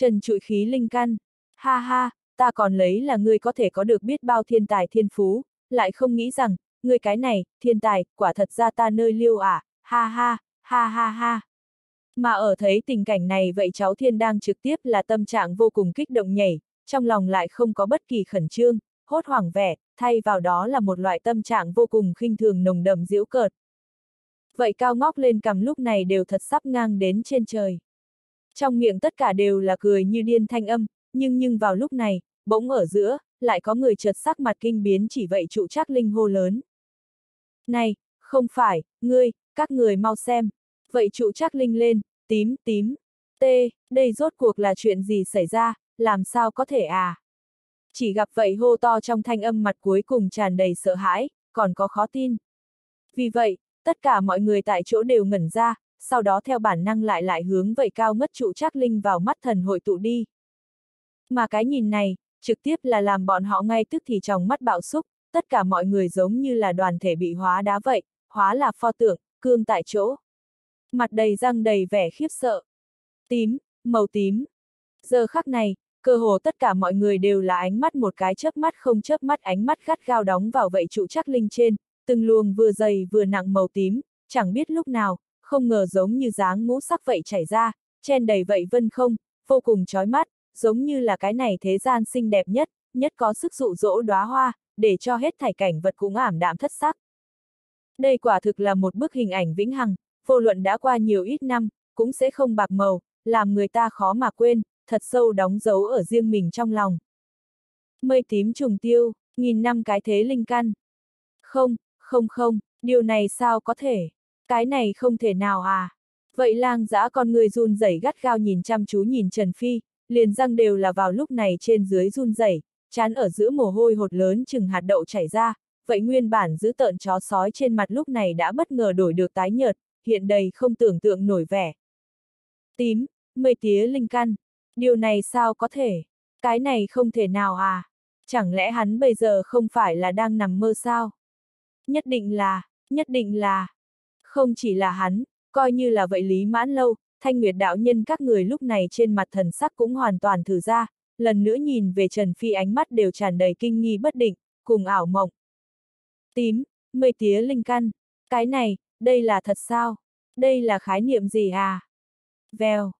Trần trụi khí linh căn. Ha ha, ta còn lấy là ngươi có thể có được biết bao thiên tài thiên phú, lại không nghĩ rằng, ngươi cái này, thiên tài, quả thật ra ta nơi liêu à, ha ha, ha ha ha. Mà ở thấy tình cảnh này vậy cháu thiên đang trực tiếp là tâm trạng vô cùng kích động nhảy, trong lòng lại không có bất kỳ khẩn trương, hốt hoảng vẻ, thay vào đó là một loại tâm trạng vô cùng khinh thường nồng đầm diễu cợt. Vậy cao ngóc lên cầm lúc này đều thật sắp ngang đến trên trời. Trong miệng tất cả đều là cười như điên thanh âm, nhưng nhưng vào lúc này, bỗng ở giữa, lại có người chợt sắc mặt kinh biến chỉ vậy trụ trác linh hô lớn. Này, không phải, ngươi, các người mau xem. Vậy trụ trác linh lên, tím, tím. tê đây rốt cuộc là chuyện gì xảy ra, làm sao có thể à? Chỉ gặp vậy hô to trong thanh âm mặt cuối cùng tràn đầy sợ hãi, còn có khó tin. Vì vậy, tất cả mọi người tại chỗ đều ngẩn ra, sau đó theo bản năng lại lại hướng vậy cao ngất trụ chắc linh vào mắt thần hội tụ đi. Mà cái nhìn này, trực tiếp là làm bọn họ ngay tức thì trong mắt bạo xúc, tất cả mọi người giống như là đoàn thể bị hóa đá vậy, hóa là pho tượng, cương tại chỗ. Mặt đầy răng đầy vẻ khiếp sợ. Tím, màu tím. Giờ khắc này, cơ hồ tất cả mọi người đều là ánh mắt một cái chớp mắt không chớp mắt ánh mắt gắt gao đóng vào vậy trụ chắc linh trên, từng luồng vừa dày vừa nặng màu tím, chẳng biết lúc nào, không ngờ giống như dáng ngũ sắc vậy chảy ra, chen đầy vậy vân không, vô cùng chói mắt, giống như là cái này thế gian xinh đẹp nhất, nhất có sức dụ dỗ đóa hoa, để cho hết thảy cảnh vật cũng ảm đạm thất sắc. Đây quả thực là một bức hình ảnh vĩnh hằng, vô luận đã qua nhiều ít năm, cũng sẽ không bạc màu, làm người ta khó mà quên, thật sâu đóng dấu ở riêng mình trong lòng. Mây tím trùng tiêu, nghìn năm cái thế linh căn. Không, không không, điều này sao có thể? Cái này không thể nào à? Vậy lang giã con người run rẩy gắt gao nhìn chăm chú nhìn Trần Phi, liền răng đều là vào lúc này trên dưới run rẩy, chán ở giữa mồ hôi hột lớn chừng hạt đậu chảy ra, vậy nguyên bản giữ tợn chó sói trên mặt lúc này đã bất ngờ đổi được tái nhợt, hiện đầy không tưởng tượng nổi vẻ. Tím, mây tía linh căn, điều này sao có thể? Cái này không thể nào à? Chẳng lẽ hắn bây giờ không phải là đang nằm mơ sao? Nhất định là, nhất định là. Không chỉ là hắn, coi như là vậy Lý Mãn Lâu, Thanh Nguyệt đạo nhân các người lúc này trên mặt thần sắc cũng hoàn toàn thử ra, lần nữa nhìn về Trần Phi ánh mắt đều tràn đầy kinh nghi bất định, cùng ảo mộng. Tím, mây tía linh căn, cái này, đây là thật sao? Đây là khái niệm gì à? Vèo.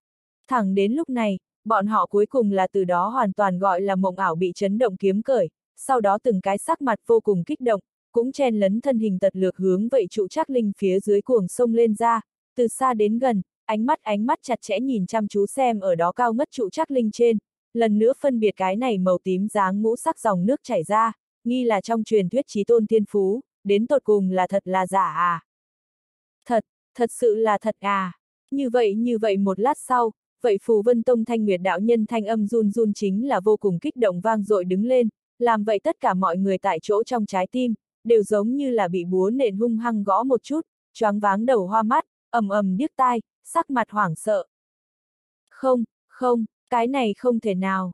Thẳng đến lúc này, bọn họ cuối cùng là từ đó hoàn toàn gọi là mộng ảo bị chấn động kiếm cởi, sau đó từng cái sắc mặt vô cùng kích động, cũng chen lấn thân hình tật lược hướng vậy trụ trác linh phía dưới cuồng sông lên ra, từ xa đến gần, ánh mắt ánh mắt chặt chẽ nhìn chăm chú xem ở đó cao ngất trụ trác linh trên, lần nữa phân biệt cái này màu tím dáng ngũ sắc dòng nước chảy ra, nghi là trong truyền thuyết trí tôn thiên phú, đến tột cùng là thật là giả à. Thật, thật sự là thật à. Như vậy như vậy một lát sau, vậy Phù Vân Tông Thanh Nguyệt đạo nhân thanh âm run run chính là vô cùng kích động vang dội đứng lên, làm vậy tất cả mọi người tại chỗ trong trái tim, đều giống như là bị búa nện hung hăng gõ một chút, choáng váng đầu hoa mắt, ầm ầm điếc tai, sắc mặt hoảng sợ. Không, không, cái này không thể nào.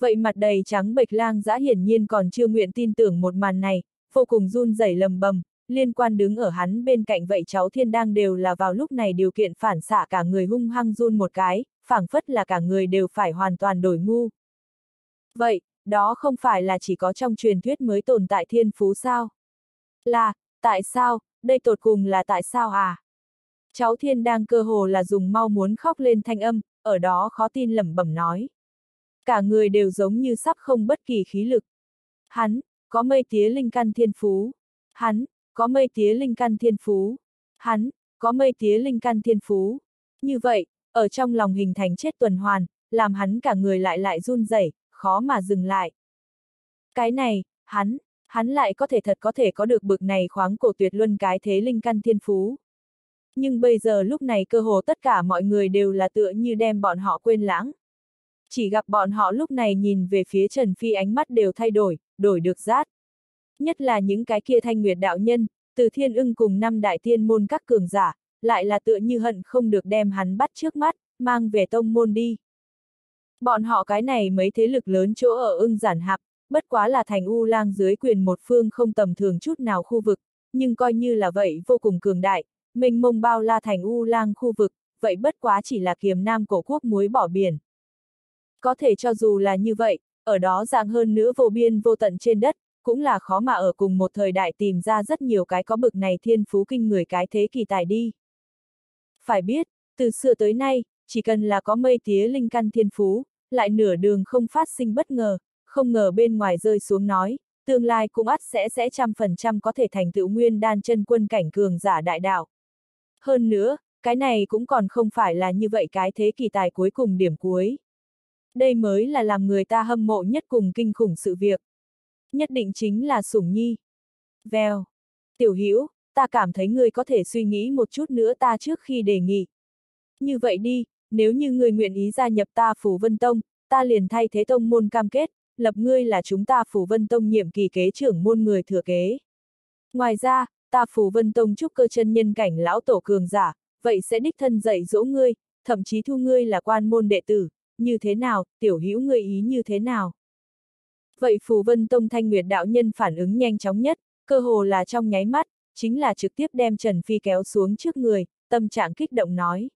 Vậy mặt đầy trắng bệch lang dã hiển nhiên còn chưa nguyện tin tưởng một màn này, vô cùng run rẩy lầm bầm, liên quan đứng ở hắn bên cạnh vậy cháu thiên đang đều là vào lúc này điều kiện phản xạ cả người hung hăng run một cái, phảng phất là cả người đều phải hoàn toàn đổi ngu. Vậy, đó không phải là chỉ có trong truyền thuyết mới tồn tại thiên phú sao? Là, tại sao, đây tột cùng là tại sao à? Cháu thiên đang cơ hồ là dùng mau muốn khóc lên thanh âm, ở đó khó tin lẩm bẩm nói. Cả người đều giống như sắp không bất kỳ khí lực. Hắn, có mây tía linh căn thiên phú. Hắn, có mây tía linh căn thiên phú. Hắn, có mây tía linh căn thiên phú. Như vậy, ở trong lòng hình thành chết tuần hoàn, làm hắn cả người lại lại run rẩy, khó mà dừng lại. Cái này, hắn, hắn lại có thể thật có thể có được bực này khoáng cổ tuyệt luân cái thế linh căn thiên phú. Nhưng bây giờ lúc này cơ hồ tất cả mọi người đều là tựa như đem bọn họ quên lãng. Chỉ gặp bọn họ lúc này nhìn về phía Trần Phi ánh mắt đều thay đổi, đổi được rát. Nhất là những cái kia thanh nguyệt đạo nhân, từ thiên ưng cùng năm đại thiên môn các cường giả, lại là tựa như hận không được đem hắn bắt trước mắt, mang về tông môn đi. Bọn họ cái này mấy thế lực lớn chỗ ở ưng giản hạp, bất quá là thành u lang dưới quyền một phương không tầm thường chút nào khu vực, nhưng coi như là vậy vô cùng cường đại, mình mông bao la thành u lang khu vực, vậy bất quá chỉ là kiềm nam cổ quốc muối bỏ biển. Có thể cho dù là như vậy, ở đó dạng hơn nữa vô biên vô tận trên đất, cũng là khó mà ở cùng một thời đại tìm ra rất nhiều cái có bực này thiên phú kinh người cái thế kỳ tài đi. Phải biết, từ xưa tới nay, chỉ cần là có mây tía linh căn thiên phú, lại nửa đường không phát sinh bất ngờ, không ngờ bên ngoài rơi xuống nói, tương lai cũng ắt sẽ sẽ trăm phần trăm có thể thành tựu nguyên đan chân quân cảnh cường giả đại đạo. Hơn nữa, cái này cũng còn không phải là như vậy cái thế kỳ tài cuối cùng điểm cuối. Đây mới là làm người ta hâm mộ nhất cùng kinh khủng sự việc. Nhất định chính là sủng nhi. Vèo. Tiểu Hữu ta cảm thấy ngươi có thể suy nghĩ một chút nữa ta trước khi đề nghị. Như vậy đi, nếu như ngươi nguyện ý gia nhập ta Phủ Vân Tông, ta liền thay thế tông môn cam kết, lập ngươi là chúng ta Phủ Vân Tông nhiệm kỳ kế trưởng môn người thừa kế. Ngoài ra, ta Phủ Vân Tông chúc cơ chân nhân cảnh lão tổ cường giả, vậy sẽ đích thân dạy dỗ ngươi, thậm chí thu ngươi là quan môn đệ tử, như thế nào, tiểu hữu ngươi ý như thế nào. Vậy Phù Vân Tông Thanh Nguyệt đạo nhân phản ứng nhanh chóng nhất, cơ hồ là trong nháy mắt, chính là trực tiếp đem Trần Phi kéo xuống trước người, tâm trạng kích động nói.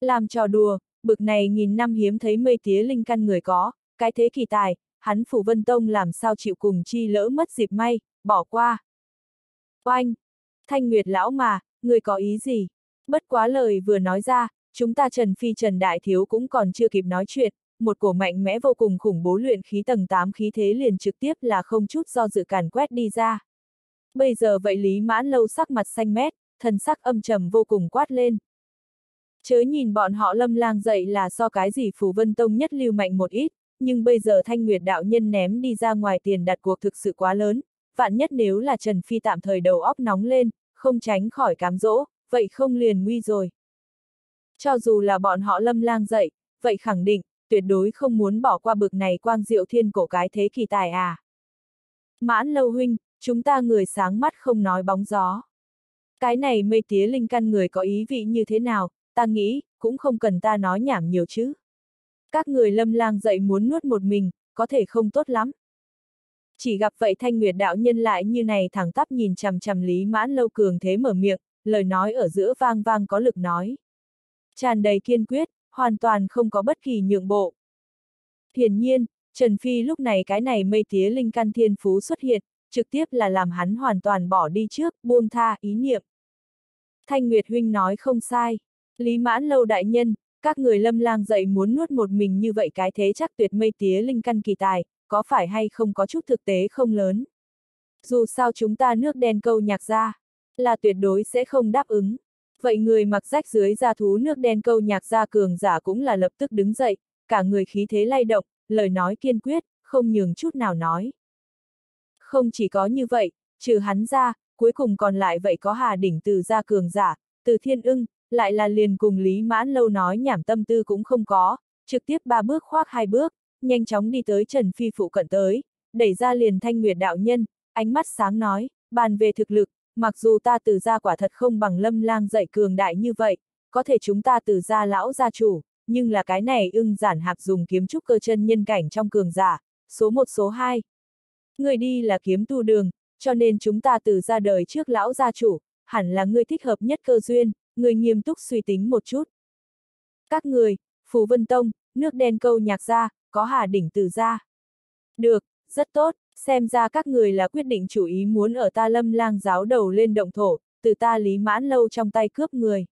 Làm trò đùa, bực này nghìn năm hiếm thấy mây tía linh căn người có, cái thế kỳ tài, hắn Phủ Vân Tông làm sao chịu cùng chi lỡ mất dịp may, bỏ qua. Oanh! Thanh Nguyệt lão mà, người có ý gì? Bất quá lời vừa nói ra, chúng ta Trần Phi Trần Đại Thiếu cũng còn chưa kịp nói chuyện, một cổ mạnh mẽ vô cùng khủng bố luyện khí tầng 8 khí thế liền trực tiếp là không chút do dự càn quét đi ra. Bây giờ vậy Lý Mãn Lâu sắc mặt xanh mét, thần sắc âm trầm vô cùng quát lên. Chớ nhìn bọn họ lâm lang dậy là so cái gì Phù Vân Tông nhất lưu mạnh một ít, nhưng bây giờ Thanh Nguyệt đạo nhân ném đi ra ngoài tiền đặt cuộc thực sự quá lớn, vạn nhất nếu là Trần Phi tạm thời đầu óc nóng lên, không tránh khỏi cám dỗ, vậy không liền nguy rồi. Cho dù là bọn họ lâm lang dậy, vậy khẳng định, tuyệt đối không muốn bỏ qua bực này quang diệu thiên cổ cái thế kỳ tài à. Mãn lâu huynh, chúng ta người sáng mắt không nói bóng gió. Cái này mây tía linh căn người có ý vị như thế nào, ta nghĩ, cũng không cần ta nói nhảm nhiều chứ. Các người lâm lang dậy muốn nuốt một mình, có thể không tốt lắm. Chỉ gặp vậy thanh nguyệt đạo nhân lại như này thẳng tắp nhìn chằm chằm lý mãn lâu cường thế mở miệng, lời nói ở giữa vang vang có lực nói. Tràn đầy kiên quyết, hoàn toàn không có bất kỳ nhượng bộ. Hiển nhiên, Trần Phi lúc này cái này mây tía linh căn thiên phú xuất hiện, trực tiếp là làm hắn hoàn toàn bỏ đi trước, buông tha, ý niệm. Thanh Nguyệt Huynh nói không sai. Lý mãn lâu đại nhân, các người lâm lang dậy muốn nuốt một mình như vậy cái thế chắc tuyệt mây tía linh căn kỳ tài, có phải hay không có chút thực tế không lớn. Dù sao chúng ta nước đen câu nhạc ra, là tuyệt đối sẽ không đáp ứng. Vậy người mặc rách dưới da thú nước đen câu nhạc ra cường giả cũng là lập tức đứng dậy, cả người khí thế lay động, lời nói kiên quyết, không nhường chút nào nói. Không chỉ có như vậy, trừ hắn ra, cuối cùng còn lại vậy có hà đỉnh từ gia cường giả, từ thiên ưng, lại là liền cùng Lý Mãn Lâu nói nhảm tâm tư cũng không có, trực tiếp ba bước khoác hai bước, nhanh chóng đi tới Trần Phi phụ cận tới, đẩy ra liền thanh nguyệt đạo nhân, ánh mắt sáng nói, bàn về thực lực, mặc dù ta từ gia quả thật không bằng lâm lang dạy cường đại như vậy, có thể chúng ta từ gia lão gia chủ, nhưng là cái này ưng giản hạc dùng kiếm trúc cơ chân nhân cảnh trong cường giả, số một số hai. Người đi là kiếm tu đường, cho nên chúng ta từ ra đời trước lão gia chủ, hẳn là người thích hợp nhất cơ duyên, người nghiêm túc suy tính một chút. Các người, Phú Vân Tông, nước đen câu nhạc ra, có hà đỉnh từ ra. Được, rất tốt, xem ra các người là quyết định chủ ý muốn ở ta lâm lang giáo đầu lên động thổ, từ ta lý mãn lâu trong tay cướp người.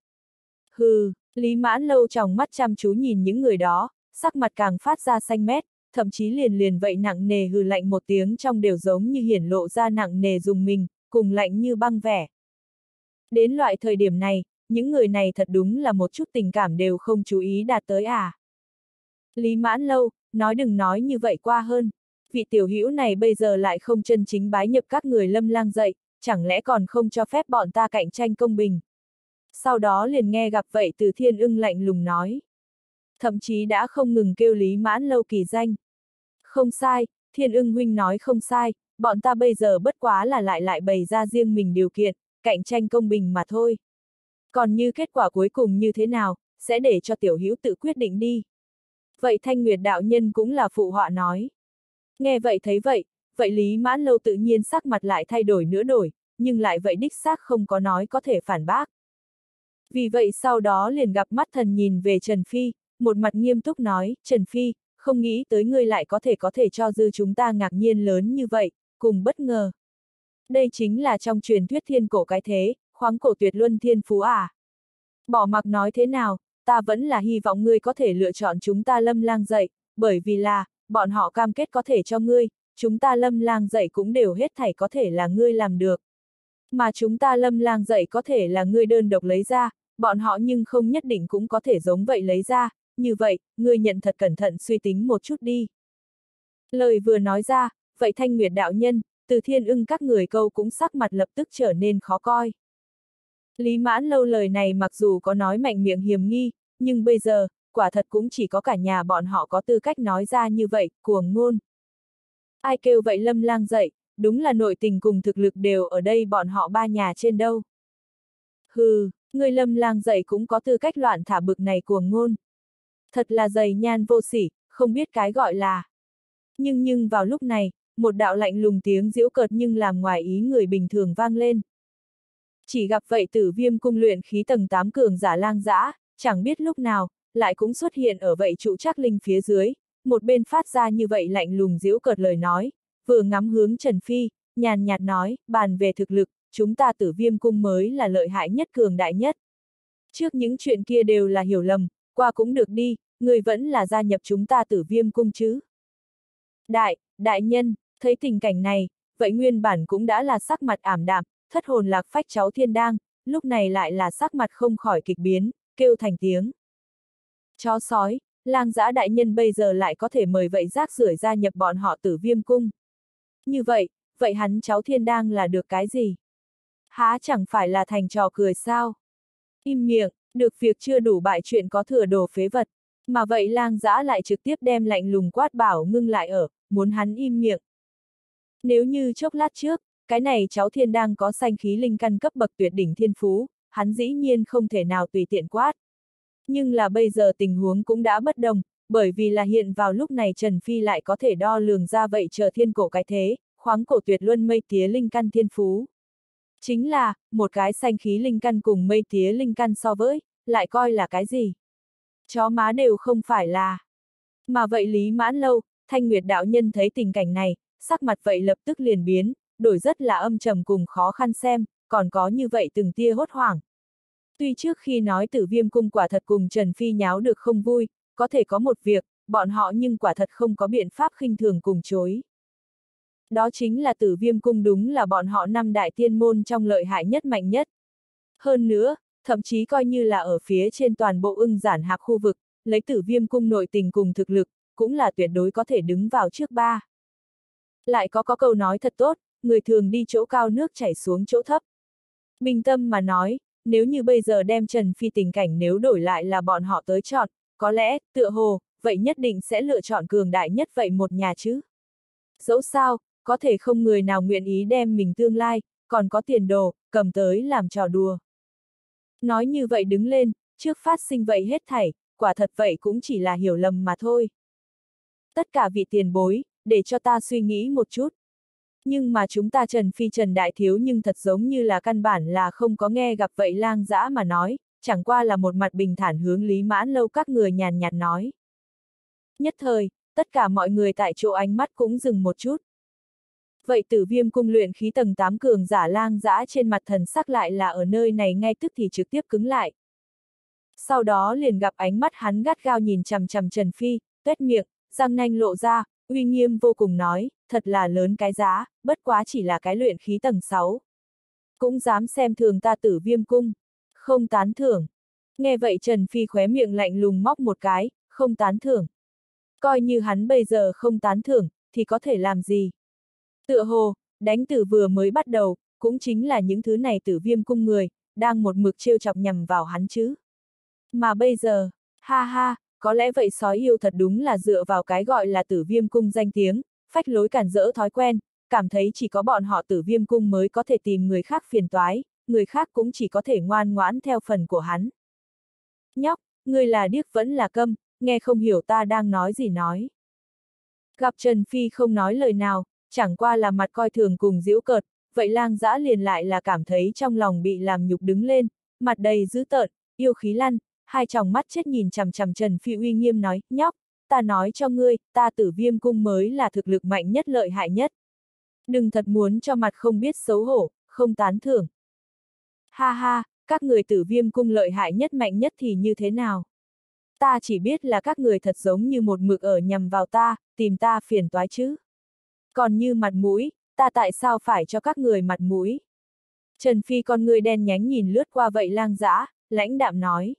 Hừ, lý mãn lâu trong mắt chăm chú nhìn những người đó, sắc mặt càng phát ra xanh mét, thậm chí liền liền vậy nặng nề hừ lạnh một tiếng trong đều giống như hiển lộ ra nặng nề dùng mình, cùng lạnh như băng vẻ. Đến loại thời điểm này, những người này thật đúng là một chút tình cảm đều không chú ý đạt tới à. Lý mãn lâu, nói đừng nói như vậy qua hơn, vị tiểu hữu này bây giờ lại không chân chính bái nhập các người lâm lang dậy, chẳng lẽ còn không cho phép bọn ta cạnh tranh công bình. Sau đó liền nghe gặp vậy từ thiên ưng lạnh lùng nói. Thậm chí đã không ngừng kêu lý mãn lâu kỳ danh. Không sai, thiên ưng huynh nói không sai, bọn ta bây giờ bất quá là lại lại bày ra riêng mình điều kiện, cạnh tranh công bình mà thôi. Còn như kết quả cuối cùng như thế nào, sẽ để cho tiểu hữu tự quyết định đi. Vậy Thanh Nguyệt đạo nhân cũng là phụ họa nói. Nghe vậy thấy vậy, vậy Lý Mãn Lâu tự nhiên sắc mặt lại thay đổi nữa đổi, nhưng lại vậy đích xác không có nói có thể phản bác. Vì vậy sau đó liền gặp mắt thần nhìn về Trần Phi, một mặt nghiêm túc nói, Trần Phi, không nghĩ tới ngươi lại có thể có thể cho dư chúng ta ngạc nhiên lớn như vậy, cùng bất ngờ. Đây chính là trong truyền thuyết thiên cổ cái thế, khoáng cổ tuyệt luân thiên phú à. Bỏ mặc nói thế nào, ta vẫn là hy vọng ngươi có thể lựa chọn chúng ta lâm lang dạy, bởi vì là, bọn họ cam kết có thể cho ngươi, chúng ta lâm lang dạy cũng đều hết thảy có thể là ngươi làm được. Mà chúng ta lâm lang dạy có thể là ngươi đơn độc lấy ra, bọn họ nhưng không nhất định cũng có thể giống vậy lấy ra, như vậy, ngươi nhận thật cẩn thận suy tính một chút đi. Lời vừa nói ra, vậy thanh nguyệt đạo nhân, từ thiên ưng các người câu cũng sắc mặt lập tức trở nên khó coi. Lý mãn lâu lời này mặc dù có nói mạnh miệng hiềm nghi, nhưng bây giờ, quả thật cũng chỉ có cả nhà bọn họ có tư cách nói ra như vậy, cuồng ngôn. Ai kêu vậy lâm lang dậy, đúng là nội tình cùng thực lực đều ở đây bọn họ ba nhà trên đâu. Hừ, người lâm lang dậy cũng có tư cách loạn thả bực này cuồng ngôn. Thật là dày nhan vô sỉ, không biết cái gọi là. Nhưng nhưng vào lúc này, một đạo lạnh lùng tiếng diễu cợt nhưng làm ngoài ý người bình thường vang lên. Chỉ gặp vậy tử viêm cung luyện khí tầng 8 cường giả lang dã, chẳng biết lúc nào, lại cũng xuất hiện ở vậy trụ trác linh phía dưới, một bên phát ra như vậy lạnh lùng diễu cợt lời nói, vừa ngắm hướng Trần Phi, nhàn nhạt nói, bàn về thực lực, chúng ta tử viêm cung mới là lợi hại nhất cường đại nhất. Trước những chuyện kia đều là hiểu lầm, qua cũng được đi, người vẫn là gia nhập chúng ta tử viêm cung chứ. Đại, đại nhân, thấy tình cảnh này, vậy nguyên bản cũng đã là sắc mặt ảm đạm, thất hồn lạc phách cháu thiên đang, lúc này lại là sắc mặt không khỏi kịch biến, kêu thành tiếng. Chó sói, lang giã đại nhân bây giờ lại có thể mời vậy rác rưởi gia nhập bọn họ tử viêm cung. Như vậy, vậy hắn cháu thiên đang là được cái gì? Há chẳng phải là thành trò cười sao? Im miệng, được việc chưa đủ bại chuyện có thừa đồ phế vật, mà vậy lang giã lại trực tiếp đem lạnh lùng quát bảo ngưng lại ở, muốn hắn im miệng. Nếu như chốc lát trước, cái này cháu thiên đang có sanh khí linh căn cấp bậc tuyệt đỉnh thiên phú, hắn dĩ nhiên không thể nào tùy tiện quát. Nhưng là bây giờ tình huống cũng đã bất đồng, bởi vì là hiện vào lúc này Trần Phi lại có thể đo lường ra vậy chờ thiên cổ cái thế, khoáng cổ tuyệt luân mây tía linh căn thiên phú. Chính là, một cái sanh khí linh căn cùng mây tía linh căn so với, lại coi là cái gì? Chó má đều không phải là. Mà vậy Lý Mãn Lâu, Thanh Nguyệt đạo nhân thấy tình cảnh này, sắc mặt vậy lập tức liền biến, đổi rất là âm trầm cùng khó khăn xem, còn có như vậy từng tia hốt hoảng. Tuy trước khi nói tử viêm cung quả thật cùng Trần Phi nháo được không vui, có thể có một việc, bọn họ nhưng quả thật không có biện pháp khinh thường cùng chối. Đó chính là tử viêm cung đúng là bọn họ năm đại tiên môn trong lợi hại nhất mạnh nhất. Hơn nữa, thậm chí coi như là ở phía trên toàn bộ ưng giản hạc khu vực, lấy tử viêm cung nội tình cùng thực lực, cũng là tuyệt đối có thể đứng vào trước ba. Lại có có câu nói thật tốt, người thường đi chỗ cao nước chảy xuống chỗ thấp. Bình tâm mà nói, nếu như bây giờ đem Trần Phi tình cảnh nếu đổi lại là bọn họ tới chọn, có lẽ, tựa hồ, vậy nhất định sẽ lựa chọn cường đại nhất vậy một nhà chứ. Dẫu sao, có thể không người nào nguyện ý đem mình tương lai, còn có tiền đồ, cầm tới làm trò đùa. Nói như vậy đứng lên, trước phát sinh vậy hết thảy, quả thật vậy cũng chỉ là hiểu lầm mà thôi. Tất cả vị tiền bối, để cho ta suy nghĩ một chút. Nhưng mà chúng ta Trần Phi Trần Đại Thiếu nhưng thật giống như là căn bản là không có nghe gặp vậy lang dã mà nói, chẳng qua là một mặt bình thản hướng Lý Mãn Lâu các người nhàn nhạt nói. Nhất thời, tất cả mọi người tại chỗ ánh mắt cũng dừng một chút. Vậy tử viêm cung luyện khí tầng 8 cường giả lang dã trên mặt thần sắc lại là ở nơi này ngay tức thì trực tiếp cứng lại. Sau đó liền gặp ánh mắt hắn gắt gao nhìn chằm chằm Trần Phi, tuét miệng, răng nanh lộ ra, uy nghiêm vô cùng nói, thật là lớn cái giá, bất quá chỉ là cái luyện khí tầng 6. Cũng dám xem thường ta tử viêm cung, không tán thưởng. Nghe vậy Trần Phi khóe miệng lạnh lùng móc một cái, không tán thưởng. Coi như hắn bây giờ không tán thưởng, thì có thể làm gì? Tựa hồ, đánh từ vừa mới bắt đầu, cũng chính là những thứ này tử viêm cung người, đang một mực trêu chọc nhằm vào hắn chứ. Mà bây giờ, ha ha, có lẽ vậy sói yêu thật đúng là dựa vào cái gọi là tử viêm cung danh tiếng, phách lối cản rỡ thói quen, cảm thấy chỉ có bọn họ tử viêm cung mới có thể tìm người khác phiền toái, người khác cũng chỉ có thể ngoan ngoãn theo phần của hắn. Nhóc, ngươi là điếc vẫn là câm, nghe không hiểu ta đang nói gì nói. Gặp Trần Phi không nói lời nào, chẳng qua là mặt coi thường cùng giễu cợt, vậy lang dã liền lại là cảm thấy trong lòng bị làm nhục đứng lên, mặt đầy dữ tợn, yêu khí lăn, hai tròng mắt chết nhìn chằm chằm Trần Phi uy nghiêm nói, nhóc, ta nói cho ngươi, ta tử viêm cung mới là thực lực mạnh nhất lợi hại nhất. Đừng thật muốn cho mặt không biết xấu hổ, không tán thưởng. Ha ha, các người tử viêm cung lợi hại nhất mạnh nhất thì như thế nào? Ta chỉ biết là các người thật giống như một mực ở nhằm vào ta, tìm ta phiền toái chứ. Còn như mặt mũi, ta tại sao phải cho các người mặt mũi? Trần Phi con người đen nhánh nhìn lướt qua vậy lang dã, lãnh đạm nói.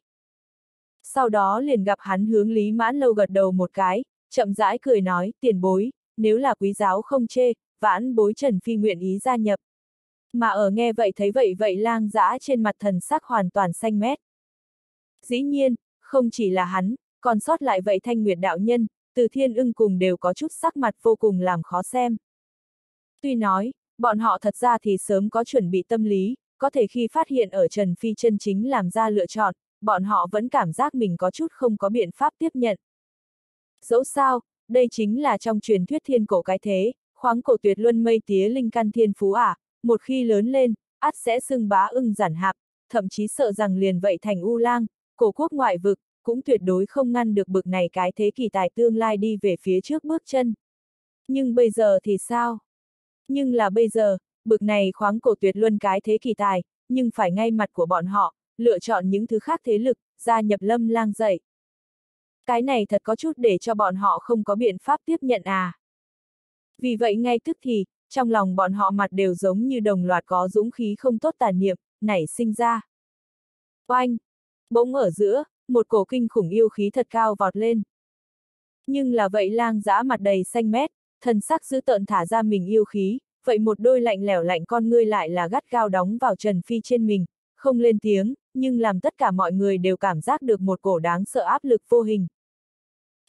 Sau đó liền gặp hắn hướng Lý Mãn Lâu gật đầu một cái, chậm rãi cười nói, tiền bối, nếu là quý giáo không chê, vãn bối Trần Phi nguyện ý gia nhập. Mà ở nghe vậy thấy vậy vậy lang dã trên mặt thần sắc hoàn toàn xanh mét. Dĩ nhiên, không chỉ là hắn, còn sót lại vậy thanh nguyệt đạo nhân, từ thiên ưng cùng đều có chút sắc mặt vô cùng làm khó xem. Tuy nói, bọn họ thật ra thì sớm có chuẩn bị tâm lý, có thể khi phát hiện ở Trần Phi chân chính làm ra lựa chọn, bọn họ vẫn cảm giác mình có chút không có biện pháp tiếp nhận. Dẫu sao, đây chính là trong truyền thuyết thiên cổ cái thế, khoáng cổ tuyệt luân mây tía linh căn thiên phú à, một khi lớn lên, ắt sẽ xưng bá ưng giản hạp, thậm chí sợ rằng liền vậy thành u lang, cổ quốc ngoại vực, cũng tuyệt đối không ngăn được bực này cái thế kỳ tài tương lai đi về phía trước bước chân. Nhưng bây giờ thì sao? Nhưng là bây giờ, bực này khoáng cổ tuyệt luân cái thế kỳ tài, nhưng phải ngay mặt của bọn họ, lựa chọn những thứ khác thế lực, gia nhập lâm lang dậy. Cái này thật có chút để cho bọn họ không có biện pháp tiếp nhận à. Vì vậy ngay tức thì, trong lòng bọn họ mặt đều giống như đồng loạt có dũng khí không tốt tàn niệm, nảy sinh ra. Oanh! Bỗng ở giữa, một cổ kinh khủng yêu khí thật cao vọt lên. Nhưng là vậy lang dã mặt đầy xanh mét, thần sắc dữ tợn thả ra mình yêu khí, vậy một đôi lạnh lẻo lạnh con ngươi lại là gắt gao đóng vào Trần Phi trên mình, không lên tiếng, nhưng làm tất cả mọi người đều cảm giác được một cổ đáng sợ áp lực vô hình.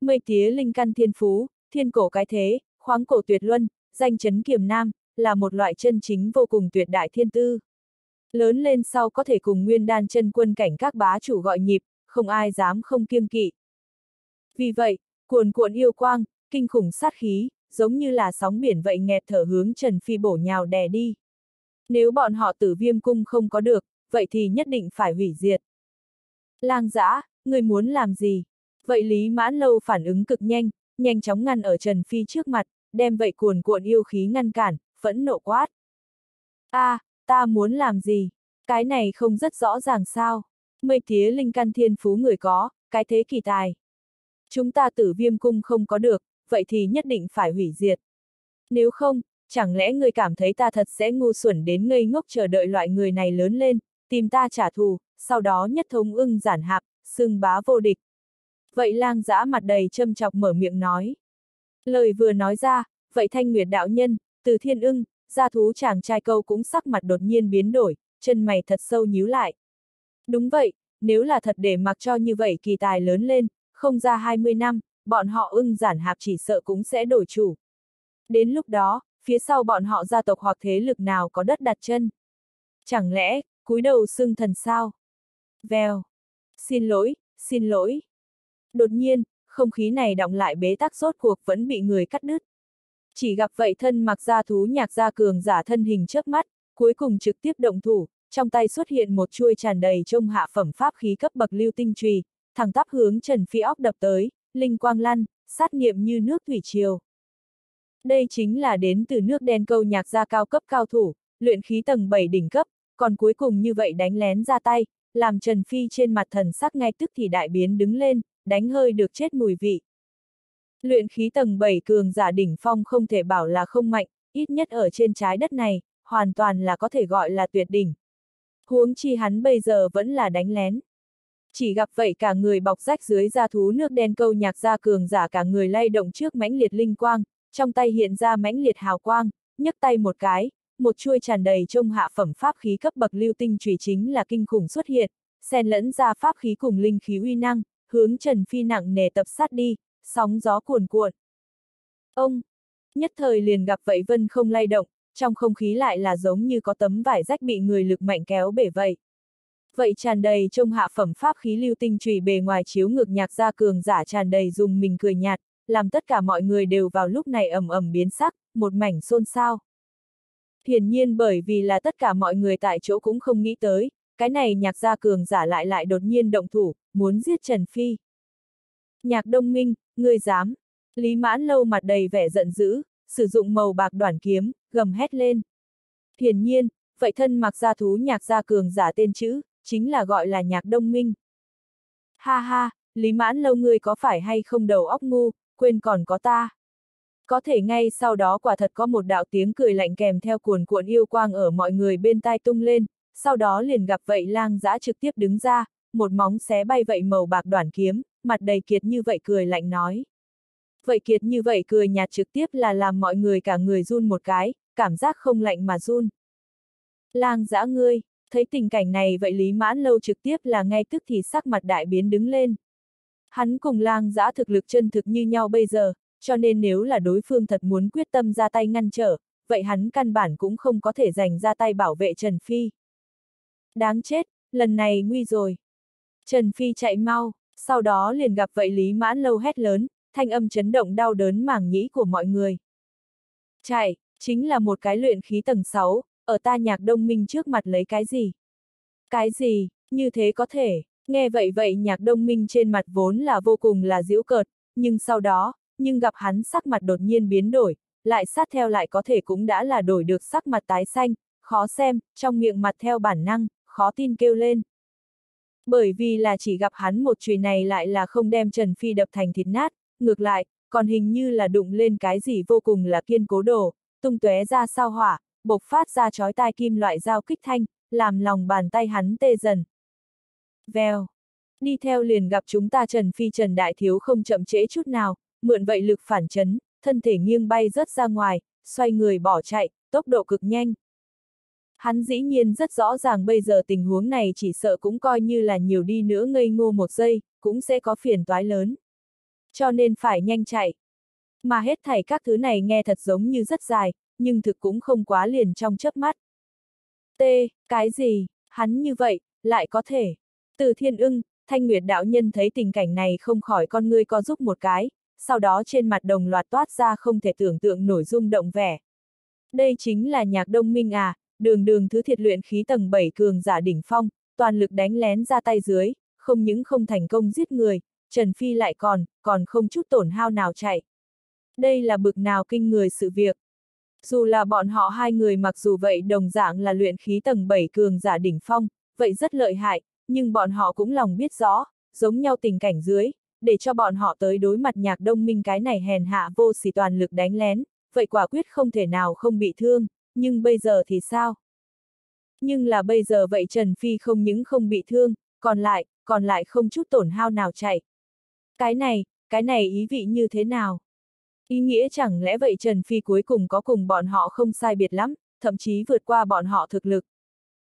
Mây tía linh căn thiên phú, thiên cổ cái thế, khoáng cổ tuyệt luân, danh chấn kiềm nam, là một loại chân chính vô cùng tuyệt đại thiên tư. Lớn lên sau có thể cùng nguyên đan chân quân cảnh các bá chủ gọi nhịp, không ai dám không kiêng kỵ. Vì vậy, cuồn cuộn yêu quang, kinh khủng sát khí, giống như là sóng biển vậy nghẹt thở hướng Trần Phi bổ nhào đè đi. Nếu bọn họ tử viêm cung không có được, vậy thì nhất định phải hủy diệt. Lang giã, người muốn làm gì? Vậy Lý Mãn Lâu phản ứng cực nhanh, nhanh chóng ngăn ở Trần Phi trước mặt, đem vậy cuồn cuộn yêu khí ngăn cản, phẫn nộ quát. a à, ta muốn làm gì? Cái này không rất rõ ràng sao? Mây tía linh căn thiên phú người có, cái thế kỳ tài. Chúng ta tử viêm cung không có được, vậy thì nhất định phải hủy diệt. Nếu không, chẳng lẽ người cảm thấy ta thật sẽ ngu xuẩn đến ngây ngốc chờ đợi loại người này lớn lên, tìm ta trả thù, sau đó nhất thống ưng giản hạp, xưng bá vô địch. Vậy lang giã mặt đầy châm chọc mở miệng nói. Lời vừa nói ra, vậy thanh nguyệt đạo nhân, từ thiên ưng, gia thú chàng trai câu cũng sắc mặt đột nhiên biến đổi, chân mày thật sâu nhíu lại. Đúng vậy, nếu là thật để mặc cho như vậy kỳ tài lớn lên, không ra 20 năm, bọn họ ưng giản hạp chỉ sợ cũng sẽ đổi chủ. Đến lúc đó, phía sau bọn họ gia tộc hoặc thế lực nào có đất đặt chân. Chẳng lẽ, cúi đầu xưng thần sao? Vèo. Xin lỗi, xin lỗi. Đột nhiên, không khí này động lại bế tắc rốt cuộc vẫn bị người cắt đứt. Chỉ gặp vậy thân mặc ra thú nhạc ra cường giả thân hình trước mắt, cuối cùng trực tiếp động thủ, trong tay xuất hiện một chuôi tràn đầy trông hạ phẩm pháp khí cấp bậc lưu tinh trùy, thẳng tắp hướng Trần Phi óc đập tới, linh quang lăn, sát niệm như nước thủy triều. Đây chính là đến từ nước đen câu nhạc gia cao cấp cao thủ, luyện khí tầng 7 đỉnh cấp, còn cuối cùng như vậy đánh lén ra tay, làm Trần Phi trên mặt thần sắc ngay tức thì đại biến đứng lên, đánh hơi được chết mùi vị. Luyện khí tầng 7 cường giả đỉnh phong không thể bảo là không mạnh, ít nhất ở trên trái đất này, hoàn toàn là có thể gọi là tuyệt đỉnh. Huống chi hắn bây giờ vẫn là đánh lén. Chỉ gặp vậy cả người bọc rách dưới da thú nước đen câu nhạc ra cường giả cả người lay động trước mãnh liệt linh quang, trong tay hiện ra mãnh liệt hào quang, nhấc tay một cái, một chuôi tràn đầy trông hạ phẩm pháp khí cấp bậc lưu tinh chủy chính là kinh khủng xuất hiện, xen lẫn ra pháp khí cùng linh khí uy năng, hướng Trần Phi nặng nề tập sát đi, sóng gió cuồn cuộn. Ông, nhất thời liền gặp vậy vân không lay động, trong không khí lại là giống như có tấm vải rách bị người lực mạnh kéo bể vậy. Vậy tràn đầy trong hạ phẩm pháp khí lưu tinh trùy bề ngoài chiếu ngược nhạc ra cường giả tràn đầy dùng mình cười nhạt, làm tất cả mọi người đều vào lúc này ầm ầm biến sắc, một mảnh xôn xao. Hiển nhiên bởi vì là tất cả mọi người tại chỗ cũng không nghĩ tới, cái này nhạc gia cường giả lại lại đột nhiên động thủ, muốn giết Trần Phi. Nhạc Đông Minh, ngươi dám. Lý mãn lâu mặt đầy vẻ giận dữ, sử dụng màu bạc đoản kiếm, gầm hét lên. Hiển nhiên, vậy thân mặc gia thú nhạc gia cường giả tên chữ, chính là gọi là nhạc đông minh. Ha ha, Lý mãn lâu ngươi có phải hay không đầu óc ngu, quên còn có ta. Có thể ngay sau đó quả thật có một đạo tiếng cười lạnh kèm theo cuồn cuộn yêu quang ở mọi người bên tai tung lên, sau đó liền gặp vậy lang giã trực tiếp đứng ra, một móng xé bay vậy màu bạc đoàn kiếm, mặt đầy kiệt như vậy cười lạnh nói. Vậy kiệt như vậy cười nhạt trực tiếp là làm mọi người cả người run một cái, cảm giác không lạnh mà run. Lang giã ngươi, thấy tình cảnh này vậy Lý Mãn Lâu trực tiếp là ngay tức thì sắc mặt đại biến đứng lên. Hắn cùng lang giã thực lực chân thực như nhau bây giờ, cho nên nếu là đối phương thật muốn quyết tâm ra tay ngăn trở, vậy hắn căn bản cũng không có thể dành ra tay bảo vệ Trần Phi. Đáng chết, lần này nguy rồi. Trần Phi chạy mau, sau đó liền gặp vậy Lý Mãn Lâu hét lớn, thanh âm chấn động đau đớn mảng nhĩ của mọi người. Chạy, chính là một cái luyện khí tầng 6, ở ta nhạc đông minh trước mặt lấy cái gì? Cái gì, như thế có thể, nghe vậy vậy nhạc đông minh trên mặt vốn là vô cùng là diễu cợt, nhưng sau đó, nhưng gặp hắn sắc mặt đột nhiên biến đổi, lại sát theo lại có thể cũng đã là đổi được sắc mặt tái xanh, khó xem, trong miệng mặt theo bản năng, khó tin kêu lên. Bởi vì là chỉ gặp hắn một chùy này lại là không đem Trần Phi đập thành thịt nát, ngược lại, còn hình như là đụng lên cái gì vô cùng là kiên cố đồ, tung tóe ra sao hỏa, bộc phát ra chói tai kim loại dao kích thanh, làm lòng bàn tay hắn tê dần. Vèo. Đi theo liền gặp chúng ta Trần Phi Trần Đại Thiếu không chậm trễ chút nào, mượn vậy lực phản chấn, thân thể nghiêng bay rớt ra ngoài, xoay người bỏ chạy, tốc độ cực nhanh. Hắn dĩ nhiên rất rõ ràng bây giờ tình huống này chỉ sợ cũng coi như là nhiều đi nữa ngây ngô một giây, cũng sẽ có phiền toái lớn. Cho nên phải nhanh chạy. Mà hết thảy các thứ này nghe thật giống như rất dài, nhưng thực cũng không quá liền trong chớp mắt. T, cái gì, hắn như vậy, lại có thể. Từ thiên ưng, thanh nguyệt đạo nhân thấy tình cảnh này không khỏi con ngươi co giúp một cái, sau đó trên mặt đồng loạt toát ra không thể tưởng tượng nổi dung động vẻ. Đây chính là nhạc đông minh à, đường đường thứ thiệt luyện khí tầng 7 cường giả đỉnh phong, toàn lực đánh lén ra tay dưới, không những không thành công giết người, Trần Phi lại còn, còn không chút tổn hao nào chạy. Đây là bực nào kinh người sự việc. Dù là bọn họ hai người mặc dù vậy đồng dạng là luyện khí tầng 7 cường giả đỉnh phong, vậy rất lợi hại, nhưng bọn họ cũng lòng biết rõ, giống nhau tình cảnh dưới, để cho bọn họ tới đối mặt nhạc đông minh cái này hèn hạ vô sỉ toàn lực đánh lén, vậy quả quyết không thể nào không bị thương, nhưng bây giờ thì sao? Nhưng là bây giờ vậy Trần Phi không những không bị thương, còn lại, còn lại không chút tổn hao nào chạy. Cái này, cái này ý vị như thế nào? Ý nghĩa chẳng lẽ vậy Trần Phi cuối cùng có cùng bọn họ không sai biệt lắm, thậm chí vượt qua bọn họ thực lực.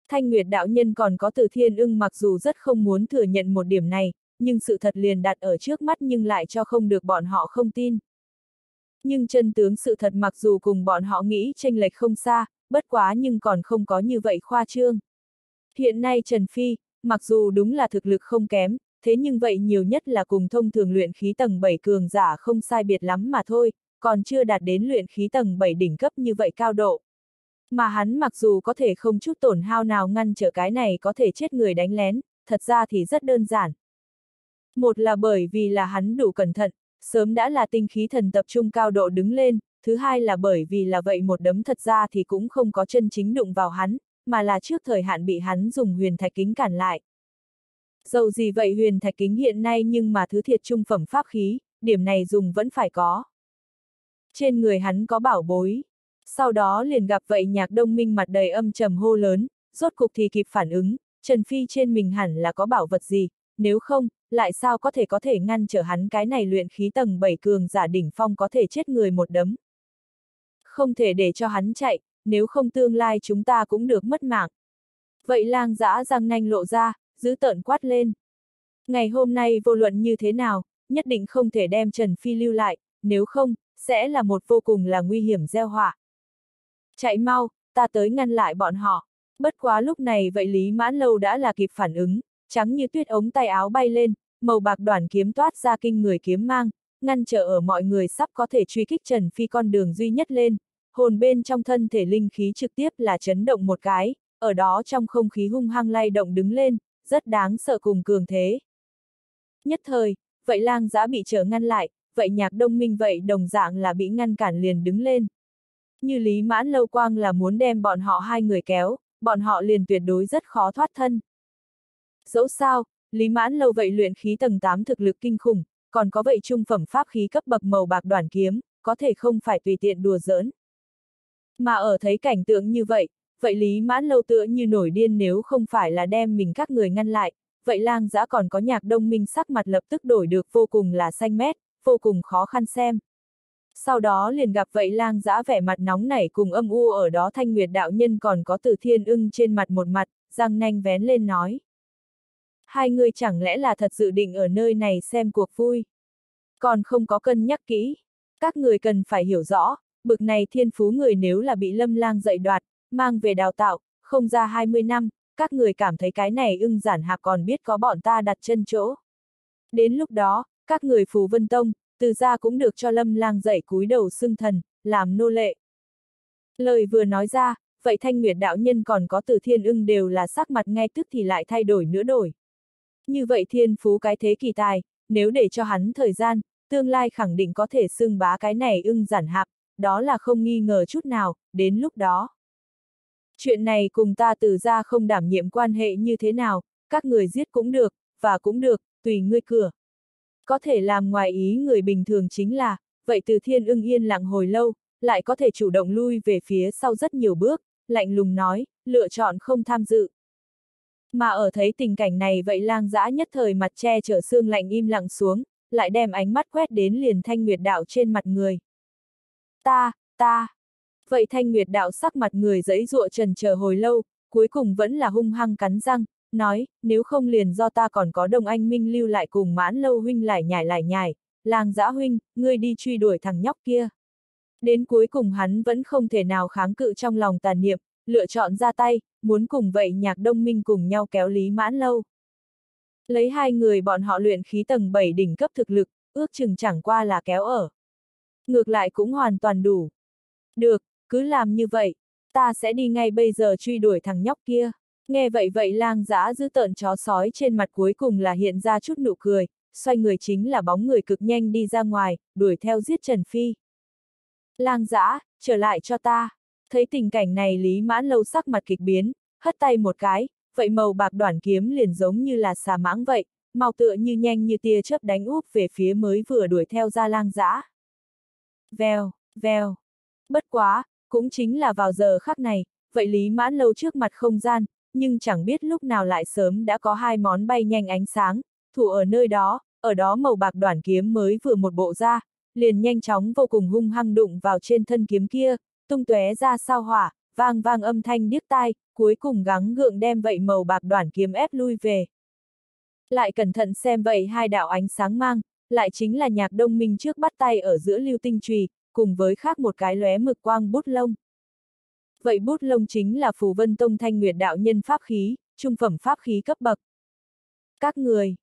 Thanh Nguyệt đạo nhân còn có từ thiên ưng mặc dù rất không muốn thừa nhận một điểm này, nhưng sự thật liền đặt ở trước mắt nhưng lại cho không được bọn họ không tin. Nhưng chân tướng sự thật mặc dù cùng bọn họ nghĩ tranh lệch không xa, bất quá nhưng còn không có như vậy khoa trương. Hiện nay Trần Phi, mặc dù đúng là thực lực không kém, thế nhưng vậy nhiều nhất là cùng thông thường luyện khí tầng 7 cường giả không sai biệt lắm mà thôi, còn chưa đạt đến luyện khí tầng 7 đỉnh cấp như vậy cao độ. Mà hắn mặc dù có thể không chút tổn hao nào ngăn trở cái này có thể chết người đánh lén, thật ra thì rất đơn giản. Một là bởi vì là hắn đủ cẩn thận, sớm đã là tinh khí thần tập trung cao độ đứng lên, thứ hai là bởi vì là vậy một đấm thật ra thì cũng không có chân chính đụng vào hắn, mà là trước thời hạn bị hắn dùng huyền thạch kính cản lại. Dầu gì vậy huyền thạch kính hiện nay nhưng mà thứ thiệt trung phẩm pháp khí, điểm này dùng vẫn phải có. Trên người hắn có bảo bối. Sau đó liền gặp vậy nhạc đông minh mặt đầy âm trầm hô lớn, rốt cục thì kịp phản ứng, Trần Phi trên mình hẳn là có bảo vật gì, nếu không, lại sao có thể có thể ngăn trở hắn cái này luyện khí tầng 7 cường giả đỉnh phong có thể chết người một đấm. Không thể để cho hắn chạy, nếu không tương lai chúng ta cũng được mất mạng. Vậy lang dã răng nanh lộ ra, giữ tợn quát lên. Ngày hôm nay vô luận như thế nào, nhất định không thể đem Trần Phi lưu lại, nếu không, sẽ là một vô cùng là nguy hiểm gieo họa. Chạy mau, ta tới ngăn lại bọn họ. Bất quá lúc này vậy Lý Mãn Lâu đã là kịp phản ứng, trắng như tuyết ống tay áo bay lên, màu bạc đoàn kiếm toát ra kinh người kiếm mang, ngăn trở ở mọi người sắp có thể truy kích Trần Phi con đường duy nhất lên, hồn bên trong thân thể linh khí trực tiếp là chấn động một cái, ở đó trong không khí hung hăng lay động đứng lên, rất đáng sợ cùng cường thế. Nhất thời, vậy lang giã bị trở ngăn lại, vậy nhạc đông minh vậy đồng dạng là bị ngăn cản liền đứng lên. Như Lý Mãn Lâu Quang là muốn đem bọn họ hai người kéo, bọn họ liền tuyệt đối rất khó thoát thân. Dẫu sao, Lý Mãn Lâu vậy luyện khí tầng 8 thực lực kinh khủng, còn có vậy trung phẩm pháp khí cấp bậc màu bạc đoàn kiếm, có thể không phải tùy tiện đùa giỡn. Mà ở thấy cảnh tượng như vậy, vậy Lý Mãn Lâu tựa như nổi điên nếu không phải là đem mình các người ngăn lại, vậy lang giã còn có nhạc đông minh sắc mặt lập tức đổi được vô cùng là xanh mét, vô cùng khó khăn xem. Sau đó liền gặp vậy lang giã vẻ mặt nóng nảy cùng âm u ở đó thanh nguyệt đạo nhân còn có từ thiên ưng trên mặt một mặt, răng nanh vén lên nói. Hai người chẳng lẽ là thật dự định ở nơi này xem cuộc vui. Còn không có cân nhắc kỹ. Các người cần phải hiểu rõ, bực này thiên phú người nếu là bị lâm lang dạy đoạt, mang về đào tạo, không ra 20 năm, các người cảm thấy cái này ưng giản hạc còn biết có bọn ta đặt chân chỗ. Đến lúc đó, các người phù vân tông, từ ra cũng được cho lâm lang dạy cúi đầu xưng thần, làm nô lệ. Lời vừa nói ra, vậy thanh nguyệt đạo nhân còn có từ thiên ưng đều là sắc mặt ngay tức thì lại thay đổi nữa đổi. Như vậy thiên phú cái thế kỳ tài, nếu để cho hắn thời gian, tương lai khẳng định có thể xưng bá cái này ưng giản hạp, đó là không nghi ngờ chút nào, đến lúc đó. Chuyện này cùng ta từ ra không đảm nhiệm quan hệ như thế nào, các người giết cũng được, và cũng được, tùy ngươi cửa. Có thể làm ngoài ý người bình thường chính là, vậy từ thiên ưng yên lặng hồi lâu, lại có thể chủ động lui về phía sau rất nhiều bước, lạnh lùng nói, lựa chọn không tham dự. Mà ở thấy tình cảnh này vậy lang dã nhất thời mặt che chở xương lạnh im lặng xuống, lại đem ánh mắt quét đến liền thanh nguyệt đạo trên mặt người. Ta, ta. Vậy thanh nguyệt đạo sắc mặt người giấy ruộ trần chờ hồi lâu, cuối cùng vẫn là hung hăng cắn răng, nói, nếu không liền do ta còn có đồng anh minh lưu lại cùng mãn lâu huynh lại nhảy lại nhảy, lang dã huynh, ngươi đi truy đuổi thằng nhóc kia. Đến cuối cùng hắn vẫn không thể nào kháng cự trong lòng tàn niệm, lựa chọn ra tay, muốn cùng vậy nhạc đông minh cùng nhau kéo lý mãn lâu. Lấy hai người bọn họ luyện khí tầng 7 đỉnh cấp thực lực, ước chừng chẳng qua là kéo ở. Ngược lại cũng hoàn toàn đủ. Được, cứ làm như vậy, ta sẽ đi ngay bây giờ truy đuổi thằng nhóc kia. Nghe vậy vậy lang giã giữ tợn chó sói trên mặt cuối cùng là hiện ra chút nụ cười, xoay người chính là bóng người cực nhanh đi ra ngoài, đuổi theo giết Trần Phi. Lang giã, trở lại cho ta. Thấy tình cảnh này Lý Mãn Lâu sắc mặt kịch biến, hất tay một cái, vậy màu bạc đoạn kiếm liền giống như là xà mãng vậy, màu tựa như nhanh như tia chớp đánh úp về phía mới vừa đuổi theo ra lang dã. Vèo, vèo. Bất quá, cũng chính là vào giờ khắc này, vậy Lý Mãn Lâu trước mặt không gian, nhưng chẳng biết lúc nào lại sớm đã có hai món bay nhanh ánh sáng, thủ ở nơi đó, ở đó màu bạc đoạn kiếm mới vừa một bộ ra, liền nhanh chóng vô cùng hung hăng đụng vào trên thân kiếm kia, tung tóe ra sao hỏa, vang vang âm thanh điếc tai, cuối cùng gắng gượng đem vậy màu bạc đoạn kiếm ép lui về. Lại cẩn thận xem vậy hai đạo ánh sáng mang, lại chính là nhạc đông minh trước bắt tay ở giữa lưu tinh trùy, cùng với khác một cái lóe mực quang bút lông. Vậy bút lông chính là phù vân tông thanh nguyệt đạo nhân pháp khí, trung phẩm pháp khí cấp bậc. Các người,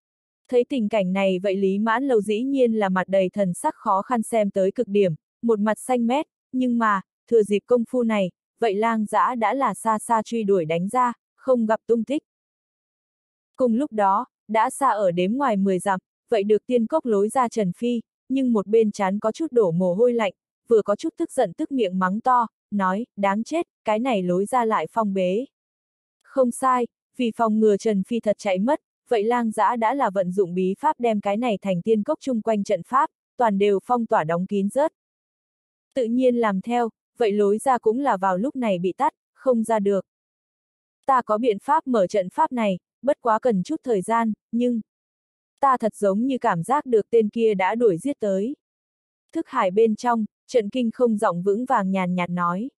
thấy tình cảnh này vậy Lý Mãn Lâu dĩ nhiên là mặt đầy thần sắc khó khăn xem tới cực điểm, một mặt xanh mét, nhưng mà, thừa dịp công phu này, vậy lang giã đã là xa xa truy đuổi đánh ra, không gặp tung tích. Cùng lúc đó, đã xa ở đếm ngoài 10 dặm, vậy được tiên cốc lối ra Trần Phi, nhưng một bên chán có chút đổ mồ hôi lạnh, vừa có chút tức giận tức miệng mắng to, nói, đáng chết, cái này lối ra lại phong bế. Không sai, vì phòng ngừa Trần Phi thật chạy mất, vậy lang giã đã là vận dụng bí pháp đem cái này thành tiên cốc chung quanh trận pháp, toàn đều phong tỏa đóng kín rớt. Tự nhiên làm theo, vậy lối ra cũng là vào lúc này bị tắt, không ra được. Ta có biện pháp mở trận pháp này, bất quá cần chút thời gian, nhưng... Ta thật giống như cảm giác được tên kia đã đuổi giết tới. Thức hải bên trong, trận kinh không giọng vững vàng nhàn nhạt nói.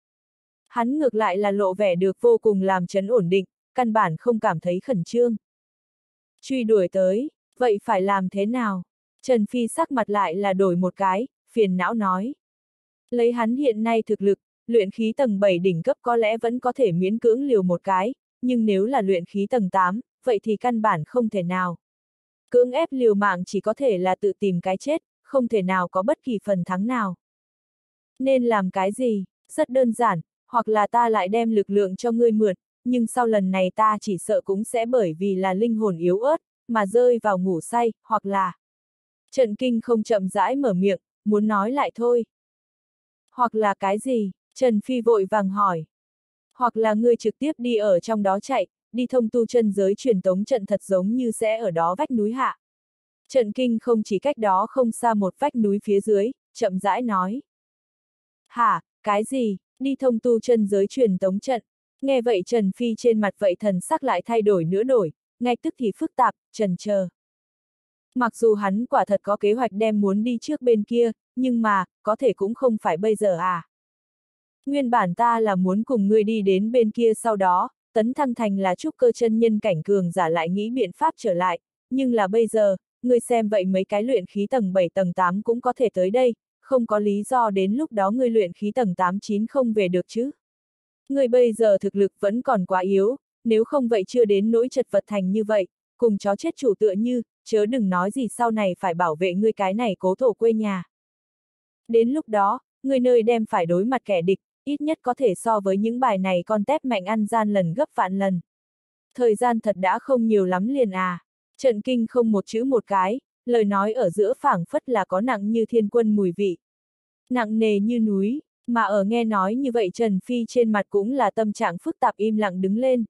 Hắn ngược lại là lộ vẻ được vô cùng làm chấn ổn định, căn bản không cảm thấy khẩn trương. Truy đuổi tới, vậy phải làm thế nào? Trần Phi sắc mặt lại là đổi một cái, phiền não nói. Lấy hắn hiện nay thực lực, luyện khí tầng 7 đỉnh cấp có lẽ vẫn có thể miễn cưỡng liều một cái, nhưng nếu là luyện khí tầng 8, vậy thì căn bản không thể nào. Cưỡng ép liều mạng chỉ có thể là tự tìm cái chết, không thể nào có bất kỳ phần thắng nào. Nên làm cái gì? Rất đơn giản, hoặc là ta lại đem lực lượng cho ngươi mượn, nhưng sau lần này ta chỉ sợ cũng sẽ bởi vì là linh hồn yếu ớt, mà rơi vào ngủ say, hoặc là Trần Kinh không chậm rãi mở miệng, muốn nói lại thôi. Hoặc là cái gì? Trần Phi vội vàng hỏi. Hoặc là ngươi trực tiếp đi ở trong đó chạy, đi thông tu chân giới truyền tống trận thật giống như sẽ ở đó vách núi hạ. Trận kinh không chỉ cách đó không xa một vách núi phía dưới, chậm rãi nói. Hả, cái gì, đi thông tu chân giới truyền tống trận. Nghe vậy Trần Phi trên mặt vậy thần sắc lại thay đổi nữa đổi, ngay tức thì phức tạp, trần chờ. Mặc dù hắn quả thật có kế hoạch đem muốn đi trước bên kia, nhưng mà, có thể cũng không phải bây giờ à. Nguyên bản ta là muốn cùng ngươi đi đến bên kia sau đó, tấn thăng thành là trúc cơ chân nhân cảnh cường giả lại nghĩ biện pháp trở lại, nhưng là bây giờ, ngươi xem vậy mấy cái luyện khí tầng 7 tầng 8 cũng có thể tới đây, không có lý do đến lúc đó ngươi luyện khí tầng 8-9 không về được chứ. Ngươi bây giờ thực lực vẫn còn quá yếu, nếu không vậy chưa đến nỗi chật vật thành như vậy, cùng chó chết chủ tựa như, chớ đừng nói gì sau này phải bảo vệ ngươi cái này cố thổ quê nhà. Đến lúc đó, ngươi nơi đem phải đối mặt kẻ địch, ít nhất có thể so với những bài này con tép mạnh ăn gian lần gấp vạn lần. Thời gian thật đã không nhiều lắm liền à. Trận kinh không một chữ một cái, lời nói ở giữa phảng phất là có nặng như thiên quân mùi vị. Nặng nề như núi, mà ở nghe nói như vậy Trần Phi trên mặt cũng là tâm trạng phức tạp im lặng đứng lên.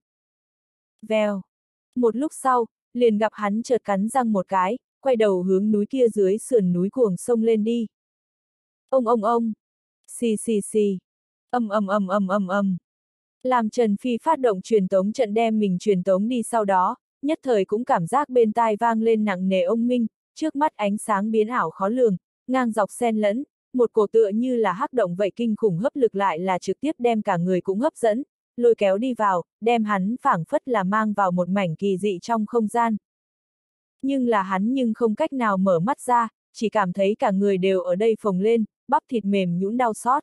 Vèo. Một lúc sau, liền gặp hắn chợt cắn răng một cái, quay đầu hướng núi kia dưới sườn núi cuồng sông lên đi. Ông ông ông. Xì xì xì. Âm âm âm âm âm âm. Làm Trần Phi phát động truyền tống trận đem mình truyền tống đi sau đó, nhất thời cũng cảm giác bên tai vang lên nặng nề ông minh, trước mắt ánh sáng biến ảo khó lường, ngang dọc xen lẫn, một cổ tựa như là hắc động vậy kinh khủng hấp lực lại là trực tiếp đem cả người cũng hấp dẫn, lôi kéo đi vào, đem hắn phảng phất là mang vào một mảnh kỳ dị trong không gian. Nhưng là hắn nhưng không cách nào mở mắt ra, chỉ cảm thấy cả người đều ở đây phồng lên, bắp thịt mềm nhũn đau xót.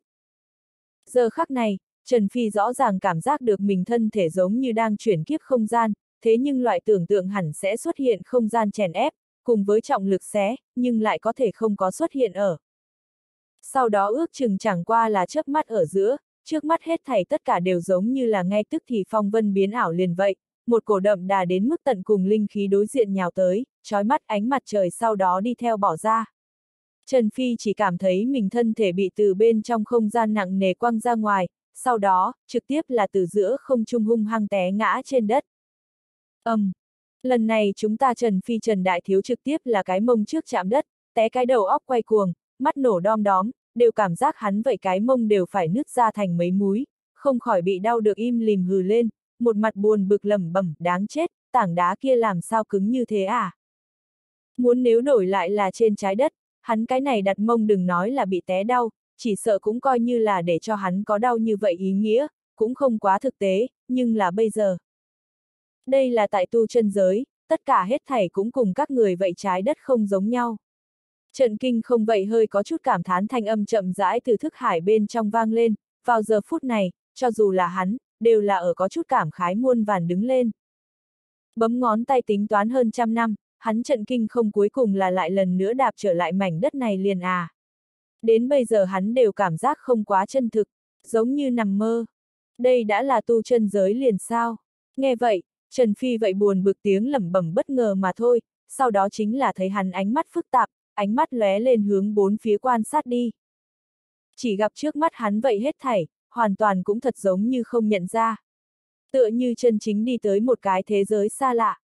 Giờ khắc này, Trần Phi rõ ràng cảm giác được mình thân thể giống như đang chuyển kiếp không gian, thế nhưng loại tưởng tượng hẳn sẽ xuất hiện không gian chèn ép, cùng với trọng lực xé, nhưng lại có thể không có xuất hiện ở. Sau đó ước chừng chẳng qua là chớp mắt ở giữa, trước mắt hết thảy tất cả đều giống như là ngay tức thì phong vân biến ảo liền vậy, một cổ đậm đà đến mức tận cùng linh khí đối diện nhào tới, trói mắt ánh mặt trời sau đó đi theo bỏ ra. Trần Phi chỉ cảm thấy mình thân thể bị từ bên trong không gian nặng nề quăng ra ngoài, sau đó, trực tiếp là từ giữa không trung hung hăng té ngã trên đất. Âm. Um, lần này chúng ta Trần Phi Trần Đại Thiếu trực tiếp là cái mông trước chạm đất, té cái đầu óc quay cuồng, mắt nổ đom đóm, đều cảm giác hắn vậy cái mông đều phải nứt ra thành mấy múi, không khỏi bị đau được im lìm hừ lên, một mặt buồn bực lẩm bẩm, đáng chết, tảng đá kia làm sao cứng như thế à? Muốn nếu đổi lại là trên trái đất, hắn cái này đặt mông đừng nói là bị té đau, chỉ sợ cũng coi như là để cho hắn có đau như vậy ý nghĩa, cũng không quá thực tế, nhưng là bây giờ. Đây là tại tu chân giới, tất cả hết thảy cũng cùng các người vậy trái đất không giống nhau. Trận kinh không vậy hơi có chút cảm thán thanh âm chậm rãi từ thức hải bên trong vang lên, vào giờ phút này, cho dù là hắn, đều là ở có chút cảm khái muôn vàn đứng lên. Bấm ngón tay tính toán hơn trăm năm, hắn trận kinh không cuối cùng là lại lần nữa đạp trở lại mảnh đất này liền à. Đến bây giờ hắn đều cảm giác không quá chân thực, giống như nằm mơ. Đây đã là tu chân giới liền sao? Nghe vậy, Trần Phi vậy buồn bực tiếng lẩm bẩm bất ngờ mà thôi, sau đó chính là thấy hắn ánh mắt phức tạp, ánh mắt lóe lên hướng bốn phía quan sát đi. Chỉ gặp trước mắt hắn vậy hết thảy, hoàn toàn cũng thật giống như không nhận ra. Tựa như chân chính đi tới một cái thế giới xa lạ.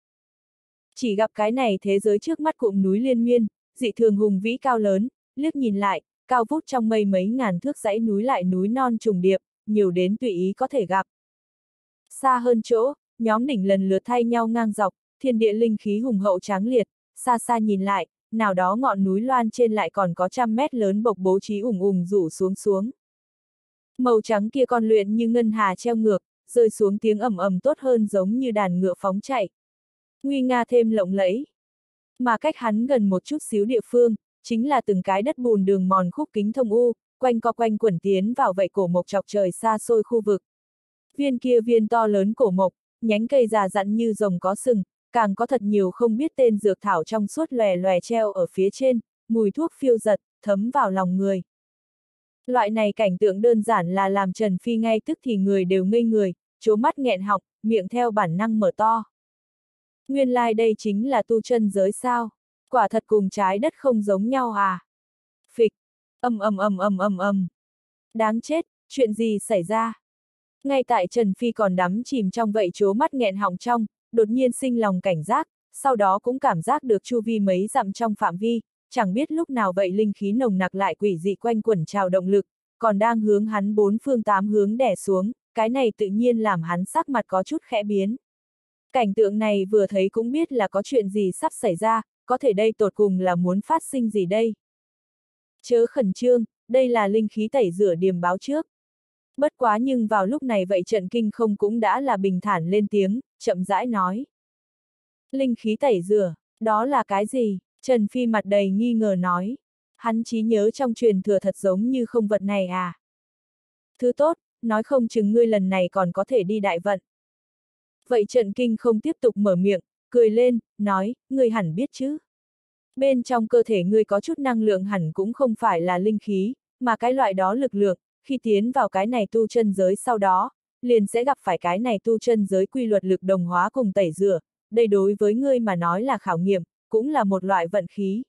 Chỉ gặp cái này thế giới trước mắt cụm núi liên miên, dị thường hùng vĩ cao lớn, liếc nhìn lại, cao vút trong mây mấy ngàn thước dãy núi lại núi non trùng điệp, nhiều đến tùy ý có thể gặp. Xa hơn chỗ, nhóm đỉnh lần lượt thay nhau ngang dọc, thiên địa linh khí hùng hậu tráng liệt, xa xa nhìn lại, nào đó ngọn núi loan trên lại còn có trăm mét lớn bộc bố trí ủng ủng rủ xuống xuống. Màu trắng kia còn luyện như ngân hà treo ngược, rơi xuống tiếng ầm ầm tốt hơn giống như đàn ngựa phóng chạy. Nguy nga thêm lộng lẫy. Mà cách hắn gần một chút xíu địa phương, chính là từng cái đất bùn đường mòn khúc kính thông u, quanh co quanh quẩn tiến vào vậy cổ mộc chọc trời xa xôi khu vực. Viên kia viên to lớn cổ mộc, nhánh cây già dặn như rồng có sừng, càng có thật nhiều không biết tên dược thảo trong suốt lòe lòe treo ở phía trên, mùi thuốc phiêu giật, thấm vào lòng người. Loại này cảnh tượng đơn giản là làm Trần Phi ngay tức thì người đều ngây người, chố mắt nghẹn họng, miệng theo bản năng mở to. Nguyên lai like đây chính là tu chân giới sao. Quả thật cùng trái đất không giống nhau à? Phịch, ầm ầm ầm ầm ầm ầm. Đáng chết, chuyện gì xảy ra? Ngay tại Trần Phi còn đắm chìm trong vậy chố mắt nghẹn họng trong, đột nhiên sinh lòng cảnh giác, sau đó cũng cảm giác được chu vi mấy dặm trong phạm vi, chẳng biết lúc nào vậy linh khí nồng nặc lại quỷ dị quanh quẩn trào động lực, còn đang hướng hắn bốn phương tám hướng đè xuống, cái này tự nhiên làm hắn sắc mặt có chút khẽ biến. Cảnh tượng này vừa thấy cũng biết là có chuyện gì sắp xảy ra, có thể đây tột cùng là muốn phát sinh gì đây. Chớ khẩn trương, đây là linh khí tẩy rửa điềm báo trước. Bất quá nhưng vào lúc này vậy trận kinh không cũng đã là bình thản lên tiếng, chậm rãi nói. Linh khí tẩy rửa, đó là cái gì? Trần Phi mặt đầy nghi ngờ nói. Hắn trí nhớ trong truyền thừa thật giống như không vật này à. Thứ tốt, nói không chừng ngươi lần này còn có thể đi đại vận. Vậy trận kinh không tiếp tục mở miệng, cười lên, nói, ngươi hẳn biết chứ. Bên trong cơ thể ngươi có chút năng lượng hẳn cũng không phải là linh khí, mà cái loại đó lực lượng, khi tiến vào cái này tu chân giới sau đó, liền sẽ gặp phải cái này tu chân giới quy luật lực đồng hóa cùng tẩy rửa, đây đối với ngươi mà nói là khảo nghiệm, cũng là một loại vận khí.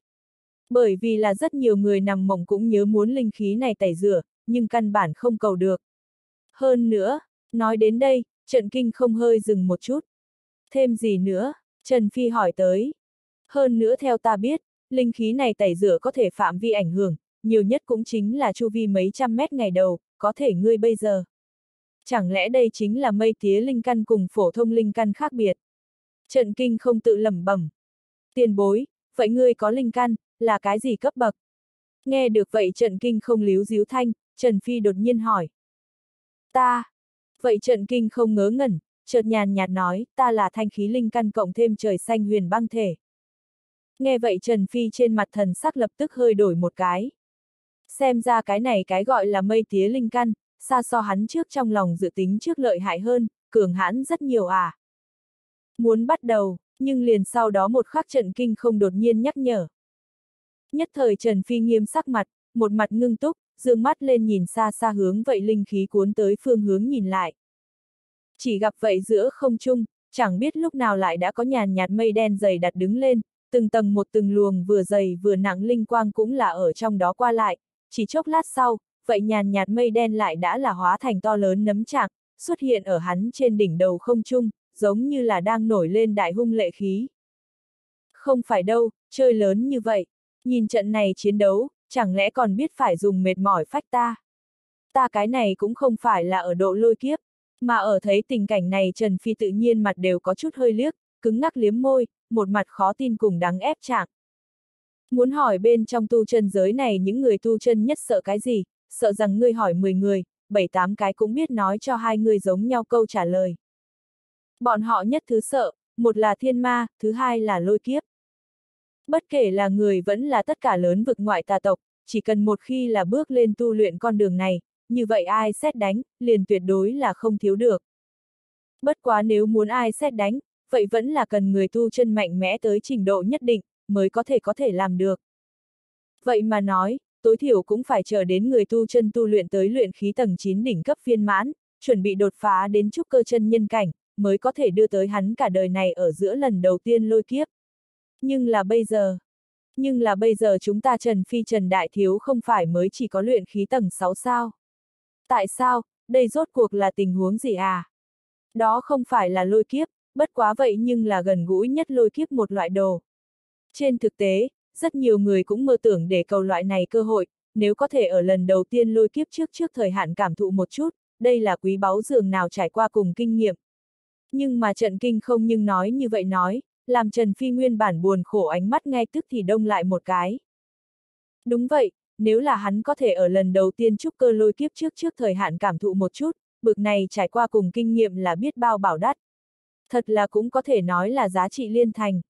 Bởi vì là rất nhiều người nằm mộng cũng nhớ muốn linh khí này tẩy rửa, nhưng căn bản không cầu được. Hơn nữa, nói đến đây, trận kinh không hơi dừng một chút. Thêm gì nữa? Trần Phi hỏi tới. Hơn nữa theo ta biết, linh khí này tẩy rửa có thể phạm vi ảnh hưởng, nhiều nhất cũng chính là chu vi mấy trăm mét ngày đầu, có thể ngươi bây giờ. Chẳng lẽ đây chính là mây tía linh căn cùng phổ thông linh căn khác biệt? Trận kinh không tự lẩm bẩm. Tiền bối, vậy ngươi có linh căn, là cái gì cấp bậc? Nghe được vậy trận kinh không líu díu thanh, Trần Phi đột nhiên hỏi. Ta. Vậy trận kinh không ngớ ngẩn, chợt nhàn nhạt nói, ta là thanh khí linh căn cộng thêm trời xanh huyền băng thể. Nghe vậy Trần Phi trên mặt thần sắc lập tức hơi đổi một cái. Xem ra cái này cái gọi là mây tía linh căn, xa so hắn trước trong lòng dự tính trước lợi hại hơn, cường hãn rất nhiều à. Muốn bắt đầu, nhưng liền sau đó một khắc trận kinh không đột nhiên nhắc nhở. Nhất thời Trần Phi nghiêm sắc mặt, một mặt ngưng túc, dương mắt lên nhìn xa xa hướng vậy linh khí cuốn tới phương hướng nhìn lại. Chỉ gặp vậy giữa không trung, chẳng biết lúc nào lại đã có nhàn nhạt mây đen dày đặt đứng lên, từng tầng một từng luồng vừa dày vừa nặng linh quang cũng là ở trong đó qua lại, chỉ chốc lát sau, vậy nhàn nhạt mây đen lại đã là hóa thành to lớn nấm trạng, xuất hiện ở hắn trên đỉnh đầu không trung, giống như là đang nổi lên đại hung lệ khí. Không phải đâu, chơi lớn như vậy, nhìn trận này chiến đấu, chẳng lẽ còn biết phải dùng mệt mỏi phách ta. Ta cái này cũng không phải là ở độ lôi kiếp, mà ở thấy tình cảnh này Trần Phi tự nhiên mặt đều có chút hơi liếc, cứng ngắc liếm môi, một mặt khó tin cùng đắng ép trạng. Muốn hỏi bên trong tu chân giới này những người tu chân nhất sợ cái gì, sợ rằng ngươi hỏi 10 người, 7-8 cái cũng biết nói cho hai người giống nhau câu trả lời. Bọn họ nhất thứ sợ, một là thiên ma, thứ hai là lôi kiếp. Bất kể là người vẫn là tất cả lớn vực ngoại tà tộc, chỉ cần một khi là bước lên tu luyện con đường này, như vậy ai xét đánh, liền tuyệt đối là không thiếu được. Bất quá nếu muốn ai xét đánh, vậy vẫn là cần người tu chân mạnh mẽ tới trình độ nhất định, mới có thể có thể làm được. Vậy mà nói, tối thiểu cũng phải chờ đến người tu chân tu luyện tới luyện khí tầng 9 đỉnh cấp viên mãn, chuẩn bị đột phá đến trúc cơ chân nhân cảnh, mới có thể đưa tới hắn cả đời này ở giữa lần đầu tiên lôi kiếp. Nhưng là bây giờ, nhưng là bây giờ chúng ta Trần Phi Trần Đại Thiếu không phải mới chỉ có luyện khí tầng 6 sao? Tại sao, đây rốt cuộc là tình huống gì à? Đó không phải là lôi kiếp, bất quá vậy nhưng là gần gũi nhất lôi kiếp một loại đồ. Trên thực tế, rất nhiều người cũng mơ tưởng để cầu loại này cơ hội, nếu có thể ở lần đầu tiên lôi kiếp trước trước thời hạn cảm thụ một chút, đây là quý báu dường nào trải qua cùng kinh nghiệm. Nhưng mà trận kinh không nhưng nói như vậy nói, làm Trần Phi nguyên bản buồn khổ ánh mắt ngay tức thì đông lại một cái. Đúng vậy, nếu là hắn có thể ở lần đầu tiên trúc cơ lôi kiếp trước trước thời hạn cảm thụ một chút, bực này trải qua cùng kinh nghiệm là biết bao bảo đắt. Thật là cũng có thể nói là giá trị liên thành.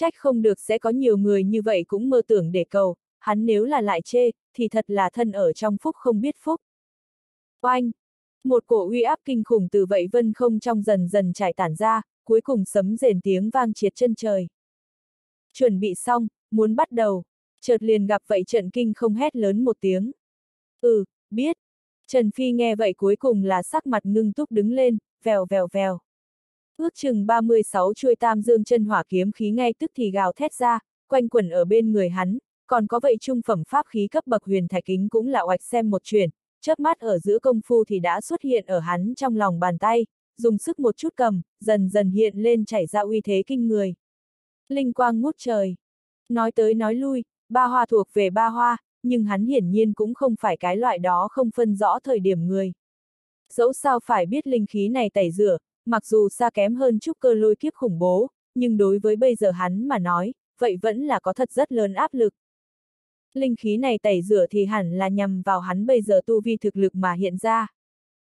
Trách không được sẽ có nhiều người như vậy cũng mơ tưởng để cầu, hắn nếu là lại chê, thì thật là thân ở trong phúc không biết phúc. Oanh! Một cổ uy áp kinh khủng từ vậy vân không trong dần dần trải tản ra, cuối cùng sấm rền tiếng vang triệt chân trời. Chuẩn bị xong, muốn bắt đầu, chợt liền gặp vậy trận kinh không hét lớn một tiếng. Ừ, biết. Trần Phi nghe vậy cuối cùng là sắc mặt ngưng túc đứng lên, vèo vèo vèo. Ước chừng 36 chuôi tam dương chân hỏa kiếm khí ngay tức thì gào thét ra, quanh quẩn ở bên người hắn, còn có vậy trung phẩm pháp khí cấp bậc huyền thạch kính cũng là oạch xem một chuyển, chớp mắt ở giữa công phu thì đã xuất hiện ở hắn trong lòng bàn tay, dùng sức một chút cầm, dần dần hiện lên chảy ra uy thế kinh người. Linh quang ngút trời. Nói tới nói lui, ba hoa thuộc về ba hoa, nhưng hắn hiển nhiên cũng không phải cái loại đó không phân rõ thời điểm người. Dẫu sao phải biết linh khí này tẩy rửa, mặc dù xa kém hơn trúc cơ lôi kiếp khủng bố, nhưng đối với bây giờ hắn mà nói, vậy vẫn là có thật rất lớn áp lực. Linh khí này tẩy rửa thì hẳn là nhằm vào hắn bây giờ tu vi thực lực mà hiện ra.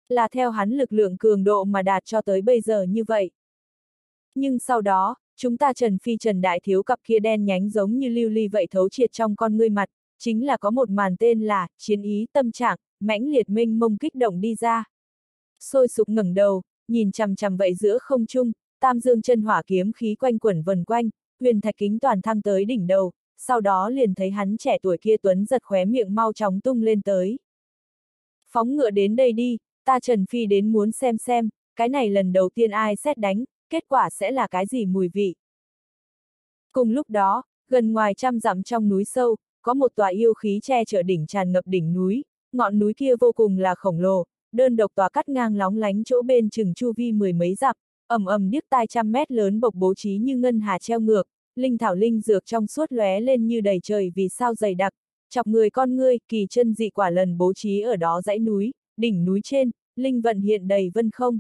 Là theo hắn lực lượng cường độ mà đạt cho tới bây giờ như vậy. Nhưng sau đó, chúng ta Trần Phi Trần Đại Thiếu cặp kia đen nhánh giống như lưu ly vậy thấu triệt trong con ngươi mặt, chính là có một màn tên là chiến ý tâm trạng, mãnh liệt minh mông kích động đi ra. Sôi sục ngẩng đầu, nhìn chằm chằm vậy giữa không trung, tam dương chân hỏa kiếm khí quanh quẩn vần quanh, huyền thạch kính toàn thăng tới đỉnh đầu, sau đó liền thấy hắn trẻ tuổi kia tuấn giật khóe miệng mau chóng tung lên tới. Phóng ngựa đến đây đi, ta Trần Phi đến muốn xem xem, cái này lần đầu tiên ai xét đánh, kết quả sẽ là cái gì mùi vị. Cùng lúc đó, gần ngoài trăm dặm trong núi sâu, có một tòa yêu khí che chở đỉnh tràn ngập đỉnh núi, ngọn núi kia vô cùng là khổng lồ, đơn độc tòa cắt ngang lóng lánh chỗ bên chừng chu vi mười mấy dặm, ầm ầm điếc tai trăm mét lớn bộc bố trí như ngân hà treo ngược, linh thảo linh dược trong suốt lóe lên như đầy trời vì sao dày đặc, chọc người con ngươi, kỳ chân dị quả lần bố trí ở đó dãy núi, đỉnh núi trên, linh vận hiện đầy vân không.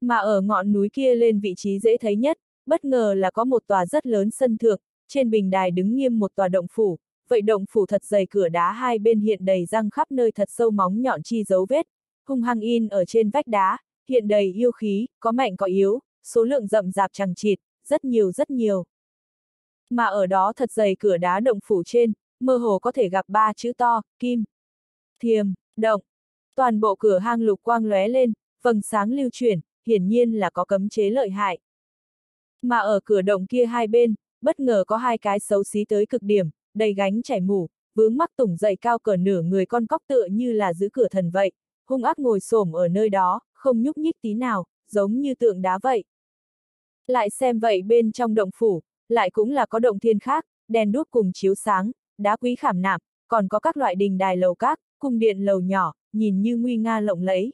Mà ở ngọn núi kia lên vị trí dễ thấy nhất, bất ngờ là có một tòa rất lớn sân thượng, trên bình đài đứng nghiêm một tòa động phủ, vậy động phủ thật dày cửa đá hai bên hiện đầy răng khắp nơi thật sâu móng nhọn chi dấu vết, hung hăng in ở trên vách đá, hiện đầy yêu khí, có mạnh có yếu, số lượng rậm rạp chẳng chịt, rất nhiều rất nhiều. Mà ở đó thật dày cửa đá động phủ trên, mơ hồ có thể gặp ba chữ to, kim, thiềm, động. Toàn bộ cửa hang lục quang lóe lên, vầng sáng lưu chuyển, hiển nhiên là có cấm chế lợi hại. Mà ở cửa động kia hai bên, bất ngờ có hai cái xấu xí tới cực điểm, đầy gánh chảy mủ, vướng mắc tủng dậy cao cỡ nửa người con cóc tựa như là giữ cửa thần vậy, hung ác ngồi xổm ở nơi đó, không nhúc nhích tí nào, giống như tượng đá vậy. Lại xem vậy bên trong động phủ, lại cũng là có động thiên khác, đèn đuốc cùng chiếu sáng, đá quý khảm nạm, còn có các loại đình đài lầu các, cung điện lầu nhỏ, nhìn như nguy nga lộng lẫy.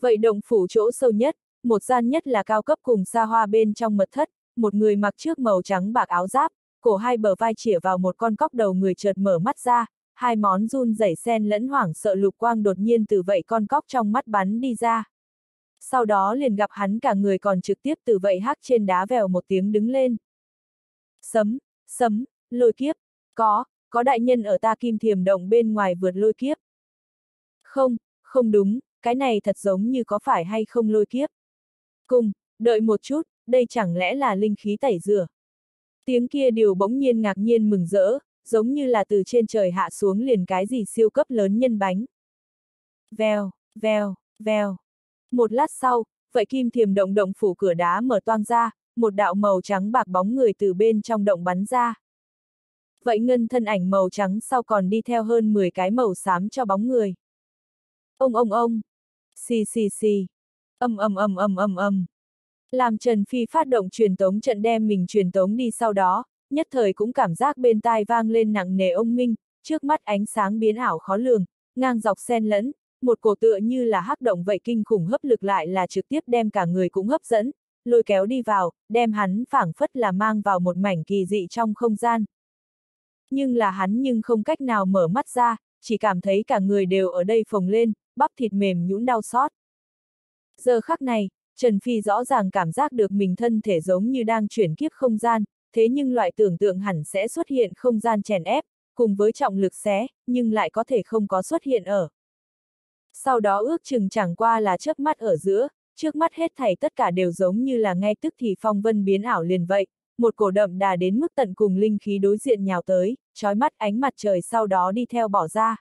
Vậy động phủ chỗ sâu nhất, một gian nhất là cao cấp cùng xa hoa bên trong mật thất, một người mặc trước màu trắng bạc áo giáp, cổ hai bờ vai chĩa vào một con cóc đầu người chợt mở mắt ra, hai món run rẩy sen lẫn hoảng sợ lục quang đột nhiên từ vậy con cóc trong mắt bắn đi ra. Sau đó liền gặp hắn cả người còn trực tiếp từ vậy hắc trên đá vèo một tiếng đứng lên. Sấm, sấm, lôi kiếp, có, có đại nhân ở ta kim thiềm động bên ngoài vượt lôi kiếp. Không, không đúng, cái này thật giống như có phải hay không lôi kiếp. Cùng, đợi một chút, đây chẳng lẽ là linh khí tẩy rửa. Tiếng kia điều bỗng nhiên ngạc nhiên mừng rỡ, giống như là từ trên trời hạ xuống liền cái gì siêu cấp lớn nhân bánh. Vèo, vèo, vèo. Một lát sau, vậy kim thiềm động động phủ cửa đá mở toang ra, một đạo màu trắng bạc bóng người từ bên trong động bắn ra. Vậy ngân thân ảnh màu trắng sau còn đi theo hơn 10 cái màu xám cho bóng người. Ông ông ông. Xì xì xì. Âm âm âm âm âm âm. Làm Trần Phi phát động truyền tống trận đem mình truyền tống đi sau đó, nhất thời cũng cảm giác bên tai vang lên nặng nề ông minh, trước mắt ánh sáng biến ảo khó lường, ngang dọc xen lẫn, một cổ tựa như là hắc động vậy kinh khủng hấp lực lại là trực tiếp đem cả người cũng hấp dẫn, lôi kéo đi vào, đem hắn phảng phất là mang vào một mảnh kỳ dị trong không gian. Nhưng là hắn nhưng không cách nào mở mắt ra, chỉ cảm thấy cả người đều ở đây phồng lên, bắp thịt mềm nhũn đau xót. Giờ khắc này, Trần Phi rõ ràng cảm giác được mình thân thể giống như đang chuyển kiếp không gian, thế nhưng loại tưởng tượng hẳn sẽ xuất hiện không gian chèn ép, cùng với trọng lực xé, nhưng lại có thể không có xuất hiện ở. Sau đó ước chừng chẳng qua là chớp mắt ở giữa, trước mắt hết thảy tất cả đều giống như là ngay tức thì phong vân biến ảo liền vậy, một cổ đậm đà đến mức tận cùng linh khí đối diện nhào tới, trói mắt ánh mặt trời sau đó đi theo bỏ ra.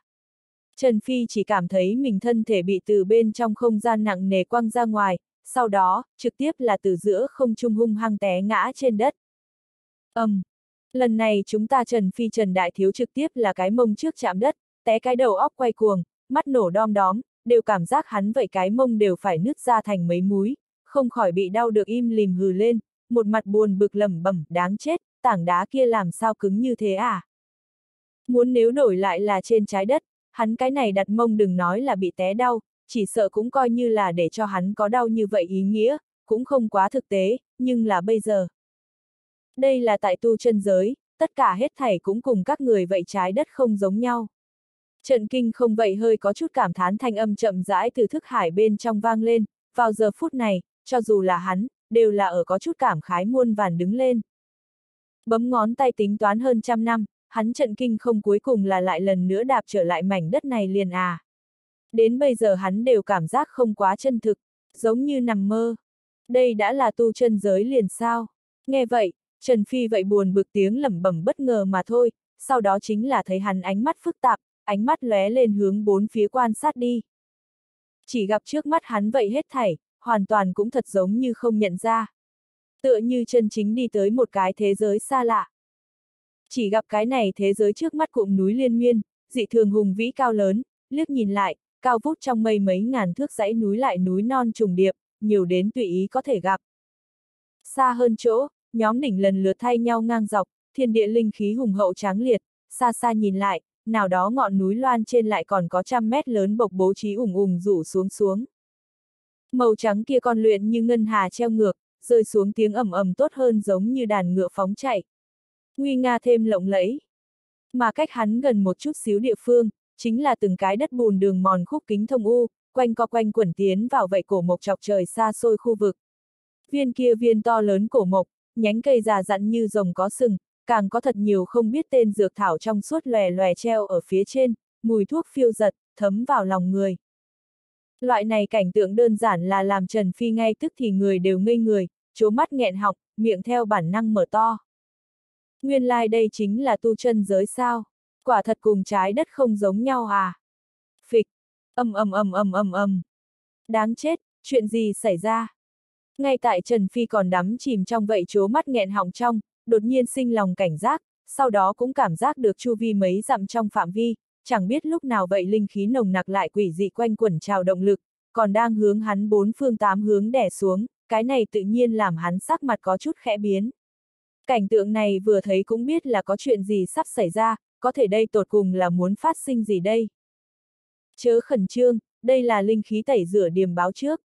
Trần Phi chỉ cảm thấy mình thân thể bị từ bên trong không gian nặng nề quăng ra ngoài, sau đó, trực tiếp là từ giữa không trung hung hăng té ngã trên đất ầm Um, lần này chúng ta Trần Phi Trần Đại Thiếu trực tiếp là cái mông trước chạm đất, té cái đầu óc quay cuồng, mắt nổ đom đóm, đều cảm giác hắn vậy cái mông đều phải nứt ra thành mấy múi, không khỏi bị đau được im lìm hừ lên, một mặt buồn bực lẩm bẩm đáng chết, tảng đá kia làm sao cứng như thế à? Muốn nếu đổi lại là trên trái đất, hắn cái này đặt mông đừng nói là bị té đau, chỉ sợ cũng coi như là để cho hắn có đau như vậy ý nghĩa, cũng không quá thực tế, nhưng là bây giờ. Đây là tại tu chân giới, tất cả hết thảy cũng cùng các người vậy trái đất không giống nhau. Trận kinh không vậy hơi có chút cảm thán thanh âm chậm rãi từ thức hải bên trong vang lên, vào giờ phút này, cho dù là hắn, đều là ở có chút cảm khái muôn vàn đứng lên. Bấm ngón tay tính toán hơn trăm năm, hắn trận kinh không cuối cùng là lại lần nữa đạp trở lại mảnh đất này liền à. Đến bây giờ hắn đều cảm giác không quá chân thực, giống như nằm mơ. Đây đã là tu chân giới liền sao? Nghe vậy, Trần Phi vậy buồn bực tiếng lẩm bẩm bất ngờ mà thôi, sau đó chính là thấy hắn ánh mắt phức tạp, ánh mắt lóe lên hướng bốn phía quan sát đi. Chỉ gặp trước mắt hắn vậy hết thảy, hoàn toàn cũng thật giống như không nhận ra. Tựa như chân chính đi tới một cái thế giới xa lạ. Chỉ gặp cái này thế giới trước mắt cụm núi liên miên, dị thường hùng vĩ cao lớn, liếc nhìn lại, cao vút trong mây mấy ngàn thước dãy núi lại núi non trùng điệp, nhiều đến tùy ý có thể gặp. Xa hơn chỗ, nhóm đỉnh lần lượt thay nhau ngang dọc, thiên địa linh khí hùng hậu tráng liệt, xa xa nhìn lại, nào đó ngọn núi loan trên lại còn có trăm mét lớn bộc bố trí ủng ủng rủ xuống xuống. Màu trắng kia còn luyện như ngân hà treo ngược, rơi xuống tiếng ầm ầm tốt hơn giống như đàn ngựa phóng chạy. Nguy nga thêm lộng lẫy. Mà cách hắn gần một chút xíu địa phương, chính là từng cái đất bùn đường mòn khúc kính thông u, quanh co quanh quẩn tiến vào vậy cổ mộc chọc trời xa xôi khu vực. Viên kia viên to lớn cổ mộc, nhánh cây già dặn như rồng có sừng, càng có thật nhiều không biết tên dược thảo trong suốt lòe lòe treo ở phía trên, mùi thuốc phiêu giật, thấm vào lòng người. Loại này cảnh tượng đơn giản là làm Trần Phi ngay tức thì người đều ngây người, chố mắt nghẹn học, miệng theo bản năng mở to. Nguyên lai like đây chính là tu chân giới sao? Quả thật cùng trái đất không giống nhau à? Phịch, âm âm âm âm âm âm. Đáng chết, chuyện gì xảy ra? Ngay tại Trần Phi còn đắm chìm trong vậy chố mắt nghẹn họng trong, đột nhiên sinh lòng cảnh giác, sau đó cũng cảm giác được chu vi mấy dặm trong phạm vi, chẳng biết lúc nào vậy linh khí nồng nặc lại quỷ dị quanh quẩn trào động lực, còn đang hướng hắn bốn phương tám hướng đè xuống, cái này tự nhiên làm hắn sắc mặt có chút khẽ biến. Cảnh tượng này vừa thấy cũng biết là có chuyện gì sắp xảy ra, có thể đây tột cùng là muốn phát sinh gì đây. Chớ khẩn trương, đây là linh khí tẩy rửa điềm báo trước.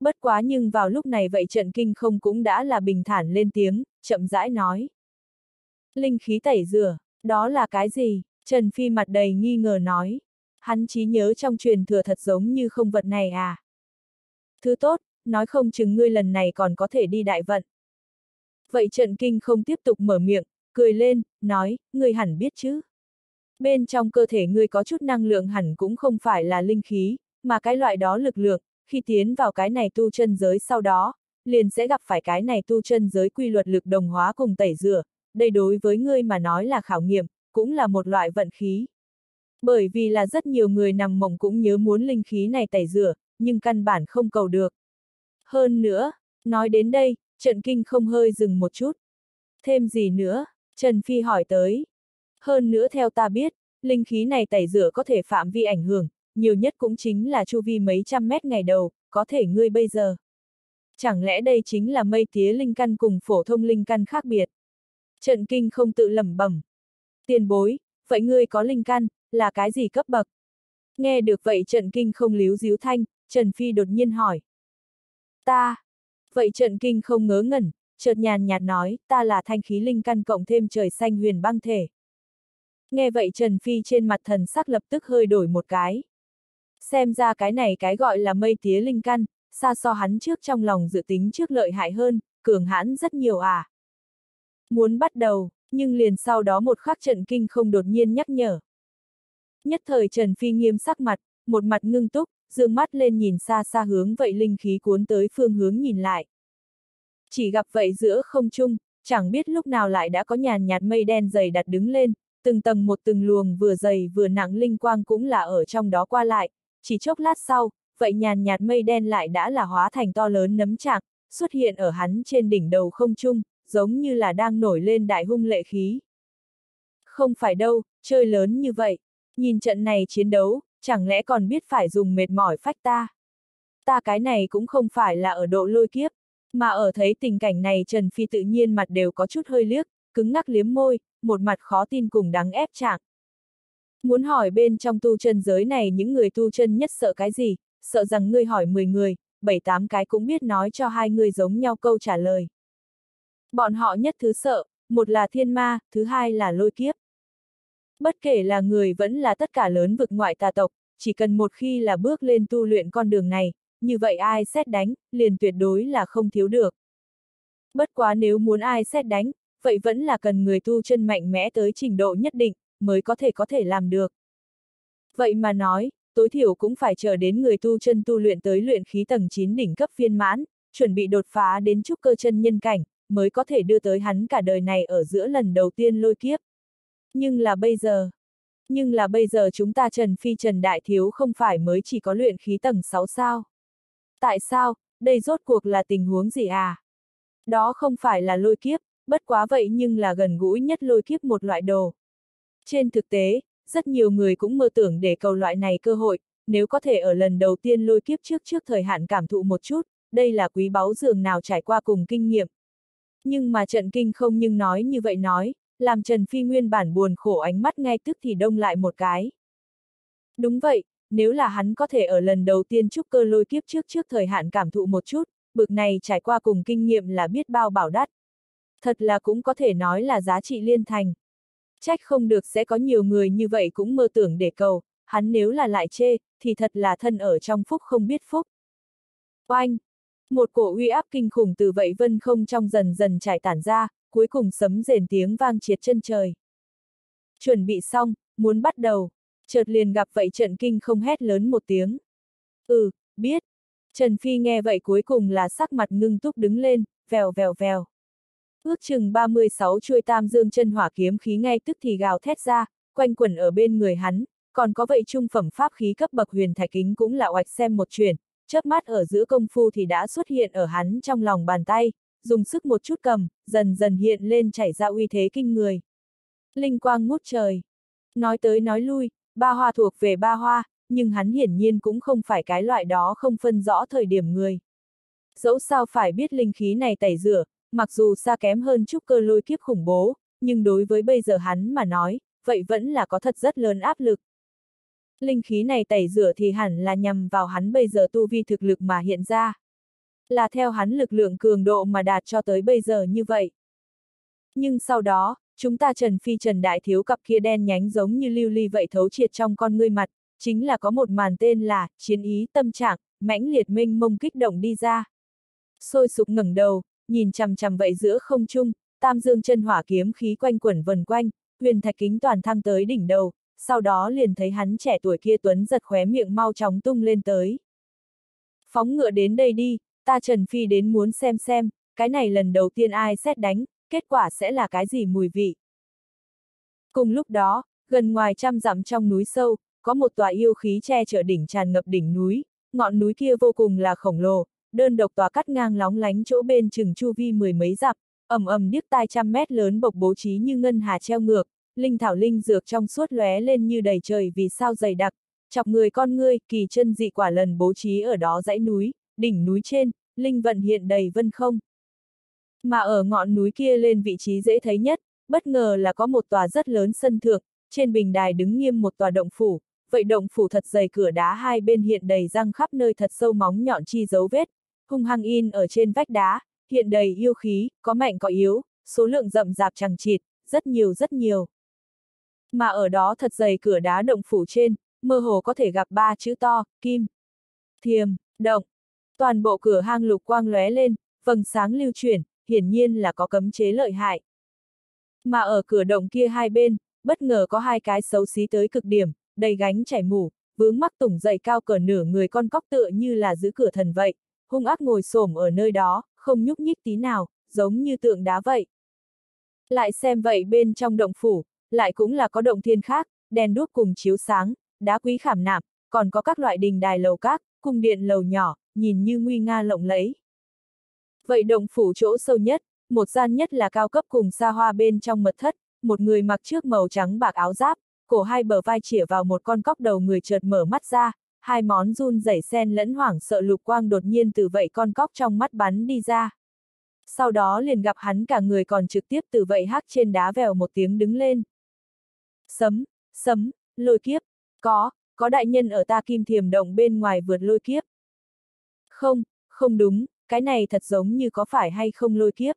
Bất quá nhưng vào lúc này vậy trận kinh không cũng đã là bình thản lên tiếng, chậm rãi nói. Linh khí tẩy rửa, đó là cái gì? Trần Phi mặt đầy nghi ngờ nói. Hắn trí nhớ trong truyền thừa thật giống như không vật này à? Thứ tốt, nói không chừng ngươi lần này còn có thể đi đại vận. Vậy Trần Kinh không tiếp tục mở miệng, cười lên, nói, ngươi hẳn biết chứ. Bên trong cơ thể ngươi có chút năng lượng hẳn cũng không phải là linh khí, mà cái loại đó lực lượng, khi tiến vào cái này tu chân giới sau đó, liền sẽ gặp phải cái này tu chân giới quy luật lực đồng hóa cùng tẩy rửa, đây đối với ngươi mà nói là khảo nghiệm, cũng là một loại vận khí. Bởi vì là rất nhiều người nằm mộng cũng nhớ muốn linh khí này tẩy rửa, nhưng căn bản không cầu được. Hơn nữa, nói đến đây, Trần Kinh không hơi dừng một chút. Thêm gì nữa? Trần Phi hỏi tới. Hơn nữa theo ta biết, linh khí này tẩy rửa có thể phạm vi ảnh hưởng, nhiều nhất cũng chính là chu vi mấy trăm mét ngày đầu, có thể ngươi bây giờ. Chẳng lẽ đây chính là mây tía linh căn cùng phổ thông linh căn khác biệt? Trần Kinh không tự lẩm bẩm. Tiền bối, vậy ngươi có linh căn, là cái gì cấp bậc? Nghe được vậy Trần Kinh không líu díu thanh, Trần Phi đột nhiên hỏi. Ta. Vậy Trần Kinh không ngớ ngẩn, chợt nhàn nhạt nói, ta là thanh khí linh căn cộng thêm trời xanh huyền băng thể. Nghe vậy Trần Phi trên mặt thần sắc lập tức hơi đổi một cái. Xem ra cái này cái gọi là mây tía linh căn, xa so hắn trước trong lòng dự tính trước lợi hại hơn, cường hãn rất nhiều à. Muốn bắt đầu, nhưng liền sau đó một khắc trận kinh không đột nhiên nhắc nhở. Nhất thời Trần Phi nghiêm sắc mặt, một mặt ngưng túc, dương mắt lên nhìn xa xa hướng vậy linh khí cuốn tới phương hướng nhìn lại. Chỉ gặp vậy giữa không trung, chẳng biết lúc nào lại đã có nhàn nhạt mây đen dày đặt đứng lên, từng tầng một từng luồng vừa dày vừa nặng linh quang cũng là ở trong đó qua lại, chỉ chốc lát sau, vậy nhàn nhạt mây đen lại đã là hóa thành to lớn nấm trạng, xuất hiện ở hắn trên đỉnh đầu không trung, giống như là đang nổi lên đại hung lệ khí. Không phải đâu, chơi lớn như vậy, nhìn trận này chiến đấu, chẳng lẽ còn biết phải dùng mệt mỏi phách ta. Ta cái này cũng không phải là ở độ lôi kiếp, mà ở thấy tình cảnh này Trần Phi tự nhiên mặt đều có chút hơi liếc, cứng ngắc liếm môi, một mặt khó tin cùng đắng ép trạng. Muốn hỏi bên trong tu chân giới này những người tu chân nhất sợ cái gì, sợ rằng ngươi hỏi 10 người, 7-8 cái cũng biết nói cho hai người giống nhau câu trả lời. Bọn họ nhất thứ sợ, một là thiên ma, thứ hai là lôi kiếp. Bất kể là người vẫn là tất cả lớn vực ngoại tà tộc, chỉ cần một khi là bước lên tu luyện con đường này, như vậy ai xét đánh, liền tuyệt đối là không thiếu được. Bất quá nếu muốn ai xét đánh, vậy vẫn là cần người tu chân mạnh mẽ tới trình độ nhất định, mới có thể có thể làm được. Vậy mà nói, tối thiểu cũng phải chờ đến người tu chân tu luyện tới luyện khí tầng 9 đỉnh cấp viên mãn, chuẩn bị đột phá đến trúc cơ chân nhân cảnh, mới có thể đưa tới hắn cả đời này ở giữa lần đầu tiên lôi kiếp. Nhưng là bây giờ, nhưng là bây giờ chúng ta Trần Phi Trần Đại Thiếu không phải mới chỉ có luyện khí tầng 6 sao? Tại sao, đây rốt cuộc là tình huống gì à? Đó không phải là lôi kiếp, bất quá vậy nhưng là gần gũi nhất lôi kiếp một loại đồ. Trên thực tế, rất nhiều người cũng mơ tưởng để cầu loại này cơ hội, nếu có thể ở lần đầu tiên lôi kiếp trước trước thời hạn cảm thụ một chút, đây là quý báu dường nào trải qua cùng kinh nghiệm. Nhưng mà trận kinh không nhưng nói như vậy nói, làm Trần Phi nguyên bản buồn khổ ánh mắt ngay tức thì đông lại một cái. Đúng vậy, nếu là hắn có thể ở lần đầu tiên trúc cơ lôi kiếp trước trước thời hạn cảm thụ một chút, bực này trải qua cùng kinh nghiệm là biết bao bảo đắt. Thật là cũng có thể nói là giá trị liên thành. Trách không được sẽ có nhiều người như vậy cũng mơ tưởng để cầu, hắn nếu là lại chê, thì thật là thân ở trong phúc không biết phúc. Oanh! Một cổ uy áp kinh khủng từ vậy vân không trong dần dần trải tản ra, cuối cùng sấm rền tiếng vang triệt chân trời. Chuẩn bị xong, muốn bắt đầu, chợt liền gặp vậy trận kinh không hét lớn một tiếng. Ừ, biết. Trần Phi nghe vậy cuối cùng là sắc mặt ngưng túc đứng lên, vèo vèo vèo. Ước chừng 36 chuôi tam dương chân hỏa kiếm khí ngay tức thì gào thét ra, quanh quẩn ở bên người hắn, còn có vậy trung phẩm pháp khí cấp bậc huyền thạch kính cũng là oạch xem một chuyển, chớp mắt ở giữa công phu thì đã xuất hiện ở hắn trong lòng bàn tay, dùng sức một chút cầm, dần dần hiện lên chảy ra uy thế kinh người. Linh quang ngút trời. Nói tới nói lui, ba hoa thuộc về ba hoa, nhưng hắn hiển nhiên cũng không phải cái loại đó không phân rõ thời điểm người. Dẫu sao phải biết linh khí này tẩy rửa, mặc dù xa kém hơn trúc cơ lôi kiếp khủng bố, nhưng đối với bây giờ hắn mà nói, vậy vẫn là có thật rất lớn áp lực. Linh khí này tẩy rửa thì hẳn là nhằm vào hắn bây giờ tu vi thực lực mà hiện ra. Là theo hắn lực lượng cường độ mà đạt cho tới bây giờ như vậy. Nhưng sau đó, chúng ta Trần Phi Trần Đại Thiếu cặp kia đen nhánh giống như lưu ly vậy thấu triệt trong con ngươi mặt, chính là có một màn tên là, chiến ý tâm trạng, mãnh liệt minh mông kích động đi ra. Sôi sục ngẩng đầu, nhìn chằm chằm vậy giữa không trung, tam dương chân hỏa kiếm khí quanh quẩn vần quanh, huyền thạch kính toàn thăng tới đỉnh đầu, sau đó liền thấy hắn trẻ tuổi kia tuấn giật khóe miệng mau chóng tung lên tới. Phóng ngựa đến đây đi, ta Trần Phi đến muốn xem xem, cái này lần đầu tiên ai xét đánh, kết quả sẽ là cái gì mùi vị. Cùng lúc đó, gần ngoài trăm dặm trong núi sâu, có một tòa yêu khí che chở đỉnh tràn ngập đỉnh núi, ngọn núi kia vô cùng là khổng lồ, đơn độc tòa cắt ngang lóng lánh chỗ bên chừng chu vi mười mấy dặm, ầm ầm điếc tai trăm mét lớn bộc bố trí như ngân hà treo ngược, linh thảo linh dược trong suốt lóe lên như đầy trời vì sao dày đặc, chọc người con ngươi, kỳ chân dị quả lần bố trí ở đó dãy núi, đỉnh núi trên, linh vận hiện đầy vân không. Mà ở ngọn núi kia lên vị trí dễ thấy nhất, bất ngờ là có một tòa rất lớn sân thượng, trên bình đài đứng nghiêm một tòa động phủ, vậy động phủ thật dày cửa đá hai bên hiện đầy răng khắp nơi thật sâu móng nhọn chi dấu vết, hung hăng in ở trên vách đá, hiện đầy yêu khí, có mạnh có yếu, số lượng rậm rạp chẳng chịt, rất nhiều rất nhiều. Mà ở đó thật dày cửa đá động phủ trên, mơ hồ có thể gặp ba chữ to, kim, thiềm, động. Toàn bộ cửa hang lục quang lóe lên, vầng sáng lưu chuyển, hiển nhiên là có cấm chế lợi hại. Mà ở cửa động kia hai bên, bất ngờ có hai cái xấu xí tới cực điểm, đầy gánh chảy mủ, vướng mắc tủng dậy cao cỡ nửa người con cóc tựa như là giữ cửa thần vậy, hung ác ngồi xổm ở nơi đó, không nhúc nhích tí nào, giống như tượng đá vậy. Lại xem vậy bên trong động phủ, lại cũng là có động thiên khác, đèn đuốc cùng chiếu sáng, đá quý khảm nạm, còn có các loại đình đài lầu các, cung điện lầu nhỏ, nhìn như nguy nga lộng lẫy. Vậy động phủ chỗ sâu nhất, một gian nhất là cao cấp cùng xa hoa bên trong mật thất, một người mặc trước màu trắng bạc áo giáp, cổ hai bờ vai chĩa vào một con cóc đầu người chợt mở mắt ra, hai món run rẩy sen lẫn hoảng sợ lục quang đột nhiên từ vậy con cóc trong mắt bắn đi ra. Sau đó liền gặp hắn cả người còn trực tiếp từ vậy hắc trên đá vèo một tiếng đứng lên. Sấm, sấm, lôi kiếp, có, có đại nhân ở ta kim thiềm động bên ngoài vượt lôi kiếp. Không, không đúng, cái này thật giống như có phải hay không lôi kiếp.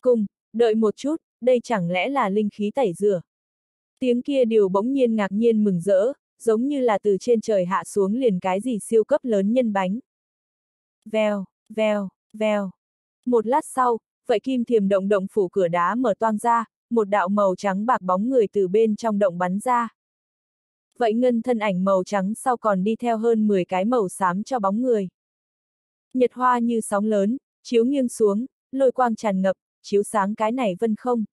Cùng, đợi một chút, đây chẳng lẽ là linh khí tẩy rửa. Tiếng kia điều bỗng nhiên ngạc nhiên mừng rỡ, giống như là từ trên trời hạ xuống liền cái gì siêu cấp lớn nhân bánh. Vèo, vèo, vèo. Một lát sau, vậy kim thiềm động động phủ cửa đá mở toang ra, một đạo màu trắng bạc bóng người từ bên trong động bắn ra. Vậy ngân thân ảnh màu trắng sau còn đi theo hơn 10 cái màu xám cho bóng người. Nhật hoa như sóng lớn, chiếu nghiêng xuống, lôi quang tràn ngập, chiếu sáng cái này vân không.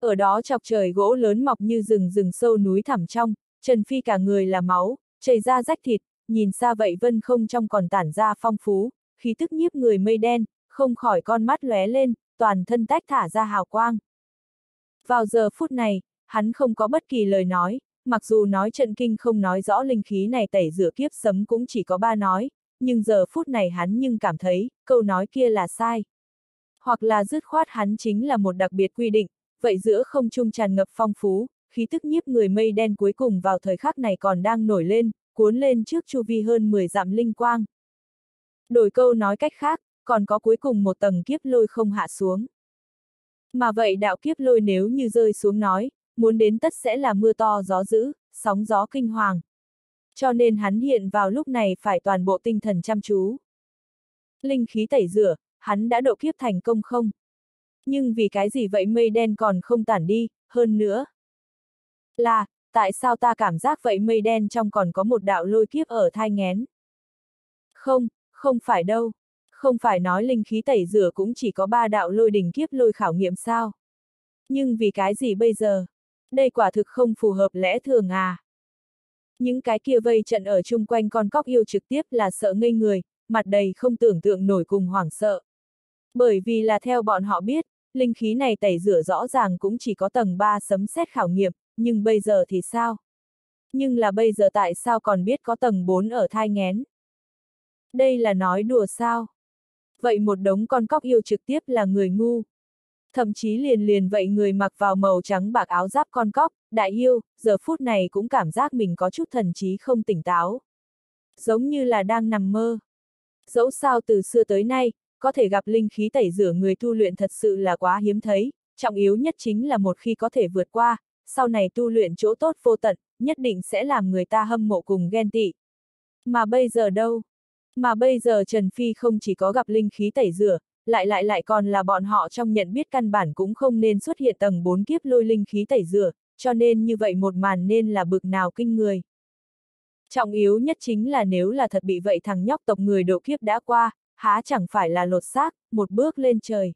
Ở đó chọc trời gỗ lớn mọc như rừng rừng sâu núi thẳm trong, Trần Phi cả người là máu, chảy ra rách thịt, nhìn xa vậy vân không trong còn tản ra phong phú, khí tức nhiếp người mây đen, không khỏi con mắt lóe lên, toàn thân tách thả ra hào quang. Vào giờ phút này, hắn không có bất kỳ lời nói, mặc dù nói trận kinh không nói rõ linh khí này tẩy rửa kiếp sấm cũng chỉ có ba nói, nhưng giờ phút này hắn nhưng cảm thấy, câu nói kia là sai. Hoặc là dứt khoát hắn chính là một đặc biệt quy định, vậy giữa không trung tràn ngập phong phú, khí tức nhiếp người mây đen cuối cùng vào thời khắc này còn đang nổi lên, cuốn lên trước chu vi hơn 10 dặm linh quang. Đổi câu nói cách khác, còn có cuối cùng một tầng kiếp lôi không hạ xuống. Mà vậy đạo kiếp lôi nếu như rơi xuống nói, muốn đến tất sẽ là mưa to gió dữ, sóng gió kinh hoàng. Cho nên hắn hiện vào lúc này phải toàn bộ tinh thần chăm chú. Linh khí tẩy rửa, hắn đã độ kiếp thành công không? Nhưng vì cái gì vậy mây đen còn không tản đi, hơn nữa. Là, tại sao ta cảm giác vậy mây đen trong còn có một đạo lôi kiếp ở thai ngén? Không, không phải đâu. Không phải nói linh khí tẩy rửa cũng chỉ có ba đạo lôi đỉnh kiếp lôi khảo nghiệm sao? Nhưng vì cái gì bây giờ? Đây quả thực không phù hợp lẽ thường à? Những cái kia vây trận ở chung quanh con cóc yêu trực tiếp là sợ ngây người, mặt đầy không tưởng tượng nổi cùng hoảng sợ. Bởi vì là theo bọn họ biết, linh khí này tẩy rửa rõ ràng cũng chỉ có tầng 3 sấm xét khảo nghiệm, nhưng bây giờ thì sao? Nhưng là bây giờ tại sao còn biết có tầng 4 ở thai ngén? Đây là nói đùa sao? Vậy một đống con cóc yêu trực tiếp là người ngu. Thậm chí liền liền vậy người mặc vào màu trắng bạc áo giáp con cóc, đại yêu, giờ phút này cũng cảm giác mình có chút thần trí không tỉnh táo. Giống như là đang nằm mơ. Dẫu sao từ xưa tới nay, có thể gặp linh khí tẩy rửa người tu luyện thật sự là quá hiếm thấy, trọng yếu nhất chính là một khi có thể vượt qua, sau này tu luyện chỗ tốt vô tận, nhất định sẽ làm người ta hâm mộ cùng ghen tị. Mà bây giờ đâu? Mà bây giờ Trần Phi không chỉ có gặp linh khí tẩy rửa, lại lại lại còn là bọn họ trong nhận biết căn bản cũng không nên xuất hiện tầng 4 kiếp lôi linh khí tẩy rửa, cho nên như vậy một màn nên là bực nào kinh người. Trọng yếu nhất chính là nếu là thật bị vậy thằng nhóc tộc người độ kiếp đã qua, há chẳng phải là lột xác, một bước lên trời.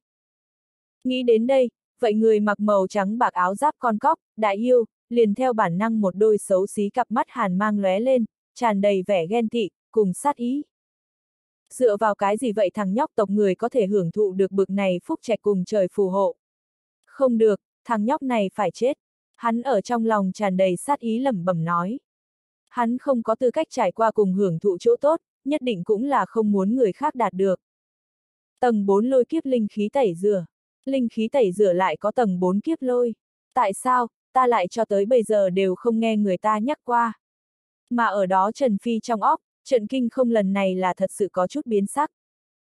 Nghĩ đến đây, vậy người mặc màu trắng bạc áo giáp con cóc, đại yêu, liền theo bản năng một đôi xấu xí cặp mắt hàn mang lóe lên, tràn đầy vẻ ghen tị, cùng sát ý. Dựa vào cái gì vậy thằng nhóc tộc người có thể hưởng thụ được bực này phúc trạch cùng trời phù hộ? Không được, thằng nhóc này phải chết. Hắn ở trong lòng tràn đầy sát ý lẩm bẩm nói. Hắn không có tư cách trải qua cùng hưởng thụ chỗ tốt, nhất định cũng là không muốn người khác đạt được. Tầng 4 lôi kiếp linh khí tẩy rửa. Linh khí tẩy rửa lại có tầng 4 kiếp lôi. Tại sao, ta lại cho tới bây giờ đều không nghe người ta nhắc qua. Mà ở đó Trần Phi trong óc, trận kinh không lần này là thật sự có chút biến sắc.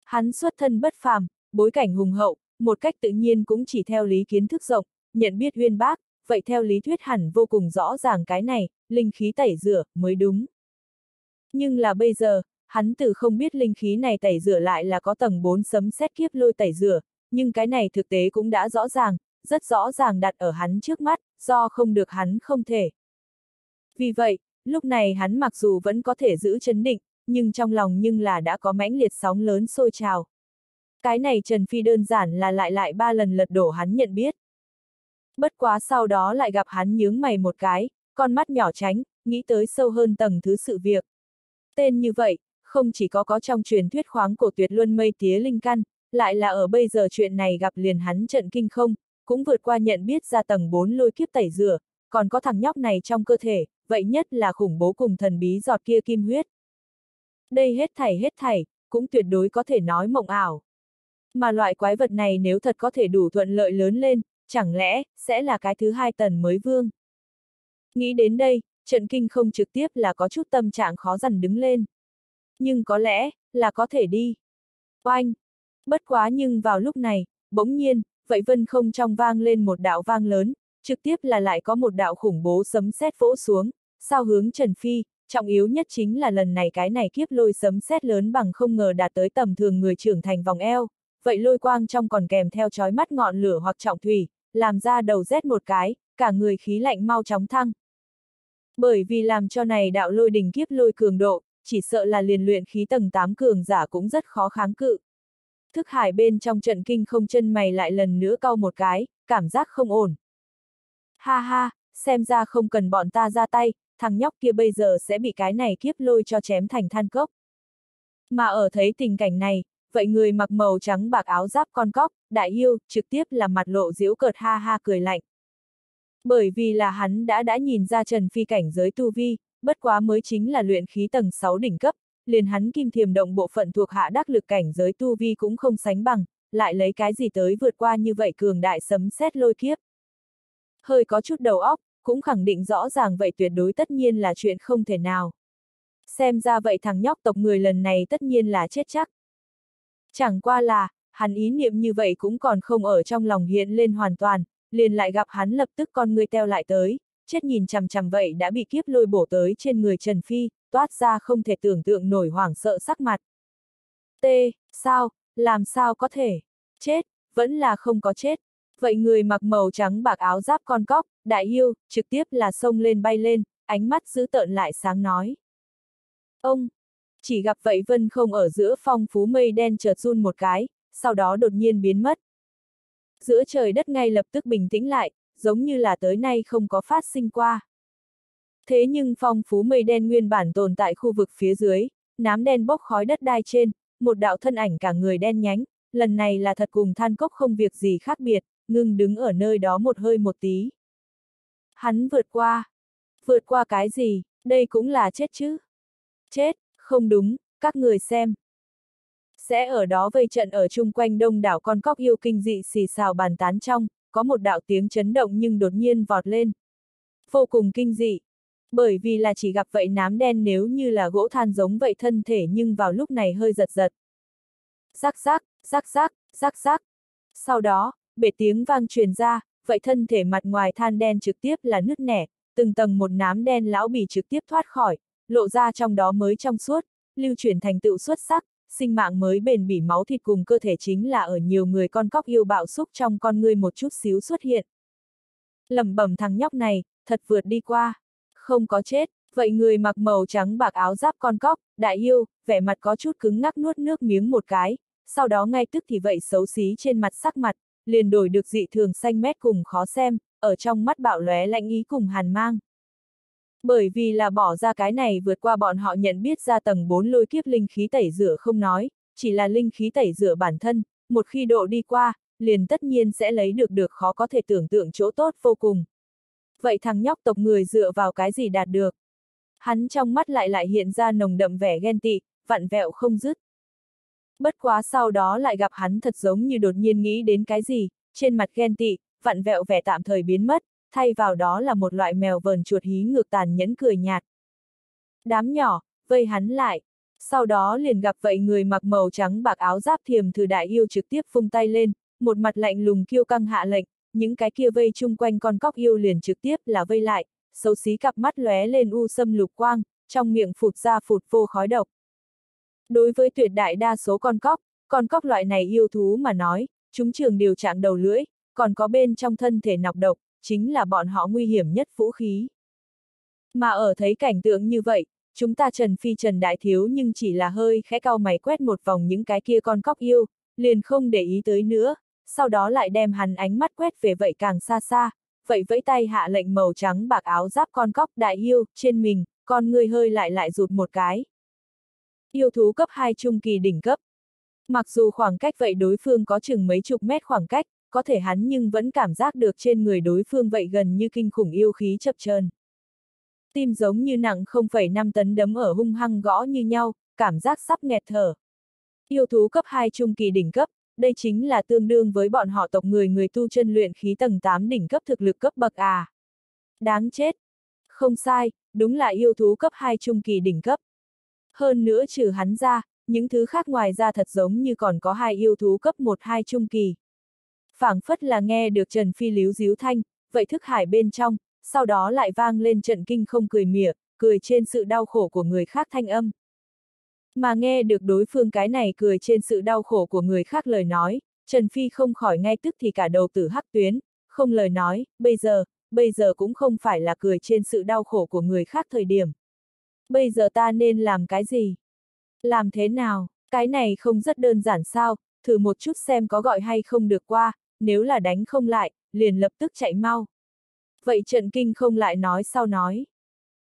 Hắn xuất thân bất phàm, bối cảnh hùng hậu, một cách tự nhiên cũng chỉ theo lý kiến thức rộng, nhận biết huyên bác, vậy theo lý thuyết hẳn vô cùng rõ ràng cái này, linh khí tẩy rửa, mới đúng. Nhưng là bây giờ, hắn từ không biết linh khí này tẩy rửa lại là có tầng 4 sấm xét kiếp lôi tẩy rửa, nhưng cái này thực tế cũng đã rõ ràng, rất rõ ràng đặt ở hắn trước mắt, do không được hắn không thể. Vì vậy, lúc này hắn mặc dù vẫn có thể giữ chấn định, nhưng trong lòng nhưng là đã có mãnh liệt sóng lớn sôi trào. Cái này Trần Phi đơn giản là lại lại ba lần lật đổ hắn nhận biết. Bất quá sau đó lại gặp hắn nhướng mày một cái, con mắt nhỏ tránh, nghĩ tới sâu hơn tầng thứ sự việc. Tên như vậy, không chỉ có có trong truyền thuyết khoáng cổ tuyệt luân mây tía linh căn, lại là ở bây giờ chuyện này gặp liền hắn trận kinh không, cũng vượt qua nhận biết ra tầng 4 lôi kiếp tẩy rửa, còn có thằng nhóc này trong cơ thể, vậy nhất là khủng bố cùng thần bí giọt kia kim huyết. Đây hết thảy hết thảy, cũng tuyệt đối có thể nói mộng ảo. Mà loại quái vật này nếu thật có thể đủ thuận lợi lớn lên, chẳng lẽ, sẽ là cái thứ hai tần mới vương. Nghĩ đến đây, trận kinh không trực tiếp là có chút tâm trạng khó dằn đứng lên. Nhưng có lẽ, là có thể đi. Oanh! Bất quá nhưng vào lúc này, bỗng nhiên, vậy vân không trong vang lên một đạo vang lớn, trực tiếp là lại có một đạo khủng bố sấm sét vỗ xuống, sao hướng Trần Phi, trọng yếu nhất chính là lần này cái này kiếp lôi sấm sét lớn bằng không ngờ đạt tới tầm thường người trưởng thành vòng eo, vậy lôi quang trong còn kèm theo chói mắt ngọn lửa hoặc trọng thủy, làm ra đầu rét một cái, cả người khí lạnh mau chóng thăng. Bởi vì làm cho này đạo lôi đỉnh kiếp lôi cường độ, chỉ sợ là liền luyện khí tầng 8 cường giả cũng rất khó kháng cự. Thức hải bên trong trận kinh không chân mày lại lần nữa cau một cái, cảm giác không ổn. Ha ha, xem ra không cần bọn ta ra tay, thằng nhóc kia bây giờ sẽ bị cái này kiếp lôi cho chém thành than cốc. Mà ở thấy tình cảnh này, vậy người mặc màu trắng bạc áo giáp con cóc, đại yêu, trực tiếp là mặt lộ diễu cợt ha ha cười lạnh. Bởi vì là hắn đã đã nhìn ra Trần Phi cảnh giới tu vi, bất quá mới chính là luyện khí tầng 6 đỉnh cấp, liền hắn kim thiềm động bộ phận thuộc hạ đắc lực cảnh giới tu vi cũng không sánh bằng, lại lấy cái gì tới vượt qua như vậy cường đại sấm xét lôi kiếp. Hơi có chút đầu óc, cũng khẳng định rõ ràng vậy tuyệt đối tất nhiên là chuyện không thể nào. Xem ra vậy thằng nhóc tộc người lần này tất nhiên là chết chắc. Chẳng qua là, hắn ý niệm như vậy cũng còn không ở trong lòng hiện lên hoàn toàn, liền lại gặp hắn lập tức con người teo lại tới, chết nhìn chằm chằm vậy đã bị kiếp lôi bổ tới trên người Trần Phi, toát ra không thể tưởng tượng nổi hoảng sợ sắc mặt. T, sao, làm sao có thể? Chết, vẫn là không có chết. Vậy người mặc màu trắng bạc áo giáp con cóc, đại yêu, trực tiếp là sông lên bay lên, ánh mắt giữ tợn lại sáng nói. Ông, chỉ gặp vậy vân không ở giữa phong phú mây đen chợt run một cái, sau đó đột nhiên biến mất. Giữa trời đất ngay lập tức bình tĩnh lại, giống như là tới nay không có phát sinh qua. Thế nhưng phong phú mây đen nguyên bản tồn tại khu vực phía dưới, nám đen bốc khói đất đai trên, một đạo thân ảnh cả người đen nhánh, lần này là thật cùng than cốc không việc gì khác biệt, ngưng đứng ở nơi đó một hơi một tí. Hắn vượt qua. Vượt qua cái gì, đây cũng là chết chứ. Chết, không đúng, các người xem. Sẽ ở đó vây trận ở chung quanh đông đảo con cóc yêu kinh dị xì xào bàn tán trong, có một đạo tiếng chấn động nhưng đột nhiên vọt lên. Vô cùng kinh dị. Bởi vì là chỉ gặp vậy nám đen nếu như là gỗ than giống vậy thân thể nhưng vào lúc này hơi giật giật. Rắc rắc, rắc rắc, rắc rắc. Sau đó, bể tiếng vang truyền ra, vậy thân thể mặt ngoài than đen trực tiếp là nứt nẻ, từng tầng một nám đen lão bì trực tiếp thoát khỏi, lộ ra trong đó mới trong suốt, lưu chuyển thành tựu xuất sắc, sinh mạng mới bền bỉ máu thịt cùng cơ thể chính là ở nhiều người con cóc yêu bạo xúc trong con ngươi một chút xíu xuất hiện. lẩm bẩm thằng nhóc này, thật vượt đi qua. Không có chết, vậy người mặc màu trắng bạc áo giáp con cóc, đại yêu, vẻ mặt có chút cứng ngắc nuốt nước miếng một cái, sau đó ngay tức thì vậy xấu xí trên mặt sắc mặt, liền đổi được dị thường xanh mét cùng khó xem, ở trong mắt bạo lóe lạnh ý cùng hàn mang. Bởi vì là bỏ ra cái này vượt qua bọn họ nhận biết ra tầng 4 lôi kiếp linh khí tẩy rửa không nói, chỉ là linh khí tẩy rửa bản thân, một khi độ đi qua, liền tất nhiên sẽ lấy được được khó có thể tưởng tượng chỗ tốt vô cùng. Vậy thằng nhóc tộc người dựa vào cái gì đạt được? Hắn trong mắt lại lại hiện ra nồng đậm vẻ ghen tị, vặn vẹo không dứt. Bất quá sau đó lại gặp hắn thật giống như đột nhiên nghĩ đến cái gì, trên mặt ghen tị, vặn vẹo vẻ tạm thời biến mất, thay vào đó là một loại mèo vờn chuột hí ngược tàn nhẫn cười nhạt. Đám nhỏ, vây hắn lại. Sau đó liền gặp vậy người mặc màu trắng bạc áo giáp thiềm thử đại yêu trực tiếp phung tay lên, một mặt lạnh lùng kiêu căng hạ lệnh, những cái kia vây chung quanh con cóc yêu liền trực tiếp là vây lại, xấu xí cặp mắt lóe lên u sâm lục quang, trong miệng phụt ra phụt vô khói độc. Đối với tuyệt đại đa số con cóc, con cóc loại này yêu thú mà nói, chúng trường điều trạng đầu lưỡi, còn có bên trong thân thể nọc độc, chính là bọn họ nguy hiểm nhất vũ khí. Mà ở thấy cảnh tượng như vậy, chúng ta Trần Phi Trần Đại Thiếu nhưng chỉ là hơi khẽ cao mày quét một vòng những cái kia con cóc yêu, liền không để ý tới nữa, sau đó lại đem hắn ánh mắt quét về vậy càng xa xa, vậy vẫy tay hạ lệnh màu trắng bạc áo giáp con cóc đại yêu, trên mình, con người hơi lại lại rụt một cái. Yêu thú cấp 2 trung kỳ đỉnh cấp. Mặc dù khoảng cách vậy đối phương có chừng mấy chục mét khoảng cách, có thể hắn nhưng vẫn cảm giác được trên người đối phương vậy gần như kinh khủng yêu khí chập chờn. Tim giống như nặng 0,5 tấn đấm ở hung hăng gõ như nhau, cảm giác sắp nghẹt thở. Yêu thú cấp 2 trung kỳ đỉnh cấp, đây chính là tương đương với bọn họ tộc người người tu chân luyện khí tầng 8 đỉnh cấp thực lực cấp bậc à. Đáng chết. Không sai, đúng là yêu thú cấp 2 trung kỳ đỉnh cấp. Hơn nữa trừ hắn ra, những thứ khác ngoài ra thật giống như còn có hai yêu thú cấp 1-2 trung kỳ. phảng phất là nghe được Trần Phi líu díu thanh, vậy thức hải bên trong, sau đó lại vang lên trận kinh không cười mỉa, cười trên sự đau khổ của người khác thanh âm. Mà nghe được đối phương cái này cười trên sự đau khổ của người khác lời nói, Trần Phi không khỏi ngay tức thì cả đầu tử hắc tuyến, không lời nói, bây giờ, bây giờ cũng không phải là cười trên sự đau khổ của người khác thời điểm. Bây giờ ta nên làm cái gì? Làm thế nào? Cái này không rất đơn giản sao, thử một chút xem có gọi hay không được qua, nếu là đánh không lại, liền lập tức chạy mau. Vậy Trần Kinh không lại nói sao nói.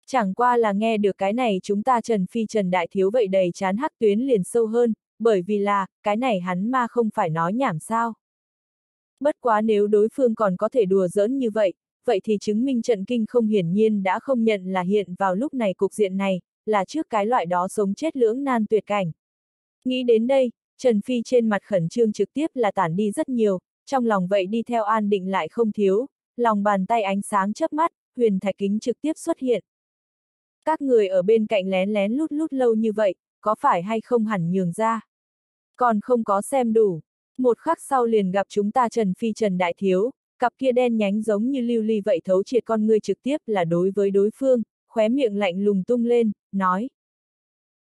Chẳng qua là nghe được cái này chúng ta Trần Phi Trần Đại Thiếu vậy đầy chán hắc tuyến liền sâu hơn, bởi vì là, cái này hắn ma không phải nói nhảm sao. Bất quá nếu đối phương còn có thể đùa giỡn như vậy, vậy thì chứng minh trận kinh không hiển nhiên đã không nhận là hiện vào lúc này cục diện này, là trước cái loại đó sống chết lưỡng nan tuyệt cảnh. Nghĩ đến đây, Trần Phi trên mặt khẩn trương trực tiếp là tản đi rất nhiều, trong lòng vậy đi theo an định lại không thiếu, lòng bàn tay ánh sáng chớp mắt, huyền thạch kính trực tiếp xuất hiện. Các người ở bên cạnh lén lén lút lút lâu như vậy, có phải hay không hẳn nhường ra? Còn không có xem đủ. Một khắc sau liền gặp chúng ta Trần Phi Trần Đại Thiếu, cặp kia đen nhánh giống như lưu ly vậy thấu triệt con ngươi trực tiếp là đối với đối phương, khóe miệng lạnh lùng tung lên, nói.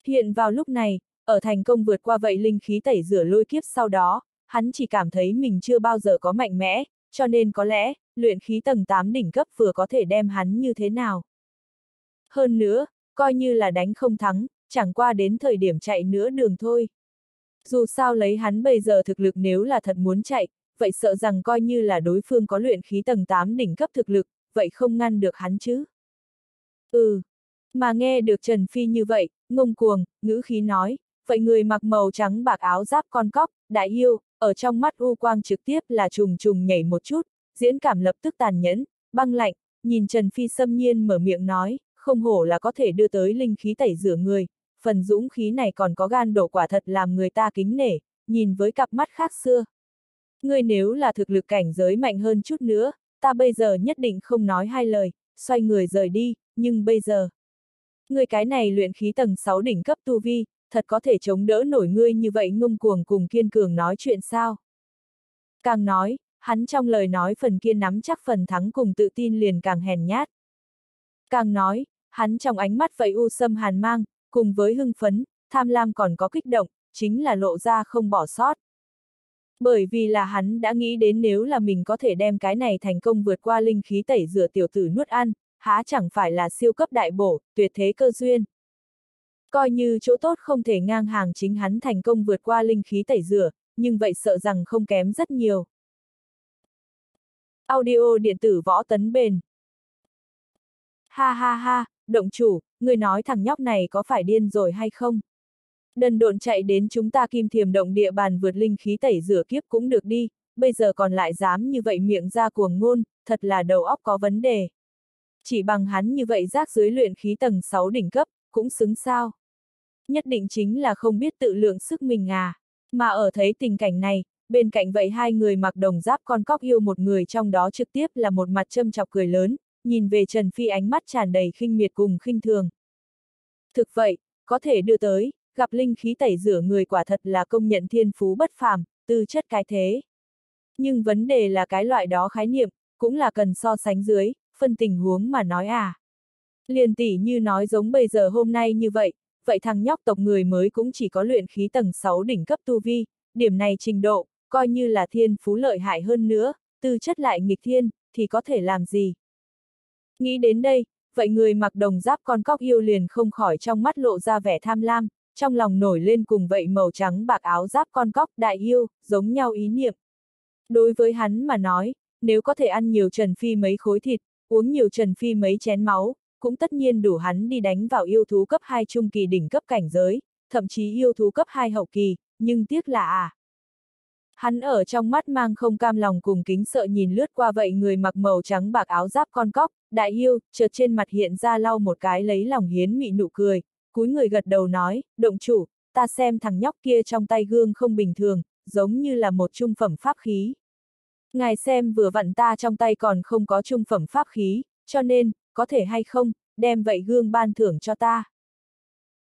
Hiện vào lúc này, ở thành công vượt qua vậy linh khí tẩy rửa lôi kiếp sau đó, hắn chỉ cảm thấy mình chưa bao giờ có mạnh mẽ, cho nên có lẽ, luyện khí tầng 8 đỉnh cấp vừa có thể đem hắn như thế nào. Hơn nữa, coi như là đánh không thắng, chẳng qua đến thời điểm chạy nữa đường thôi. Dù sao lấy hắn bây giờ thực lực nếu là thật muốn chạy, vậy sợ rằng coi như là đối phương có luyện khí tầng 8 đỉnh cấp thực lực, vậy không ngăn được hắn chứ. Ừ. Mà nghe được Trần Phi như vậy, ngông cuồng, ngữ khí nói, vậy người mặc màu trắng bạc áo giáp con cóc, đại yêu, ở trong mắt u quang trực tiếp là trùng trùng nhảy một chút, diễn cảm lập tức tàn nhẫn, băng lạnh, nhìn Trần Phi xâm nhiên mở miệng nói, không hổ là có thể đưa tới linh khí tẩy rửa người, phần dũng khí này còn có gan đổ quả thật làm người ta kính nể, nhìn với cặp mắt khác xưa. Ngươi nếu là thực lực cảnh giới mạnh hơn chút nữa, ta bây giờ nhất định không nói hai lời, xoay người rời đi, nhưng bây giờ... Ngươi cái này luyện khí tầng 6 đỉnh cấp tu vi, thật có thể chống đỡ nổi ngươi như vậy ngông cuồng cùng kiên cường nói chuyện sao? Càng nói, hắn trong lời nói phần kia nắm chắc phần thắng cùng tự tin liền càng hèn nhát. Càng nói, hắn trong ánh mắt vậy u sâm hàn mang, cùng với hưng phấn, tham lam còn có kích động, chính là lộ ra không bỏ sót. Bởi vì là hắn đã nghĩ đến nếu là mình có thể đem cái này thành công vượt qua linh khí tẩy rửa tiểu tử nuốt ăn, há chẳng phải là siêu cấp đại bổ, tuyệt thế cơ duyên. Coi như chỗ tốt không thể ngang hàng chính hắn thành công vượt qua linh khí tẩy rửa, nhưng vậy sợ rằng không kém rất nhiều. Audio điện tử võ tấn bền. Ha ha ha, động chủ, người nói thằng nhóc này có phải điên rồi hay không? Đần độn chạy đến chúng ta kim thiềm động địa bàn vượt linh khí tẩy rửa kiếp cũng được đi, bây giờ còn lại dám như vậy miệng ra cuồng ngôn, thật là đầu óc có vấn đề. Chỉ bằng hắn như vậy rác dưới luyện khí tầng 6 đỉnh cấp, cũng xứng sao. Nhất định chính là không biết tự lượng sức mình à. Mà ở thấy tình cảnh này, bên cạnh vậy hai người mặc đồng giáp con cóc yêu một người trong đó trực tiếp là một mặt châm chọc cười lớn, nhìn về Trần Phi ánh mắt tràn đầy khinh miệt cùng khinh thường. Thực vậy, có thể đưa tới, gặp linh khí tẩy rửa người quả thật là công nhận thiên phú bất phàm, tư chất cái thế. Nhưng vấn đề là cái loại đó khái niệm, cũng là cần so sánh dưới, phân tình huống mà nói à. Liền tỷ như nói giống bây giờ hôm nay như vậy, vậy thằng nhóc tộc người mới cũng chỉ có luyện khí tầng 6 đỉnh cấp tu vi, điểm này trình độ, coi như là thiên phú lợi hại hơn nữa, tư chất lại nghịch thiên, thì có thể làm gì? Nghĩ đến đây, vậy người mặc đồng giáp con cóc yêu liền không khỏi trong mắt lộ ra vẻ tham lam, trong lòng nổi lên cùng vậy màu trắng bạc áo giáp con cóc đại yêu, giống nhau ý niệm. Đối với hắn mà nói, nếu có thể ăn nhiều Trần Phi mấy khối thịt, uống nhiều Trần Phi mấy chén máu, cũng tất nhiên đủ hắn đi đánh vào yêu thú cấp 2 trung kỳ đỉnh cấp cảnh giới, thậm chí yêu thú cấp 2 hậu kỳ, nhưng tiếc là à. Hắn ở trong mắt mang không cam lòng cùng kính sợ nhìn lướt qua vậy người mặc màu trắng bạc áo giáp con cóc, đại yêu, chợt trên mặt hiện ra lau một cái lấy lòng hiến mị nụ cười, cúi người gật đầu nói, động chủ, ta xem thằng nhóc kia trong tay gương không bình thường, giống như là một trung phẩm pháp khí. Ngài xem vừa vặn ta trong tay còn không có trung phẩm pháp khí, cho nên, có thể hay không, đem vậy gương ban thưởng cho ta.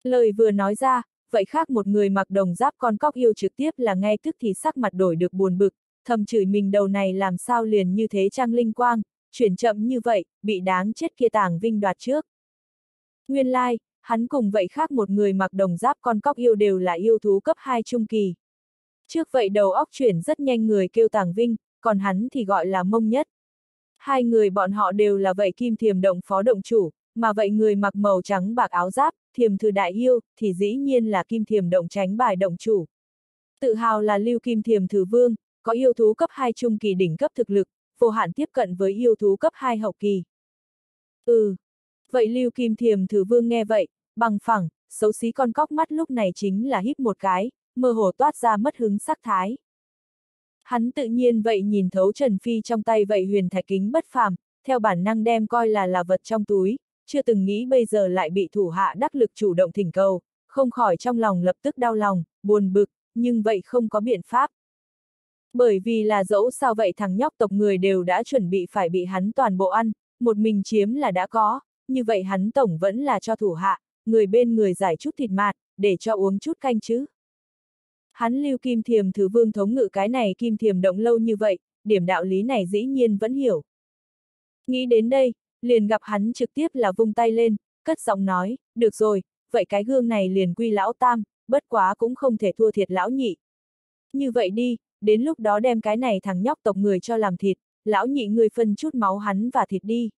Lời vừa nói ra, vậy khác một người mặc đồng giáp con cóc yêu trực tiếp là ngay tức thì sắc mặt đổi được buồn bực, thầm chửi mình đầu này làm sao liền như thế trang linh quang, chuyển chậm như vậy, bị đáng chết kia tàng vinh đoạt trước. Nguyên lai, like, hắn cùng vậy khác một người mặc đồng giáp con cóc yêu đều là yêu thú cấp 2 trung kỳ. Trước vậy đầu óc chuyển rất nhanh người kêu tàng vinh, còn hắn thì gọi là mông nhất. Hai người bọn họ đều là vậy kim thiềm động phó động chủ, mà vậy người mặc màu trắng bạc áo giáp, thiềm thư đại yêu, thì dĩ nhiên là kim thiềm động tránh bài động chủ. Tự hào là lưu kim thiềm thử vương, có yêu thú cấp 2 trung kỳ đỉnh cấp thực lực, vô hạn tiếp cận với yêu thú cấp 2 hậu kỳ. Ừ. Vậy lưu kim thiềm thứ vương nghe vậy, bằng phẳng, xấu xí con cóc mắt lúc này chính là híp một cái, mơ hồ toát ra mất hứng sắc thái. Hắn tự nhiên vậy nhìn thấu Trần Phi trong tay vậy huyền thạch kính bất phàm, theo bản năng đem coi là là vật trong túi, chưa từng nghĩ bây giờ lại bị thủ hạ đắc lực chủ động thỉnh cầu, không khỏi trong lòng lập tức đau lòng, buồn bực, nhưng vậy không có biện pháp. Bởi vì là dẫu sao vậy thằng nhóc tộc người đều đã chuẩn bị phải bị hắn toàn bộ ăn, một mình chiếm là đã có, như vậy hắn tổng vẫn là cho thủ hạ, người bên người giải chút thịt mạt, để cho uống chút canh chứ. Hắn lưu kim thiềm thứ vương thống ngự cái này kim thiềm động lâu như vậy, điểm đạo lý này dĩ nhiên vẫn hiểu. Nghĩ đến đây, liền gặp hắn trực tiếp là vung tay lên, cất giọng nói, được rồi, vậy cái gương này liền quy lão tam, bất quá cũng không thể thua thiệt lão nhị. Như vậy đi, đến lúc đó đem cái này thằng nhóc tộc người cho làm thịt, lão nhị người phân chút máu hắn và thịt đi.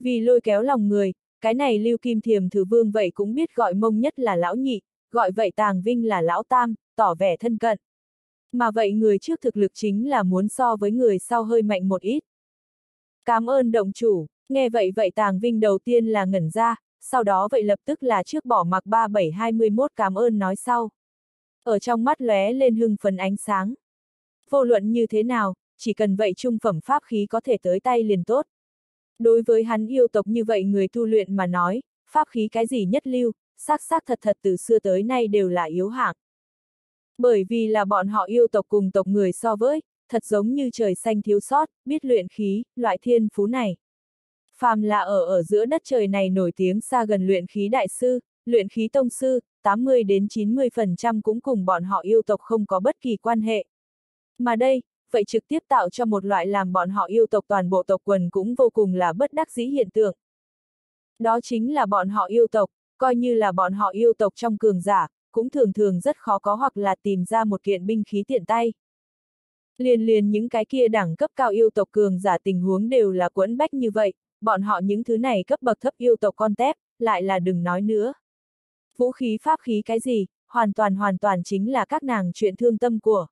Vì lôi kéo lòng người, cái này lưu kim thiềm thử vương vậy cũng biết gọi mông nhất là lão nhị, gọi vậy tàng vinh là lão tam, tỏ vẻ thân cận. Mà vậy người trước thực lực chính là muốn so với người sau hơi mạnh một ít. Cảm ơn động chủ, nghe vậy vậy tàng vinh đầu tiên là ngẩn ra, sau đó vậy lập tức là trước bỏ mặc 3721 cảm ơn nói sau. Ở trong mắt lóe lên hưng phấn ánh sáng. Vô luận như thế nào, chỉ cần vậy trung phẩm pháp khí có thể tới tay liền tốt. Đối với hắn yêu tộc như vậy người tu luyện mà nói, pháp khí cái gì nhất lưu, xác xác thật thật từ xưa tới nay đều là yếu hạng. Bởi vì là bọn họ yêu tộc cùng tộc người so với, thật giống như trời xanh thiếu sót, biết luyện khí, loại thiên phú này. Phàm là ở ở giữa đất trời này nổi tiếng xa gần luyện khí đại sư, luyện khí tông sư, 80 đến 90% cũng cùng bọn họ yêu tộc không có bất kỳ quan hệ. Mà đây, vậy trực tiếp tạo cho một loại làm bọn họ yêu tộc toàn bộ tộc quần cũng vô cùng là bất đắc dĩ hiện tượng. Đó chính là bọn họ yêu tộc, coi như là bọn họ yêu tộc trong cường giả, cũng thường thường rất khó có hoặc là tìm ra một kiện binh khí tiện tay. Liền liền những cái kia đẳng cấp cao yêu tộc cường giả tình huống đều là quẫn bách như vậy, bọn họ những thứ này cấp bậc thấp yêu tộc con tép, lại là đừng nói nữa. Vũ khí pháp khí cái gì, hoàn toàn hoàn toàn chính là các nàng chuyện thương tâm của.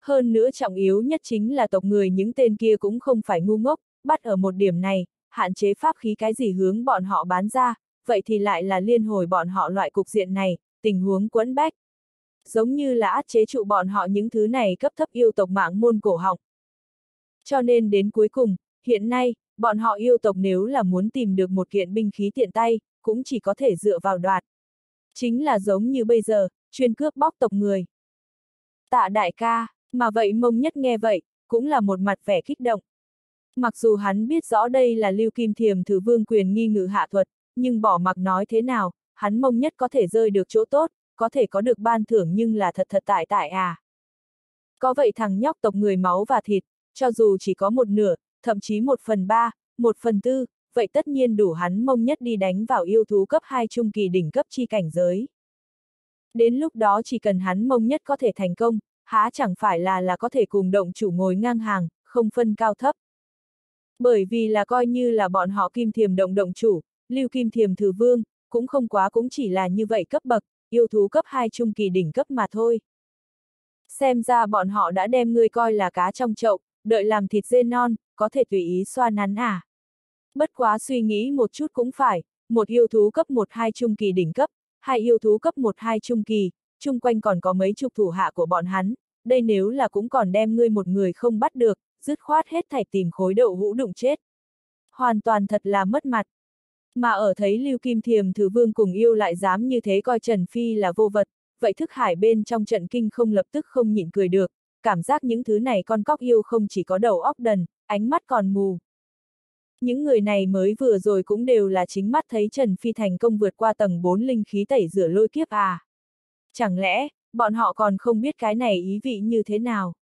Hơn nữa trọng yếu nhất chính là tộc người những tên kia cũng không phải ngu ngốc, bắt ở một điểm này, hạn chế pháp khí cái gì hướng bọn họ bán ra, vậy thì lại là liên hồi bọn họ loại cục diện này, tình huống quẫn bách. Giống như là át chế trụ bọn họ những thứ này cấp thấp yêu tộc mạng môn cổ họng. Cho nên đến cuối cùng, hiện nay, bọn họ yêu tộc nếu là muốn tìm được một kiện binh khí tiện tay, cũng chỉ có thể dựa vào đoạt. Chính là giống như bây giờ, chuyên cướp bóc tộc người. Tạ đại ca, mà vậy mông nhất nghe vậy, cũng là một mặt vẻ kích động. Mặc dù hắn biết rõ đây là lưu kim thiềm thử vương quyền nghi ngự hạ thuật, nhưng bỏ mặc nói thế nào, hắn mông nhất có thể rơi được chỗ tốt, có thể có được ban thưởng nhưng là thật thật tại tại à. Có vậy thằng nhóc tộc người máu và thịt, cho dù chỉ có một nửa, thậm chí một phần ba, một phần tư, vậy tất nhiên đủ hắn mông nhất đi đánh vào yêu thú cấp 2 trung kỳ đỉnh cấp chi cảnh giới. Đến lúc đó chỉ cần hắn mông nhất có thể thành công, há chẳng phải là là có thể cùng động chủ ngồi ngang hàng, không phân cao thấp. Bởi vì là coi như là bọn họ kim thiềm động động chủ, lưu kim thiềm thử vương, cũng không quá cũng chỉ là như vậy cấp bậc, yêu thú cấp 2 trung kỳ đỉnh cấp mà thôi. Xem ra bọn họ đã đem ngươi coi là cá trong chậu, đợi làm thịt dê non, có thể tùy ý xoa nắn à. Bất quá suy nghĩ một chút cũng phải, một yêu thú cấp 1-2 trung kỳ đỉnh cấp, hai yêu thú cấp 1-2 trung kỳ, chung quanh còn có mấy chục thủ hạ của bọn hắn, đây nếu là cũng còn đem ngươi một người không bắt được, dứt khoát hết thảy tìm khối đậu hũ đụng chết. Hoàn toàn thật là mất mặt. Mà ở thấy Lưu Kim Thiềm thứ Vương cùng yêu lại dám như thế coi Trần Phi là vô vật, vậy thức hải bên trong trận kinh không lập tức không nhịn cười được, cảm giác những thứ này con cóc yêu không chỉ có đầu óc đần, ánh mắt còn mù. Những người này mới vừa rồi cũng đều là chính mắt thấy Trần Phi thành công vượt qua tầng 4 linh khí tẩy rửa lôi kiếp à. Chẳng lẽ, bọn họ còn không biết cái này ý vị như thế nào?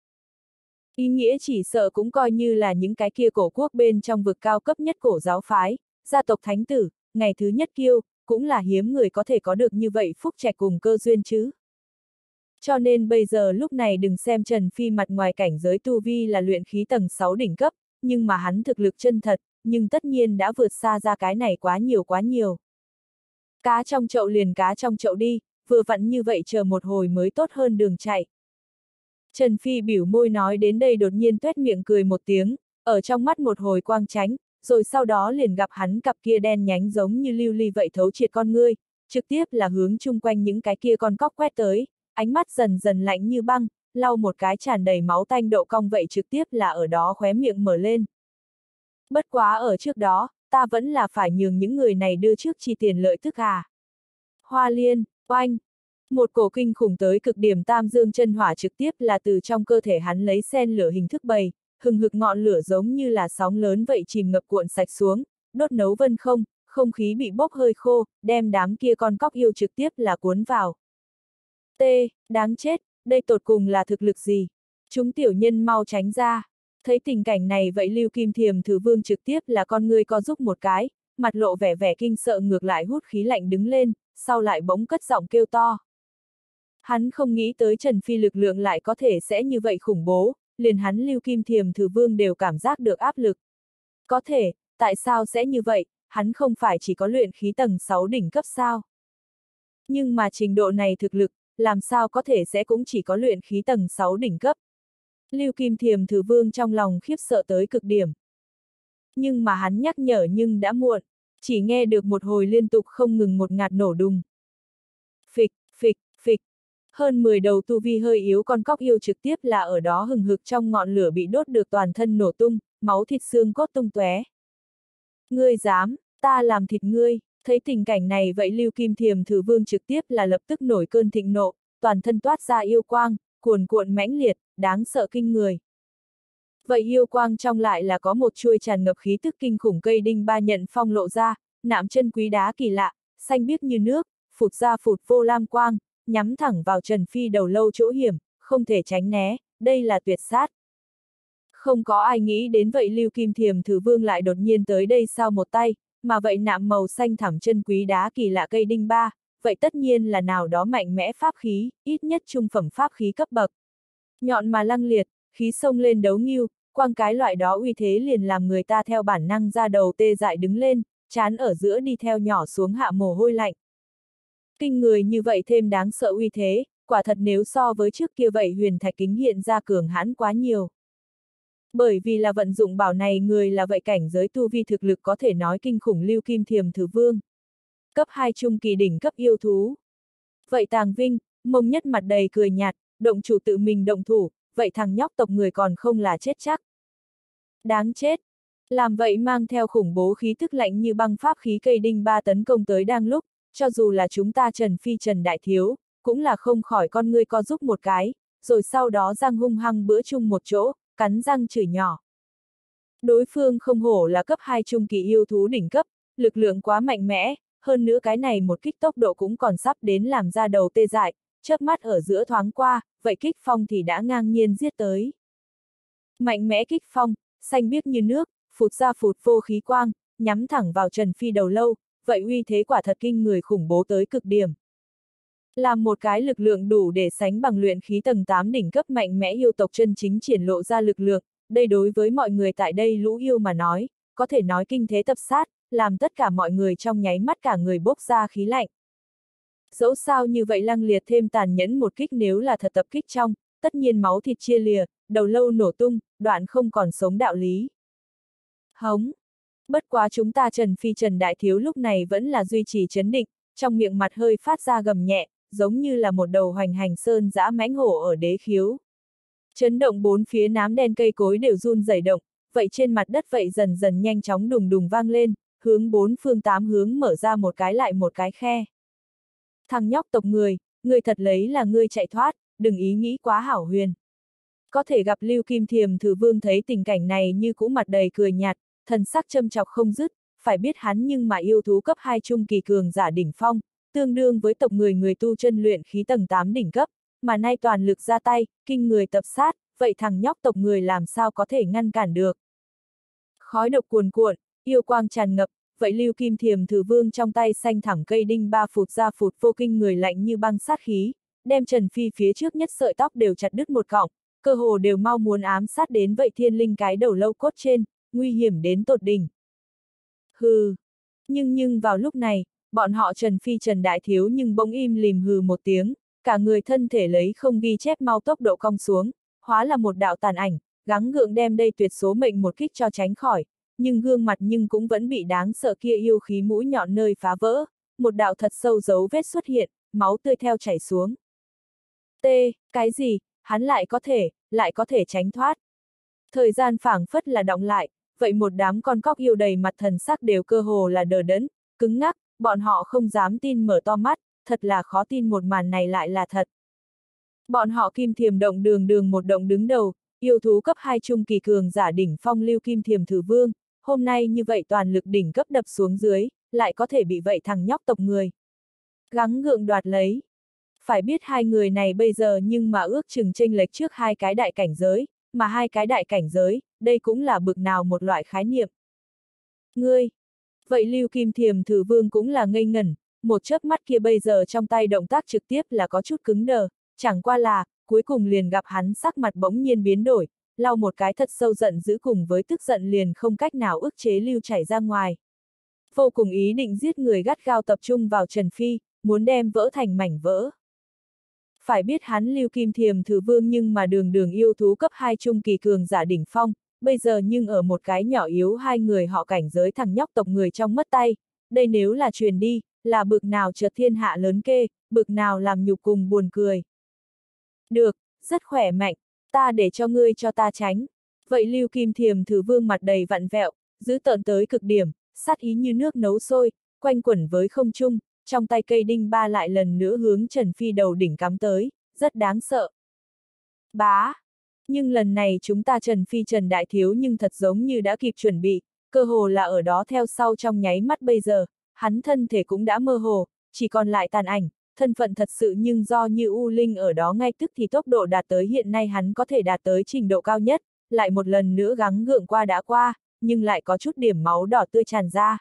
Ý nghĩa chỉ sợ cũng coi như là những cái kia cổ quốc bên trong vực cao cấp nhất cổ giáo phái, gia tộc thánh tử, ngày thứ nhất kiêu, cũng là hiếm người có thể có được như vậy phúc trẻ cùng cơ duyên chứ. Cho nên bây giờ lúc này đừng xem Trần Phi mặt ngoài cảnh giới tu vi là luyện khí tầng 6 đỉnh cấp, nhưng mà hắn thực lực chân thật, nhưng tất nhiên đã vượt xa ra cái này quá nhiều quá nhiều. Cá trong chậu liền cá trong chậu đi, vừa vặn như vậy chờ một hồi mới tốt hơn đường chạy. Trần Phi biểu môi nói đến đây đột nhiên tuét miệng cười một tiếng, ở trong mắt một hồi quang tránh, rồi sau đó liền gặp hắn cặp kia đen nhánh giống như lưu ly vậy thấu triệt con ngươi, trực tiếp là hướng chung quanh những cái kia con cóc quét tới, ánh mắt dần dần lạnh như băng, lau một cái tràn đầy máu tanh độ cong vậy trực tiếp là ở đó khóe miệng mở lên. Bất quá ở trước đó, ta vẫn là phải nhường những người này đưa trước chi tiền lợi tức à. Hoa liên, oanh, một cổ kinh khủng tới cực điểm tam dương chân hỏa trực tiếp là từ trong cơ thể hắn lấy sen lửa hình thức bày, hừng hực ngọn lửa giống như là sóng lớn vậy chìm ngập cuộn sạch xuống, đốt nấu vân không, không khí bị bốc hơi khô, đem đám kia con cóc yêu trực tiếp là cuốn vào. T, đáng chết, đây tột cùng là thực lực gì? Chúng tiểu nhân mau tránh ra. Thấy tình cảnh này vậy Lưu Kim Thiềm Thứ Vương trực tiếp là con người co giúp một cái, mặt lộ vẻ vẻ kinh sợ ngược lại hút khí lạnh đứng lên, sau lại bỗng cất giọng kêu to. Hắn không nghĩ tới Trần Phi lực lượng lại có thể sẽ như vậy khủng bố, liền hắn Lưu Kim Thiềm Thứ Vương đều cảm giác được áp lực. Có thể, tại sao sẽ như vậy, hắn không phải chỉ có luyện khí tầng 6 đỉnh cấp sao? Nhưng mà trình độ này thực lực, làm sao có thể sẽ cũng chỉ có luyện khí tầng 6 đỉnh cấp. Lưu Kim Thiềm Thứ Vương trong lòng khiếp sợ tới cực điểm. Nhưng mà hắn nhắc nhở nhưng đã muộn, chỉ nghe được một hồi liên tục không ngừng một ngạt nổ đùng. Phịch, phịch, phịch. Hơn 10 đầu tu vi hơi yếu con cóc yêu trực tiếp là ở đó hừng hực trong ngọn lửa bị đốt được toàn thân nổ tung, máu thịt xương cốt tung tóe. Ngươi dám, ta làm thịt ngươi, thấy tình cảnh này vậy Lưu Kim Thiềm Thử Vương trực tiếp là lập tức nổi cơn thịnh nộ, toàn thân toát ra yêu quang, cuồn cuộn mãnh liệt, đáng sợ kinh người. Vậy yêu quang trong lại là có một chuôi tràn ngập khí tức kinh khủng cây đinh ba nhận phong lộ ra, nạm chân quý đá kỳ lạ, xanh biếc như nước, phụt ra phụt vô lam quang, nhắm thẳng vào Trần Phi đầu lâu chỗ hiểm, không thể tránh né, đây là tuyệt sát. Không có ai nghĩ đến vậy Lưu Kim Thiềm Thử Vương lại đột nhiên tới đây sau một tay, mà vậy nạm màu xanh thẳm chân quý đá kỳ lạ cây đinh ba, vậy tất nhiên là nào đó mạnh mẽ pháp khí, ít nhất trung phẩm pháp khí cấp bậc. Nhọn mà lăng liệt, khí sông lên đấu nghiêu, quang cái loại đó uy thế liền làm người ta theo bản năng ra đầu tê dại đứng lên, chán ở giữa đi theo nhỏ xuống hạ mồ hôi lạnh. Kinh người như vậy thêm đáng sợ uy thế, quả thật nếu so với trước kia vậy huyền thạch kính hiện ra cường hãn quá nhiều. Bởi vì là vận dụng bảo này người là vậy cảnh giới tu vi thực lực có thể nói kinh khủng lưu kim thiềm thứ vương. Cấp 2 trung kỳ đỉnh cấp yêu thú. Vậy tàng vinh, mông nhất mặt đầy cười nhạt, động chủ tự mình động thủ, vậy thằng nhóc tộc người còn không là chết chắc. Đáng chết. Làm vậy mang theo khủng bố khí thức lạnh như băng pháp khí cây đinh ba tấn công tới đang lúc, cho dù là chúng ta Trần Phi Trần Đại Thiếu, cũng là không khỏi con ngươi co giúp một cái, rồi sau đó răng hung hăng bữa chung một chỗ, cắn răng chửi nhỏ. Đối phương không hổ là cấp 2 trung kỳ yêu thú đỉnh cấp, lực lượng quá mạnh mẽ, hơn nữa cái này một kích tốc độ cũng còn sắp đến làm ra đầu tê dại, chớp mắt ở giữa thoáng qua, vậy kích phong thì đã ngang nhiên giết tới. Mạnh mẽ kích phong, xanh biếc như nước, phụt ra phụt vô khí quang, nhắm thẳng vào Trần Phi đầu lâu, vậy uy thế quả thật kinh người khủng bố tới cực điểm. Làm một cái lực lượng đủ để sánh bằng luyện khí tầng 8 đỉnh cấp mạnh mẽ yêu tộc chân chính triển lộ ra lực lượng, đây đối với mọi người tại đây lũ yêu mà nói, có thể nói kinh thế tập sát, làm tất cả mọi người trong nháy mắt cả người bốc ra khí lạnh. Dẫu sao như vậy lăng liệt thêm tàn nhẫn một kích nếu là thật tập kích trong, tất nhiên máu thịt chia lìa, đầu lâu nổ tung, đoạn không còn sống đạo lý. Hống! Bất quá chúng ta Trần Phi Trần Đại Thiếu lúc này vẫn là duy trì chấn định, trong miệng mặt hơi phát ra gầm nhẹ, giống như là một đầu hoành hành sơn dã mãnh hổ ở đế khiếu. Chấn động bốn phía nám đen cây cối đều run rẩy động, vậy trên mặt đất vậy dần dần nhanh chóng đùng đùng vang lên, hướng bốn phương tám hướng mở ra một cái lại một cái khe. Thằng nhóc tộc người, người thật lấy là ngươi chạy thoát, đừng ý nghĩ quá hảo huyền. Có thể gặp Lưu Kim Thiềm Thử Vương thấy tình cảnh này như cũ mặt đầy cười nhạt, thần sắc châm chọc không dứt, phải biết hắn nhưng mà yêu thú cấp 2 trung kỳ cường giả đỉnh phong, tương đương với tộc người người tu chân luyện khí tầng 8 đỉnh cấp, mà nay toàn lực ra tay, kinh người tập sát, vậy thằng nhóc tộc người làm sao có thể ngăn cản được. Khói độc cuồn cuộn, yêu quang tràn ngập, vậy lưu kim thiềm thử vương trong tay xanh thẳng cây đinh ba phụt ra phụt vô kinh người lạnh như băng sát khí, đem Trần Phi phía trước nhất sợi tóc đều chặt đứt một cọng, cơ hồ đều mau muốn ám sát đến vậy thiên linh cái đầu lâu cốt trên, nguy hiểm đến tột đỉnh. Hừ. Nhưng nhưng vào lúc này, bọn họ Trần Phi Trần Đại Thiếu nhưng bỗng im lìm hừ một tiếng, cả người thân thể lấy không ghi chép mau tốc độ cong xuống, hóa là một đạo tàn ảnh, gắng gượng đem đây tuyệt số mệnh một kích cho tránh khỏi, nhưng gương mặt nhưng cũng vẫn bị đáng sợ kia yêu khí mũi nhọn nơi phá vỡ, một đạo thật sâu dấu vết xuất hiện, máu tươi theo chảy xuống. T, cái gì, hắn lại có thể, lại có thể tránh thoát. Thời gian phảng phất là động lại, vậy một đám con cóc yêu đầy mặt thần sắc đều cơ hồ là đờ đẫn, cứng ngắc, bọn họ không dám tin mở to mắt, thật là khó tin một màn này lại là thật. Bọn họ kim thiềm động đường đường một động đứng đầu, yêu thú cấp 2 trung kỳ cường giả đỉnh phong lưu kim thiềm thử vương, hôm nay như vậy toàn lực đỉnh cấp đập xuống dưới, lại có thể bị vậy thằng nhóc tộc người. Gắng gượng đoạt lấy. Phải biết hai người này bây giờ nhưng mà ước chừng tranh lệch trước hai cái đại cảnh giới, mà hai cái đại cảnh giới, đây cũng là bực nào một loại khái niệm. Ngươi! Vậy Lưu Kim Thiềm Thử Vương cũng là ngây ngẩn, một chớp mắt kia bây giờ trong tay động tác trực tiếp là có chút cứng đờ, chẳng qua là, cuối cùng liền gặp hắn sắc mặt bỗng nhiên biến đổi, lau một cái thật sâu giận giữ cùng với tức giận liền không cách nào ức chế lưu chảy ra ngoài. Vô cùng ý định giết người gắt gao tập trung vào Trần Phi, muốn đem vỡ thành mảnh vỡ. Phải biết hắn lưu kim thiềm thử vương nhưng mà đường đường yêu thú cấp 2 trung kỳ cường giả đỉnh phong, bây giờ nhưng ở một cái nhỏ yếu hai người họ cảnh giới thằng nhóc tộc người trong mất tay, đây nếu là truyền đi, là bực nào chợt thiên hạ lớn kê, bực nào làm nhục cùng buồn cười. Được, rất khỏe mạnh, ta để cho ngươi cho ta tránh. Vậy Lưu Kim Thiềm thử vương mặt đầy vặn vẹo, giữ tợn tới cực điểm, sát ý như nước nấu sôi, quanh quẩn với không trung, trong tay cây đinh ba lại lần nữa hướng Trần Phi đầu đỉnh cắm tới, rất đáng sợ. Bá! Nhưng lần này chúng ta Trần Phi Trần Đại Thiếu nhưng thật giống như đã kịp chuẩn bị, cơ hồ là ở đó theo sau trong nháy mắt bây giờ, hắn thân thể cũng đã mơ hồ, chỉ còn lại tàn ảnh, thân phận thật sự nhưng do như U Linh ở đó ngay tức thì tốc độ đạt tới hiện nay hắn có thể đạt tới trình độ cao nhất, lại một lần nữa gắng gượng qua đã qua, nhưng lại có chút điểm máu đỏ tươi tràn ra.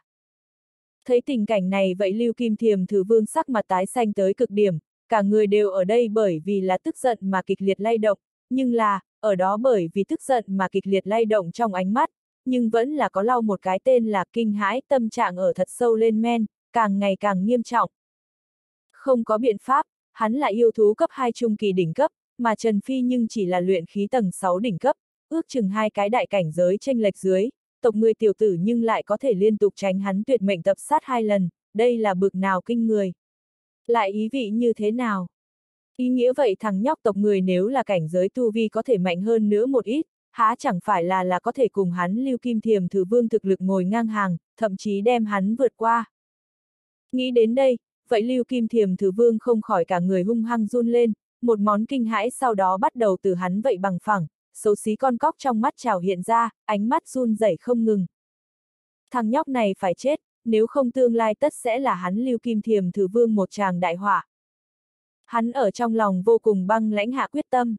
Thấy tình cảnh này vậy Lưu Kim Thiềm thử vương sắc mặt tái xanh tới cực điểm, cả người đều ở đây bởi vì là tức giận mà kịch liệt lay động, nhưng là, ở đó bởi vì tức giận mà kịch liệt lay động trong ánh mắt, nhưng vẫn là có lau một cái tên là kinh hãi tâm trạng ở thật sâu lên men, càng ngày càng nghiêm trọng. Không có biện pháp, hắn là yêu thú cấp 2 trung kỳ đỉnh cấp, mà Trần Phi nhưng chỉ là luyện khí tầng 6 đỉnh cấp, ước chừng hai cái đại cảnh giới tranh lệch dưới, tộc người tiểu tử nhưng lại có thể liên tục tránh hắn tuyệt mệnh tập sát hai lần, đây là bực nào kinh người. Lại ý vị như thế nào? Ý nghĩa vậy thằng nhóc tộc người nếu là cảnh giới tu vi có thể mạnh hơn nữa một ít, há chẳng phải là là có thể cùng hắn lưu kim thiềm thử vương thực lực ngồi ngang hàng, thậm chí đem hắn vượt qua. Nghĩ đến đây, vậy lưu kim thiềm Thứ vương không khỏi cả người hung hăng run lên, một món kinh hãi sau đó bắt đầu từ hắn vậy bằng phẳng, xấu xí con cóc trong mắt trào hiện ra, ánh mắt run rẩy không ngừng. Thằng nhóc này phải chết, nếu không tương lai tất sẽ là hắn lưu kim thiềm Thứ vương một tràng đại họa. Hắn ở trong lòng vô cùng băng lãnh hạ quyết tâm.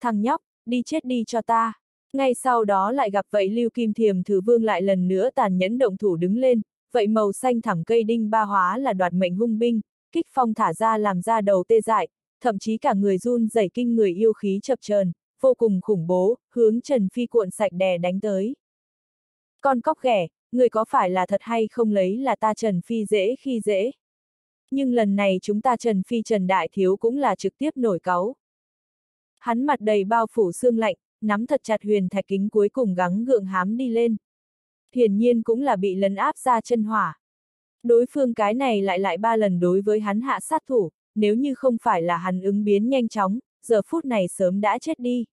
Thằng nhóc, đi chết đi cho ta. Ngay sau đó lại gặp vậy Lưu Kim Thiềm Thứ Vương lại lần nữa tàn nhẫn động thủ đứng lên, vậy màu xanh thẳm cây đinh ba hóa là đoạt mệnh hung binh, kích phong thả ra làm ra đầu tê dại, thậm chí cả người run rẩy kinh người yêu khí chập chờn, vô cùng khủng bố, hướng Trần Phi cuộn sạch đè đánh tới. Con cóc ghẻ, người có phải là thật hay không lấy là ta Trần Phi dễ khi dễ? Nhưng lần này chúng ta Trần Phi Trần Đại Thiếu cũng là trực tiếp nổi cáu. Hắn mặt đầy bao phủ xương lạnh, nắm thật chặt huyền thạch kính cuối cùng gắng gượng hám đi lên. Hiển nhiên cũng là bị lấn áp ra chân hỏa. Đối phương cái này lại lại ba lần đối với hắn hạ sát thủ, nếu như không phải là hắn ứng biến nhanh chóng, giờ phút này sớm đã chết đi.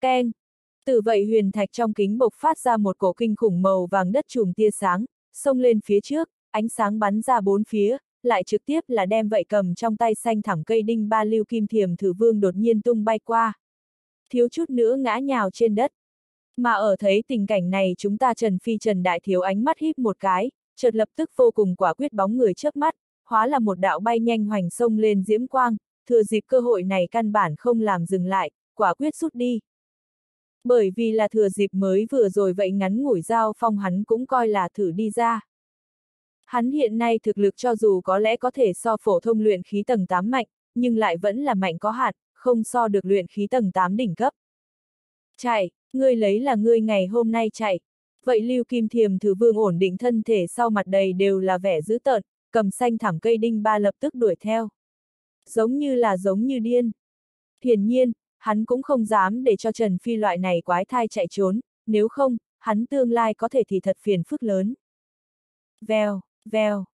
Keng! Từ vậy huyền thạch trong kính bộc phát ra một cổ kinh khủng màu vàng đất trùm tia sáng, xông lên phía trước, ánh sáng bắn ra bốn phía, lại trực tiếp là đem vậy cầm trong tay xanh thẳng cây đinh ba lưu kim thiềm thử vương đột nhiên tung bay qua. Thiếu chút nữa ngã nhào trên đất. Mà ở thấy tình cảnh này chúng ta Trần Phi Trần Đại Thiếu ánh mắt híp một cái, chợt lập tức vô cùng quả quyết bóng người trước mắt, hóa là một đạo bay nhanh hoành sông lên diễm quang, thừa dịp cơ hội này căn bản không làm dừng lại, quả quyết rút đi. Bởi vì là thừa dịp mới vừa rồi vậy ngắn ngủi giao phong hắn cũng coi là thử đi ra. Hắn hiện nay thực lực cho dù có lẽ có thể so phổ thông luyện khí tầng 8 mạnh, nhưng lại vẫn là mạnh có hạn, không so được luyện khí tầng 8 đỉnh cấp. Chạy, ngươi lấy là ngươi ngày hôm nay chạy. Vậy Lưu Kim Thiềm thử vương ổn định thân thể sau mặt đầy đều là vẻ dữ tợn, cầm xanh thẳng cây đinh ba lập tức đuổi theo. Giống như là giống như điên. Hiển nhiên, hắn cũng không dám để cho Trần Phi loại này quái thai chạy trốn, nếu không, hắn tương lai có thể thì thật phiền phức lớn. Vèo, vèo.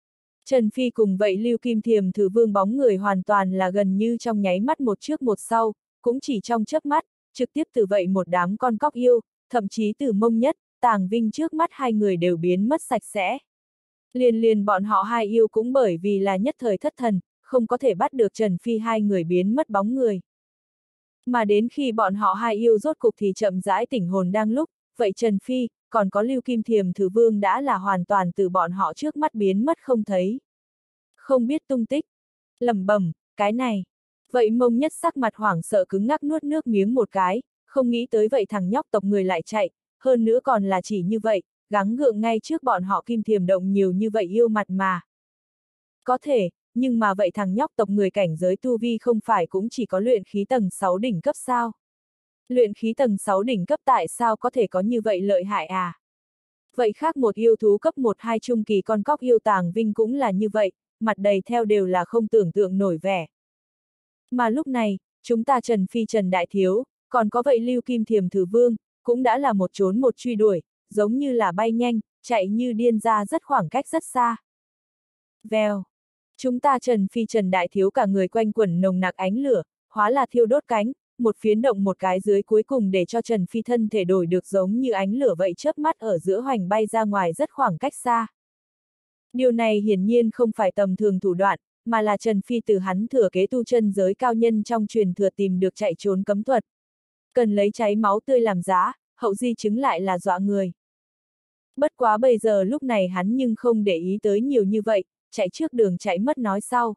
Trần Phi cùng vậy Lưu Kim Thiềm thử vương bóng người hoàn toàn là gần như trong nháy mắt một trước một sau, cũng chỉ trong chớp mắt, trực tiếp từ vậy một đám con cóc yêu, thậm chí từ mông nhất, tàng vinh trước mắt hai người đều biến mất sạch sẽ. Liền liền bọn họ hai yêu cũng bởi vì là nhất thời thất thần, không có thể bắt được Trần Phi hai người biến mất bóng người. Mà đến khi bọn họ hai yêu rốt cục thì chậm rãi tỉnh hồn đang lúc, vậy Trần Phi, còn có Lưu Kim Thiềm Thứ Vương đã là hoàn toàn từ bọn họ trước mắt biến mất không thấy. Không biết tung tích. lẩm bẩm, cái này. Vậy mông nhất sắc mặt hoảng sợ cứng ngắc nuốt nước miếng một cái, không nghĩ tới vậy thằng nhóc tộc người lại chạy, hơn nữa còn là chỉ như vậy, gắng gượng ngay trước bọn họ kim thiềm động nhiều như vậy yêu mặt mà. Có thể, nhưng mà vậy thằng nhóc tộc người cảnh giới tu vi không phải cũng chỉ có luyện khí tầng 6 đỉnh cấp sao? Luyện khí tầng 6 đỉnh cấp tại sao có thể có như vậy lợi hại à? Vậy khác một yêu thú cấp 1-2 trung kỳ con cóc yêu tàng vinh cũng là như vậy, mặt đầy theo đều là không tưởng tượng nổi vẻ. Mà lúc này, chúng ta Trần Phi Trần Đại Thiếu, còn có vậy Lưu Kim Thiềm Thử Vương, cũng đã là một trốn một truy đuổi, giống như là bay nhanh, chạy như điên ra rất khoảng cách rất xa. Vèo. Chúng ta Trần Phi Trần Đại Thiếu cả người quanh quẩn nồng nặc ánh lửa, hóa là thiêu đốt cánh, một phiến động một cái dưới cuối cùng để cho Trần Phi thân thể đổi được giống như ánh lửa vậy chớp mắt ở giữa hoành bay ra ngoài rất khoảng cách xa. Điều này hiển nhiên không phải tầm thường thủ đoạn, mà là Trần Phi từ hắn thừa kế tu chân giới cao nhân trong truyền thừa tìm được chạy trốn cấm thuật. Cần lấy cháy máu tươi làm giá, hậu di chứng lại là dọa người. Bất quá bây giờ lúc này hắn nhưng không để ý tới nhiều như vậy, chạy trước đường chạy mất nói sau.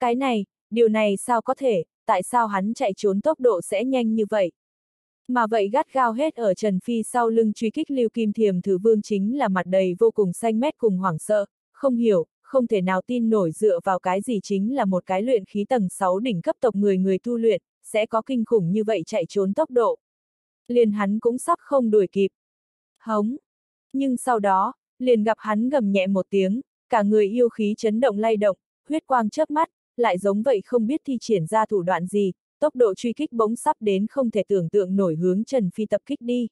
Cái này, điều này sao có thể, tại sao hắn chạy trốn tốc độ sẽ nhanh như vậy? Mà vậy gắt gao hết ở Trần Phi sau lưng truy kích Lưu Kim Thiềm thứ Vương chính là mặt đầy vô cùng xanh mét cùng hoảng sợ, không hiểu, không thể nào tin nổi dựa vào cái gì chính là một cái luyện khí tầng 6 đỉnh cấp tộc người người tu luyện, sẽ có kinh khủng như vậy chạy trốn tốc độ. Liền hắn cũng sắp không đuổi kịp. Hống! Nhưng sau đó, liền gặp hắn gầm nhẹ một tiếng, cả người yêu khí chấn động lay động, huyết quang chớp mắt, lại giống vậy không biết thi triển ra thủ đoạn gì, tốc độ truy kích bỗng sắp đến không thể tưởng tượng nổi hướng Trần Phi tập kích đi.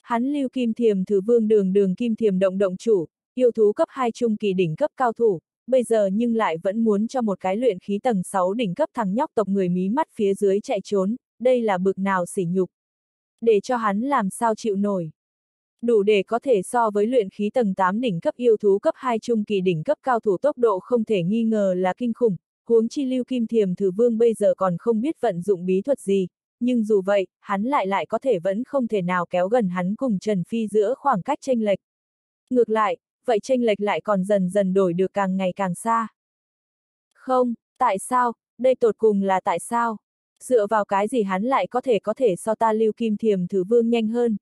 Hắn lưu kim thiềm thử vương đường đường kim thiềm động động chủ, yêu thú cấp 2 trung kỳ đỉnh cấp cao thủ, bây giờ nhưng lại vẫn muốn cho một cái luyện khí tầng 6 đỉnh cấp thằng nhóc tộc người mí mắt phía dưới chạy trốn, đây là bực nào sỉ nhục. Để cho hắn làm sao chịu nổi. Đủ để có thể so với luyện khí tầng 8 đỉnh cấp yêu thú cấp 2 trung kỳ đỉnh cấp cao thủ tốc độ không thể nghi ngờ là kinh khủng, huống chi lưu kim thiềm thử vương bây giờ còn không biết vận dụng bí thuật gì, nhưng dù vậy, hắn lại lại có thể vẫn không thể nào kéo gần hắn cùng Trần Phi giữa khoảng cách tranh lệch. Ngược lại, vậy tranh lệch lại còn dần dần đổi được càng ngày càng xa. Không, tại sao, đây tột cùng là tại sao? Dựa vào cái gì hắn lại có thể có thể so ta lưu kim thiềm thử vương nhanh hơn?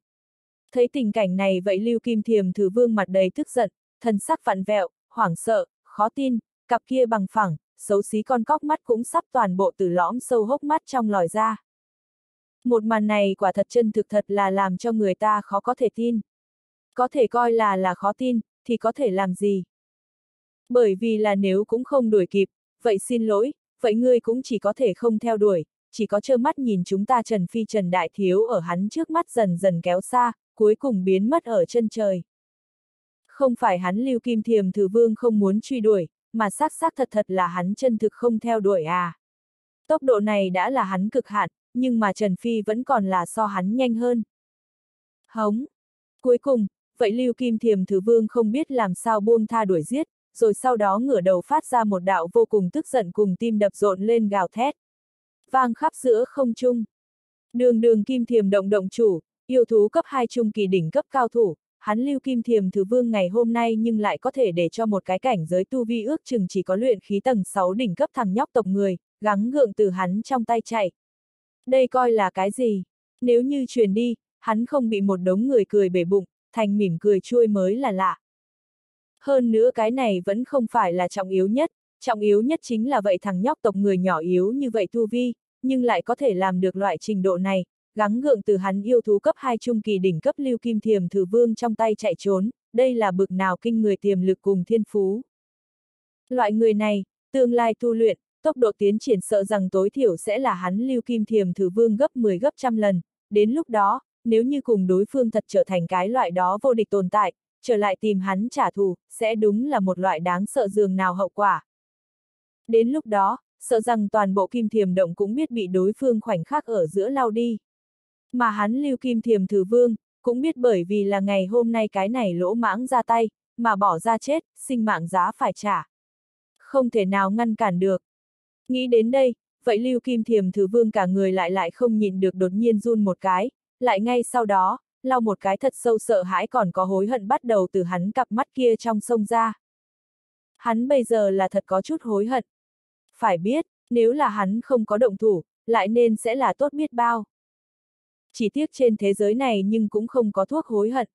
Thấy tình cảnh này vậy lưu kim thiềm thử vương mặt đầy tức giận, thần sắc vặn vẹo, hoảng sợ, khó tin, cặp kia bằng phẳng, xấu xí con cóc mắt cũng sắp toàn bộ từ lõm sâu hốc mắt trong lòi ra. Một màn này quả thật chân thực thật là làm cho người ta khó có thể tin. Có thể coi là là khó tin, thì có thể làm gì? Bởi vì là nếu cũng không đuổi kịp, vậy xin lỗi, vậy ngươi cũng chỉ có thể không theo đuổi, chỉ có trơ mắt nhìn chúng ta Trần Phi Trần Đại Thiếu ở hắn trước mắt dần dần kéo xa, cuối cùng biến mất ở chân trời. Không phải hắn lưu kim thiềm thử vương không muốn truy đuổi, mà xác xác thật thật là hắn chân thực không theo đuổi à. Tốc độ này đã là hắn cực hạn, nhưng mà Trần Phi vẫn còn là so hắn nhanh hơn. Hống! Cuối cùng, vậy Lưu Kim Thiềm Thứ Vương không biết làm sao buông tha đuổi giết, rồi sau đó ngửa đầu phát ra một đạo vô cùng tức giận cùng tim đập rộn lên gào thét. Vang khắp giữa không trung. Đường đường kim thiềm động động chủ, yêu thú cấp 2 trung kỳ đỉnh cấp cao thủ, hắn lưu kim thiềm thứ vương ngày hôm nay nhưng lại có thể để cho một cái cảnh giới tu vi ước chừng chỉ có luyện khí tầng 6 đỉnh cấp thằng nhóc tộc người, gắng gượng từ hắn trong tay chạy. Đây coi là cái gì? Nếu như truyền đi, hắn không bị một đống người cười bể bụng, thành mỉm cười chui mới là lạ. Hơn nữa cái này vẫn không phải là trọng yếu nhất, trọng yếu nhất chính là vậy thằng nhóc tộc người nhỏ yếu như vậy tu vi, nhưng lại có thể làm được loại trình độ này, gắng gượng từ hắn yêu thú cấp 2 trung kỳ đỉnh cấp lưu kim thiềm thử vương trong tay chạy trốn, đây là bực nào kinh người tiềm lực cùng thiên phú. Loại người này, tương lai tu luyện, tốc độ tiến triển sợ rằng tối thiểu sẽ là hắn lưu kim thiềm thử vương gấp 10 gấp trăm lần, đến lúc đó, nếu như cùng đối phương thật trở thành cái loại đó vô địch tồn tại, trở lại tìm hắn trả thù, sẽ đúng là một loại đáng sợ dường nào hậu quả. Đến lúc đó, sợ rằng toàn bộ kim thiềm động cũng biết bị đối phương khoảnh khắc ở giữa lao đi. Mà hắn lưu kim thiềm thử vương, cũng biết bởi vì là ngày hôm nay cái này lỗ mãng ra tay, mà bỏ ra chết, sinh mạng giá phải trả. Không thể nào ngăn cản được. Nghĩ đến đây, vậy lưu kim thiềm thử vương cả người lại lại không nhịn được đột nhiên run một cái, lại ngay sau đó, lau một cái thật sâu sợ hãi còn có hối hận bắt đầu từ hắn cặp mắt kia trong sông ra. Hắn bây giờ là thật có chút hối hận. Phải biết, nếu là hắn không có động thủ, lại nên sẽ là tốt biết bao. Chỉ tiếc trên thế giới này nhưng cũng không có thuốc hối hận.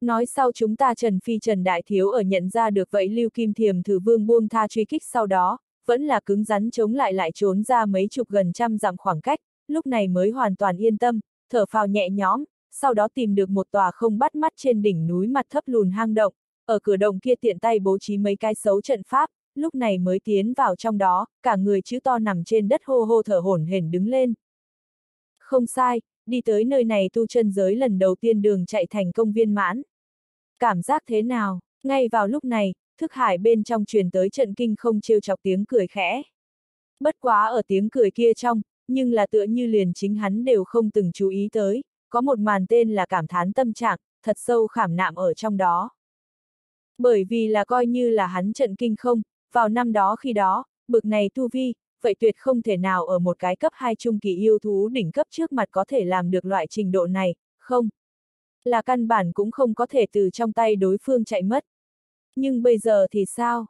Nói sau chúng ta Trần Phi Trần Đại Thiếu ở nhận ra được vậy Lưu Kim Thiềm thử vương buông tha truy kích sau đó, vẫn là cứng rắn chống lại lại trốn ra mấy chục gần trăm dặm khoảng cách, lúc này mới hoàn toàn yên tâm, thở phào nhẹ nhõm, sau đó tìm được một tòa không bắt mắt trên đỉnh núi mặt thấp lùn hang động, ở cửa động kia tiện tay bố trí mấy cái xấu trận pháp, lúc này mới tiến vào trong đó, cả người chữ to nằm trên đất hô hô thở hổn hển đứng lên. Không sai, đi tới nơi này tu chân giới lần đầu tiên đường chạy thành công viên mãn. Cảm giác thế nào? Ngay vào lúc này, thức hải bên trong truyền tới trận kinh không trêu chọc tiếng cười khẽ. Bất quá ở tiếng cười kia trong, nhưng là tựa như liền chính hắn đều không từng chú ý tới, có một màn tên là cảm thán tâm trạng, thật sâu khảm nạm ở trong đó. Bởi vì là coi như là hắn trận kinh không, vào năm đó khi đó, bực này tu vi, vậy tuyệt không thể nào ở một cái cấp 2 trung kỳ yêu thú đỉnh cấp trước mặt có thể làm được loại trình độ này, không. Là căn bản cũng không có thể từ trong tay đối phương chạy mất. Nhưng bây giờ thì sao?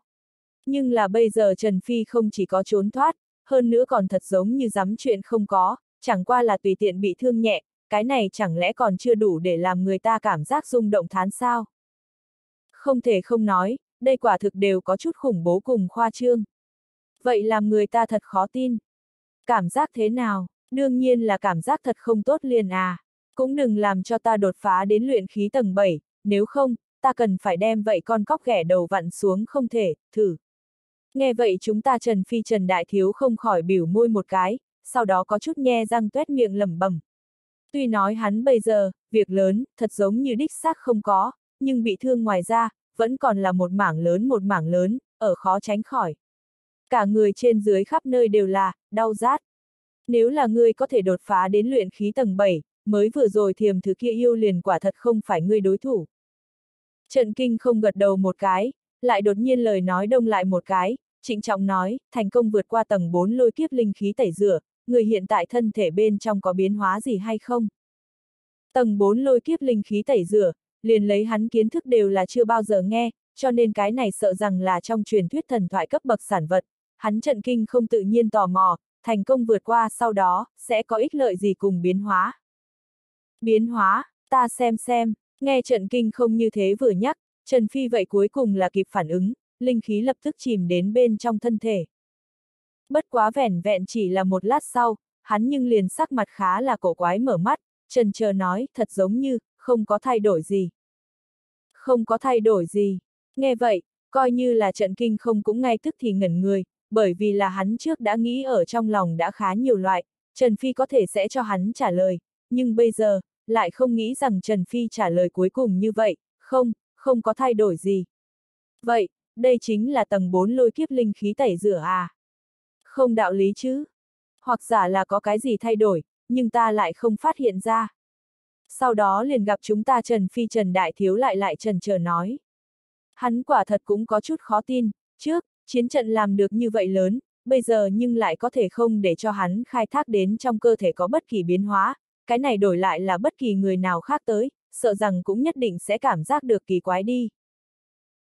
Nhưng là bây giờ Trần Phi không chỉ có trốn thoát, hơn nữa còn thật giống như dám chuyện không có, chẳng qua là tùy tiện bị thương nhẹ, cái này chẳng lẽ còn chưa đủ để làm người ta cảm giác rung động thán sao? Không thể không nói, đây quả thực đều có chút khủng bố cùng khoa trương. Vậy làm người ta thật khó tin. Cảm giác thế nào? Đương nhiên là cảm giác thật không tốt liền à. Cũng đừng làm cho ta đột phá đến luyện khí tầng 7, nếu không, ta cần phải đem vậy con cóc ghẻ đầu vặn xuống không thể, thử. Nghe vậy chúng ta Trần Phi Trần Đại Thiếu không khỏi biểu môi một cái, sau đó có chút nhe răng tuét miệng lẩm bẩm. Tuy nói hắn bây giờ, việc lớn, thật giống như đích xác không có, nhưng bị thương ngoài ra, vẫn còn là một mảng lớn một mảng lớn, ở khó tránh khỏi. Cả người trên dưới khắp nơi đều là, đau rát. Nếu là ngươi có thể đột phá đến luyện khí tầng 7, mới vừa rồi thiềm thứ kia yêu liền quả thật không phải ngươi đối thủ. Trần kinh không gật đầu một cái, lại đột nhiên lời nói đông lại một cái, trịnh trọng nói, thành công vượt qua tầng 4 lôi kiếp linh khí tẩy rửa, người hiện tại thân thể bên trong có biến hóa gì hay không? Tầng 4 lôi kiếp linh khí tẩy rửa, liền lấy hắn kiến thức đều là chưa bao giờ nghe, cho nên cái này sợ rằng là trong truyền thuyết thần thoại cấp bậc sản vật, hắn trận kinh không tự nhiên tò mò, thành công vượt qua sau đó, sẽ có ích lợi gì cùng biến hóa. Biến hóa, ta xem xem, nghe trận kinh không như thế vừa nhắc, Trần Phi vậy cuối cùng là kịp phản ứng, linh khí lập tức chìm đến bên trong thân thể. Bất quá vẻn vẹn chỉ là một lát sau, hắn nhưng liền sắc mặt khá là cổ quái mở mắt, trần chờ nói, thật giống như, không có thay đổi gì. Không có thay đổi gì. Nghe vậy, coi như là trận kinh không cũng ngay tức thì ngẩn người, bởi vì là hắn trước đã nghĩ ở trong lòng đã khá nhiều loại, Trần Phi có thể sẽ cho hắn trả lời, nhưng bây giờ, lại không nghĩ rằng Trần Phi trả lời cuối cùng như vậy, không, không có thay đổi gì. Vậy, đây chính là tầng 4 lôi kiếp linh khí tẩy rửa à? Không đạo lý chứ? Hoặc giả là có cái gì thay đổi, nhưng ta lại không phát hiện ra. Sau đó liền gặp chúng ta Trần Phi Trần Đại Thiếu lại lại trần chờ nói. Hắn quả thật cũng có chút khó tin, trước, chiến trận làm được như vậy lớn, bây giờ nhưng lại có thể không để cho hắn khai thác đến trong cơ thể có bất kỳ biến hóa, cái này đổi lại là bất kỳ người nào khác tới, sợ rằng cũng nhất định sẽ cảm giác được kỳ quái đi.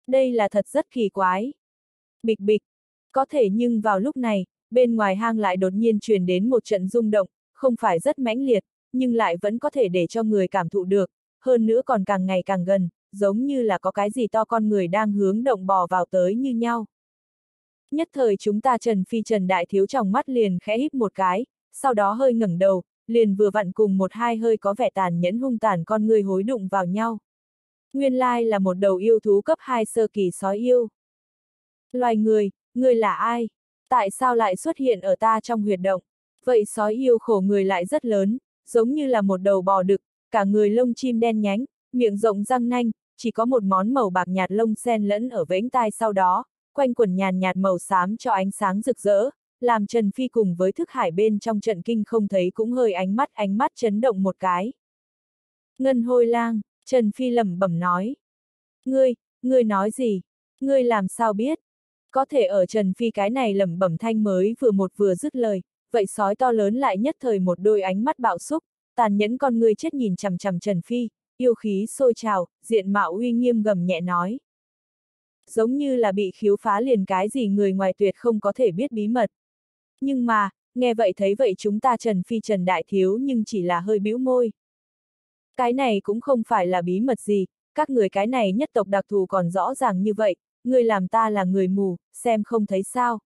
Đây là thật rất kỳ quái. Bịch bịch, có thể nhưng vào lúc này, bên ngoài hang lại đột nhiên truyền đến một trận rung động, không phải rất mãnh liệt, nhưng lại vẫn có thể để cho người cảm thụ được, hơn nữa còn càng ngày càng gần, giống như là có cái gì to con người đang hướng động bò vào tới như nhau. Nhất thời chúng ta Trần Phi Trần Đại Thiếu trong mắt liền khẽ híp một cái, sau đó hơi ngẩng đầu, liền vừa vặn cùng một hai hơi có vẻ tàn nhẫn hung tàn con người hối đụng vào nhau. Nguyên lai là một đầu yêu thú cấp 2 sơ kỳ sói yêu. Loài người, người là ai? Tại sao lại xuất hiện ở ta trong huyệt động? Vậy sói yêu khổ người lại rất lớn, giống như là một đầu bò đực, cả người lông chim đen nhánh, miệng rộng răng nanh, chỉ có một món màu bạc nhạt lông sen lẫn ở vĩnh tai sau đó, quanh quần nhàn nhạt màu xám cho ánh sáng rực rỡ, làm Trần Phi cùng với thức hải bên trong trận kinh không thấy cũng hơi ánh mắt ánh mắt chấn động một cái. Ngân hôi lang, Trần Phi lẩm bẩm nói. Ngươi, ngươi nói gì? Ngươi làm sao biết? Có thể ở Trần Phi cái này lẩm bẩm thanh mới vừa một vừa dứt lời, vậy sói to lớn lại nhất thời một đôi ánh mắt bạo xúc, tàn nhẫn con ngươi chết nhìn chằm chằm Trần Phi, yêu khí sôi trào, diện mạo uy nghiêm gầm nhẹ nói. Giống như là bị khiếu phá liền cái gì người ngoài tuyệt không có thể biết bí mật. Nhưng mà, nghe vậy thấy vậy chúng ta Trần Phi Trần Đại Thiếu nhưng chỉ là hơi bĩu môi. Cái này cũng không phải là bí mật gì, các người cái này nhất tộc đặc thù còn rõ ràng như vậy, người làm ta là người mù, xem không thấy sao.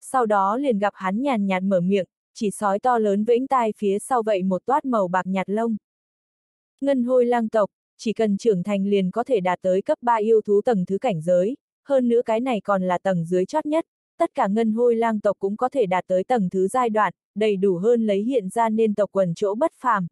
Sau đó liền gặp hắn nhàn nhạt mở miệng, chỉ sói to lớn vĩnh tai phía sau vậy một toát màu bạc nhạt lông. Ngân hôi lang tộc, chỉ cần trưởng thành liền có thể đạt tới cấp 3 yêu thú tầng thứ cảnh giới, hơn nữa cái này còn là tầng dưới chót nhất, tất cả ngân hôi lang tộc cũng có thể đạt tới tầng thứ giai đoạn, đầy đủ hơn lấy hiện ra nên tộc quần chỗ bất phàm.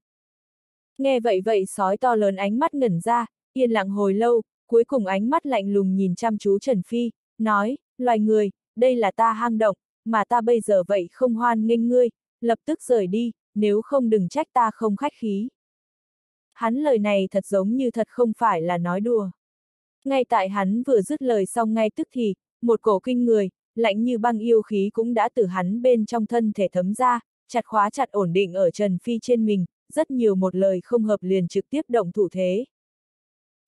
Nghe vậy vậy sói to lớn ánh mắt ngẩn ra, yên lặng hồi lâu, cuối cùng ánh mắt lạnh lùng nhìn chăm chú Trần Phi, nói, loài người, đây là ta hang động, mà ta bây giờ vậy không hoan nghênh ngươi, lập tức rời đi, nếu không đừng trách ta không khách khí. Hắn lời này thật giống như thật không phải là nói đùa. Ngay tại hắn vừa dứt lời xong ngay tức thì, một cổ kinh người, lạnh như băng yêu khí cũng đã từ hắn bên trong thân thể thấm ra, chặt khóa chặt ổn định ở Trần Phi trên mình, rất nhiều một lời không hợp liền trực tiếp động thủ thế.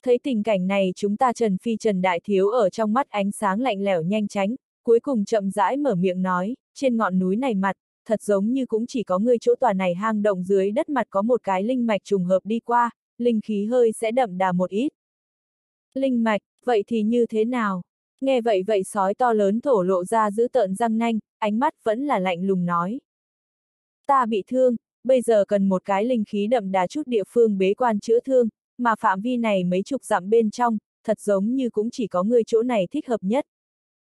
Thấy tình cảnh này chúng ta Trần Phi Trần Đại Thiếu ở trong mắt ánh sáng lạnh lẽo nhanh tránh, cuối cùng chậm rãi mở miệng nói, trên ngọn núi này mặt, thật giống như cũng chỉ có người chỗ tòa này hang động dưới đất mặt có một cái linh mạch trùng hợp đi qua, linh khí hơi sẽ đậm đà một ít. Linh mạch, vậy thì như thế nào? Nghe vậy vậy sói to lớn thổ lộ ra giữ tợn răng nanh, ánh mắt vẫn là lạnh lùng nói. Ta bị thương, bây giờ cần một cái linh khí đậm đà chút địa phương bế quan chữa thương, mà phạm vi này mấy chục dặm bên trong, thật giống như cũng chỉ có người chỗ này thích hợp nhất.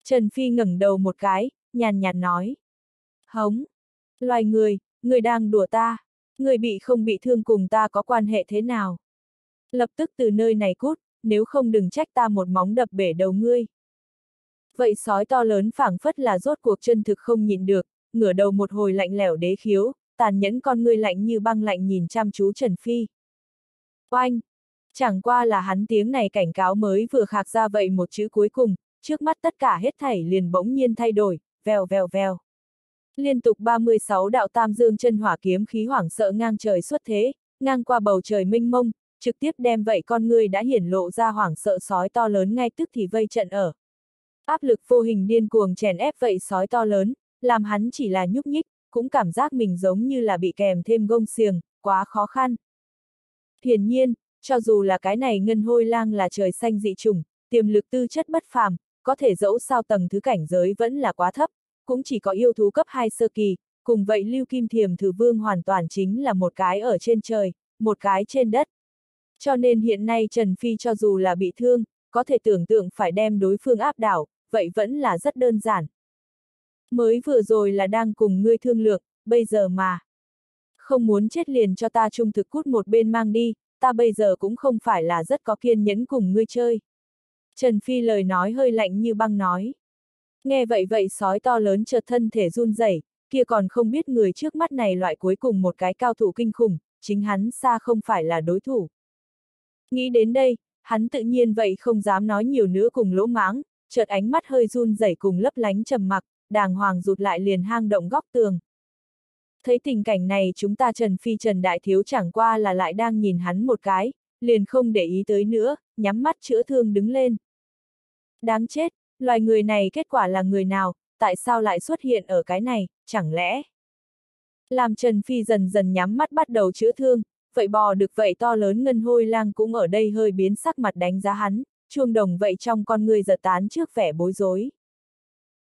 Trần Phi ngẩng đầu một cái, nhàn nhạt nói. Hống! Loài người, người đang đùa ta, người bị không bị thương cùng ta có quan hệ thế nào? Lập tức từ nơi này cút, nếu không đừng trách ta một móng đập bể đầu ngươi. Vậy sói to lớn phảng phất là rốt cuộc chân thực không nhịn được, ngửa đầu một hồi lạnh lẽo đế khiếu, tàn nhẫn con ngươi lạnh như băng lạnh nhìn chăm chú Trần Phi. Oanh! Chẳng qua là hắn tiếng này cảnh cáo mới vừa khạc ra vậy một chữ cuối cùng, trước mắt tất cả hết thảy liền bỗng nhiên thay đổi, vèo vèo vèo. Liên tục 36 đạo tam dương chân hỏa kiếm khí hoảng sợ ngang trời xuất thế, ngang qua bầu trời minh mông, trực tiếp đem vậy con người đã hiển lộ ra hoảng sợ sói to lớn ngay tức thì vây trận ở. Áp lực vô hình điên cuồng chèn ép vậy sói to lớn, làm hắn chỉ là nhúc nhích, cũng cảm giác mình giống như là bị kèm thêm gông xiềng, quá khó khăn. Hiển nhiên, cho dù là cái này ngân hôi lang là trời xanh dị trùng, tiềm lực tư chất bất phàm, có thể dẫu sao tầng thứ cảnh giới vẫn là quá thấp, cũng chỉ có yêu thú cấp 2 sơ kỳ, cùng vậy lưu kim thiềm thử vương hoàn toàn chính là một cái ở trên trời, một cái trên đất. Cho nên hiện nay Trần Phi cho dù là bị thương, có thể tưởng tượng phải đem đối phương áp đảo, vậy vẫn là rất đơn giản. Mới vừa rồi là đang cùng ngươi thương lượng, bây giờ mà. Không muốn chết liền cho ta trung thực cút một bên mang đi, ta bây giờ cũng không phải là rất có kiên nhẫn cùng ngươi chơi. Trần Phi lời nói hơi lạnh như băng nói. Nghe vậy vậy sói to lớn chợt thân thể run rẩy, kia còn không biết người trước mắt này loại cuối cùng một cái cao thủ kinh khủng, chính hắn xa không phải là đối thủ. Nghĩ đến đây, hắn tự nhiên vậy không dám nói nhiều nữa cùng lỗ mãng, chợt ánh mắt hơi run rẩy cùng lấp lánh trầm mặc, đàng hoàng rụt lại liền hang động góc tường. Thấy tình cảnh này chúng ta Trần Phi Trần Đại Thiếu chẳng qua là lại đang nhìn hắn một cái, liền không để ý tới nữa, nhắm mắt chữa thương đứng lên. Đáng chết, loài người này kết quả là người nào, tại sao lại xuất hiện ở cái này, chẳng lẽ? Làm Trần Phi dần dần nhắm mắt bắt đầu chữa thương, vậy bò được vậy to lớn ngân hôi lang cũng ở đây hơi biến sắc mặt đánh giá hắn, chuông đồng vậy trong con người giật tán trước vẻ bối rối.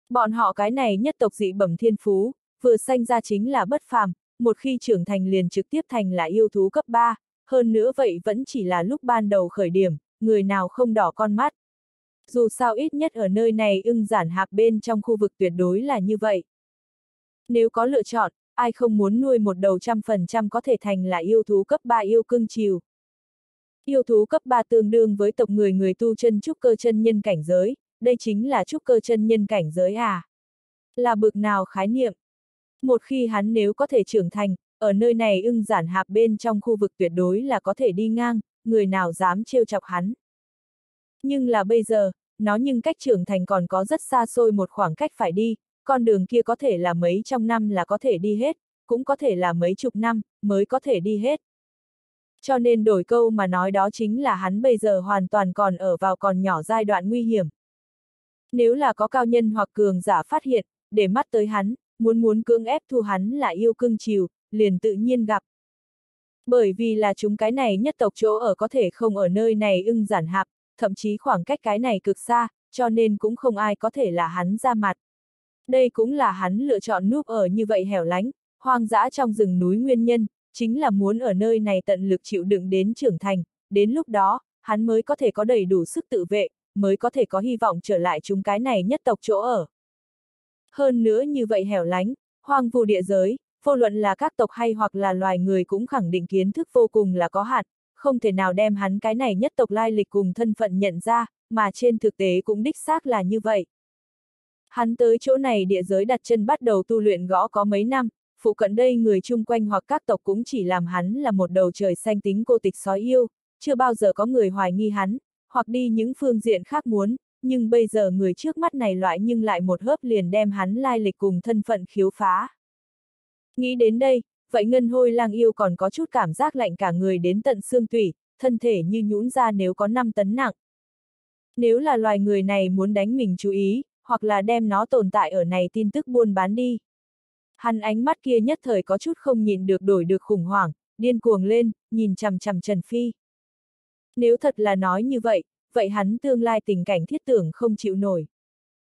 Bọn họ cái này nhất tộc dị bẩm thiên phú, vừa sanh ra chính là bất phàm, một khi trưởng thành liền trực tiếp thành là yêu thú cấp 3, hơn nữa vậy vẫn chỉ là lúc ban đầu khởi điểm, người nào không đỏ con mắt. Dù sao ít nhất ở nơi này ưng giản hạp bên trong khu vực tuyệt đối là như vậy. Nếu có lựa chọn, ai không muốn nuôi một đầu trăm phần trăm có thể thành là yêu thú cấp 3 yêu cưng chiều. Yêu thú cấp 3 tương đương với tộc người người tu chân trúc cơ chân nhân cảnh giới, đây chính là trúc cơ chân nhân cảnh giới à? Là bực nào khái niệm? Một khi hắn nếu có thể trưởng thành, ở nơi này ưng giản hạp bên trong khu vực tuyệt đối là có thể đi ngang, người nào dám trêu chọc hắn. Nhưng là bây giờ, nó nhưng cách trưởng thành còn có rất xa xôi một khoảng cách phải đi, con đường kia có thể là mấy trăm năm là có thể đi hết, cũng có thể là mấy chục năm, mới có thể đi hết. Cho nên đổi câu mà nói đó chính là hắn bây giờ hoàn toàn còn ở vào còn nhỏ giai đoạn nguy hiểm. Nếu là có cao nhân hoặc cường giả phát hiện, để mắt tới hắn, muốn muốn cưỡng ép thu hắn là yêu cưng chiều, liền tự nhiên gặp. Bởi vì là chúng cái này nhất tộc chỗ ở có thể không ở nơi này ưng giản hạp, thậm chí khoảng cách cái này cực xa, cho nên cũng không ai có thể là hắn ra mặt. Đây cũng là hắn lựa chọn núp ở như vậy hẻo lánh, hoang dã trong rừng núi nguyên nhân, chính là muốn ở nơi này tận lực chịu đựng đến trưởng thành, đến lúc đó, hắn mới có thể có đầy đủ sức tự vệ, mới có thể có hy vọng trở lại chúng cái này nhất tộc chỗ ở. Hơn nữa như vậy hẻo lánh, hoang vu địa giới, vô luận là các tộc hay hoặc là loài người cũng khẳng định kiến thức vô cùng là có hạn, không thể nào đem hắn cái này nhất tộc lai lịch cùng thân phận nhận ra, mà trên thực tế cũng đích xác là như vậy. Hắn tới chỗ này địa giới đặt chân bắt đầu tu luyện gõ có mấy năm, phụ cận đây người chung quanh hoặc các tộc cũng chỉ làm hắn là một đầu trời xanh tính cô tịch sói yêu, chưa bao giờ có người hoài nghi hắn, hoặc đi những phương diện khác muốn, nhưng bây giờ người trước mắt này loại nhưng lại một hớp liền đem hắn lai lịch cùng thân phận khiếu phá. Nghĩ đến đây, vậy ngân hôi lang yêu còn có chút cảm giác lạnh cả người đến tận xương tủy, thân thể như nhũn ra nếu có 5 tấn nặng. Nếu là loài người này muốn đánh mình chú ý, hoặc là đem nó tồn tại ở này tin tức buôn bán đi. Hắn ánh mắt kia nhất thời có chút không nhìn được đổi được khủng hoảng, điên cuồng lên, nhìn chằm chằm Trần Phi. Nếu thật là nói như vậy, vậy hắn tương lai tình cảnh thiết tưởng không chịu nổi.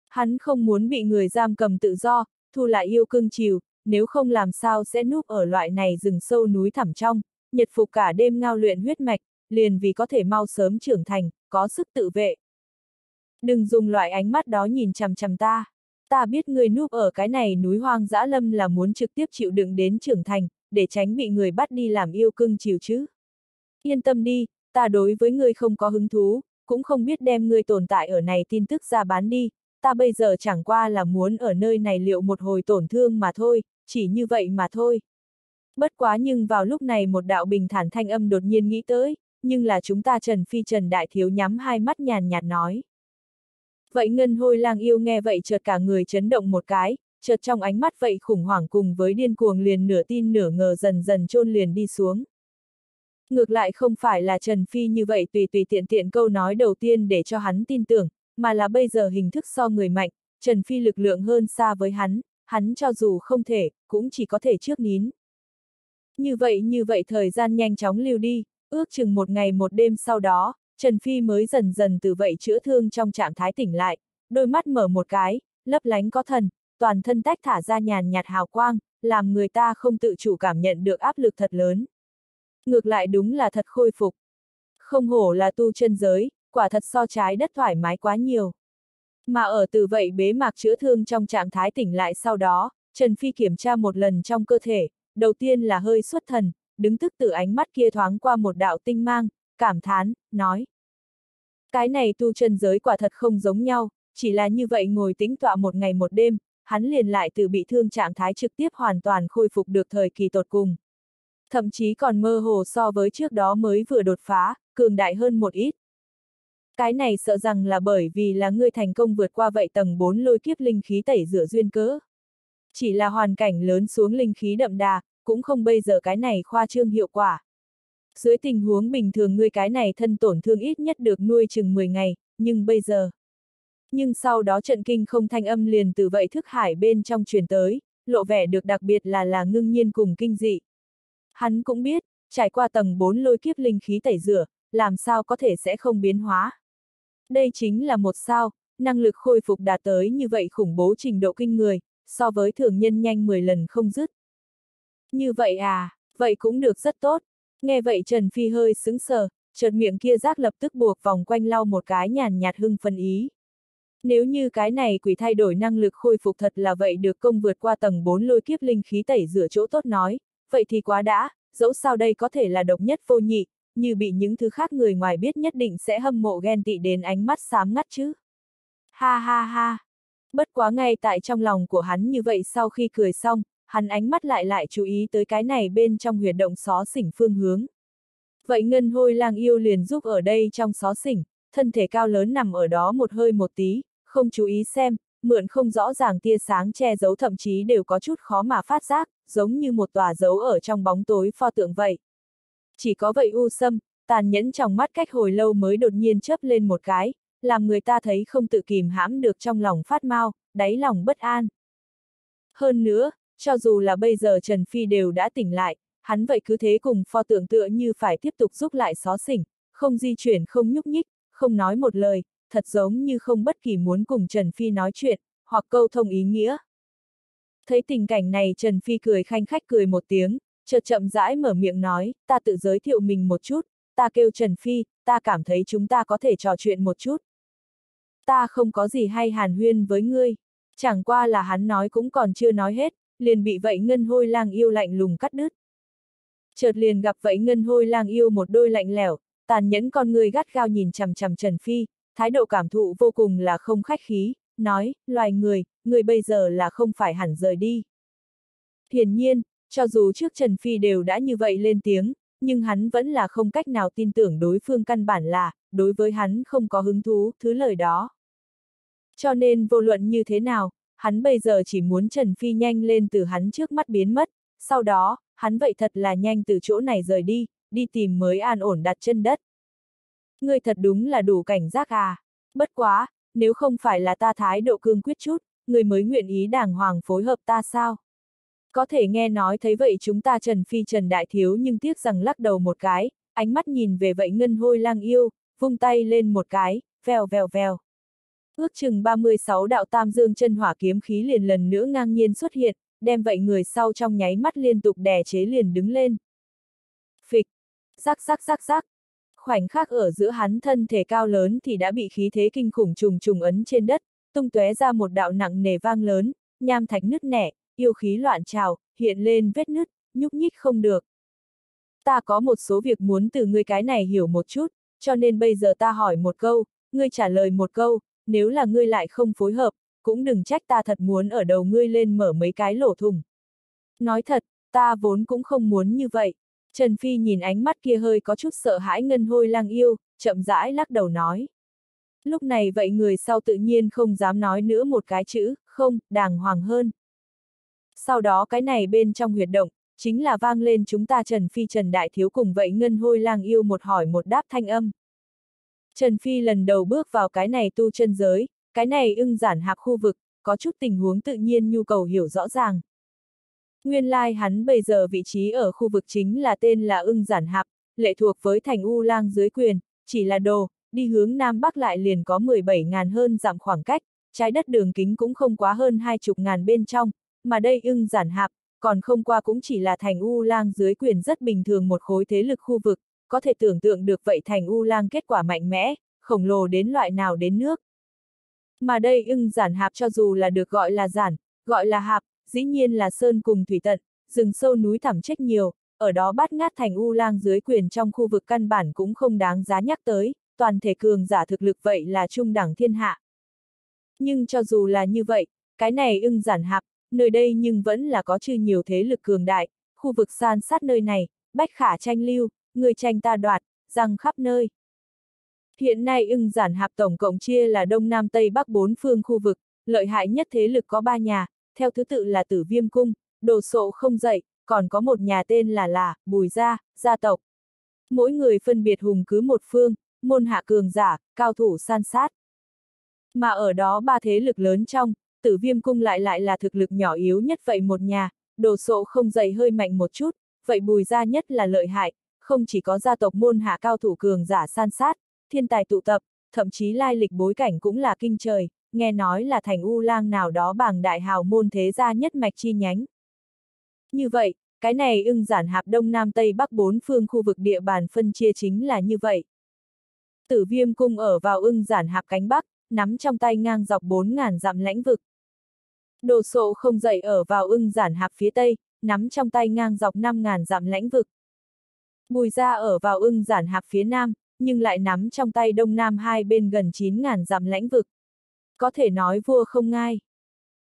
Hắn không muốn bị người giam cầm tự do, thu lại yêu cưng chiều, nếu không làm sao sẽ núp ở loại này rừng sâu núi thẳm trong, nhật phục cả đêm ngao luyện huyết mạch, liền vì có thể mau sớm trưởng thành, có sức tự vệ. Đừng dùng loại ánh mắt đó nhìn chằm chằm ta. Ta biết người núp ở cái này núi hoang dã lâm là muốn trực tiếp chịu đựng đến trưởng thành, để tránh bị người bắt đi làm yêu cưng chiều chứ. Yên tâm đi, ta đối với ngươi không có hứng thú, cũng không biết đem ngươi tồn tại ở này tin tức ra bán đi, ta bây giờ chẳng qua là muốn ở nơi này liệu một hồi tổn thương mà thôi, chỉ như vậy mà thôi. Bất quá nhưng vào lúc này một đạo bình thản thanh âm đột nhiên nghĩ tới, nhưng là chúng ta Trần Phi Trần Đại Thiếu nhắm hai mắt nhàn nhạt nói. Vậy ngân hôi lang yêu nghe vậy chợt cả người chấn động một cái, chợt trong ánh mắt vậy khủng hoảng cùng với điên cuồng liền nửa tin nửa ngờ dần dần trôn liền đi xuống. Ngược lại không phải là Trần Phi như vậy tùy tùy tiện tiện câu nói đầu tiên để cho hắn tin tưởng, mà là bây giờ hình thức so người mạnh, Trần Phi lực lượng hơn xa với hắn, hắn cho dù không thể, cũng chỉ có thể trước nín. Như vậy như vậy thời gian nhanh chóng lưu đi, ước chừng một ngày một đêm sau đó, Trần Phi mới dần dần từ vậy chữa thương trong trạng thái tỉnh lại, đôi mắt mở một cái, lấp lánh có thần, toàn thân tách thả ra nhàn nhạt hào quang, làm người ta không tự chủ cảm nhận được áp lực thật lớn. Ngược lại đúng là thật khôi phục. Không hổ là tu chân giới, quả thật so trái đất thoải mái quá nhiều. Mà ở từ vậy bế mạc chữa thương trong trạng thái tỉnh lại sau đó, Trần Phi kiểm tra một lần trong cơ thể, đầu tiên là hơi xuất thần, đứng tức từ ánh mắt kia thoáng qua một đạo tinh mang, cảm thán, nói. Cái này tu chân giới quả thật không giống nhau, chỉ là như vậy ngồi tĩnh tọa một ngày một đêm, hắn liền lại từ bị thương trạng thái trực tiếp hoàn toàn khôi phục được thời kỳ tột cùng. Thậm chí còn mơ hồ so với trước đó mới vừa đột phá, cường đại hơn một ít. Cái này sợ rằng là bởi vì là ngươi thành công vượt qua vậy tầng 4 lôi kiếp linh khí tẩy rửa duyên cớ. Chỉ là hoàn cảnh lớn xuống linh khí đậm đà, cũng không bây giờ cái này khoa trương hiệu quả. Dưới tình huống bình thường ngươi cái này thân tổn thương ít nhất được nuôi chừng 10 ngày, nhưng bây giờ. Nhưng sau đó trận kinh không thanh âm liền từ vậy thức hải bên trong truyền tới, lộ vẻ được đặc biệt là là ngưng nhiên cùng kinh dị. Hắn cũng biết, trải qua tầng 4 lôi kiếp linh khí tẩy rửa, làm sao có thể sẽ không biến hóa. Đây chính là một sao, năng lực khôi phục đạt tới như vậy khủng bố trình độ kinh người, so với thường nhân nhanh 10 lần không dứt. Như vậy à, vậy cũng được rất tốt. Nghe vậy Trần Phi hơi sững sờ, chợt miệng kia giác lập tức buộc vòng quanh lau một cái nhàn nhạt hưng phân ý. Nếu như cái này quỷ thay đổi năng lực khôi phục thật là vậy được công vượt qua tầng 4 lôi kiếp linh khí tẩy rửa chỗ tốt nói, vậy thì quá đã, dẫu sao đây có thể là độc nhất vô nhị, như bị những thứ khác người ngoài biết nhất định sẽ hâm mộ ghen tị đến ánh mắt xám ngắt chứ. Ha ha ha. Bất quá ngay tại trong lòng của hắn như vậy sau khi cười xong, hắn ánh mắt lại lại chú ý tới cái này bên trong huyệt động xó xỉnh phương hướng. Vậy ngân hôi lang yêu liền giúp ở đây trong xó xỉnh, thân thể cao lớn nằm ở đó một hơi một tí, không chú ý xem, mượn không rõ ràng tia sáng che giấu thậm chí đều có chút khó mà phát giác, giống như một tòa dấu ở trong bóng tối pho tượng vậy. Chỉ có vậy u sâm, tàn nhẫn trong mắt cách hồi lâu mới đột nhiên chớp lên một cái, làm người ta thấy không tự kìm hãm được trong lòng phát mau, đáy lòng bất an. Hơn nữa, cho dù là bây giờ Trần Phi đều đã tỉnh lại, hắn vậy cứ thế cùng pho tượng tựa như phải tiếp tục giúp lại xó xỉnh, không di chuyển không nhúc nhích, không nói một lời, thật giống như không bất kỳ muốn cùng Trần Phi nói chuyện, hoặc câu thông ý nghĩa. Thấy tình cảnh này Trần Phi cười khanh khách cười một tiếng, chợt chậm rãi mở miệng nói, ta tự giới thiệu mình một chút, ta kêu Trần Phi, ta cảm thấy chúng ta có thể trò chuyện một chút. Ta không có gì hay hàn huyên với ngươi, chẳng qua là hắn nói cũng còn chưa nói hết, liền bị vậy ngân hôi lang yêu lạnh lùng cắt đứt. Chợt liền gặp vậy ngân hôi lang yêu một đôi lạnh lẻo, tàn nhẫn con người gắt gao nhìn chằm chằm Trần Phi, thái độ cảm thụ vô cùng là không khách khí, nói, loài người, người bây giờ là không phải hẳn rời đi. Hiển nhiên, cho dù trước Trần Phi đều đã như vậy lên tiếng, nhưng hắn vẫn là không cách nào tin tưởng đối phương căn bản là, đối với hắn không có hứng thú, thứ lời đó. Cho nên vô luận như thế nào, hắn bây giờ chỉ muốn Trần Phi nhanh lên từ hắn trước mắt biến mất, sau đó, hắn vậy thật là nhanh từ chỗ này rời đi, đi tìm mới an ổn đặt chân đất. Ngươi thật đúng là đủ cảnh giác à. Bất quá, nếu không phải là ta thái độ cương quyết chút, người mới nguyện ý đàng hoàng phối hợp ta sao? Có thể nghe nói thấy vậy chúng ta Trần Phi Trần Đại Thiếu nhưng tiếc rằng lắc đầu một cái, ánh mắt nhìn về vậy ngân hôi lang yêu, vung tay lên một cái, vèo vèo vèo. Ước chừng 36 đạo tam dương chân hỏa kiếm khí liền lần nữa ngang nhiên xuất hiện, đem vậy người sau trong nháy mắt liên tục đè chế liền đứng lên. Phịch, rắc rắc rắc rắc, khoảnh khắc ở giữa hắn thân thể cao lớn thì đã bị khí thế kinh khủng trùng trùng ấn trên đất, tung tóe ra một đạo nặng nề vang lớn, nham thạch nứt nẻ, yêu khí loạn trào, hiện lên vết nứt, nhúc nhích không được. Ta có một số việc muốn từ ngươi cái này hiểu một chút, cho nên bây giờ ta hỏi một câu, ngươi trả lời một câu, nếu là ngươi lại không phối hợp, cũng đừng trách ta thật muốn ở đầu ngươi lên mở mấy cái lỗ thùng. Nói thật, ta vốn cũng không muốn như vậy. Trần Phi nhìn ánh mắt kia hơi có chút sợ hãi ngân hôi lang yêu, chậm rãi lắc đầu nói. Lúc này vậy người sau tự nhiên không dám nói nữa một cái chữ, không, đàng hoàng hơn. Sau đó cái này bên trong huyệt động, chính là vang lên chúng ta Trần Phi Trần Đại Thiếu cùng vậy ngân hôi lang yêu một hỏi một đáp thanh âm. Trần Phi lần đầu bước vào cái này tu chân giới, cái này ưng giản hạc khu vực, có chút tình huống tự nhiên nhu cầu hiểu rõ ràng. Nguyên lai like hắn bây giờ vị trí ở khu vực chính là tên là ưng giản hạp, lệ thuộc với thành U lang dưới quyền, chỉ là đồ, đi hướng Nam Bắc lại liền có 17.000 hơn giảm khoảng cách, trái đất đường kính cũng không quá hơn hai chục ngàn bên trong, mà đây ưng giản hạp, còn không qua cũng chỉ là thành U lang dưới quyền rất bình thường một khối thế lực khu vực, có thể tưởng tượng được vậy thành U lang kết quả mạnh mẽ, khổng lồ đến loại nào đến nước. Mà đây ưng giản hạp cho dù là được gọi là giản, gọi là hạp, dĩ nhiên là sơn cùng thủy tận, rừng sâu núi thẳm trách nhiều, ở đó bát ngát thành U lang dưới quyền trong khu vực căn bản cũng không đáng giá nhắc tới, toàn thể cường giả thực lực vậy là trung đẳng thiên hạ. Nhưng cho dù là như vậy, cái này ưng giản hạp, nơi đây nhưng vẫn là có chư nhiều thế lực cường đại, khu vực san sát nơi này, bách khả tranh lưu, người tranh ta đoạt, răng khắp nơi. Hiện nay ưng giản hạp tổng cộng chia là Đông Nam Tây Bắc bốn phương khu vực, lợi hại nhất thế lực có ba nhà, theo thứ tự là Tử Viêm Cung, Đồ Sộ không dậy, còn có một nhà tên là là, Bùi Gia, gia tộc. Mỗi người phân biệt hùng cứ một phương, môn hạ cường giả, cao thủ san sát. Mà ở đó ba thế lực lớn trong, Tử Viêm Cung lại lại là thực lực nhỏ yếu nhất vậy một nhà, Đồ Sộ không dậy hơi mạnh một chút, vậy Bùi Gia nhất là lợi hại, không chỉ có gia tộc môn hạ cao thủ cường giả san sát, thiên tài tụ tập, thậm chí lai lịch bối cảnh cũng là kinh trời, nghe nói là thành U lang nào đó bằng đại hào môn thế gia nhất mạch chi nhánh. Như vậy, cái này ưng giản hạp Đông Nam Tây Bắc bốn phương khu vực địa bàn phân chia chính là như vậy. Tử viêm cung ở vào ưng giản hạp cánh Bắc, nắm trong tay ngang dọc 4.000 dặm lãnh vực. Đồ sộ không dậy ở vào ưng giản hạp phía Tây, nắm trong tay ngang dọc 5.000 dặm lãnh vực. Bùi ra ở vào ưng giản hạp phía Nam, nhưng lại nắm trong tay Đông Nam hai bên gần 9.000 dặm lãnh vực. Có thể nói vua không ngai.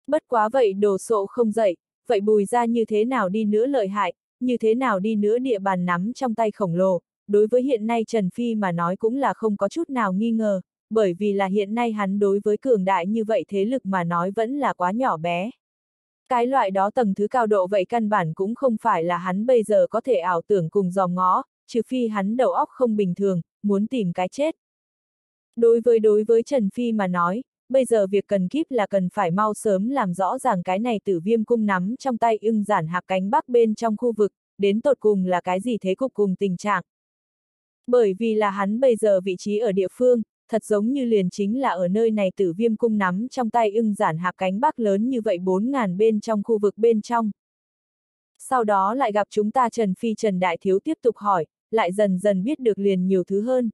Bất quá vậy đồ sộ không dậy, vậy bùi ra như thế nào đi nữa lợi hại, như thế nào đi nữa địa bàn nắm trong tay khổng lồ, đối với hiện nay Trần Phi mà nói cũng là không có chút nào nghi ngờ, bởi vì là hiện nay hắn đối với cường đại như vậy thế lực mà nói vẫn là quá nhỏ bé. Cái loại đó tầng thứ cao độ vậy căn bản cũng không phải là hắn bây giờ có thể ảo tưởng cùng dòm ngó, trừ phi hắn đầu óc không bình thường, muốn tìm cái chết. Đối với đối với Trần Phi mà nói, bây giờ việc cần kíp là cần phải mau sớm làm rõ ràng cái này tử viêm cung nắm trong tay ưng giản hạp cánh bắc bên trong khu vực, đến tột cùng là cái gì thế cục cùng tình trạng. Bởi vì là hắn bây giờ vị trí ở địa phương, thật giống như liền chính là ở nơi này tử viêm cung nắm trong tay ưng giản hạp cánh bắc lớn như vậy 4.000 bên trong khu vực bên trong. Sau đó lại gặp chúng ta Trần Phi Trần Đại Thiếu tiếp tục hỏi, lại dần dần biết được liền nhiều thứ hơn.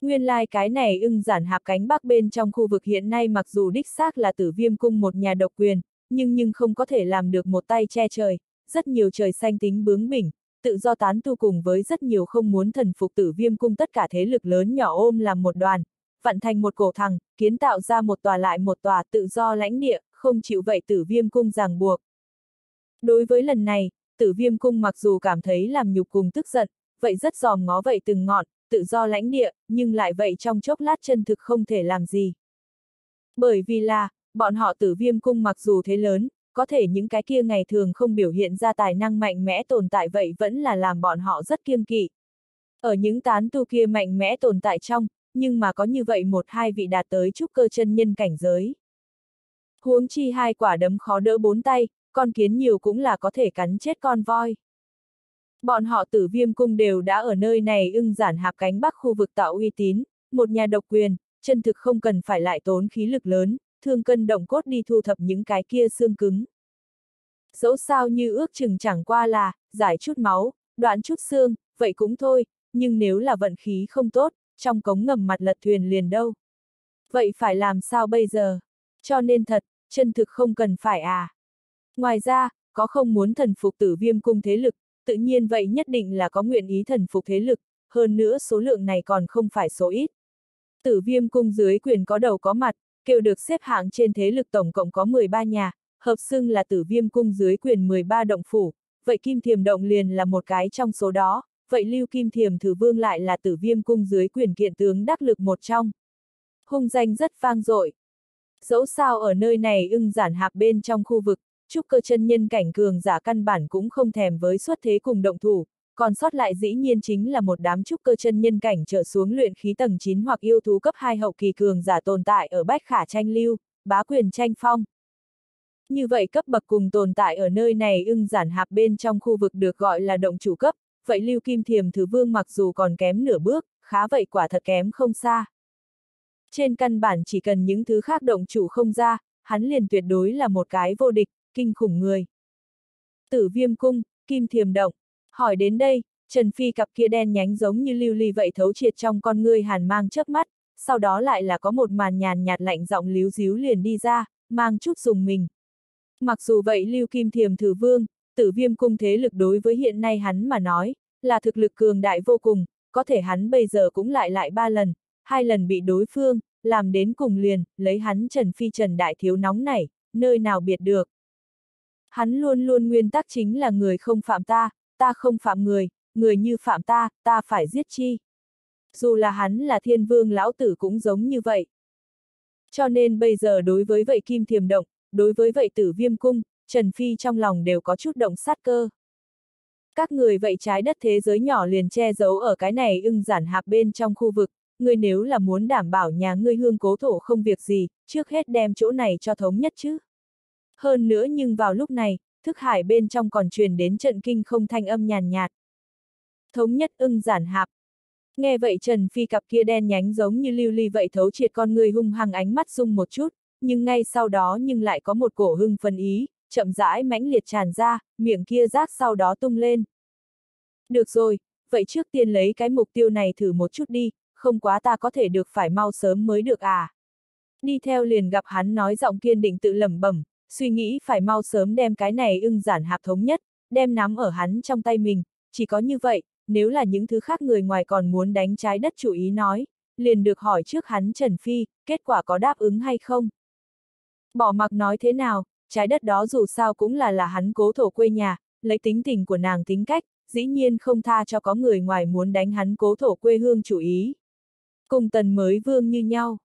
Nguyên lai like cái này ưng giản hạp cánh bắc bên trong khu vực hiện nay mặc dù đích xác là tử viêm cung một nhà độc quyền, nhưng nhưng không có thể làm được một tay che trời, rất nhiều trời xanh tính bướng bỉnh, tự do tán tu cùng với rất nhiều không muốn thần phục tử viêm cung tất cả thế lực lớn nhỏ ôm làm một đoàn, vận thành một cổ thằng, kiến tạo ra một tòa lại một tòa tự do lãnh địa, không chịu vậy tử viêm cung ràng buộc. Đối với lần này, tử viêm cung mặc dù cảm thấy làm nhục cùng tức giận, vậy rất giòm ngó vậy từng ngọn, tự do lãnh địa, nhưng lại vậy trong chốc lát chân thực không thể làm gì. Bởi vì là, bọn họ tử viêm cung mặc dù thế lớn, có thể những cái kia ngày thường không biểu hiện ra tài năng mạnh mẽ tồn tại vậy vẫn là làm bọn họ rất kiêng kỵ. Ở những tán tu kia mạnh mẽ tồn tại trong, nhưng mà có như vậy một hai vị đạt tới trúc cơ chân nhân cảnh giới. Huống chi hai quả đấm khó đỡ bốn tay, con kiến nhiều cũng là có thể cắn chết con voi. Bọn họ tử viêm cung đều đã ở nơi này ưng giản hạp cánh bắc khu vực tạo uy tín, một nhà độc quyền, chân thực không cần phải lại tốn khí lực lớn, thương cân động cốt đi thu thập những cái kia xương cứng. Dẫu sao như ước chừng chẳng qua là, giải chút máu, đoạn chút xương, vậy cũng thôi, nhưng nếu là vận khí không tốt, trong cống ngầm mặt lật thuyền liền đâu. Vậy phải làm sao bây giờ? Cho nên thật, chân thực không cần phải à. Ngoài ra, có không muốn thần phục tử viêm cung thế lực, tự nhiên vậy nhất định là có nguyện ý thần phục thế lực, hơn nữa số lượng này còn không phải số ít. Tử viêm cung dưới quyền có đầu có mặt, kêu được xếp hạng trên thế lực tổng cộng có 13 nhà, hợp xưng là tử viêm cung dưới quyền 13 động phủ, vậy kim thiềm động liền là một cái trong số đó, vậy lưu kim thiềm thử vương lại là tử viêm cung dưới quyền kiện tướng đắc lực một trong. Hung danh rất vang dội. Dẫu sao ở nơi này ưng giản hạp bên trong khu vực, trúc cơ chân nhân cảnh cường giả căn bản cũng không thèm với xuất thế cùng động thủ, còn sót lại dĩ nhiên chính là một đám trúc cơ chân nhân cảnh trở xuống luyện khí tầng 9 hoặc yêu thú cấp 2 hậu kỳ cường giả tồn tại ở bách khả tranh lưu, bá quyền tranh phong. Như vậy cấp bậc cùng tồn tại ở nơi này ưng giản hạp bên trong khu vực được gọi là động chủ cấp, vậy lưu kim thiềm thứ vương mặc dù còn kém nửa bước, khá vậy quả thật kém không xa. Trên căn bản chỉ cần những thứ khác động chủ không ra, hắn liền tuyệt đối là một cái vô địch, kinh khủng người. Tử viêm cung, kim thiềm động. Hỏi đến đây, Trần Phi cặp kia đen nhánh giống như lưu ly vậy thấu triệt trong con ngươi hàn mang chớp mắt, sau đó lại là có một màn nhàn nhạt lạnh giọng líu díu liền đi ra, mang chút dùng mình. Mặc dù vậy Lưu Kim Thiềm Thử Vương, tử viêm cung thế lực đối với hiện nay hắn mà nói, là thực lực cường đại vô cùng, có thể hắn bây giờ cũng lại lại ba lần, hai lần bị đối phương, làm đến cùng liền, lấy hắn Trần Phi Trần Đại Thiếu nóng này, nơi nào biệt được. Hắn luôn luôn nguyên tắc chính là người không phạm ta, ta không phạm người, người như phạm ta, ta phải giết chi. dù là hắn là thiên vương lão tử cũng giống như vậy. Cho nên bây giờ đối với vậy kim thiềm động, đối với vậy tử viêm cung, Trần Phi trong lòng đều có chút động sát cơ. Các người vậy trái đất thế giới nhỏ liền che giấu ở cái này ưng giản hạp bên trong khu vực, ngươi nếu là muốn đảm bảo nhà ngươi hương cố thổ không việc gì, trước hết đem chỗ này cho thống nhất chứ. Hơn nữa nhưng vào lúc này, thức hải bên trong còn truyền đến trận kinh không thanh âm nhàn nhạt. Thống nhất ưng giản hạp. Nghe vậy Trần Phi cặp kia đen nhánh giống như lưu ly vậy thấu triệt con người hung hăng ánh mắt rung một chút, nhưng ngay sau đó nhưng lại có một cổ hưng phân ý, chậm rãi mãnh liệt tràn ra, miệng kia rác sau đó tung lên. Được rồi, vậy trước tiên lấy cái mục tiêu này thử một chút đi, không quá ta có thể được phải mau sớm mới được à. Đi theo liền gặp hắn nói giọng kiên định tự lẩm bẩm, suy nghĩ phải mau sớm đem cái này ưng giản hạp thống nhất, đem nắm ở hắn trong tay mình, chỉ có như vậy, nếu là những thứ khác người ngoài còn muốn đánh trái đất chủ ý nói, liền được hỏi trước hắn Trần Phi, kết quả có đáp ứng hay không. Bỏ mặc nói thế nào, trái đất đó dù sao cũng là là hắn cố thổ quê nhà, lấy tính tình của nàng tính cách, dĩ nhiên không tha cho có người ngoài muốn đánh hắn cố thổ quê hương chủ ý. Cùng tần mới vương như nhau.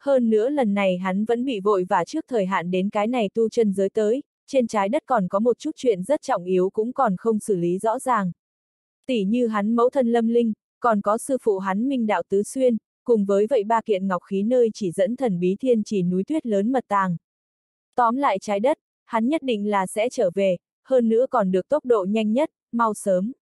Hơn nữa lần này hắn vẫn bị vội và trước thời hạn đến cái này tu chân giới tới, trên trái đất còn có một chút chuyện rất trọng yếu cũng còn không xử lý rõ ràng. Tỷ như hắn mẫu thân lâm linh, còn có sư phụ hắn minh đạo tứ xuyên, cùng với vậy ba kiện ngọc khí nơi chỉ dẫn thần bí thiên chỉ núi tuyết lớn mật tàng. Tóm lại trái đất, hắn nhất định là sẽ trở về, hơn nữa còn được tốc độ nhanh nhất, mau sớm.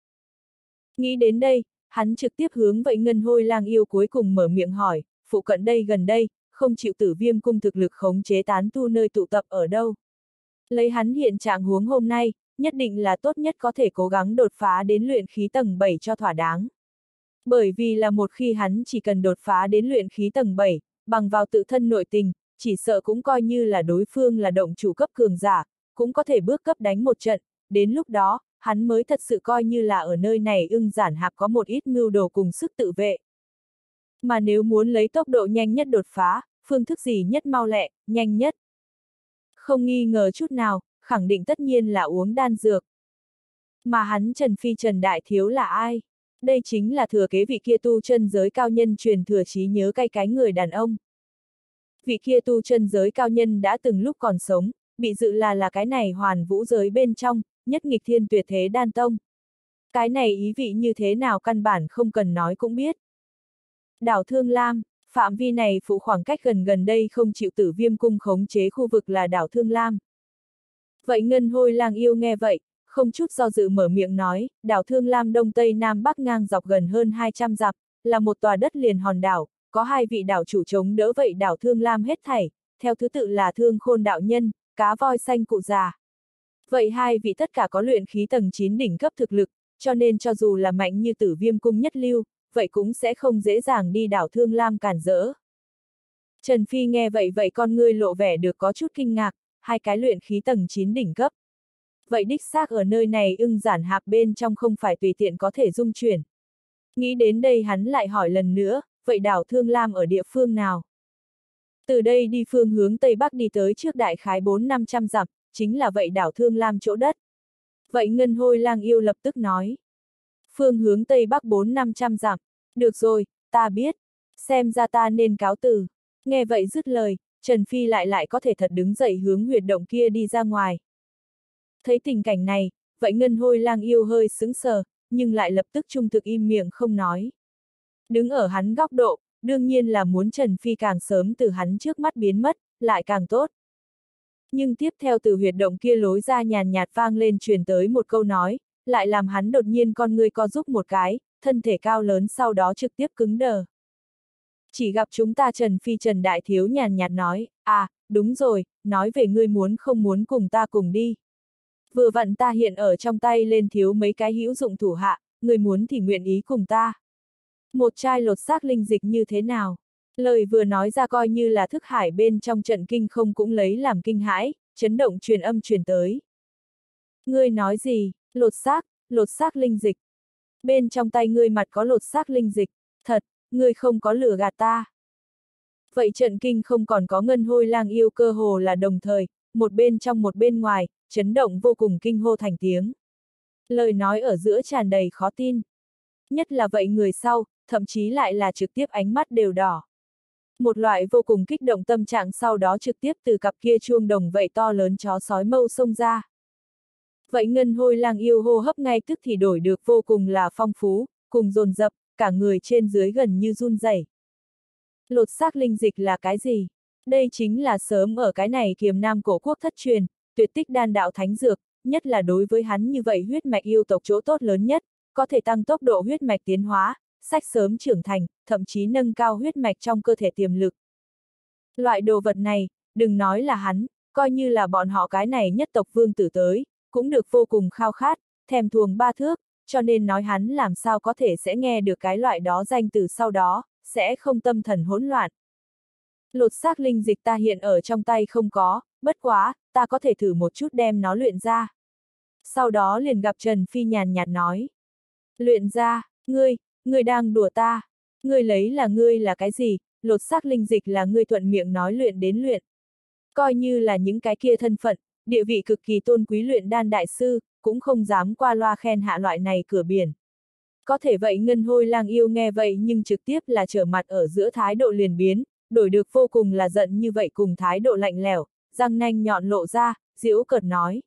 Nghĩ đến đây, hắn trực tiếp hướng vậy ngân hôi lang yêu cuối cùng mở miệng hỏi, phụ cận đây gần đây, không chịu tử viêm cung thực lực khống chế tán tu nơi tụ tập ở đâu. Lấy hắn hiện trạng huống hôm nay, nhất định là tốt nhất có thể cố gắng đột phá đến luyện khí tầng 7 cho thỏa đáng. Bởi vì là một khi hắn chỉ cần đột phá đến luyện khí tầng 7, bằng vào tự thân nội tình, chỉ sợ cũng coi như là đối phương là động chủ cấp cường giả, cũng có thể bước cấp đánh một trận, đến lúc đó, hắn mới thật sự coi như là ở nơi này ưng giản hạp có một ít mưu đồ cùng sức tự vệ. Mà nếu muốn lấy tốc độ nhanh nhất đột phá, phương thức gì nhất mau lẹ, nhanh nhất. Không nghi ngờ chút nào, khẳng định tất nhiên là uống đan dược. Mà hắn Trần Phi Trần Đại Thiếu là ai? Đây chính là thừa kế vị kia tu chân giới cao nhân truyền thừa trí nhớ cay cái người đàn ông. Vị kia tu chân giới cao nhân đã từng lúc còn sống, bị dự là là cái này hoàn vũ giới bên trong, nhất nghịch thiên tuyệt thế đan tông. Cái này ý vị như thế nào căn bản không cần nói cũng biết. Đảo Thương Lam, phạm vi này phụ khoảng cách gần gần đây không chịu tử viêm cung khống chế khu vực là đảo Thương Lam. Vậy Ngân Hôi lang yêu nghe vậy, không chút do dự mở miệng nói, đảo Thương Lam Đông Tây Nam Bắc ngang dọc gần hơn 200 dặm, là một tòa đất liền hòn đảo, có hai vị đảo chủ chống đỡ vậy đảo Thương Lam hết thảy, theo thứ tự là Thương Khôn đạo nhân, cá voi xanh cụ già. Vậy hai vị tất cả có luyện khí tầng 9 đỉnh cấp thực lực, cho nên cho dù là mạnh như tử viêm cung nhất lưu, vậy cũng sẽ không dễ dàng đi đảo Thương Lam cản rỡ. Trần Phi nghe vậy vậy con ngươi lộ vẻ được có chút kinh ngạc, hai cái luyện khí tầng 9 đỉnh cấp. Vậy đích xác ở nơi này ưng giản hạp bên trong không phải tùy tiện có thể dung chuyển. Nghĩ đến đây hắn lại hỏi lần nữa, vậy đảo Thương Lam ở địa phương nào? Từ đây đi phương hướng Tây Bắc đi tới trước đại khái 4-500 dặm, chính là vậy đảo Thương Lam chỗ đất. Vậy Ngân Hôi lang yêu lập tức nói. Phương hướng Tây Bắc 4-500 dặm, được rồi, ta biết, xem ra ta nên cáo từ. Nghe vậy dứt lời, Trần Phi lại lại có thể thật đứng dậy hướng huyệt động kia đi ra ngoài. Thấy tình cảnh này, vậy Ngân Hôi lang yêu hơi sững sờ, nhưng lại lập tức trung thực im miệng không nói. Đứng ở hắn góc độ, đương nhiên là muốn Trần Phi càng sớm từ hắn trước mắt biến mất, lại càng tốt. Nhưng tiếp theo từ huyệt động kia lối ra nhàn nhạt vang lên truyền tới một câu nói, lại làm hắn đột nhiên con người co giúp một cái, thân thể cao lớn sau đó trực tiếp cứng đờ. Chỉ gặp chúng ta Trần Phi Trần Đại Thiếu nhàn nhạt nói, à, đúng rồi, nói về ngươi muốn không muốn cùng ta cùng đi. Vừa vặn ta hiện ở trong tay lên thiếu mấy cái hữu dụng thủ hạ, người muốn thì nguyện ý cùng ta. Một chai lột xác linh dịch như thế nào? Lời vừa nói ra coi như là thức hải bên trong trận kinh không cũng lấy làm kinh hãi, chấn động truyền âm truyền tới. Ngươi nói gì, lột xác, lột xác linh dịch. Bên trong tay ngươi mặt có lột xác linh dịch, thật, ngươi không có lửa gạt ta. Vậy trận kinh không còn có ngân hôi lang yêu cơ hồ là đồng thời, một bên trong một bên ngoài, chấn động vô cùng kinh hô thành tiếng. Lời nói ở giữa tràn đầy khó tin. Nhất là vậy người sau, thậm chí lại là trực tiếp ánh mắt đều đỏ. Một loại vô cùng kích động tâm trạng sau đó trực tiếp từ cặp kia chuông đồng vậy to lớn chó sói mâu xông ra. Vậy ngân hôi lang yêu hô hấp ngay tức thì đổi được vô cùng là phong phú, cùng dồn dập, cả người trên dưới gần như run rẩy. Lột xác linh dịch là cái gì? Đây chính là sớm ở cái này kiềm nam cổ quốc thất truyền, tuyệt tích đan đạo thánh dược, nhất là đối với hắn như vậy huyết mạch yêu tộc chỗ tốt lớn nhất, có thể tăng tốc độ huyết mạch tiến hóa, sách sớm trưởng thành, thậm chí nâng cao huyết mạch trong cơ thể tiềm lực. Loại đồ vật này, đừng nói là hắn, coi như là bọn họ cái này nhất tộc vương tử tới, cũng được vô cùng khao khát, thèm thuồng ba thước, cho nên nói hắn làm sao có thể sẽ nghe được cái loại đó danh từ sau đó, sẽ không tâm thần hỗn loạn. Lột xác linh dịch ta hiện ở trong tay không có, bất quá, ta có thể thử một chút đem nó luyện ra. Sau đó liền gặp Trần Phi nhàn nhạt nói. Luyện ra, ngươi, ngươi đang đùa ta. Ngươi lấy là ngươi là cái gì, lột xác linh dịch là ngươi thuận miệng nói luyện đến luyện. Coi như là những cái kia thân phận, địa vị cực kỳ tôn quý luyện đan đại sư, cũng không dám qua loa khen hạ loại này cửa biển. Có thể vậy ngân hôi lang yêu nghe vậy nhưng trực tiếp là trở mặt ở giữa thái độ liền biến, đổi được vô cùng là giận như vậy cùng thái độ lạnh lẽo, răng nanh nhọn lộ ra, diễu cợt nói.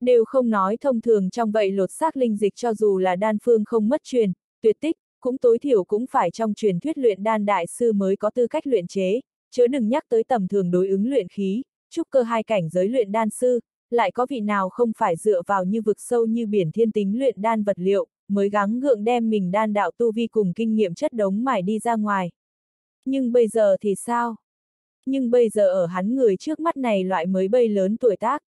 Đều không nói thông thường trong vậy lột xác linh dịch cho dù là đan phương không mất truyền, tuyệt tích, cũng tối thiểu cũng phải trong truyền thuyết luyện đan đại sư mới có tư cách luyện chế, chớ đừng nhắc tới tầm thường đối ứng luyện khí, trúc cơ hai cảnh giới luyện đan sư, lại có vị nào không phải dựa vào như vực sâu như biển thiên tính luyện đan vật liệu, mới gắng gượng đem mình đan đạo tu vi cùng kinh nghiệm chất đống mải đi ra ngoài. Nhưng bây giờ thì sao? Nhưng bây giờ ở hắn người trước mắt này loại mới bây lớn tuổi tác.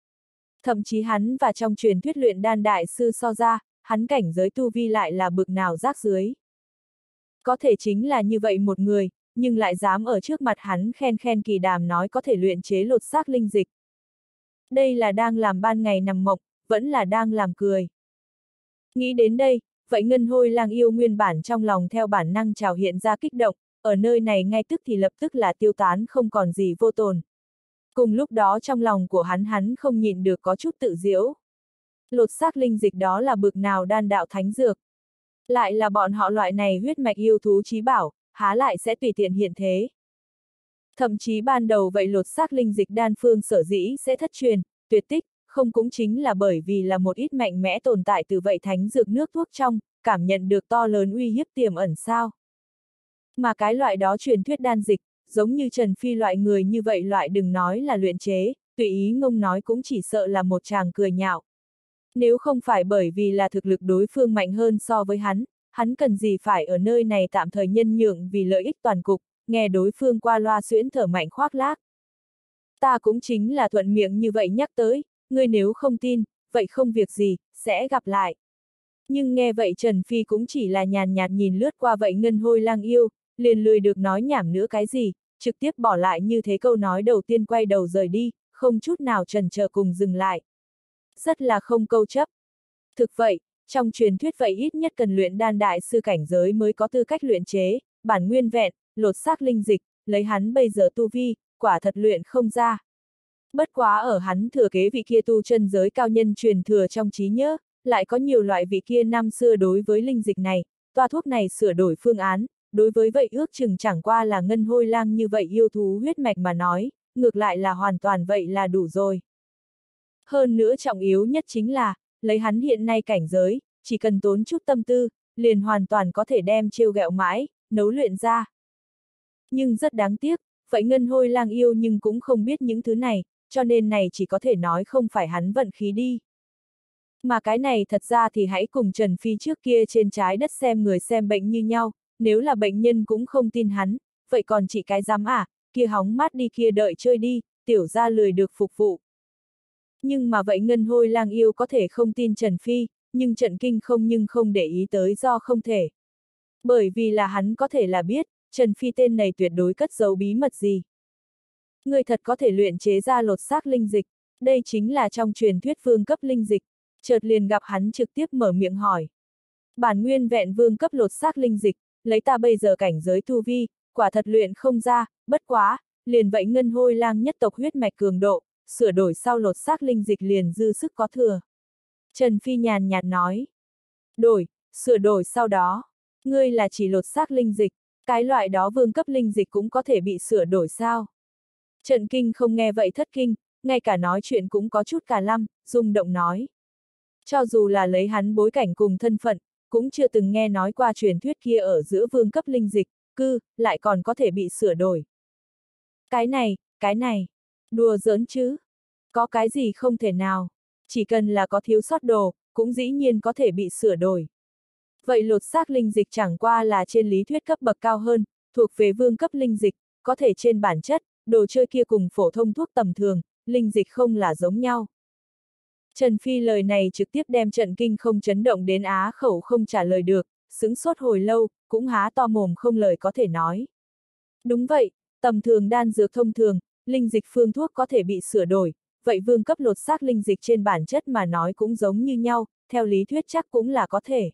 Thậm chí hắn và trong truyền thuyết luyện đan đại sư so ra, hắn cảnh giới tu vi lại là bực nào rác dưới. Có thể chính là như vậy một người, nhưng lại dám ở trước mặt hắn khen khen kỳ đàm nói có thể luyện chế lột xác linh dịch. Đây là đang làm ban ngày nằm mộng, vẫn là đang làm cười. Nghĩ đến đây, vậy ngân hôi lang yêu nguyên bản trong lòng theo bản năng trào hiện ra kích động, ở nơi này ngay tức thì lập tức là tiêu tán không còn gì vô tồn. Cùng lúc đó trong lòng của hắn hắn không nhịn được có chút tự diễu. Lột xác linh dịch đó là bực nào đan đạo thánh dược. Lại là bọn họ loại này huyết mạch yêu thú trí bảo, há lại sẽ tùy tiện hiện thế. Thậm chí ban đầu vậy lột xác linh dịch đan phương sở dĩ sẽ thất truyền, tuyệt tích, không cũng chính là bởi vì là một ít mạnh mẽ tồn tại từ vậy thánh dược nước thuốc trong, cảm nhận được to lớn uy hiếp tiềm ẩn sao. Mà cái loại đó truyền thuyết đan dịch, giống như Trần Phi loại người như vậy loại đừng nói là luyện chế, tùy ý ngông nói cũng chỉ sợ là một chàng cười nhạo. Nếu không phải bởi vì là thực lực đối phương mạnh hơn so với hắn, hắn cần gì phải ở nơi này tạm thời nhân nhượng vì lợi ích toàn cục, nghe đối phương qua loa xuyễn thở mạnh khoác lác. Ta cũng chính là thuận miệng như vậy nhắc tới, ngươi nếu không tin, vậy không việc gì, sẽ gặp lại. Nhưng nghe vậy Trần Phi cũng chỉ là nhàn nhạt nhìn lướt qua vậy ngân hôi lang yêu, liền lười được nói nhảm nữa cái gì, trực tiếp bỏ lại như thế câu nói đầu tiên quay đầu rời đi, không chút nào trần chờ cùng dừng lại. Rất là không câu chấp. Thực vậy, trong truyền thuyết vậy ít nhất cần luyện đan đại sư cảnh giới mới có tư cách luyện chế, bản nguyên vẹn, lột xác linh dịch, lấy hắn bây giờ tu vi, quả thật luyện không ra. Bất quá ở hắn thừa kế vị kia tu chân giới cao nhân truyền thừa trong trí nhớ, lại có nhiều loại vị kia năm xưa đối với linh dịch này, toa thuốc này sửa đổi phương án, đối với vậy ước chừng chẳng qua là ngân hôi lang như vậy yêu thú huyết mạch mà nói, ngược lại là hoàn toàn vậy là đủ rồi. Hơn nữa trọng yếu nhất chính là, lấy hắn hiện nay cảnh giới, chỉ cần tốn chút tâm tư, liền hoàn toàn có thể đem trêu gẹo mãi, nấu luyện ra. Nhưng rất đáng tiếc, vậy ngân hôi lang yêu nhưng cũng không biết những thứ này, cho nên này chỉ có thể nói không phải hắn vận khí đi. Mà cái này thật ra thì hãy cùng Trần Phi trước kia trên trái đất xem người xem bệnh như nhau, nếu là bệnh nhân cũng không tin hắn, vậy còn chỉ cái dám à, kia hóng mát đi kia đợi chơi đi, tiểu ra lười được phục vụ. Nhưng mà vậy ngân hôi lang yêu có thể không tin Trần Phi, nhưng trần kinh không nhưng không để ý tới do không thể. Bởi vì là hắn có thể là biết, Trần Phi tên này tuyệt đối cất giấu bí mật gì. Người thật có thể luyện chế ra lột xác linh dịch, đây chính là trong truyền thuyết vương cấp linh dịch, chợt liền gặp hắn trực tiếp mở miệng hỏi. Bản nguyên vẹn vương cấp lột xác linh dịch, lấy ta bây giờ cảnh giới tu vi, quả thật luyện không ra, bất quá, liền vậy ngân hôi lang nhất tộc huyết mạch cường độ, sửa đổi sau lột xác linh dịch liền dư sức có thừa. Trần Phi nhàn nhạt nói. Đổi, sửa đổi sau đó, Ngươi là chỉ lột xác linh dịch, cái loại đó vương cấp linh dịch cũng có thể bị sửa đổi sao? Trần kinh không nghe vậy thất kinh, ngay cả nói chuyện cũng có chút cả lăm, rung động nói. Cho dù là lấy hắn bối cảnh cùng thân phận, cũng chưa từng nghe nói qua truyền thuyết kia ở giữa vương cấp linh dịch, cư, lại còn có thể bị sửa đổi. Cái này, cái này, đùa giỡn chứ? Có cái gì không thể nào? Chỉ cần là có thiếu sót đồ, cũng dĩ nhiên có thể bị sửa đổi. Vậy lột xác linh dịch chẳng qua là trên lý thuyết cấp bậc cao hơn, thuộc về vương cấp linh dịch, có thể trên bản chất, đồ chơi kia cùng phổ thông thuốc tầm thường, linh dịch không là giống nhau. Trần Phi lời này trực tiếp đem trận kinh không chấn động đến á khẩu không trả lời được, sững sốt hồi lâu, cũng há to mồm không lời có thể nói. Đúng vậy, tầm thường đan dược thông thường, linh dịch phương thuốc có thể bị sửa đổi, vậy vương cấp lột xác linh dịch trên bản chất mà nói cũng giống như nhau, theo lý thuyết chắc cũng là có thể.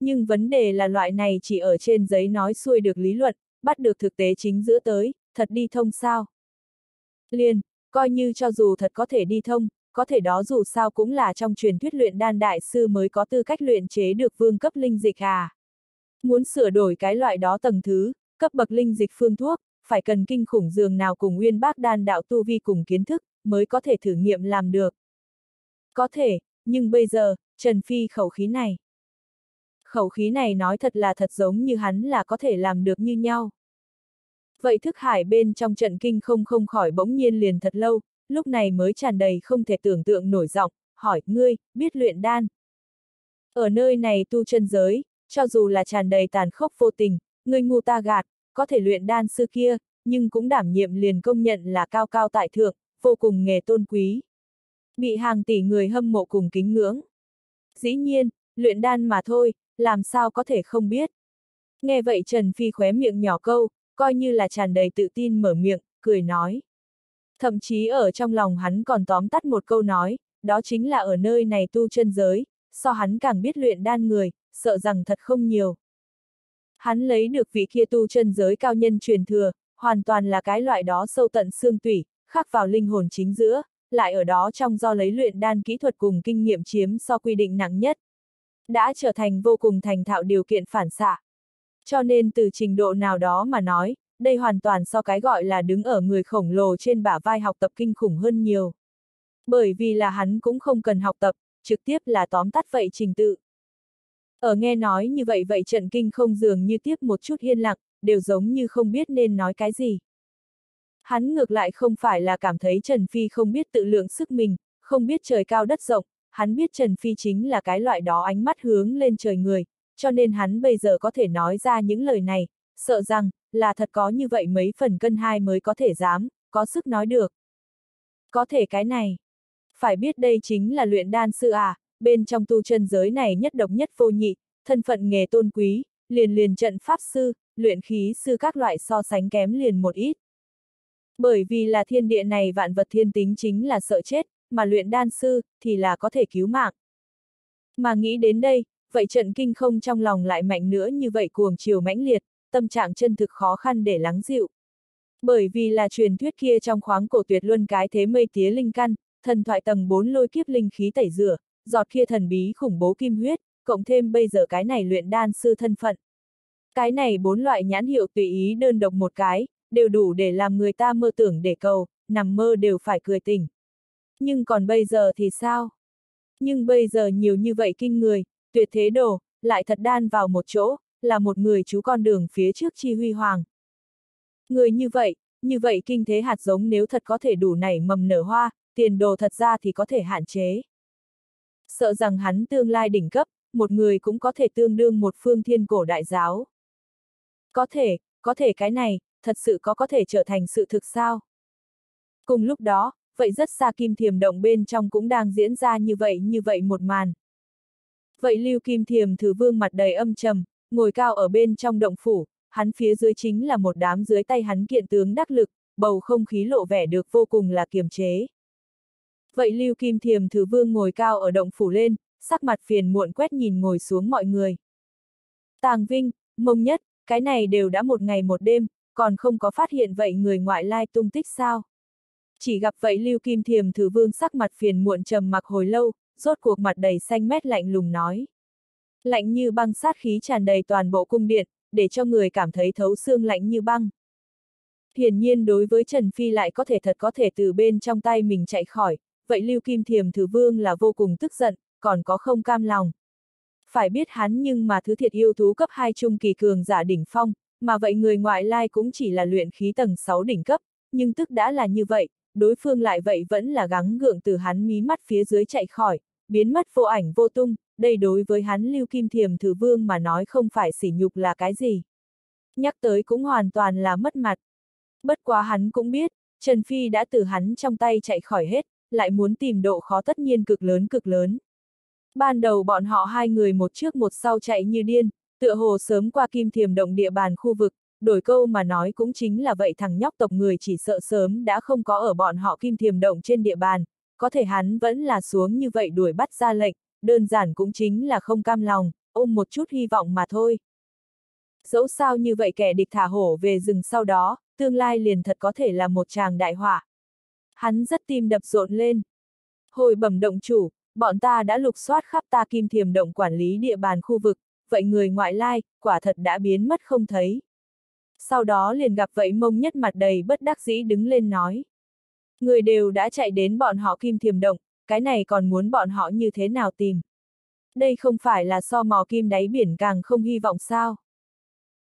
Nhưng vấn đề là loại này chỉ ở trên giấy nói xuôi được lý luận, bắt được thực tế chính giữa tới, thật đi thông sao. Liền, coi như cho dù thật có thể đi thông, có thể đó dù sao cũng là trong truyền thuyết luyện đan đại sư mới có tư cách luyện chế được vương cấp linh dịch à. Muốn sửa đổi cái loại đó tầng thứ, cấp bậc linh dịch phương thuốc, phải cần kinh khủng dường nào cùng nguyên bác đan đạo tu vi cùng kiến thức, mới có thể thử nghiệm làm được. Có thể, nhưng bây giờ, Trần Phi khẩu khí này. Khẩu khí này nói thật là thật giống như hắn là có thể làm được như nhau. Vậy thức hải bên trong trận kinh không không khỏi bỗng nhiên liền thật lâu, lúc này mới tràn đầy không thể tưởng tượng nổi giọng, hỏi, ngươi, biết luyện đan. Ở nơi này tu chân giới, cho dù là tràn đầy tàn khốc vô tình, ngươi ngu ta gạt, có thể luyện đan sư kia, nhưng cũng đảm nhiệm liền công nhận là cao cao tại thượng, vô cùng nghề tôn quý. Bị hàng tỷ người hâm mộ cùng kính ngưỡng. Dĩ nhiên, luyện đan mà thôi, làm sao có thể không biết. Nghe vậy Trần Phi khóe miệng nhỏ câu, coi như là tràn đầy tự tin mở miệng, cười nói. Thậm chí ở trong lòng hắn còn tóm tắt một câu nói, đó chính là ở nơi này tu chân giới, so hắn càng biết luyện đan người, sợ rằng thật không nhiều. Hắn lấy được vị kia tu chân giới cao nhân truyền thừa, hoàn toàn là cái loại đó sâu tận xương tủy, khắc vào linh hồn chính giữa, lại ở đó trong do lấy luyện đan kỹ thuật cùng kinh nghiệm chiếm so quy định nặng nhất. Đã trở thành vô cùng thành thạo điều kiện phản xạ. Cho nên từ trình độ nào đó mà nói, đây hoàn toàn so cái gọi là đứng ở người khổng lồ trên bả vai học tập kinh khủng hơn nhiều. Bởi vì là hắn cũng không cần học tập, trực tiếp là tóm tắt vậy trình tự. Ở nghe nói như vậy vậy trận kinh không dường như tiếp một chút hiên lặng, đều giống như không biết nên nói cái gì. Hắn ngược lại không phải là cảm thấy Trần Phi không biết tự lượng sức mình, không biết trời cao đất rộng, hắn biết Trần Phi chính là cái loại đó ánh mắt hướng lên trời người, cho nên hắn bây giờ có thể nói ra những lời này, sợ rằng, là thật có như vậy mấy phần cân hai mới có thể dám, có sức nói được. Có thể cái này. Phải biết đây chính là luyện đan sư à, bên trong tu chân giới này nhất độc nhất vô nhị, thân phận nghề tôn quý, liền liền trận pháp sư, luyện khí sư các loại so sánh kém liền một ít. Bởi vì là thiên địa này vạn vật thiên tính chính là sợ chết, mà luyện đan sư, thì là có thể cứu mạng. Mà nghĩ đến đây, vậy trận kinh không trong lòng lại mạnh nữa như vậy cuồng chiều mãnh liệt, tâm trạng chân thực khó khăn để lắng dịu. Bởi vì là truyền thuyết kia trong khoáng cổ tuyệt luân cái thế mây tía linh căn, thần thoại tầng 4 lôi kiếp linh khí tẩy rửa, giọt kia thần bí khủng bố kim huyết, cộng thêm bây giờ cái này luyện đan sư thân phận. Cái này bốn loại nhãn hiệu tùy ý đơn độc một cái, đều đủ để làm người ta mơ tưởng để cầu, nằm mơ đều phải cười tỉnh. Nhưng còn bây giờ thì sao? Nhưng bây giờ nhiều như vậy kinh người, tuyệt thế đồ, lại thật đan vào một chỗ, là một người chú con đường phía trước chi huy hoàng. Người như vậy, như vậy kinh thế hạt giống nếu thật có thể đủ nảy mầm nở hoa, tiền đồ thật ra thì có thể hạn chế. Sợ rằng hắn tương lai đỉnh cấp, một người cũng có thể tương đương một phương thiên cổ đại giáo. Có thể, có thể cái này, thật sự có có thể trở thành sự thực sao? Cùng lúc đó, vậy rất xa kim thiềm động bên trong cũng đang diễn ra như vậy như vậy một màn. Vậy lưu kim thiềm thử vương mặt đầy âm trầm, ngồi cao ở bên trong động phủ, hắn phía dưới chính là một đám dưới tay hắn kiện tướng đắc lực, bầu không khí lộ vẻ được vô cùng là kiềm chế. Vậy lưu kim thiềm Thứ vương ngồi cao ở động phủ lên, sắc mặt phiền muộn quét nhìn ngồi xuống mọi người. Tàng Vinh, mông nhất, cái này đều đã một ngày một đêm, còn không có phát hiện vậy người ngoại lai tung tích sao. Chỉ gặp vậy Lưu Kim Thiềm Thứ vương sắc mặt phiền muộn trầm mặc hồi lâu, rốt cuộc mặt đầy xanh mét lạnh lùng nói. Lạnh như băng sát khí tràn đầy toàn bộ cung điện, để cho người cảm thấy thấu xương lạnh như băng. Hiển nhiên đối với Trần Phi lại có thể thật có thể từ bên trong tay mình chạy khỏi, vậy Lưu Kim Thiềm Thứ Vương là vô cùng tức giận, còn có không cam lòng. Phải biết hắn nhưng mà thứ thiệt yêu thú cấp 2 trung kỳ cường giả đỉnh phong, mà vậy người ngoại lai cũng chỉ là luyện khí tầng 6 đỉnh cấp, nhưng tức đã là như vậy, đối phương lại vậy vẫn là gắng gượng từ hắn mí mắt phía dưới chạy khỏi, biến mất vô ảnh vô tung, đây đối với hắn Lưu Kim Thiềm Thứ Vương mà nói không phải sỉ nhục là cái gì. Nhắc tới cũng hoàn toàn là mất mặt. Bất quá hắn cũng biết, Trần Phi đã từ hắn trong tay chạy khỏi hết, lại muốn tìm độ khó tất nhiên cực lớn cực lớn. Ban đầu bọn họ hai người một trước một sau chạy như điên, tựa hồ sớm qua kim thiềm động địa bàn khu vực, đổi câu mà nói cũng chính là vậy thằng nhóc tộc người chỉ sợ sớm đã không có ở bọn họ kim thiềm động trên địa bàn, có thể hắn vẫn là xuống như vậy đuổi bắt ra lệnh, đơn giản cũng chính là không cam lòng, ôm một chút hy vọng mà thôi. Dẫu sao như vậy kẻ địch thả hổ về rừng sau đó, tương lai liền thật có thể là một chàng đại họa. Hắn rất tim đập rộn lên. Hồi bẩm động chủ, bọn ta đã lục soát khắp ta kim thiềm động quản lý địa bàn khu vực, vậy người ngoại lai, quả thật đã biến mất không thấy. Sau đó liền gặp vậy mông nhất mặt đầy bất đắc dĩ đứng lên nói. Người đều đã chạy đến bọn họ kim thiềm động, cái này còn muốn bọn họ như thế nào tìm. Đây không phải là so mò kim đáy biển càng không hy vọng sao.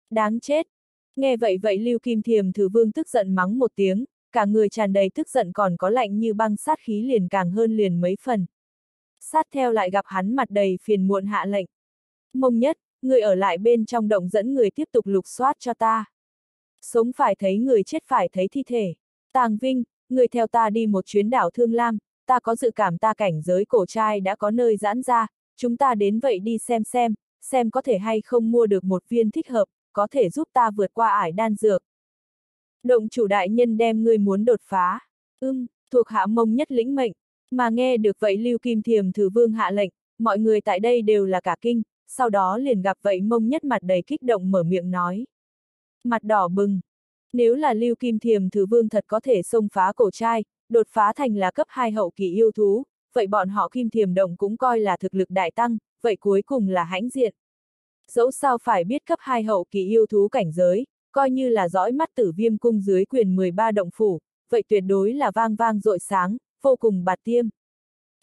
Đáng chết. Nghe vậy vậy Lưu Kim Thiềm Thử Vương tức giận mắng một tiếng, cả người tràn đầy tức giận còn có lạnh như băng sát khí liền càng hơn liền mấy phần. Sát theo lại gặp hắn mặt đầy phiền muộn hạ lệnh. Mông nhất, người ở lại bên trong động dẫn người tiếp tục lục soát cho ta. Sống phải thấy người chết phải thấy thi thể. Tàng Vinh, người theo ta đi một chuyến đảo Thương Lam, ta có dự cảm ta cảnh giới cổ trai đã có nơi giãn ra, chúng ta đến vậy đi xem xem, xem có thể hay không mua được một viên thích hợp, có thể giúp ta vượt qua ải đan dược. Động chủ đại nhân đem ngươi muốn đột phá. Ưm, thuộc hạ mông nhất lĩnh mệnh, mà nghe được vậy Lưu Kim Thiềm thử vương hạ lệnh, mọi người tại đây đều là cả kinh, sau đó liền gặp vậy mông nhất mặt đầy kích động mở miệng nói. Mặt đỏ bừng. Nếu là Lưu Kim Thiềm thử vương thật có thể xông phá cổ trai, đột phá thành là cấp 2 hậu kỳ yêu thú, vậy bọn họ Kim Thiềm Động cũng coi là thực lực đại tăng, vậy cuối cùng là hãnh diện. Dẫu sao phải biết cấp 2 hậu kỳ yêu thú cảnh giới, coi như là dõi mắt tử viêm cung dưới quyền 13 động phủ, vậy tuyệt đối là vang vang rội sáng, vô cùng bạt tiêm.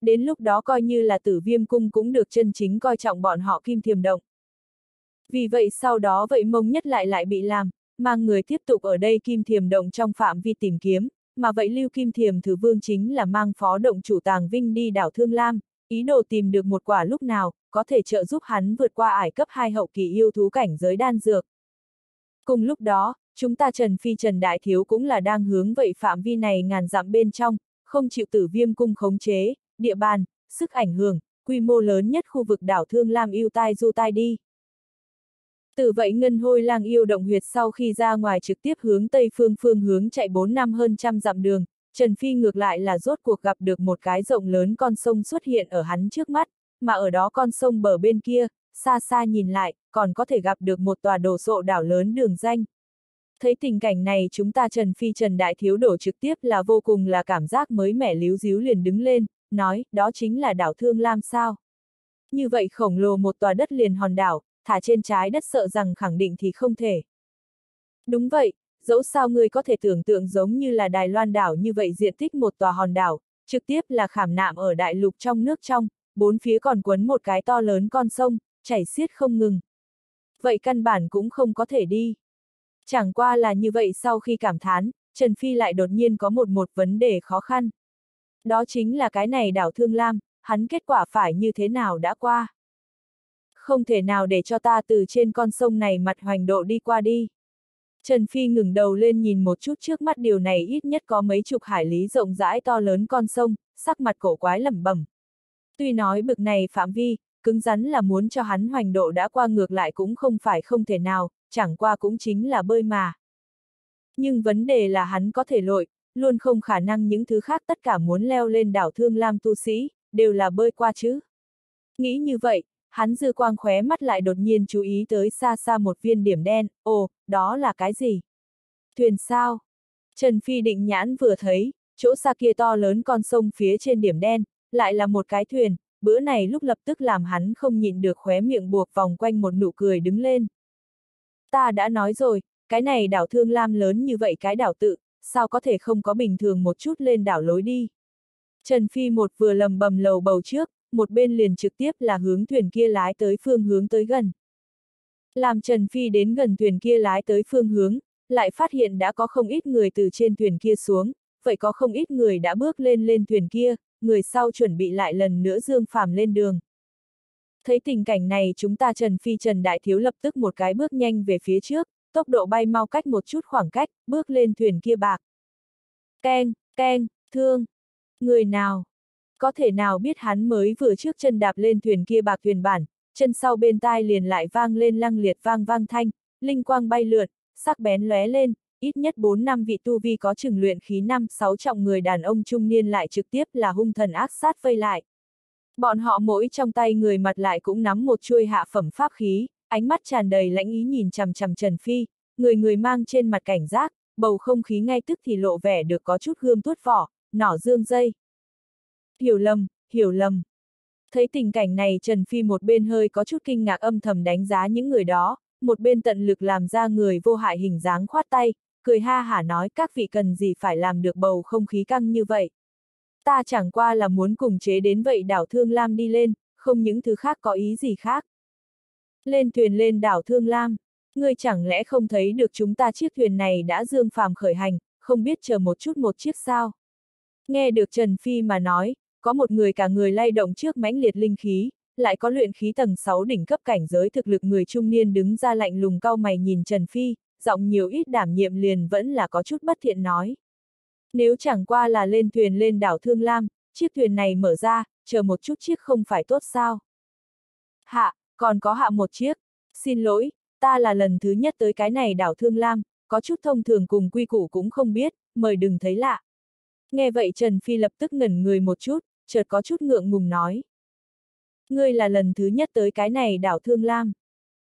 Đến lúc đó coi như là tử viêm cung cũng được chân chính coi trọng bọn họ kim thiềm động. Vì vậy sau đó vậy mông nhất lại lại bị làm, mang người tiếp tục ở đây kim thiềm động trong phạm vi tìm kiếm, mà vậy lưu kim thiềm thứ vương chính là mang phó động chủ tàng vinh đi đảo Thương Lam, ý đồ tìm được một quả lúc nào, có thể trợ giúp hắn vượt qua ải cấp 2 hậu kỳ yêu thú cảnh giới đan dược. Cùng lúc đó, chúng ta Trần Phi Trần Đại Thiếu cũng là đang hướng vậy phạm vi này ngàn dặm bên trong, không chịu tử viêm cung khống chế, địa bàn, sức ảnh hưởng, quy mô lớn nhất khu vực đảo Thương Lam yêu tai du tai đi. Từ vậy ngân hôi lang yêu động huyệt sau khi ra ngoài trực tiếp hướng tây phương phương hướng chạy 4 năm hơn trăm dặm đường, Trần Phi ngược lại là rốt cuộc gặp được một cái rộng lớn con sông xuất hiện ở hắn trước mắt, mà ở đó con sông bờ bên kia, xa xa nhìn lại, còn có thể gặp được một tòa đồ sộ đảo lớn đường danh. Thấy tình cảnh này chúng ta Trần Phi Trần Đại Thiếu đổ trực tiếp là vô cùng là cảm giác mới mẻ líu díu liền đứng lên, nói, đó chính là đảo Thương Lam sao. Như vậy khổng lồ một tòa đất liền hòn đảo, thả trên trái đất sợ rằng khẳng định thì không thể. Đúng vậy, dẫu sao người có thể tưởng tượng giống như là Đài Loan đảo như vậy diện tích một tòa hòn đảo, trực tiếp là khảm nạm ở đại lục trong nước trong, bốn phía còn quấn một cái to lớn con sông, chảy xiết không ngừng. Vậy căn bản cũng không có thể đi. Chẳng qua là như vậy sau khi cảm thán, Trần Phi lại đột nhiên có một một vấn đề khó khăn. Đó chính là cái này đảo Thương Lam, hắn kết quả phải như thế nào đã qua. Không thể nào để cho ta từ trên con sông này mặt hoành độ đi qua đi. Trần Phi ngừng đầu lên nhìn một chút trước mắt điều này ít nhất có mấy chục hải lý rộng rãi to lớn con sông, sắc mặt cổ quái lẩm bẩm. Tuy nói bực này phạm vi, cứng rắn là muốn cho hắn hoành độ đã qua ngược lại cũng không phải không thể nào, chẳng qua cũng chính là bơi mà. Nhưng vấn đề là hắn có thể lội, luôn không khả năng những thứ khác tất cả muốn leo lên đảo Thương Lam tu sĩ, đều là bơi qua chứ. Nghĩ như vậy, hắn dư quang khóe mắt lại đột nhiên chú ý tới xa xa một viên điểm đen, ồ, đó là cái gì? Thuyền sao? Trần Phi định nhãn vừa thấy, chỗ xa kia to lớn con sông phía trên điểm đen, lại là một cái thuyền, bữa này lúc lập tức làm hắn không nhịn được khóe miệng buộc vòng quanh một nụ cười đứng lên. Ta đã nói rồi, cái này đảo Thương Lam lớn như vậy cái đảo tự, sao có thể không có bình thường một chút lên đảo lối đi. Trần Phi một vừa lầm bầm lầu bầu trước, một bên liền trực tiếp là hướng thuyền kia lái tới phương hướng tới gần. Làm Trần Phi đến gần thuyền kia lái tới phương hướng, lại phát hiện đã có không ít người từ trên thuyền kia xuống, vậy có không ít người đã bước lên lên thuyền kia, người sau chuẩn bị lại lần nữa dương phàm lên đường. Thấy tình cảnh này chúng ta Trần Phi Trần Đại Thiếu lập tức một cái bước nhanh về phía trước, tốc độ bay mau cách một chút khoảng cách, bước lên thuyền kia bạc. Keng, keng, thương. Người nào? Có thể nào biết hắn mới vừa trước chân đạp lên thuyền kia bạc thuyền bản, chân sau bên tai liền lại vang lên lăng liệt vang vang thanh, linh quang bay lượn, sắc bén lóe lên, ít nhất 4 năm vị tu vi có chừng luyện khí năm sáu trọng người đàn ông trung niên lại trực tiếp là hung thần ác sát vây lại. Bọn họ mỗi trong tay người mặt lại cũng nắm một chuôi hạ phẩm pháp khí, ánh mắt tràn đầy lãnh ý nhìn chằm chằm Trần Phi, người người mang trên mặt cảnh giác, bầu không khí ngay tức thì lộ vẻ được có chút gươm tuốt vỏ, nỏ dương dây. Hiểu lầm, hiểu lầm. Thấy tình cảnh này Trần Phi một bên hơi có chút kinh ngạc âm thầm đánh giá những người đó, một bên tận lực làm ra người vô hại hình dáng khoát tay, cười ha hả nói các vị cần gì phải làm được bầu không khí căng như vậy. Ta chẳng qua là muốn cùng chế đến vậy đảo Thương Lam đi lên, không những thứ khác có ý gì khác. Lên thuyền lên đảo Thương Lam, ngươi chẳng lẽ không thấy được chúng ta chiếc thuyền này đã dương phàm khởi hành, không biết chờ một chút một chiếc sao. Nghe được Trần Phi mà nói, có một người cả người lay động trước mãnh liệt linh khí, lại có luyện khí tầng 6 đỉnh cấp cảnh giới thực lực người trung niên đứng ra lạnh lùng cao mày nhìn Trần Phi, giọng nhiều ít đảm nhiệm liền vẫn là có chút bất thiện nói. Nếu chẳng qua là lên thuyền lên đảo Thương Lam, chiếc thuyền này mở ra, chờ một chút chiếc không phải tốt sao? Hạ, còn có hạ một chiếc. Xin lỗi, ta là lần thứ nhất tới cái này đảo Thương Lam, có chút thông thường cùng quy củ cũng không biết, mời đừng thấy lạ. Nghe vậy Trần Phi lập tức ngẩn người một chút, chợt có chút ngượng ngùng nói. Ngươi là lần thứ nhất tới cái này đảo Thương Lam.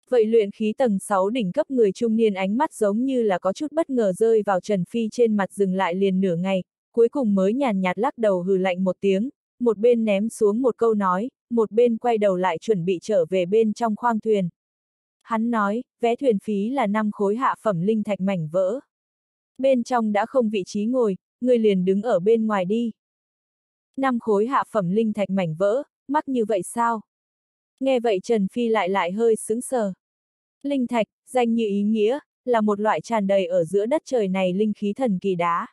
Vậy luyện khí tầng 6 đỉnh cấp người trung niên ánh mắt giống như là có chút bất ngờ rơi vào Trần Phi trên mặt dừng lại liền nửa ngày, cuối cùng mới nhàn nhạt lắc đầu hừ lạnh một tiếng, một bên ném xuống một câu nói, một bên quay đầu lại chuẩn bị trở về bên trong khoang thuyền. Hắn nói, vé thuyền phí là 5 khối hạ phẩm linh thạch mảnh vỡ. Bên trong đã không vị trí ngồi, người liền đứng ở bên ngoài đi. 5 khối hạ phẩm linh thạch mảnh vỡ, mắc như vậy sao? Nghe vậy Trần Phi lại lại hơi sững sờ. Linh thạch, danh như ý nghĩa, là một loại tràn đầy ở giữa đất trời này linh khí thần kỳ đá.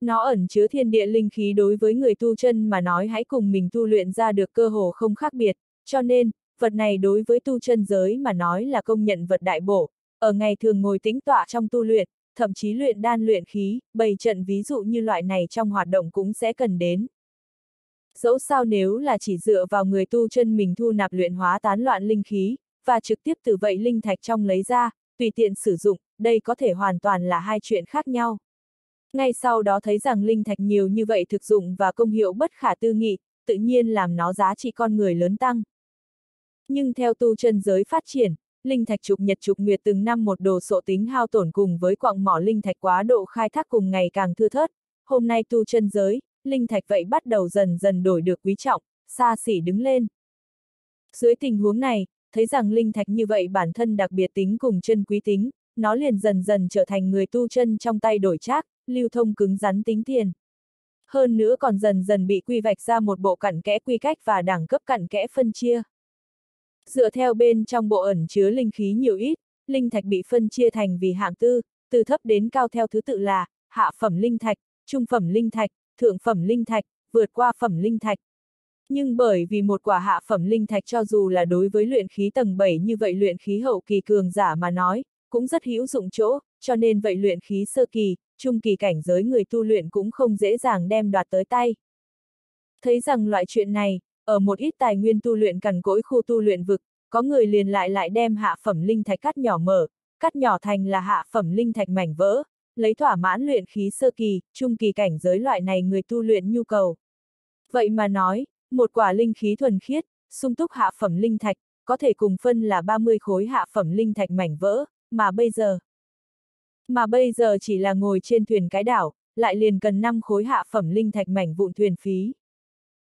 Nó ẩn chứa thiên địa linh khí đối với người tu chân mà nói hãy cùng mình tu luyện ra được cơ hồ không khác biệt, cho nên, vật này đối với tu chân giới mà nói là công nhận vật đại bổ, ở ngày thường ngồi tĩnh tọa trong tu luyện, thậm chí luyện đan luyện khí, bày trận ví dụ như loại này trong hoạt động cũng sẽ cần đến. Dẫu sao nếu là chỉ dựa vào người tu chân mình thu nạp luyện hóa tán loạn linh khí, và trực tiếp từ vậy linh thạch trong lấy ra, tùy tiện sử dụng, đây có thể hoàn toàn là hai chuyện khác nhau. Ngay sau đó thấy rằng linh thạch nhiều như vậy thực dụng và công hiệu bất khả tư nghị, tự nhiên làm nó giá trị con người lớn tăng. Nhưng theo tu chân giới phát triển, linh thạch trục nhật trục nguyệt từng năm một đồ sộ tính hao tổn cùng với quặng mỏ linh thạch quá độ khai thác cùng ngày càng thưa thớt. Hôm nay tu chân giới, linh thạch vậy bắt đầu dần dần đổi được quý trọng, xa xỉ đứng lên. Dưới tình huống này, thấy rằng linh thạch như vậy bản thân đặc biệt tính cùng chân quý tính, nó liền dần dần trở thành người tu chân trong tay đổi trác, lưu thông cứng rắn tính tiền. Hơn nữa còn dần dần bị quy vạch ra một bộ cặn kẽ quy cách và đẳng cấp cặn kẽ phân chia. Dựa theo bên trong bộ ẩn chứa linh khí nhiều ít, linh thạch bị phân chia thành vì hạng tư, từ thấp đến cao theo thứ tự là, hạ phẩm linh thạch, trung phẩm linh thạch, thượng phẩm linh thạch, vượt qua phẩm linh thạch. Nhưng bởi vì một quả hạ phẩm linh thạch cho dù là đối với luyện khí tầng 7 như vậy luyện khí hậu kỳ cường giả mà nói, cũng rất hữu dụng chỗ, cho nên vậy luyện khí sơ kỳ, trung kỳ cảnh giới người tu luyện cũng không dễ dàng đem đoạt tới tay. Thấy rằng loại chuyện này, ở một ít tài nguyên tu luyện cằn cỗi khu tu luyện vực, có người liền lại lại đem hạ phẩm linh thạch cắt nhỏ mở, cắt nhỏ thành là hạ phẩm linh thạch mảnh vỡ, lấy thỏa mãn luyện khí sơ kỳ, trung kỳ cảnh giới loại này người tu luyện nhu cầu. Vậy mà nói, một quả linh khí thuần khiết, sung túc hạ phẩm linh thạch, có thể cùng phân là 30 khối hạ phẩm linh thạch mảnh vỡ, mà bây giờ. Mà bây giờ chỉ là ngồi trên thuyền cái đảo, lại liền cần 5 khối hạ phẩm linh thạch mảnh vụn thuyền phí.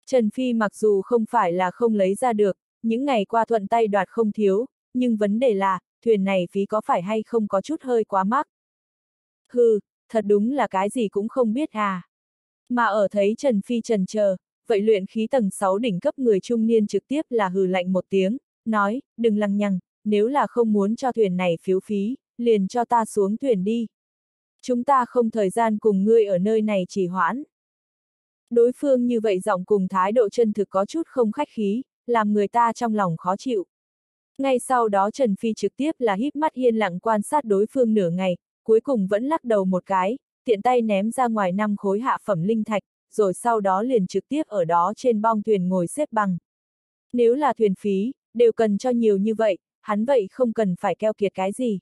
Trần Phi mặc dù không phải là không lấy ra được, những ngày qua thuận tay đoạt không thiếu, nhưng vấn đề là, thuyền này phí có phải hay không có chút hơi quá mắc. Hừ, thật đúng là cái gì cũng không biết à. Mà ở thấy Trần Phi trần chờ, vậy luyện khí tầng 6 đỉnh cấp người trung niên trực tiếp là hừ lạnh một tiếng, nói, đừng lăng nhằng, nếu là không muốn cho thuyền này phiếu phí, liền cho ta xuống thuyền đi. Chúng ta không thời gian cùng ngươi ở nơi này chỉ hoãn. Đối phương như vậy giọng cùng thái độ chân thực có chút không khách khí, làm người ta trong lòng khó chịu. Ngay sau đó Trần Phi trực tiếp là híp mắt hiên lặng quan sát đối phương nửa ngày, cuối cùng vẫn lắc đầu một cái, tiện tay ném ra ngoài năm khối hạ phẩm linh thạch, rồi sau đó liền trực tiếp ở đó trên bong thuyền ngồi xếp bằng. Nếu là thuyền phí, đều cần cho nhiều như vậy, hắn vậy không cần phải keo kiệt cái gì.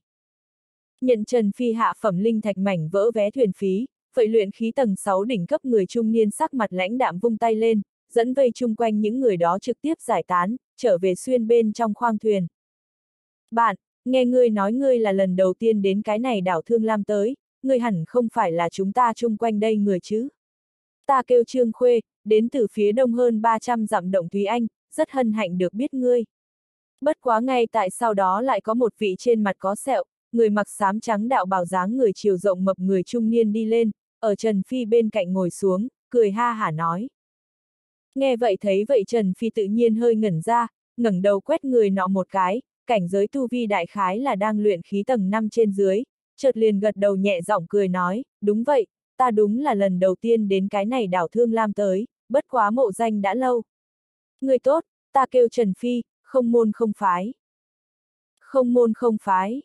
Nhận Trần Phi hạ phẩm linh thạch mảnh vỡ vé thuyền phí, vậy luyện khí tầng 6 đỉnh cấp người trung niên sắc mặt lãnh đạm vung tay lên, dẫn vây chung quanh những người đó trực tiếp giải tán, trở về xuyên bên trong khoang thuyền. Bạn, nghe ngươi nói ngươi là lần đầu tiên đến cái này đảo Thương Lam tới, ngươi hẳn không phải là chúng ta chung quanh đây người chứ. Ta kêu Trương Khuê, đến từ phía đông hơn 300 dặm động Thúy Anh, rất hân hạnh được biết ngươi. Bất quá ngay tại sau đó lại có một vị trên mặt có sẹo, người mặc xám trắng đạo bào dáng người chiều rộng mập người trung niên đi lên, ở Trần Phi bên cạnh ngồi xuống, cười ha hả nói. Nghe vậy thấy vậy Trần Phi tự nhiên hơi ngẩn ra, ngẩng đầu quét người nọ một cái, cảnh giới tu vi đại khái là đang luyện khí tầng 5 trên dưới, chợt liền gật đầu nhẹ giọng cười nói, đúng vậy, ta đúng là lần đầu tiên đến cái này đảo Thương Lam tới, bất quá mộ danh đã lâu. Người tốt, ta kêu Trần Phi, không môn không phái. Không môn không phái.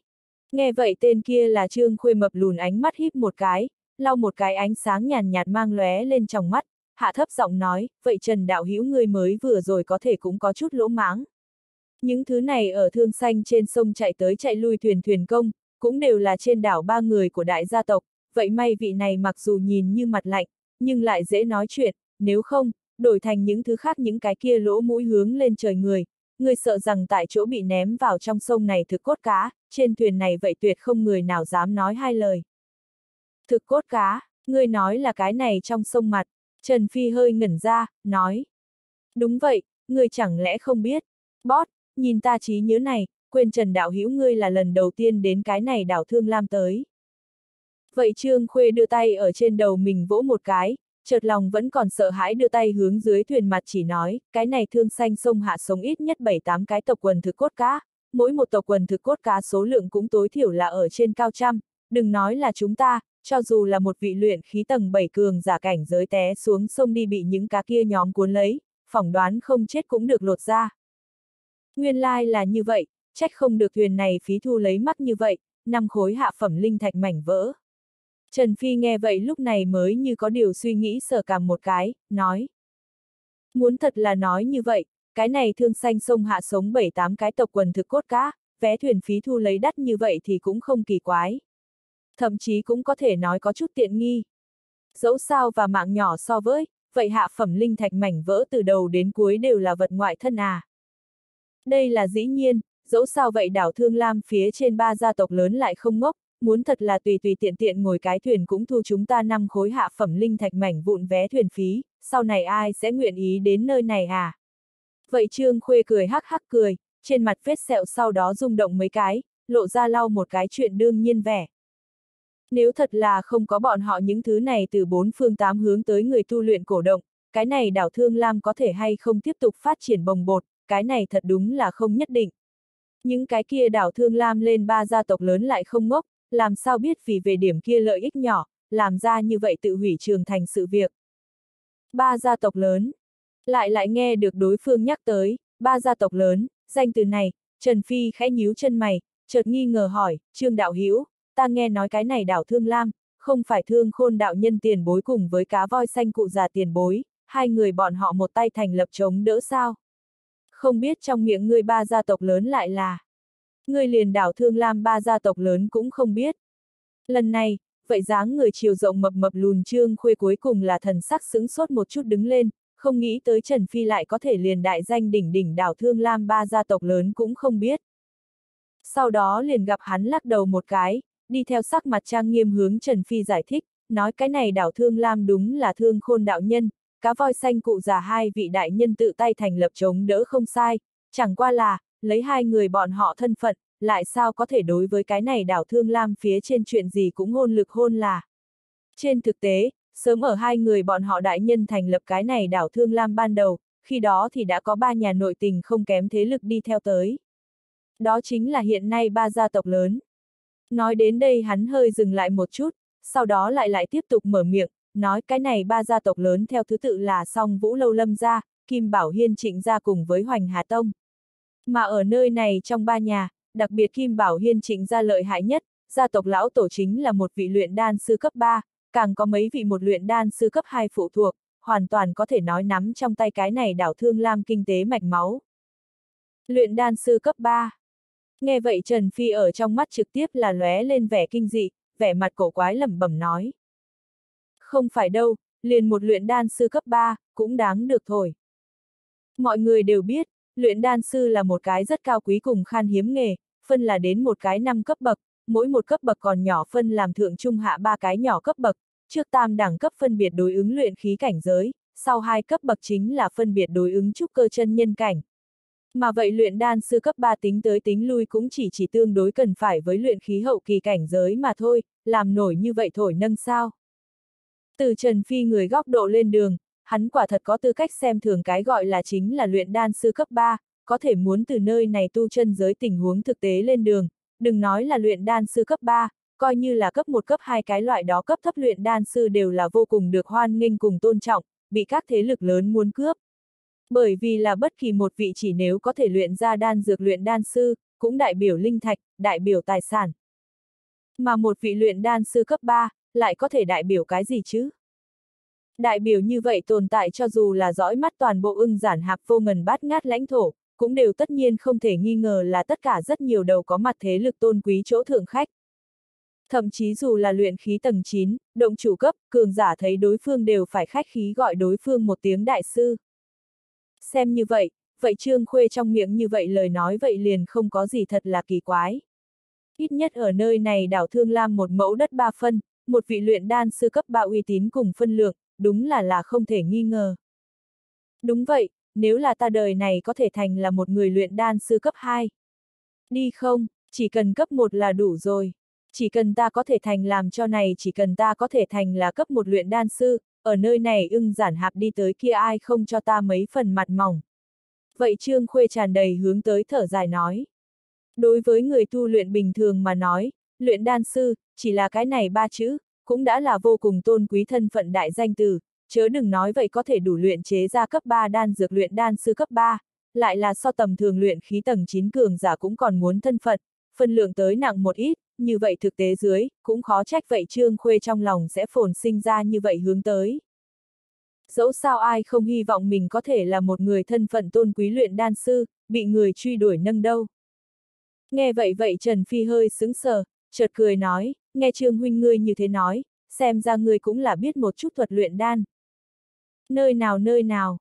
Nghe vậy tên kia là Trương Khuê mập lùn ánh mắt híp một cái, lau một cái ánh sáng nhàn nhạt mang lóe lên trong mắt, hạ thấp giọng nói, vậy Trần Đạo Hữu ngươi mới vừa rồi có thể cũng có chút lỗ máng. Những thứ này ở thương xanh trên sông chạy tới chạy lui thuyền thuyền công, cũng đều là trên đảo ba người của đại gia tộc, vậy may vị này mặc dù nhìn như mặt lạnh, nhưng lại dễ nói chuyện, nếu không, đổi thành những thứ khác những cái kia lỗ mũi hướng lên trời người, người sợ rằng tại chỗ bị ném vào trong sông này thực cốt cá, trên thuyền này vậy tuyệt không người nào dám nói hai lời. Thực cốt cá, ngươi nói là cái này trong sông mặt, Trần Phi hơi ngẩn ra, nói. Đúng vậy, ngươi chẳng lẽ không biết. Bót, nhìn ta trí nhớ này, quên Trần Đạo Hữu ngươi là lần đầu tiên đến cái này đảo Thương Lam tới. Vậy Trương Khuê đưa tay ở trên đầu mình vỗ một cái, chợt lòng vẫn còn sợ hãi đưa tay hướng dưới thuyền mặt chỉ nói, cái này thương xanh sông hạ sống ít nhất 7-8 cái tộc quần thực cốt cá, mỗi một tộc quần thực cốt cá số lượng cũng tối thiểu là ở trên cao trăm, đừng nói là chúng ta, cho dù là một vị luyện khí tầng 7 cường giả cảnh giới té xuống sông đi bị những cá kia nhóm cuốn lấy, phỏng đoán không chết cũng được lột ra. Nguyên lai là như vậy, trách không được thuyền này phí thu lấy mắc như vậy, năm khối hạ phẩm linh thạch mảnh vỡ. Trần Phi nghe vậy lúc này mới như có điều suy nghĩ sờ cảm một cái, nói. Muốn thật là nói như vậy, cái này thương xanh sông hạ sống 7-8 cái tộc quần thực cốt cá, vé thuyền phí thu lấy đắt như vậy thì cũng không kỳ quái. Thậm chí cũng có thể nói có chút tiện nghi. Dẫu sao và mạng nhỏ so với, vậy hạ phẩm linh thạch mảnh vỡ từ đầu đến cuối đều là vật ngoại thân à. Đây là dĩ nhiên, dẫu sao vậy đảo Thương Lam phía trên ba gia tộc lớn lại không ngốc, muốn thật là tùy tùy tiện tiện ngồi cái thuyền cũng thu chúng ta năm khối hạ phẩm linh thạch mảnh vụn vé thuyền phí, sau này ai sẽ nguyện ý đến nơi này à? Vậy Trương Khuê cười hắc hắc cười, trên mặt vết sẹo sau đó rung động mấy cái, lộ ra lau một cái chuyện đương nhiên vẻ. Nếu thật là không có bọn họ những thứ này từ bốn phương tám hướng tới người tu luyện cổ động, cái này đảo Thương Lam có thể hay không tiếp tục phát triển bồng bột, cái này thật đúng là không nhất định. Những cái kia đảo Thương Lam lên ba gia tộc lớn lại không ngốc, làm sao biết vì về điểm kia lợi ích nhỏ, làm ra như vậy tự hủy trường thành sự việc. Ba gia tộc lớn. Lại lại nghe được đối phương nhắc tới, ba gia tộc lớn, danh từ này, Trần Phi khẽ nhíu chân mày, chợt nghi ngờ hỏi, Trương Đạo Hữu ta nghe nói cái này đảo Thương Lam, không phải thương khôn đạo nhân tiền bối cùng với cá voi xanh cụ già tiền bối, hai người bọn họ một tay thành lập chống đỡ sao. Không biết trong miệng ngươi ba gia tộc lớn lại là. Ngươi liền đảo Thương Lam ba gia tộc lớn cũng không biết. Lần này, vậy dáng người chiều rộng mập mập lùn trương khuê cuối cùng là thần sắc sững sốt một chút đứng lên, không nghĩ tới Trần Phi lại có thể liền đại danh đỉnh đỉnh đảo Thương Lam ba gia tộc lớn cũng không biết. Sau đó liền gặp hắn lắc đầu một cái, đi theo sắc mặt trang nghiêm hướng Trần Phi giải thích, nói cái này đảo Thương Lam đúng là thương khôn đạo nhân, cá voi xanh cụ già hai vị đại nhân tự tay thành lập chống đỡ không sai, chẳng qua là, lấy hai người bọn họ thân phận, lại sao có thể đối với cái này đảo Thương Lam phía trên chuyện gì cũng hôn lực hôn là. Trên thực tế, sớm ở hai người bọn họ đại nhân thành lập cái này đảo Thương Lam ban đầu, khi đó thì đã có ba nhà nội tình không kém thế lực đi theo tới. Đó chính là hiện nay ba gia tộc lớn. Nói đến đây hắn hơi dừng lại một chút, sau đó lại lại tiếp tục mở miệng, nói cái này ba gia tộc lớn theo thứ tự là song Vũ Lâu Lâm gia, Kim Bảo Hiên Trịnh gia cùng với Hoành Hà Tông. Mà ở nơi này trong ba nhà, đặc biệt Kim Bảo Hiên Trịnh gia lợi hại nhất, gia tộc lão tổ chính là một vị luyện đan sư cấp 3, càng có mấy vị một luyện đan sư cấp 2 phụ thuộc, hoàn toàn có thể nói nắm trong tay cái này đảo thương lam kinh tế mạch máu. Luyện đan sư cấp 3 Nghe vậy Trần Phi ở trong mắt trực tiếp là lóe lên vẻ kinh dị, vẻ mặt cổ quái lẩm bẩm nói. Không phải đâu, liền một luyện đan sư cấp 3, cũng đáng được thôi. Mọi người đều biết, luyện đan sư là một cái rất cao quý cùng khan hiếm nghề, phân là đến một cái năm cấp bậc, mỗi một cấp bậc còn nhỏ phân làm thượng trung hạ ba cái nhỏ cấp bậc, trước tam đẳng cấp phân biệt đối ứng luyện khí cảnh giới, sau hai cấp bậc chính là phân biệt đối ứng trúc cơ chân nhân cảnh. Mà vậy luyện đan sư cấp 3 tính tới tính lui cũng chỉ chỉ tương đối cần phải với luyện khí hậu kỳ cảnh giới mà thôi, làm nổi như vậy thổi nâng sao. Từ Trần Phi người góc độ lên đường, hắn quả thật có tư cách xem thường cái gọi là chính là luyện đan sư cấp 3, có thể muốn từ nơi này tu chân giới tình huống thực tế lên đường, đừng nói là luyện đan sư cấp 3, coi như là cấp 1 cấp 2 cái loại đó cấp thấp luyện đan sư đều là vô cùng được hoan nghênh cùng tôn trọng, bị các thế lực lớn muốn cướp. Bởi vì là bất kỳ một vị chỉ nếu có thể luyện ra đan dược luyện đan sư, cũng đại biểu linh thạch, đại biểu tài sản. Mà một vị luyện đan sư cấp 3, lại có thể đại biểu cái gì chứ? Đại biểu như vậy tồn tại cho dù là dõi mắt toàn bộ ưng giản hạp vô ngần bát ngát lãnh thổ, cũng đều tất nhiên không thể nghi ngờ là tất cả rất nhiều đầu có mặt thế lực tôn quý chỗ thượng khách. Thậm chí dù là luyện khí tầng 9, động chủ cấp, cường giả thấy đối phương đều phải khách khí gọi đối phương một tiếng đại sư. Xem như vậy, vậy Trương Khuê trong miệng như vậy lời nói vậy liền không có gì thật là kỳ quái. Ít nhất ở nơi này đảo Thương Lam một mẫu đất ba phân, một vị luyện đan sư cấp ba uy tín cùng phân lượng, đúng là là không thể nghi ngờ. Đúng vậy, nếu là ta đời này có thể thành là một người luyện đan sư cấp 2. Đi không, chỉ cần cấp 1 là đủ rồi. Chỉ cần ta có thể thành làm cho này chỉ cần ta có thể thành là cấp một luyện đan sư, ở nơi này ưng giản hạp đi tới kia ai không cho ta mấy phần mặt mỏng. Vậy Trương Khuê tràn đầy hướng tới thở dài nói. Đối với người tu luyện bình thường mà nói, luyện đan sư, chỉ là cái này ba chữ, cũng đã là vô cùng tôn quý thân phận đại danh từ, chớ đừng nói vậy có thể đủ luyện chế ra cấp 3 đan dược luyện đan sư cấp 3, lại là so tầm thường luyện khí tầng 9 cường giả cũng còn muốn thân phận, phân lượng tới nặng một ít, như vậy thực tế dưới, cũng khó trách vậy Trương Khuê trong lòng sẽ phồn sinh ra như vậy hướng tới. Dẫu sao ai không hy vọng mình có thể là một người thân phận tôn quý luyện đan sư, bị người truy đuổi nâng đâu. Nghe vậy vậy Trần Phi hơi sững sờ, chợt cười nói, nghe Trương huynh ngươi như thế nói, xem ra ngươi cũng là biết một chút thuật luyện đan. Nơi nào nơi nào?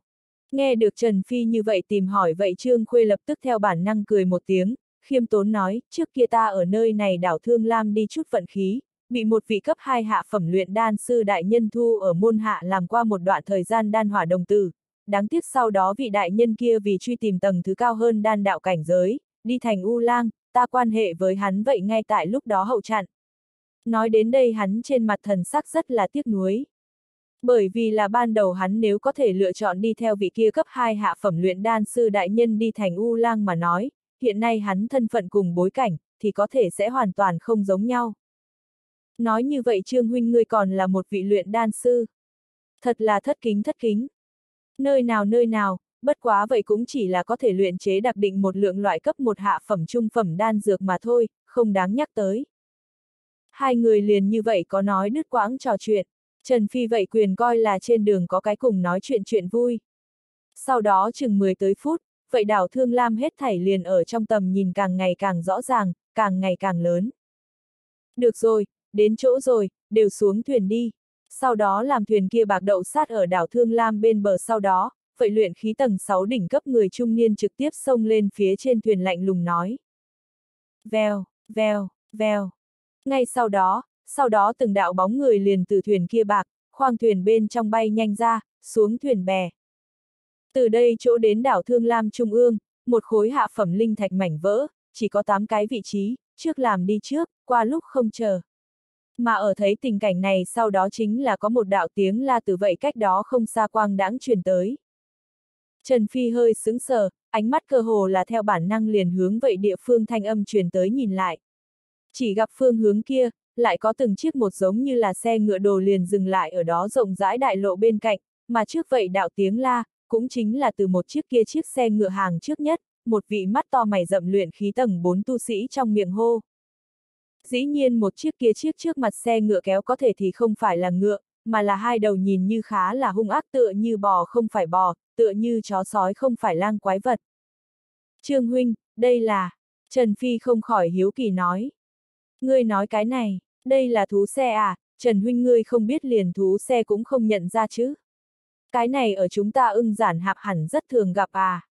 Nghe được Trần Phi như vậy tìm hỏi vậy Trương Khuê lập tức theo bản năng cười một tiếng, khiêm tốn nói, trước kia ta ở nơi này đảo Thương Lam đi chút vận khí, bị một vị cấp 2 hạ phẩm luyện đan sư đại nhân thu ở môn hạ làm qua một đoạn thời gian đan hỏa đồng tử. Đáng tiếc sau đó vị đại nhân kia vì truy tìm tầng thứ cao hơn đan đạo cảnh giới, đi thành U Lang, ta quan hệ với hắn vậy ngay tại lúc đó hậu chặn. Nói đến đây hắn trên mặt thần sắc rất là tiếc nuối. Bởi vì là ban đầu hắn nếu có thể lựa chọn đi theo vị kia cấp 2 hạ phẩm luyện đan sư đại nhân đi thành U Lang mà nói, hiện nay hắn thân phận cùng bối cảnh, thì có thể sẽ hoàn toàn không giống nhau. Nói như vậy Trương Huynh ngươi còn là một vị luyện đan sư. Thật là thất kính thất kính. Nơi nào nơi nào, bất quá vậy cũng chỉ là có thể luyện chế đặc định một lượng loại cấp một hạ phẩm trung phẩm đan dược mà thôi, không đáng nhắc tới. Hai người liền như vậy có nói đứt quãng trò chuyện, Trần Phi vậy quyền coi là trên đường có cái cùng nói chuyện chuyện vui. Sau đó chừng 10 tới phút, vậy đảo Thương Lam hết thảy liền ở trong tầm nhìn càng ngày càng rõ ràng, càng ngày càng lớn. Được rồi, đến chỗ rồi, đều xuống thuyền đi. Sau đó làm thuyền kia bạc đậu sát ở đảo Thương Lam bên bờ sau đó, vậy luyện khí tầng 6 đỉnh cấp người trung niên trực tiếp xông lên phía trên thuyền lạnh lùng nói. Vèo, vèo, vèo. Ngay sau đó, sau đó từng đạo bóng người liền từ thuyền kia bạc, khoang thuyền bên trong bay nhanh ra, xuống thuyền bè. Từ đây chỗ đến đảo Thương Lam Trung ương, một khối hạ phẩm linh thạch mảnh vỡ, chỉ có 8 cái vị trí, trước làm đi trước, qua lúc không chờ. Mà ở thấy tình cảnh này sau đó chính là có một đạo tiếng la từ vậy cách đó không xa quang đãng truyền tới. Trần Phi hơi sững sờ, ánh mắt cơ hồ là theo bản năng liền hướng vậy địa phương thanh âm truyền tới nhìn lại. Chỉ gặp phương hướng kia, lại có từng chiếc một giống như là xe ngựa đồ liền dừng lại ở đó rộng rãi đại lộ bên cạnh, mà trước vậy đạo tiếng la, cũng chính là từ một chiếc kia chiếc xe ngựa hàng trước nhất, một vị mắt to mày rậm luyện khí tầng 4 tu sĩ trong miệng hô. Dĩ nhiên một chiếc kia chiếc trước mặt xe ngựa kéo có thể thì không phải là ngựa, mà là hai đầu nhìn như khá là hung ác tựa như bò không phải bò, tựa như chó sói không phải lang quái vật. Trương Huynh, đây là... Trần Phi không khỏi hiếu kỳ nói. Ngươi nói cái này, đây là thú xe à, Trần Huynh ngươi không biết liền thú xe cũng không nhận ra chứ. Cái này ở chúng ta ưng giản hạp hẳn rất thường gặp à.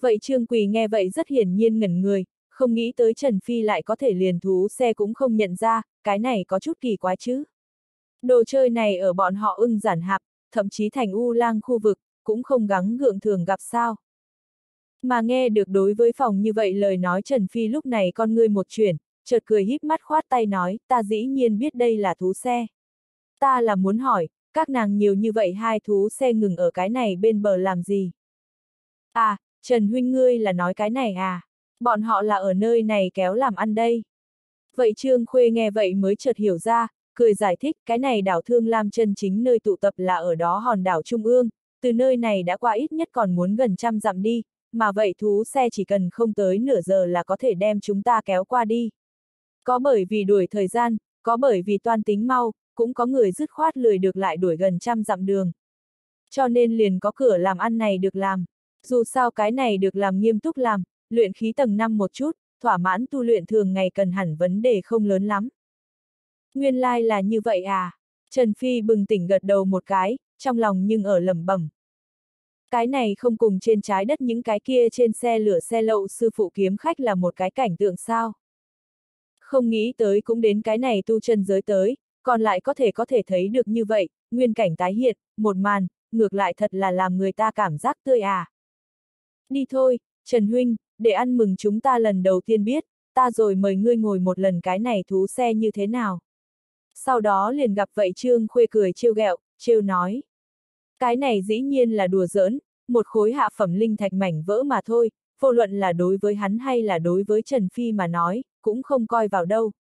Vậy Trương Quỳ nghe vậy rất hiển nhiên ngẩn người, không nghĩ tới Trần Phi lại có thể liền thú xe cũng không nhận ra, cái này có chút kỳ quái chứ. Đồ chơi này ở bọn họ ưng giản hạp, thậm chí thành u lang khu vực, cũng không gắng gượng thường gặp sao. Mà nghe được đối với phòng như vậy lời nói Trần Phi lúc này con ngươi một chuyển, chợt cười híp mắt khoát tay nói, ta dĩ nhiên biết đây là thú xe. Ta là muốn hỏi, các nàng nhiều như vậy hai thú xe ngừng ở cái này bên bờ làm gì? À, Trần Huynh ngươi là nói cái này à? Bọn họ là ở nơi này kéo làm ăn đây. Vậy Trương Khuê nghe vậy mới chợt hiểu ra, cười giải thích cái này đảo Thương Lam chân chính nơi tụ tập là ở đó hòn đảo Trung ương, từ nơi này đã qua ít nhất còn muốn gần trăm dặm đi, mà vậy thú xe chỉ cần không tới nửa giờ là có thể đem chúng ta kéo qua đi. Có bởi vì đuổi thời gian, có bởi vì toan tính mau, cũng có người dứt khoát lười được lại đuổi gần trăm dặm đường. Cho nên liền có cửa làm ăn này được làm. Dù sao cái này được làm nghiêm túc làm, luyện khí tầng 5 một chút, thỏa mãn tu luyện thường ngày cần hẳn vấn đề không lớn lắm. Nguyên lai like là như vậy à? Trần Phi bừng tỉnh gật đầu một cái, trong lòng nhưng ở lẩm bẩm. Cái này không cùng trên trái đất những cái kia trên xe lửa xe lậu sư phụ kiếm khách là một cái cảnh tượng sao. Không nghĩ tới cũng đến cái này tu chân giới tới, còn lại có thể có thể thấy được như vậy, nguyên cảnh tái hiện, một màn, ngược lại thật là làm người ta cảm giác tươi à. Đi thôi, Trần Huynh, để ăn mừng chúng ta lần đầu tiên biết, ta rồi mời ngươi ngồi một lần cái này thú xe như thế nào. Sau đó liền gặp vậy Trương Khuê cười trêu ghẹo, trêu nói. Cái này dĩ nhiên là đùa giỡn, một khối hạ phẩm linh thạch mảnh vỡ mà thôi, vô luận là đối với hắn hay là đối với Trần Phi mà nói, cũng không coi vào đâu.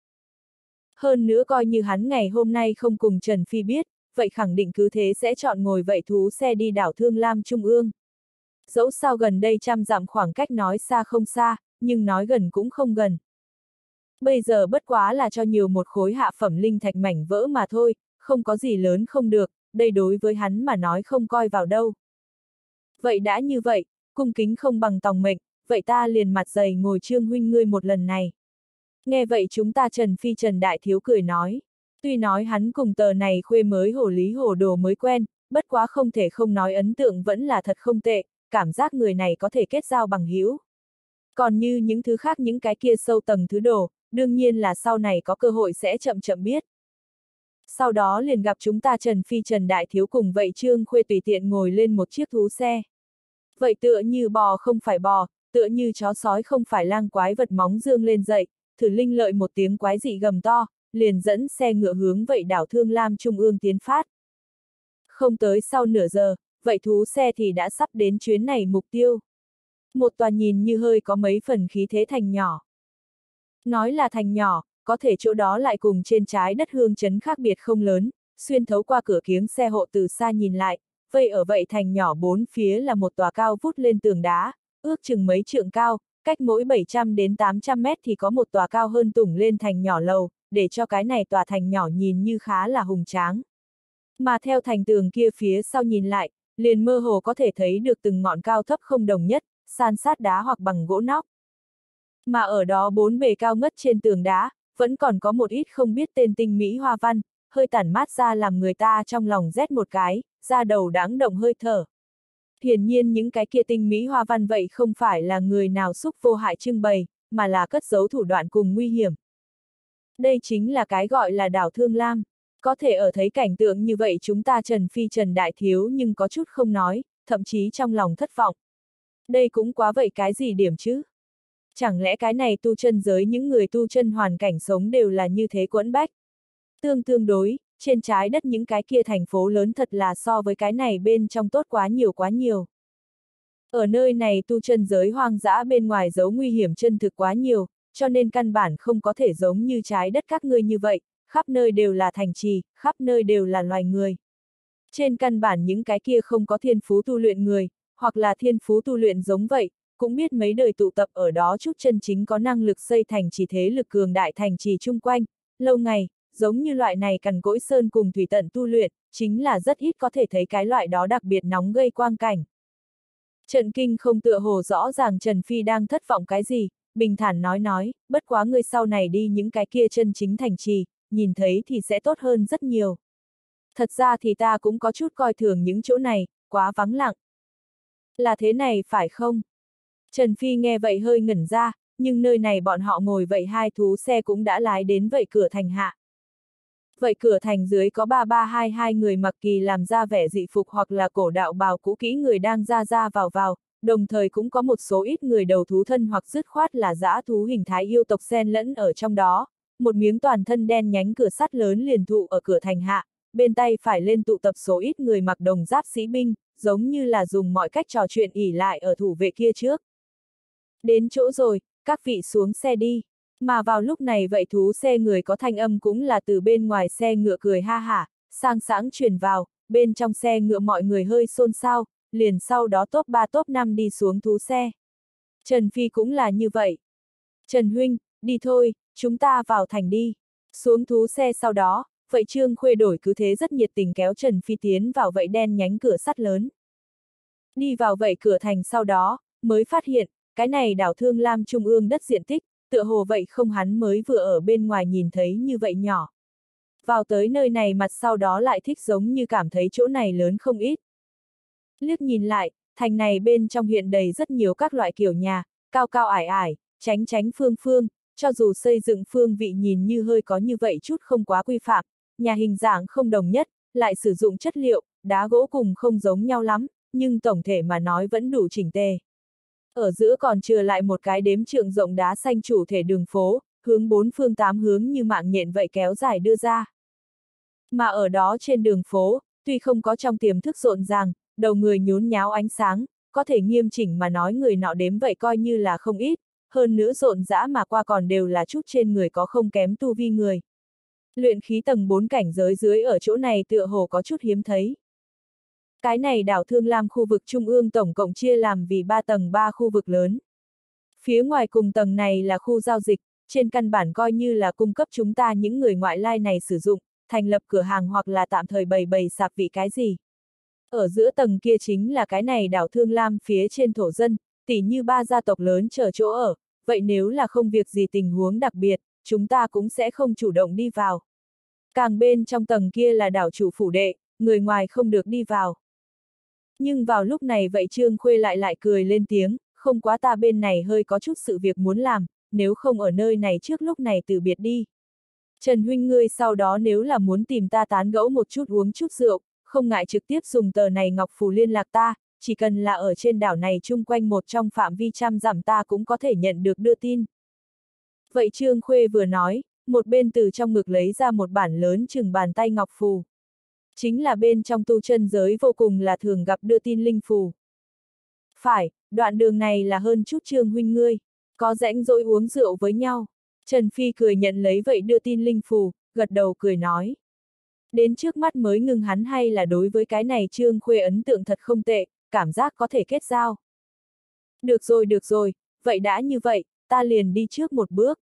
Hơn nữa coi như hắn ngày hôm nay không cùng Trần Phi biết, vậy khẳng định cứ thế sẽ chọn ngồi vậy thú xe đi đảo Thương Lam Trung ương. Dẫu sao gần đây trăm dặm khoảng cách nói xa không xa, nhưng nói gần cũng không gần. Bây giờ bất quá là cho nhiều một khối hạ phẩm linh thạch mảnh vỡ mà thôi, không có gì lớn không được, đây đối với hắn mà nói không coi vào đâu. Vậy đã như vậy, cung kính không bằng tòng mệnh, vậy ta liền mặt dày ngồi trương huynh ngươi một lần này. Nghe vậy chúng ta Trần Phi Trần Đại Thiếu cười nói. Tuy nói hắn cùng tờ này khuê mới hổ lý hổ đồ mới quen, bất quá không thể không nói ấn tượng vẫn là thật không tệ, cảm giác người này có thể kết giao bằng hữu. Còn như những thứ khác những cái kia sâu tầng thứ đồ, đương nhiên là sau này có cơ hội sẽ chậm chậm biết. Sau đó liền gặp chúng ta Trần Phi Trần Đại Thiếu cùng vậy Trương Khuê tùy tiện ngồi lên một chiếc thú xe. Vậy tựa như bò không phải bò, tựa như chó sói không phải lang quái vật móng dương lên dậy, thử linh lợi một tiếng quái dị gầm to, liền dẫn xe ngựa hướng vậy đảo Thương Lam Trung ương tiến phát. Không tới sau nửa giờ, vậy thú xe thì đã sắp đến chuyến này mục tiêu. Một tòa nhìn như hơi có mấy phần khí thế thành nhỏ. Nói là thành nhỏ, có thể chỗ đó lại cùng trên trái đất hương chấn khác biệt không lớn, xuyên thấu qua cửa kiếng xe hộ từ xa nhìn lại, vậy ở vậy thành nhỏ bốn phía là một tòa cao vút lên tường đá, ước chừng mấy trượng cao, cách mỗi 700 đến 800 mét thì có một tòa cao hơn tủng lên thành nhỏ lầu, để cho cái này tòa thành nhỏ nhìn như khá là hùng tráng. Mà theo thành tường kia phía sau nhìn lại, liền mơ hồ có thể thấy được từng ngọn cao thấp không đồng nhất, san sát đá hoặc bằng gỗ nóc. Mà ở đó bốn bề cao ngất trên tường đá, vẫn còn có một ít không biết tên tinh mỹ hoa văn, hơi tản mát ra làm người ta trong lòng rét một cái, ra đầu đáng động hơi thở. Hiển nhiên những cái kia tinh mỹ hoa văn vậy không phải là người nào xúc vô hại trưng bày, mà là cất giấu thủ đoạn cùng nguy hiểm. Đây chính là cái gọi là đảo Thương Lam. Có thể ở thấy cảnh tượng như vậy chúng ta Trần Phi Trần Đại Thiếu nhưng có chút không nói, thậm chí trong lòng thất vọng. Đây cũng quá vậy cái gì điểm chứ? Chẳng lẽ cái này tu chân giới những người tu chân hoàn cảnh sống đều là như thế quẫn bách? Tương tương đối, trên trái đất những cái kia thành phố lớn thật là so với cái này bên trong tốt quá nhiều quá nhiều. Ở nơi này tu chân giới hoang dã bên ngoài giấu nguy hiểm chân thực quá nhiều, cho nên căn bản không có thể giống như trái đất các ngươi như vậy, khắp nơi đều là thành trì, khắp nơi đều là loài người. Trên căn bản những cái kia không có thiên phú tu luyện người, hoặc là thiên phú tu luyện giống vậy, cũng biết mấy đời tụ tập ở đó chút chân chính có năng lực xây thành trì thế lực cường đại thành trì chung quanh, lâu ngày, giống như loại này cằn cỗi sơn cùng thủy tận tu luyện, chính là rất ít có thể thấy cái loại đó đặc biệt nóng gây quang cảnh. Trần Kinh không tựa hồ rõ ràng Trần Phi đang thất vọng cái gì, bình thản nói nói, bất quá ngươi sau này đi những cái kia chân chính thành trì, nhìn thấy thì sẽ tốt hơn rất nhiều. Thật ra thì ta cũng có chút coi thường những chỗ này, quá vắng lặng. Là thế này phải không? Trần Phi nghe vậy hơi ngẩn ra, nhưng nơi này bọn họ ngồi vậy hai thú xe cũng đã lái đến vậy cửa thành hạ. Vậy cửa thành dưới có ba ba hai hai người mặc kỳ làm ra vẻ dị phục hoặc là cổ đạo bào cũ kỹ người đang ra ra vào vào, đồng thời cũng có một số ít người đầu thú thân hoặc dứt khoát là dã thú hình thái yêu tộc xen lẫn ở trong đó, một miếng toàn thân đen nhánh cửa sắt lớn liền thụ ở cửa thành hạ, bên tay phải lên tụ tập số ít người mặc đồng giáp sĩ binh, giống như là dùng mọi cách trò chuyện ỉ lại ở thủ vệ kia trước. Đến chỗ rồi, các vị xuống xe đi. Mà vào lúc này vậy thú xe người có thanh âm cũng là từ bên ngoài xe ngựa cười ha hả, sang sáng truyền vào, bên trong xe ngựa mọi người hơi xôn xao, liền sau đó top 3 top 5 đi xuống thú xe. Trần Phi cũng là như vậy. Trần Huynh, đi thôi, chúng ta vào thành đi. Xuống thú xe sau đó, vậy Trương Khuê đổi cứ thế rất nhiệt tình kéo Trần Phi tiến vào vậy đen nhánh cửa sắt lớn. Đi vào vậy cửa thành sau đó, mới phát hiện, cái này đảo Thương Lam Trung ương đất diện tích, tựa hồ vậy không hắn mới vừa ở bên ngoài nhìn thấy như vậy nhỏ. Vào tới nơi này mặt sau đó lại thích giống như cảm thấy chỗ này lớn không ít. Liếc nhìn lại, thành này bên trong hiện đầy rất nhiều các loại kiểu nhà, cao cao ải ải, tránh tránh phương phương, cho dù xây dựng phương vị nhìn như hơi có như vậy chút không quá quy phạm, nhà hình dạng không đồng nhất, lại sử dụng chất liệu, đá gỗ cùng không giống nhau lắm, nhưng tổng thể mà nói vẫn đủ chỉnh tề. Ở giữa còn trừ lại một cái đếm trượng rộng đá xanh chủ thể đường phố, hướng bốn phương tám hướng như mạng nhện vậy kéo dài đưa ra. Mà ở đó trên đường phố, tuy không có trong tiềm thức rộn ràng, đầu người nhốn nháo ánh sáng, có thể nghiêm chỉnh mà nói người nọ đếm vậy coi như là không ít, hơn nữa rộn rã mà qua còn đều là chút trên người có không kém tu vi người. Luyện khí tầng 4 cảnh giới dưới ở chỗ này tựa hồ có chút hiếm thấy. Cái này đảo Thương Lam khu vực trung ương tổng cộng chia làm vì 3 tầng 3 khu vực lớn. Phía ngoài cùng tầng này là khu giao dịch, trên căn bản coi như là cung cấp chúng ta những người ngoại lai này sử dụng, thành lập cửa hàng hoặc là tạm thời bày bày sạp vị cái gì. Ở giữa tầng kia chính là cái này đảo Thương Lam phía trên thổ dân, tỉ như ba gia tộc lớn chờ chỗ ở, vậy nếu là không việc gì tình huống đặc biệt, chúng ta cũng sẽ không chủ động đi vào. Càng bên trong tầng kia là đảo chủ phủ đệ, người ngoài không được đi vào. Nhưng vào lúc này vậy Trương Khuê lại lại cười lên tiếng, không quá ta bên này hơi có chút sự việc muốn làm, nếu không ở nơi này trước lúc này từ biệt đi. Trần Huynh ngươi sau đó nếu là muốn tìm ta tán gẫu một chút uống chút rượu, không ngại trực tiếp dùng tờ này ngọc phù liên lạc ta, chỉ cần là ở trên đảo này chung quanh một trong phạm vi trăm giảm ta cũng có thể nhận được đưa tin. Vậy Trương Khuê vừa nói, một bên từ trong ngực lấy ra một bản lớn chừng bàn tay ngọc phù. Chính là bên trong tu chân giới vô cùng là thường gặp đưa tin linh phù. Phải, đoạn đường này là hơn chút Trương huynh ngươi, có rãnh rỗi uống rượu với nhau. Trần Phi cười nhận lấy vậy đưa tin linh phù, gật đầu cười nói. Đến trước mắt mới ngừng hắn hay là đối với cái này Trương Khuê ấn tượng thật không tệ, cảm giác có thể kết giao. Được rồi được rồi, vậy đã như vậy, ta liền đi trước một bước.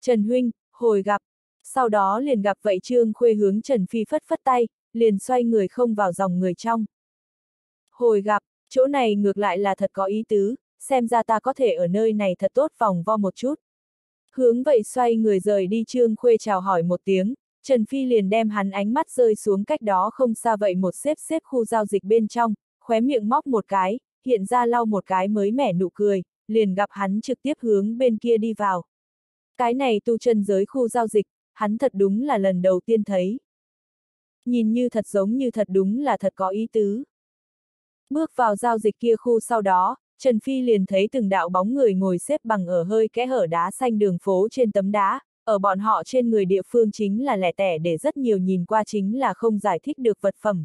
Trần Huynh, hồi gặp. Sau đó liền gặp vậy Trương Khuê hướng Trần Phi phất phất tay, liền xoay người không vào dòng người trong. Hồi gặp, chỗ này ngược lại là thật có ý tứ, xem ra ta có thể ở nơi này thật tốt vòng vo một chút. Hướng vậy xoay người rời đi Trương Khuê chào hỏi một tiếng, Trần Phi liền đem hắn ánh mắt rơi xuống cách đó không xa vậy một xếp xếp khu giao dịch bên trong, khóe miệng móc một cái, hiện ra lau một cái mới mẻ nụ cười, liền gặp hắn trực tiếp hướng bên kia đi vào. Cái này tu chân giới khu giao dịch, hắn thật đúng là lần đầu tiên thấy. Nhìn như thật giống như thật đúng là thật có ý tứ. Bước vào giao dịch kia khu sau đó, Trần Phi liền thấy từng đạo bóng người ngồi xếp bằng ở hơi kẽ hở đá xanh đường phố trên tấm đá, ở bọn họ trên người địa phương chính là lẻ tẻ để rất nhiều nhìn qua chính là không giải thích được vật phẩm.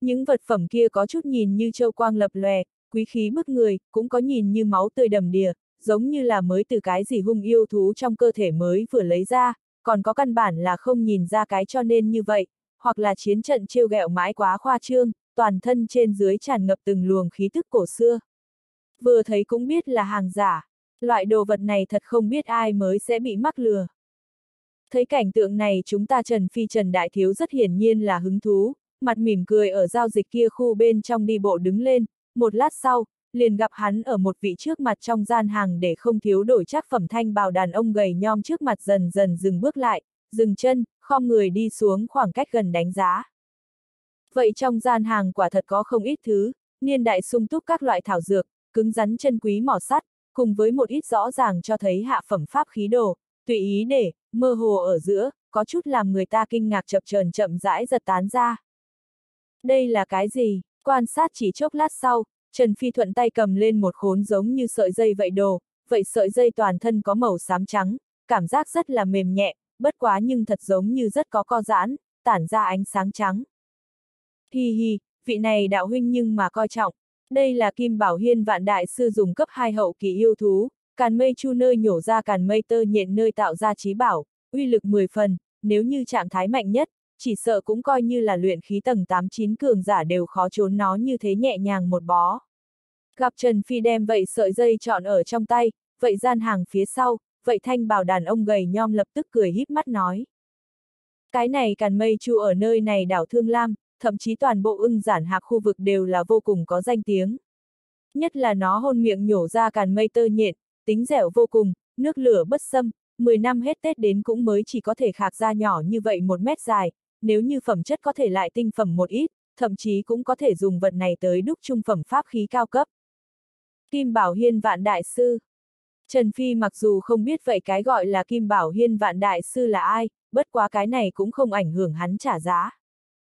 Những vật phẩm kia có chút nhìn như châu quang lập lòe, quý khí bức người, cũng có nhìn như máu tươi đầm đìa, giống như là mới từ cái gì hung yêu thú trong cơ thể mới vừa lấy ra, còn có căn bản là không nhìn ra cái cho nên như vậy, hoặc là chiến trận trêu ghẹo mãi quá khoa trương, toàn thân trên dưới tràn ngập từng luồng khí tức cổ xưa. Vừa thấy cũng biết là hàng giả, loại đồ vật này thật không biết ai mới sẽ bị mắc lừa. Thấy cảnh tượng này chúng ta Trần Phi Trần Đại Thiếu rất hiển nhiên là hứng thú, mặt mỉm cười ở giao dịch kia khu bên trong đi bộ đứng lên, một lát sau, liền gặp hắn ở một vị trước mặt trong gian hàng để không thiếu đổi chắc phẩm thanh bào đàn ông gầy nhom trước mặt dần dần dừng bước lại, dừng chân, khom người đi xuống khoảng cách gần đánh giá. Vậy trong gian hàng quả thật có không ít thứ, niên đại sung túc các loại thảo dược, cứng rắn chân quý mỏ sắt, cùng với một ít rõ ràng cho thấy hạ phẩm pháp khí đồ, tùy ý để, mơ hồ ở giữa, có chút làm người ta kinh ngạc chập chờn chậm rãi giật tán ra. Đây là cái gì? Quan sát chỉ chốc lát sau, Trần Phi thuận tay cầm lên một khốn giống như sợi dây vậy đồ, vậy sợi dây toàn thân có màu xám trắng, cảm giác rất là mềm nhẹ, bất quá nhưng thật giống như rất có co giãn, tản ra ánh sáng trắng. Hi hi, vị này đạo huynh nhưng mà coi trọng, đây là Kim Bảo Hiên vạn đại sư dùng cấp 2 hậu kỳ yêu thú, càn mây chu nơi nhổ ra càn mây tơ nhện nơi tạo ra trí bảo, uy lực 10 phần, nếu như trạng thái mạnh nhất, chỉ sợ cũng coi như là luyện khí tầng 8-9 cường giả đều khó trốn nó như thế nhẹ nhàng một bó. Gặp Trần Phi đem vậy sợi dây chọn ở trong tay, vậy gian hàng phía sau, vậy thanh bảo đàn ông gầy nhom lập tức cười híp mắt nói. Cái này càn mây chu ở nơi này đảo Thương Lam, thậm chí toàn bộ ưng giản hạc khu vực đều là vô cùng có danh tiếng. Nhất là nó hôn miệng nhổ ra càn mây tơ nhện, tính dẻo vô cùng, nước lửa bất xâm, 10 năm hết Tết đến cũng mới chỉ có thể khạc ra nhỏ như vậy một mét dài, nếu như phẩm chất có thể lại tinh phẩm một ít, thậm chí cũng có thể dùng vật này tới đúc trung phẩm pháp khí cao cấp. Kim Bảo Hiên Vạn Đại Sư Trần Phi mặc dù không biết vậy cái gọi là Kim Bảo Hiên Vạn Đại Sư là ai, bất quá cái này cũng không ảnh hưởng hắn trả giá.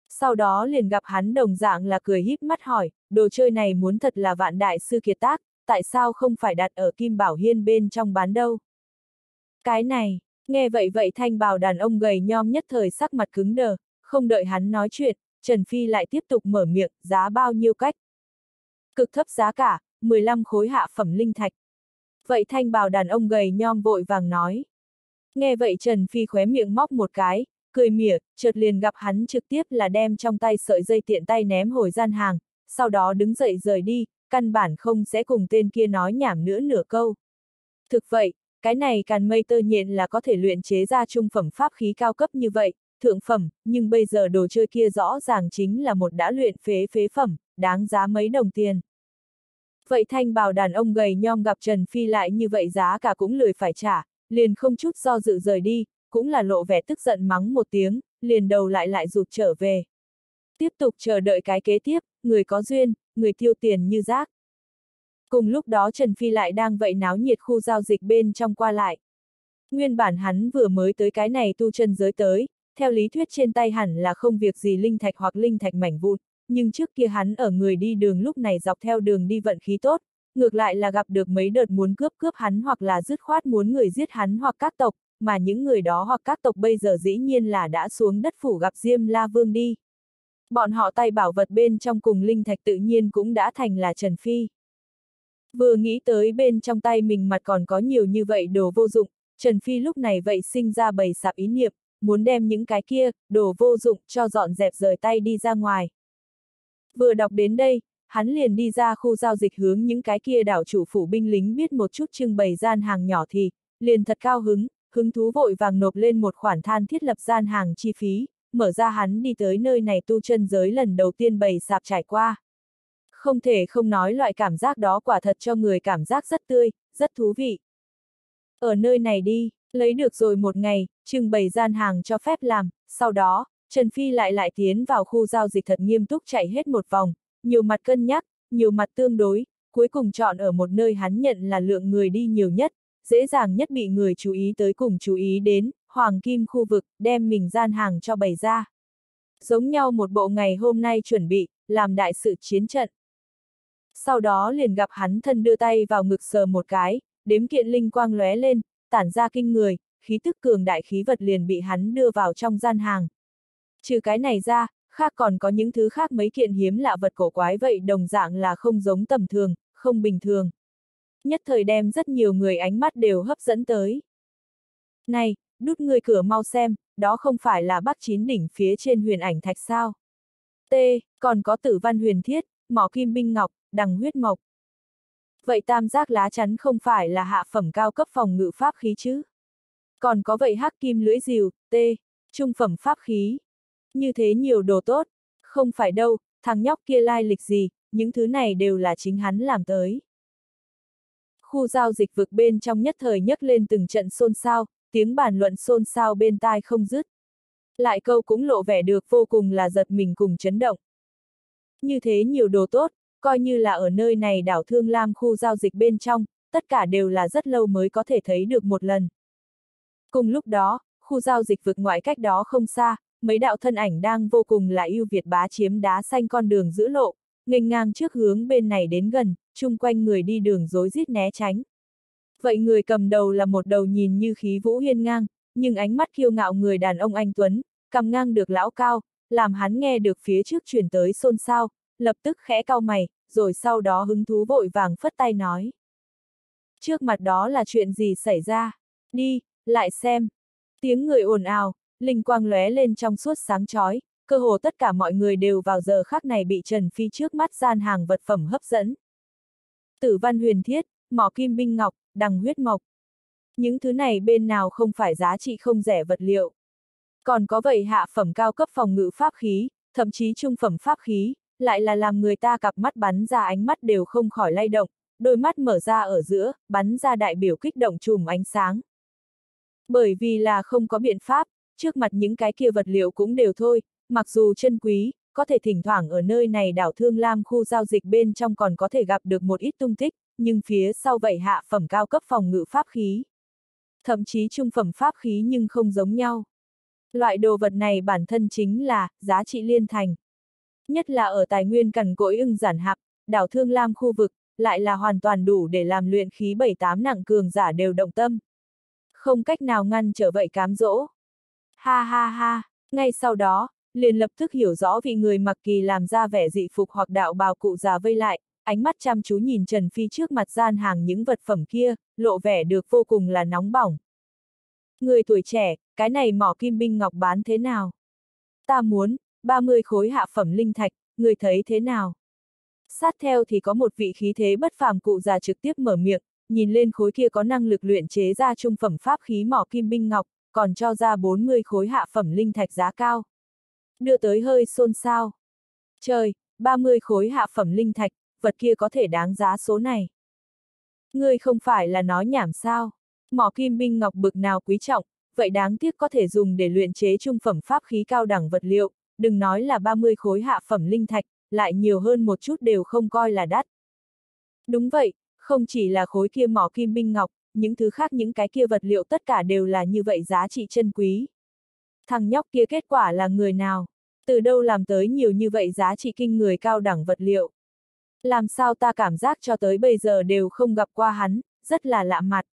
Sau đó liền gặp hắn đồng dạng là cười híp mắt hỏi, đồ chơi này muốn thật là Vạn Đại Sư kiệt tác, tại sao không phải đặt ở Kim Bảo Hiên bên trong bán đâu? Cái này, Nghe vậy vậy thanh bào đàn ông gầy nhom nhất thời sắc mặt cứng đờ, không đợi hắn nói chuyện, Trần Phi lại tiếp tục mở miệng, giá bao nhiêu cách. Cực thấp giá cả, 15 khối hạ phẩm linh thạch. Vậy thanh bào đàn ông gầy nhom vội vàng nói. Nghe vậy Trần Phi khóe miệng móc một cái, cười mỉa, chợt liền gặp hắn trực tiếp là đem trong tay sợi dây tiện tay ném hồi gian hàng, sau đó đứng dậy rời đi, căn bản không sẽ cùng tên kia nói nhảm nữa nửa câu. Thực vậy, cái này càn mây tơ nhện là có thể luyện chế ra trung phẩm pháp khí cao cấp như vậy, thượng phẩm, nhưng bây giờ đồ chơi kia rõ ràng chính là một đã luyện phế phế phẩm, đáng giá mấy đồng tiền. Vậy thanh bào đàn ông gầy nhom gặp Trần Phi lại như vậy giá cả cũng lười phải trả, liền không chút do dự rời đi, cũng là lộ vẻ tức giận mắng một tiếng, liền đầu lại lại rụt trở về. Tiếp tục chờ đợi cái kế tiếp, người có duyên, người tiêu tiền như rác. Cùng lúc đó Trần Phi lại đang vậy náo nhiệt khu giao dịch bên trong qua lại. Nguyên bản hắn vừa mới tới cái này tu chân giới tới, theo lý thuyết trên tay hẳn là không việc gì linh thạch hoặc linh thạch mảnh vụn, nhưng trước kia hắn ở người đi đường lúc này dọc theo đường đi vận khí tốt, ngược lại là gặp được mấy đợt muốn cướp cướp hắn hoặc là dứt khoát muốn người giết hắn hoặc các tộc, mà những người đó hoặc các tộc bây giờ dĩ nhiên là đã xuống đất phủ gặp Diêm La Vương đi. Bọn họ tay bảo vật bên trong cùng linh thạch tự nhiên cũng đã thành là Trần Phi. Vừa nghĩ tới bên trong tay mình mặt còn có nhiều như vậy đồ vô dụng, Trần Phi lúc này vậy sinh ra bầy sạp ý niệm, muốn đem những cái kia, đồ vô dụng, cho dọn dẹp rời tay đi ra ngoài. Vừa đọc đến đây, hắn liền đi ra khu giao dịch hướng những cái kia đảo chủ phủ binh lính biết một chút trưng bày gian hàng nhỏ thì, liền thật cao hứng, hứng thú vội vàng nộp lên một khoản than thiết lập gian hàng chi phí, mở ra hắn đi tới nơi này tu chân giới lần đầu tiên bày sạp trải qua không thể không nói loại cảm giác đó quả thật cho người cảm giác rất tươi, rất thú vị. Ở nơi này đi, lấy được rồi một ngày, trưng bày gian hàng cho phép làm, sau đó, Trần Phi lại lại tiến vào khu giao dịch thật nghiêm túc chạy hết một vòng, nhiều mặt cân nhắc, nhiều mặt tương đối, cuối cùng chọn ở một nơi hắn nhận là lượng người đi nhiều nhất, dễ dàng nhất bị người chú ý tới cùng chú ý đến, Hoàng Kim khu vực, đem mình gian hàng cho bày ra. Giống nhau một bộ ngày hôm nay chuẩn bị, làm đại sự chiến trận. Sau đó liền gặp hắn thân đưa tay vào ngực sờ một cái, đếm kiện linh quang lóe lên, tản ra kinh người, khí tức cường đại khí vật liền bị hắn đưa vào trong gian hàng. Trừ cái này ra, khác còn có những thứ khác mấy kiện hiếm lạ vật cổ quái vậy đồng dạng là không giống tầm thường, không bình thường. Nhất thời đem rất nhiều người ánh mắt đều hấp dẫn tới. Này, đút người cửa mau xem, đó không phải là bắc chín đỉnh phía trên huyền ảnh thạch sao. T, còn có tử văn huyền thiết, mỏ kim binh ngọc, đằng huyết mộc. Vậy tam giác lá chắn không phải là hạ phẩm cao cấp phòng ngự pháp khí chứ? Còn có vậy hắc kim lưỡi diều T, trung phẩm pháp khí. Như thế nhiều đồ tốt. Không phải đâu, thằng nhóc kia lai lịch gì, những thứ này đều là chính hắn làm tới. Khu giao dịch vực bên trong nhất thời nhấc lên từng trận xôn xao, tiếng bàn luận xôn xao bên tai không dứt. Lại câu cũng lộ vẻ được vô cùng là giật mình cùng chấn động. Như thế nhiều đồ tốt, coi như là ở nơi này đảo Thương Lam khu giao dịch bên trong, tất cả đều là rất lâu mới có thể thấy được một lần. Cùng lúc đó, khu giao dịch vực ngoại cách đó không xa, mấy đạo thân ảnh đang vô cùng là yêu Việt bá chiếm đá xanh con đường giữa lộ, nghênh ngang trước hướng bên này đến gần, chung quanh người đi đường rối rít né tránh. Vậy người cầm đầu là một đầu nhìn như khí vũ hiên ngang, nhưng ánh mắt kiêu ngạo người đàn ông anh Tuấn, cầm ngang được lão cao, làm hắn nghe được phía trước chuyển tới xôn xao, lập tức khẽ cau mày, rồi sau đó hứng thú vội vàng phất tay nói. Trước mặt đó là chuyện gì xảy ra? Đi, lại xem. Tiếng người ồn ào, linh quang lóe lên trong suốt sáng chói, cơ hồ tất cả mọi người đều vào giờ khắc này bị Trần Phi trước mắt gian hàng vật phẩm hấp dẫn. Tử văn huyền thiết, mỏ kim binh ngọc, đằng huyết mộc. Những thứ này bên nào không phải giá trị không rẻ vật liệu. Còn có vậy hạ phẩm cao cấp phòng ngự pháp khí, thậm chí trung phẩm pháp khí, lại là làm người ta cặp mắt bắn ra ánh mắt đều không khỏi lay động, đôi mắt mở ra ở giữa, bắn ra đại biểu kích động chùm ánh sáng. Bởi vì là không có biện pháp, trước mặt những cái kia vật liệu cũng đều thôi, mặc dù chân quý, có thể thỉnh thoảng ở nơi này đảo Thương Lam khu giao dịch bên trong còn có thể gặp được một ít tung tích, nhưng phía sau vậy hạ phẩm cao cấp phòng ngự pháp khí. Thậm chí trung phẩm pháp khí nhưng không giống nhau. Loại đồ vật này bản thân chính là giá trị liên thành. Nhất là ở tài nguyên cằn cỗi ưng giản hạp, đảo Thương Lam khu vực, lại là hoàn toàn đủ để làm luyện khí 7-8 nặng cường giả đều động tâm. Không cách nào ngăn trở vậy cám dỗ. Ha ha ha, ngay sau đó, liền lập tức hiểu rõ vị người mặc kỳ làm ra vẻ dị phục hoặc đạo bào cụ già vây lại, ánh mắt chăm chú nhìn Trần Phi trước mặt gian hàng những vật phẩm kia, lộ vẻ được vô cùng là nóng bỏng. Người tuổi trẻ, cái này mỏ kim binh ngọc bán thế nào? Ta muốn, 30 khối hạ phẩm linh thạch, người thấy thế nào? Sát theo thì có một vị khí thế bất phàm cụ già trực tiếp mở miệng, nhìn lên khối kia có năng lực luyện chế ra trung phẩm pháp khí mỏ kim binh ngọc, còn cho ra 40 khối hạ phẩm linh thạch giá cao. Đưa tới hơi xôn xao. Trời, 30 khối hạ phẩm linh thạch, vật kia có thể đáng giá số này. Ngươi không phải là nói nhảm sao? Mỏ kim binh ngọc bực nào quý trọng, vậy đáng tiếc có thể dùng để luyện chế trung phẩm pháp khí cao đẳng vật liệu, đừng nói là 30 khối hạ phẩm linh thạch, lại nhiều hơn một chút đều không coi là đắt. Đúng vậy, không chỉ là khối kia mỏ kim binh ngọc, những thứ khác những cái kia vật liệu tất cả đều là như vậy giá trị chân quý. Thằng nhóc kia kết quả là người nào? Từ đâu làm tới nhiều như vậy giá trị kinh người cao đẳng vật liệu? Làm sao ta cảm giác cho tới bây giờ đều không gặp qua hắn, rất là lạ mặt.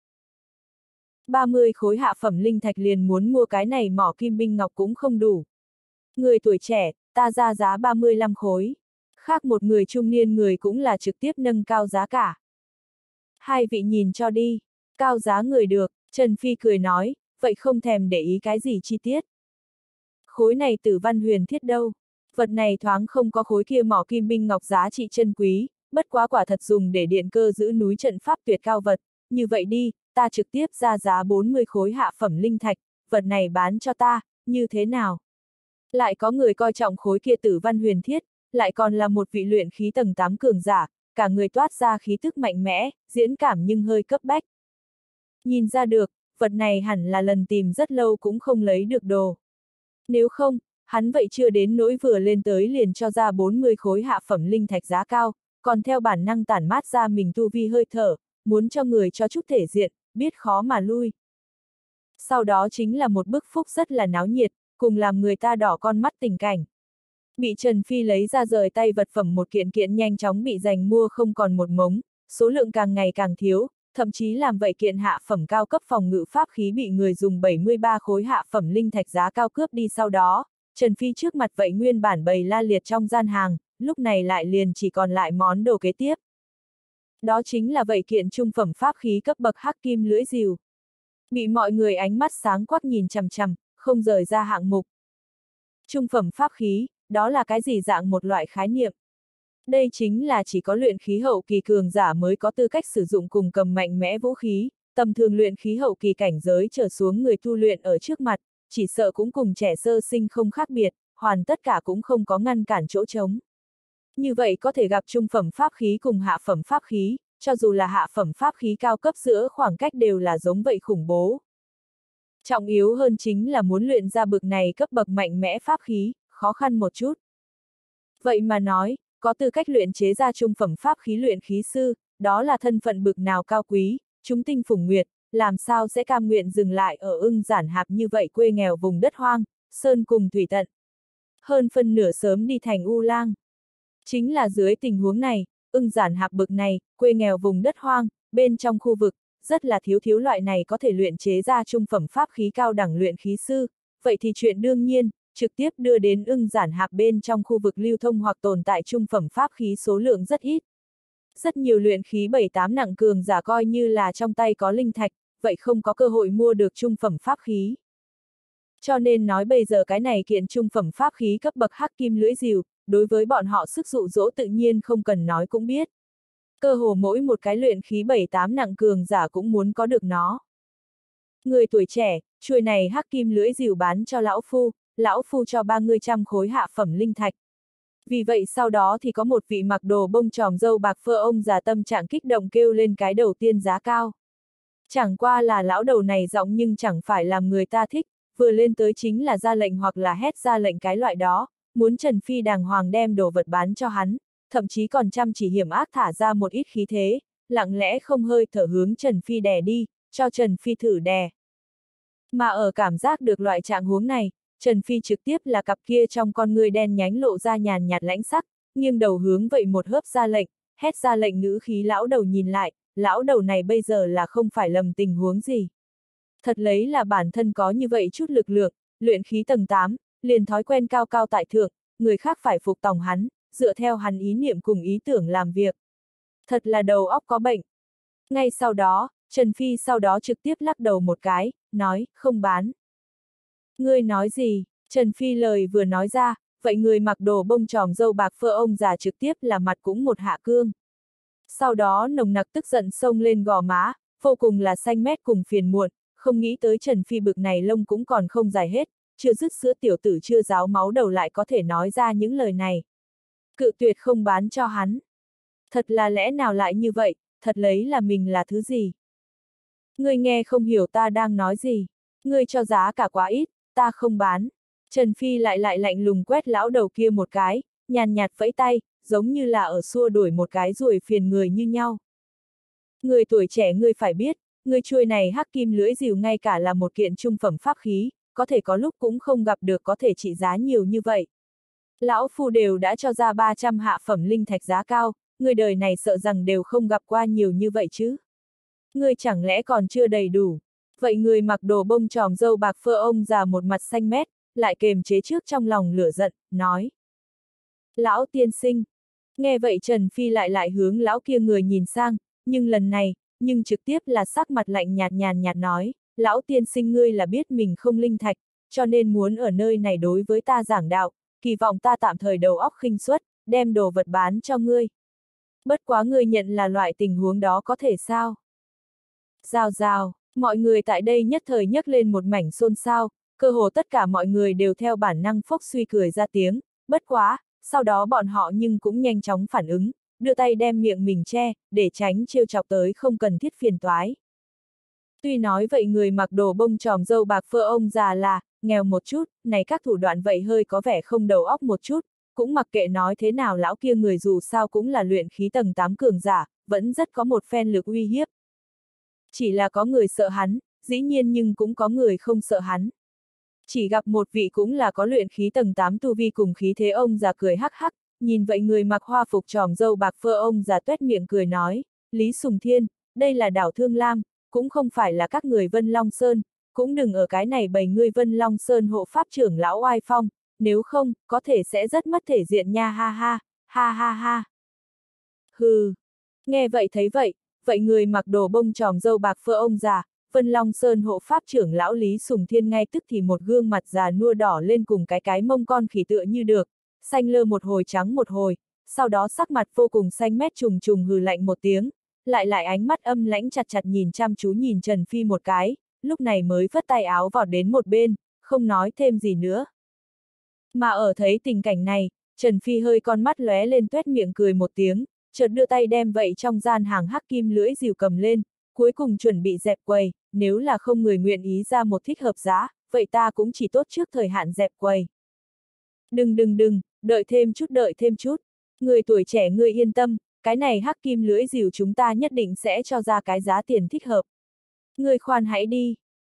30 khối hạ phẩm linh thạch liền muốn mua cái này mỏ kim binh ngọc cũng không đủ. Người tuổi trẻ, ta ra giá 35 khối. Khác một người trung niên người cũng là trực tiếp nâng cao giá cả. Hai vị nhìn cho đi. Cao giá người được, Trần Phi cười nói, vậy không thèm để ý cái gì chi tiết. Khối này tử văn huyền thiết đâu? Vật này thoáng không có khối kia mỏ kim minh ngọc giá trị chân quý, bất quá quả thật dùng để điện cơ giữ núi trận pháp tuyệt cao vật. Như vậy đi, ta trực tiếp ra giá 40 khối hạ phẩm linh thạch, vật này bán cho ta, như thế nào? Lại có người coi trọng khối kia tử văn huyền thiết, lại còn là một vị luyện khí tầng 8 cường giả, cả người toát ra khí tức mạnh mẽ, diễn cảm nhưng hơi cấp bách. Nhìn ra được, vật này hẳn là lần tìm rất lâu cũng không lấy được đồ. Nếu không, hắn vậy chưa đến nỗi vừa lên tới liền cho ra 40 khối hạ phẩm linh thạch giá cao, còn theo bản năng tản mát ra mình tu vi hơi thở, muốn cho người cho chút thể diện, biết khó mà lui. Sau đó chính là một bức phúc rất là náo nhiệt, cùng làm người ta đỏ con mắt tình cảnh, Bị Trần Phi lấy ra rời tay vật phẩm một kiện kiện nhanh chóng bị giành mua không còn một mống, số lượng càng ngày càng thiếu, thậm chí làm vậy kiện hạ phẩm cao cấp phòng ngự pháp khí bị người dùng 73 khối hạ phẩm linh thạch giá cao cướp đi sau đó, Trần Phi trước mặt vậy nguyên bản bày la liệt trong gian hàng, lúc này lại liền chỉ còn lại món đồ kế tiếp. Đó chính là vậy kiện trung phẩm pháp khí cấp bậc hắc kim lưỡi rìu. Bị mọi người ánh mắt sáng quắc nhìn chằm chằm, không rời ra hạng mục. Trung phẩm pháp khí, đó là cái gì dạng một loại khái niệm? Đây chính là chỉ có luyện khí hậu kỳ cường giả mới có tư cách sử dụng cùng cầm mạnh mẽ vũ khí, tầm thường luyện khí hậu kỳ cảnh giới trở xuống người tu luyện ở trước mặt, chỉ sợ cũng cùng trẻ sơ sinh không khác biệt, hoàn tất cả cũng không có ngăn cản chỗ trống. Như vậy có thể gặp trung phẩm pháp khí cùng hạ phẩm pháp khí, cho dù là hạ phẩm pháp khí cao cấp giữa khoảng cách đều là giống vậy khủng bố. Trọng yếu hơn chính là muốn luyện ra bực này cấp bậc mạnh mẽ pháp khí, khó khăn một chút. Vậy mà nói, có tư cách luyện chế ra trung phẩm pháp khí luyện khí sư, đó là thân phận bực nào cao quý, chúng tinh phùng nguyệt, làm sao sẽ cam nguyện dừng lại ở ưng giản hạp như vậy quê nghèo vùng đất hoang, sơn cùng thủy tận. Hơn phân nửa sớm đi thành U lang. Chính là dưới tình huống này, ưng giản hạp bực này, quê nghèo vùng đất hoang, bên trong khu vực, rất là thiếu thiếu loại này có thể luyện chế ra trung phẩm pháp khí cao đẳng luyện khí sư, vậy thì chuyện đương nhiên, trực tiếp đưa đến ưng giản hạp bên trong khu vực lưu thông hoặc tồn tại trung phẩm pháp khí số lượng rất ít. Rất nhiều luyện khí 7-8 nặng cường giả coi như là trong tay có linh thạch, vậy không có cơ hội mua được trung phẩm pháp khí. Cho nên nói bây giờ cái này kiện trung phẩm pháp khí cấp bậc hắc kim lưỡi rìu, đối với bọn họ sức dụ dỗ tự nhiên không cần nói cũng biết. Cơ hồ mỗi một cái luyện khí 7-8 nặng cường giả cũng muốn có được nó. Người tuổi trẻ, chuôi này hắc kim lưỡi rìu bán cho lão phu, lão phu cho ba người trăm khối hạ phẩm linh thạch. Vì vậy sau đó thì có một vị mặc đồ bông tròm dâu bạc phơ ông già tâm trạng kích động kêu lên cái đầu tiên giá cao. Chẳng qua là lão đầu này giọng nhưng chẳng phải làm người ta thích, vừa lên tới chính là ra lệnh hoặc là hét ra lệnh cái loại đó, muốn Trần Phi đàng hoàng đem đồ vật bán cho hắn, thậm chí còn chăm chỉ hiểm ác thả ra một ít khí thế, lặng lẽ không hơi thở hướng Trần Phi đè đi, cho Trần Phi thử đè. Mà ở cảm giác được loại trạng huống này, Trần Phi trực tiếp là cặp kia trong con người đen nhánh lộ ra nhàn nhạt lãnh sắc, nghiêng đầu hướng vậy một hớp ra lệnh, hét ra lệnh ngữ khí lão đầu nhìn lại, lão đầu này bây giờ là không phải lầm tình huống gì. Thật lấy là bản thân có như vậy chút lực lượng, luyện khí tầng 8, liền thói quen cao cao tại thượng, người khác phải phục tòng hắn, dựa theo hắn ý niệm cùng ý tưởng làm việc. Thật là đầu óc có bệnh. Ngay sau đó, Trần Phi sau đó trực tiếp lắc đầu một cái, nói, không bán. Ngươi nói gì? Trần Phi lời vừa nói ra, vậy người mặc đồ bông tròm dâu bạc phơ ông già trực tiếp là mặt cũng một hạ cương. Sau đó nồng nặc tức giận sông lên gò má, vô cùng là xanh mét cùng phiền muộn, không nghĩ tới Trần Phi bực này lông cũng còn không dài hết, chưa dứt sữa tiểu tử chưa ráo máu đầu lại có thể nói ra những lời này. Cự tuyệt không bán cho hắn. Thật là lẽ nào lại như vậy, thật lấy là mình là thứ gì? Ngươi nghe không hiểu ta đang nói gì. Ngươi cho giá cả quá ít, ta không bán. Trần Phi lại lại lạnh lùng quét lão đầu kia một cái, nhàn nhạt vẫy tay, giống như là ở xua đuổi một cái ruồi phiền người như nhau. Người tuổi trẻ ngươi phải biết, người chuôi này hắc kim lưỡi dìu ngay cả là một kiện trung phẩm pháp khí, có thể có lúc cũng không gặp được có thể trị giá nhiều như vậy. Lão Phu đều đã cho ra 300 hạ phẩm linh thạch giá cao, người đời này sợ rằng đều không gặp qua nhiều như vậy chứ. Người chẳng lẽ còn chưa đầy đủ. Vậy người mặc đồ bông tròm dâu bạc phơ ông già một mặt xanh mét, lại kềm chế trước trong lòng lửa giận, nói. Lão tiên sinh. Nghe vậy Trần Phi lại lại hướng lão kia người nhìn sang, nhưng lần này, nhưng trực tiếp là sắc mặt lạnh nhạt nhàn nhạt nói, lão tiên sinh ngươi là biết mình không linh thạch, cho nên muốn ở nơi này đối với ta giảng đạo, kỳ vọng ta tạm thời đầu óc khinh suất, đem đồ vật bán cho ngươi. Bất quá ngươi nhận là loại tình huống đó có thể sao? Giao giao, mọi người tại đây nhất thời nhấc lên một mảnh xôn xao, cơ hồ tất cả mọi người đều theo bản năng phốc suy cười ra tiếng, bất quá, sau đó bọn họ nhưng cũng nhanh chóng phản ứng, đưa tay đem miệng mình che, để tránh trêu chọc tới không cần thiết phiền toái. Tuy nói vậy người mặc đồ bông tròm dâu bạc phơ ông già là, nghèo một chút, này các thủ đoạn vậy hơi có vẻ không đầu óc một chút, cũng mặc kệ nói thế nào lão kia người dù sao cũng là luyện khí tầng 8 cường giả, vẫn rất có một phen lực uy hiếp. Chỉ là có người sợ hắn, dĩ nhiên nhưng cũng có người không sợ hắn. Chỉ gặp một vị cũng là có luyện khí tầng 8 tu vi cùng khí thế ông già cười hắc hắc, nhìn vậy người mặc hoa phục tròm dâu bạc phơ ông già tuét miệng cười nói, Lý Sùng Thiên, đây là đảo Thương Lam, cũng không phải là các người Vân Long Sơn, cũng đừng ở cái này bày ngươi Vân Long Sơn hộ pháp trưởng lão oai phong, nếu không, có thể sẽ rất mất thể diện nha ha ha, ha ha ha. Hừ, nghe vậy thấy vậy, vậy người mặc đồ bông tròm dâu bạc phơ ông già, Vân Long Sơn hộ pháp trưởng lão Lý Sùng Thiên ngay tức thì một gương mặt già nua đỏ lên cùng cái cái mông con khỉ tựa như được, xanh lơ một hồi trắng một hồi, sau đó sắc mặt vô cùng xanh mét trùng trùng hừ lạnh một tiếng, lại lại ánh mắt âm lãnh chặt chặt nhìn chăm chú nhìn Trần Phi một cái, lúc này mới vất tay áo vọt đến một bên, không nói thêm gì nữa. Mà ở thấy tình cảnh này, Trần Phi hơi con mắt lóe lên tuét miệng cười một tiếng, chợt đưa tay đem vậy trong gian hàng hắc kim lưỡi dìu cầm lên, cuối cùng chuẩn bị dẹp quầy, nếu là không người nguyện ý ra một thích hợp giá, vậy ta cũng chỉ tốt trước thời hạn dẹp quầy. Đừng đừng đừng, đợi thêm chút đợi thêm chút. Người tuổi trẻ người yên tâm, cái này hắc kim lưỡi dìu chúng ta nhất định sẽ cho ra cái giá tiền thích hợp. Người khoan hãy đi.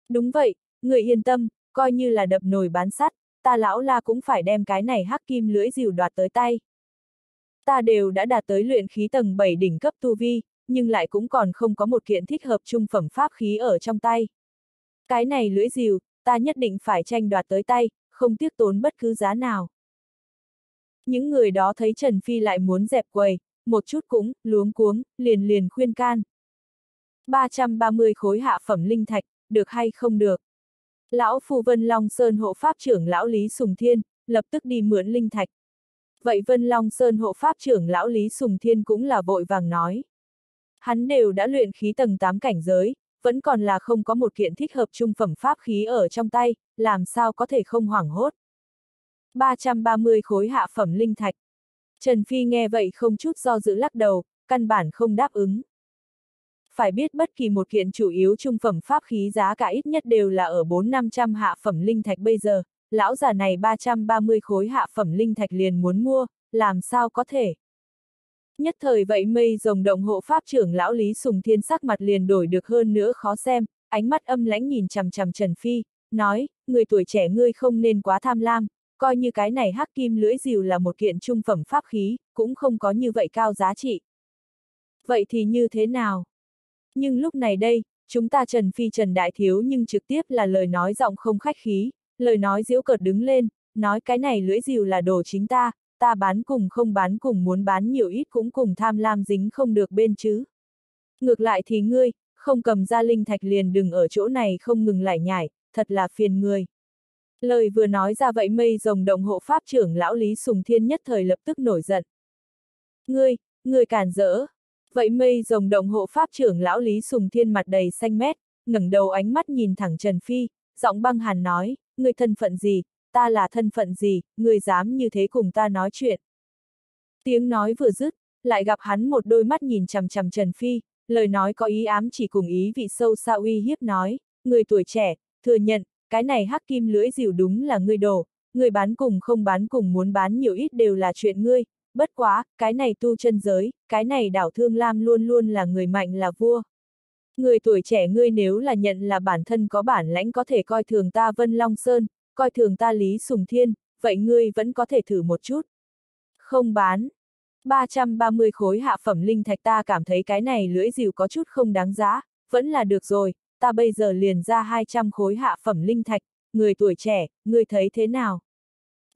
Đúng vậy, người yên tâm, coi như là đập nồi bán sắt, ta lão la cũng phải đem cái này hắc kim lưỡi dìu đoạt tới tay. Ta đều đã đạt tới luyện khí tầng 7 đỉnh cấp tu vi, nhưng lại cũng còn không có một kiện thích hợp trung phẩm pháp khí ở trong tay. Cái này lưỡi dìu, ta nhất định phải tranh đoạt tới tay, không tiếc tốn bất cứ giá nào. Những người đó thấy Trần Phi lại muốn dẹp quầy, một chút cũng, luống cuống, liền liền khuyên can. 330 khối hạ phẩm linh thạch, được hay không được? Lão Phù Vân Long Sơn hộ pháp trưởng lão Lý Sùng Thiên, lập tức đi mượn linh thạch. Vậy Vân Long Sơn hộ pháp trưởng lão Lý Sùng Thiên cũng là vội vàng nói. Hắn đều đã luyện khí tầng 8 cảnh giới, vẫn còn là không có một kiện thích hợp trung phẩm pháp khí ở trong tay, làm sao có thể không hoảng hốt. 330 khối hạ phẩm linh thạch. Trần Phi nghe vậy không chút do dự lắc đầu, căn bản không đáp ứng. Phải biết bất kỳ một kiện chủ yếu trung phẩm pháp khí giá cả ít nhất đều là ở 4-500 hạ phẩm linh thạch bây giờ, lão già này 330 khối hạ phẩm linh thạch liền muốn mua, làm sao có thể. Nhất thời vậy mây rồng động hộ pháp trưởng lão Lý Sùng Thiên sắc mặt liền đổi được hơn nữa khó xem, ánh mắt âm lãnh nhìn chằm chằm Trần Phi, nói, người tuổi trẻ ngươi không nên quá tham lam, coi như cái này hắc kim lưỡi dìu là một kiện trung phẩm pháp khí, cũng không có như vậy cao giá trị. Vậy thì như thế nào? Nhưng lúc này đây, chúng ta Trần Phi Trần Đại Thiếu nhưng trực tiếp là lời nói giọng không khách khí, lời nói diễu cợt đứng lên, nói cái này lưỡi dìu là đồ chính ta, ta bán cùng không bán cùng muốn bán nhiều ít cũng cùng tham lam dính không được bên chứ. Ngược lại thì ngươi, không cầm ra linh thạch liền đừng ở chỗ này không ngừng lại nhảy, thật là phiền người. Lời vừa nói ra vậy mây rồng động hộ pháp trưởng lão Lý Sùng Thiên nhất thời lập tức nổi giận. Ngươi, ngươi cản rỡ. Vậy mây rồng động hộ pháp trưởng lão Lý Sùng Thiên mặt đầy xanh mét, ngẩng đầu ánh mắt nhìn thẳng Trần Phi, giọng băng hàn nói, ngươi thân phận gì, ta là thân phận gì, ngươi dám như thế cùng ta nói chuyện. Tiếng nói vừa dứt, lại gặp hắn một đôi mắt nhìn chằm chằm Trần Phi, lời nói có ý ám chỉ cùng ý vị sâu xa uy hiếp nói, người tuổi trẻ, thừa nhận, cái này hắc kim lưỡi dìu đúng là ngươi đổ, người bán cùng không bán cùng muốn bán nhiều ít đều là chuyện ngươi, bất quá, cái này tu chân giới, cái này đảo thương lam luôn luôn là người mạnh là vua. Người tuổi trẻ ngươi nếu là nhận là bản thân có bản lãnh có thể coi thường ta Vân Long Sơn, coi thường ta Lý Sùng Thiên, vậy ngươi vẫn có thể thử một chút. Không bán. 330 khối hạ phẩm linh thạch ta cảm thấy cái này lưỡi dìu có chút không đáng giá, vẫn là được rồi, ta bây giờ liền ra 200 khối hạ phẩm linh thạch, người tuổi trẻ, ngươi thấy thế nào?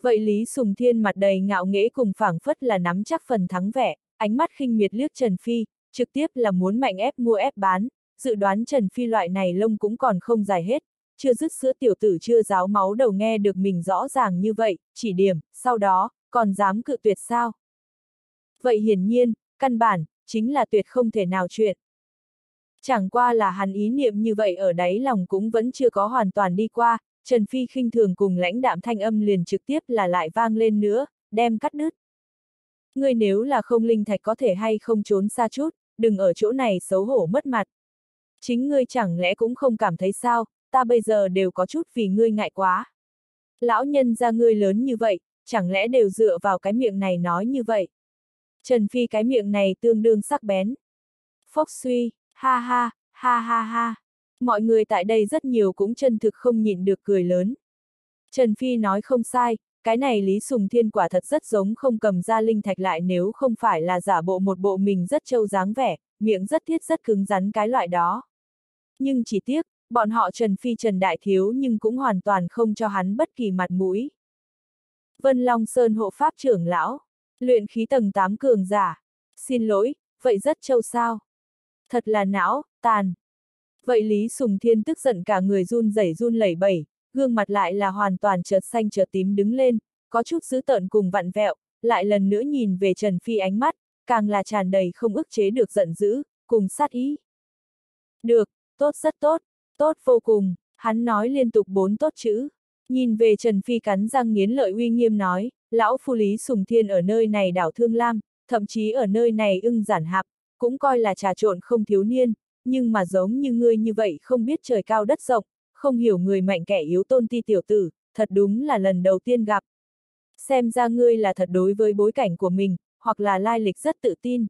Vậy Lý Sùng Thiên mặt đầy ngạo nghễ cùng phảng phất là nắm chắc phần thắng vẻ, ánh mắt khinh miệt liếc Trần Phi, trực tiếp là muốn mạnh ép mua ép bán, dự đoán Trần Phi loại này lông cũng còn không dài hết, chưa dứt sữa tiểu tử chưa giáo máu đầu nghe được mình rõ ràng như vậy, chỉ điểm, sau đó, còn dám cự tuyệt sao? Vậy hiển nhiên, căn bản, chính là tuyệt không thể nào chuyện. Chẳng qua là hắn ý niệm như vậy ở đáy lòng cũng vẫn chưa có hoàn toàn đi qua, Trần Phi khinh thường cùng lãnh đạm thanh âm liền trực tiếp là lại vang lên nữa, đem cắt đứt. Ngươi nếu là không linh thạch có thể hay không trốn xa chút, đừng ở chỗ này xấu hổ mất mặt. Chính ngươi chẳng lẽ cũng không cảm thấy sao, ta bây giờ đều có chút vì ngươi ngại quá. Lão nhân ra ngươi lớn như vậy, chẳng lẽ đều dựa vào cái miệng này nói như vậy. Trần Phi cái miệng này tương đương sắc bén. Phốc suy, Ha ha, ha ha ha. Mọi người tại đây rất nhiều cũng chân thực không nhịn được cười lớn. Trần Phi nói không sai, cái này Lý Sùng Thiên quả thật rất giống không cầm ra linh thạch lại nếu không phải là giả bộ một bộ mình rất trâu dáng vẻ, miệng rất thiết rất cứng rắn cái loại đó. Nhưng chỉ tiếc, bọn họ Trần Phi Trần Đại Thiếu nhưng cũng hoàn toàn không cho hắn bất kỳ mặt mũi. Vân Long Sơn hộ pháp trưởng lão, luyện khí tầng 8 cường giả. Xin lỗi, vậy rất trâu sao. Thật là não, tàn. Vậy Lý Sùng Thiên tức giận cả người run rẩy run lẩy bẩy, gương mặt lại là hoàn toàn chợt xanh chợt tím đứng lên, có chút dữ tợn cùng vặn vẹo, lại lần nữa nhìn về Trần Phi ánh mắt, càng là tràn đầy không ức chế được giận dữ, cùng sát ý. Được, tốt rất tốt, tốt vô cùng, hắn nói liên tục bốn tốt chữ. Nhìn về Trần Phi cắn răng nghiến lợi uy nghiêm nói, lão phu lý sùng thiên ở nơi này đảo Thương Lam, thậm chí ở nơi này ưng giản hạp, cũng coi là trà trộn không thiếu niên, nhưng mà giống như ngươi như vậy không biết trời cao đất rộng, không hiểu người mạnh kẻ yếu tôn ti tiểu tử, thật đúng là lần đầu tiên gặp. Xem ra ngươi là thật đối với bối cảnh của mình, hoặc là lai lịch rất tự tin.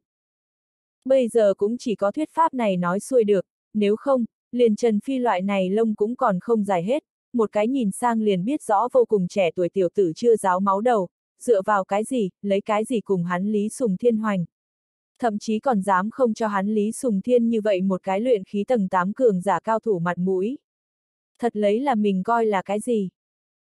Bây giờ cũng chỉ có thuyết pháp này nói xuôi được, nếu không, liền Trần Phi loại này lông cũng còn không dài hết, một cái nhìn sang liền biết rõ vô cùng trẻ tuổi tiểu tử chưa giáo máu đầu, dựa vào cái gì, lấy cái gì cùng hắn Lý Sùng Thiên hoành. Thậm chí còn dám không cho hắn Lý Sùng Thiên như vậy một cái luyện khí tầng 8 cường giả cao thủ mặt mũi. Thật lấy là mình coi là cái gì?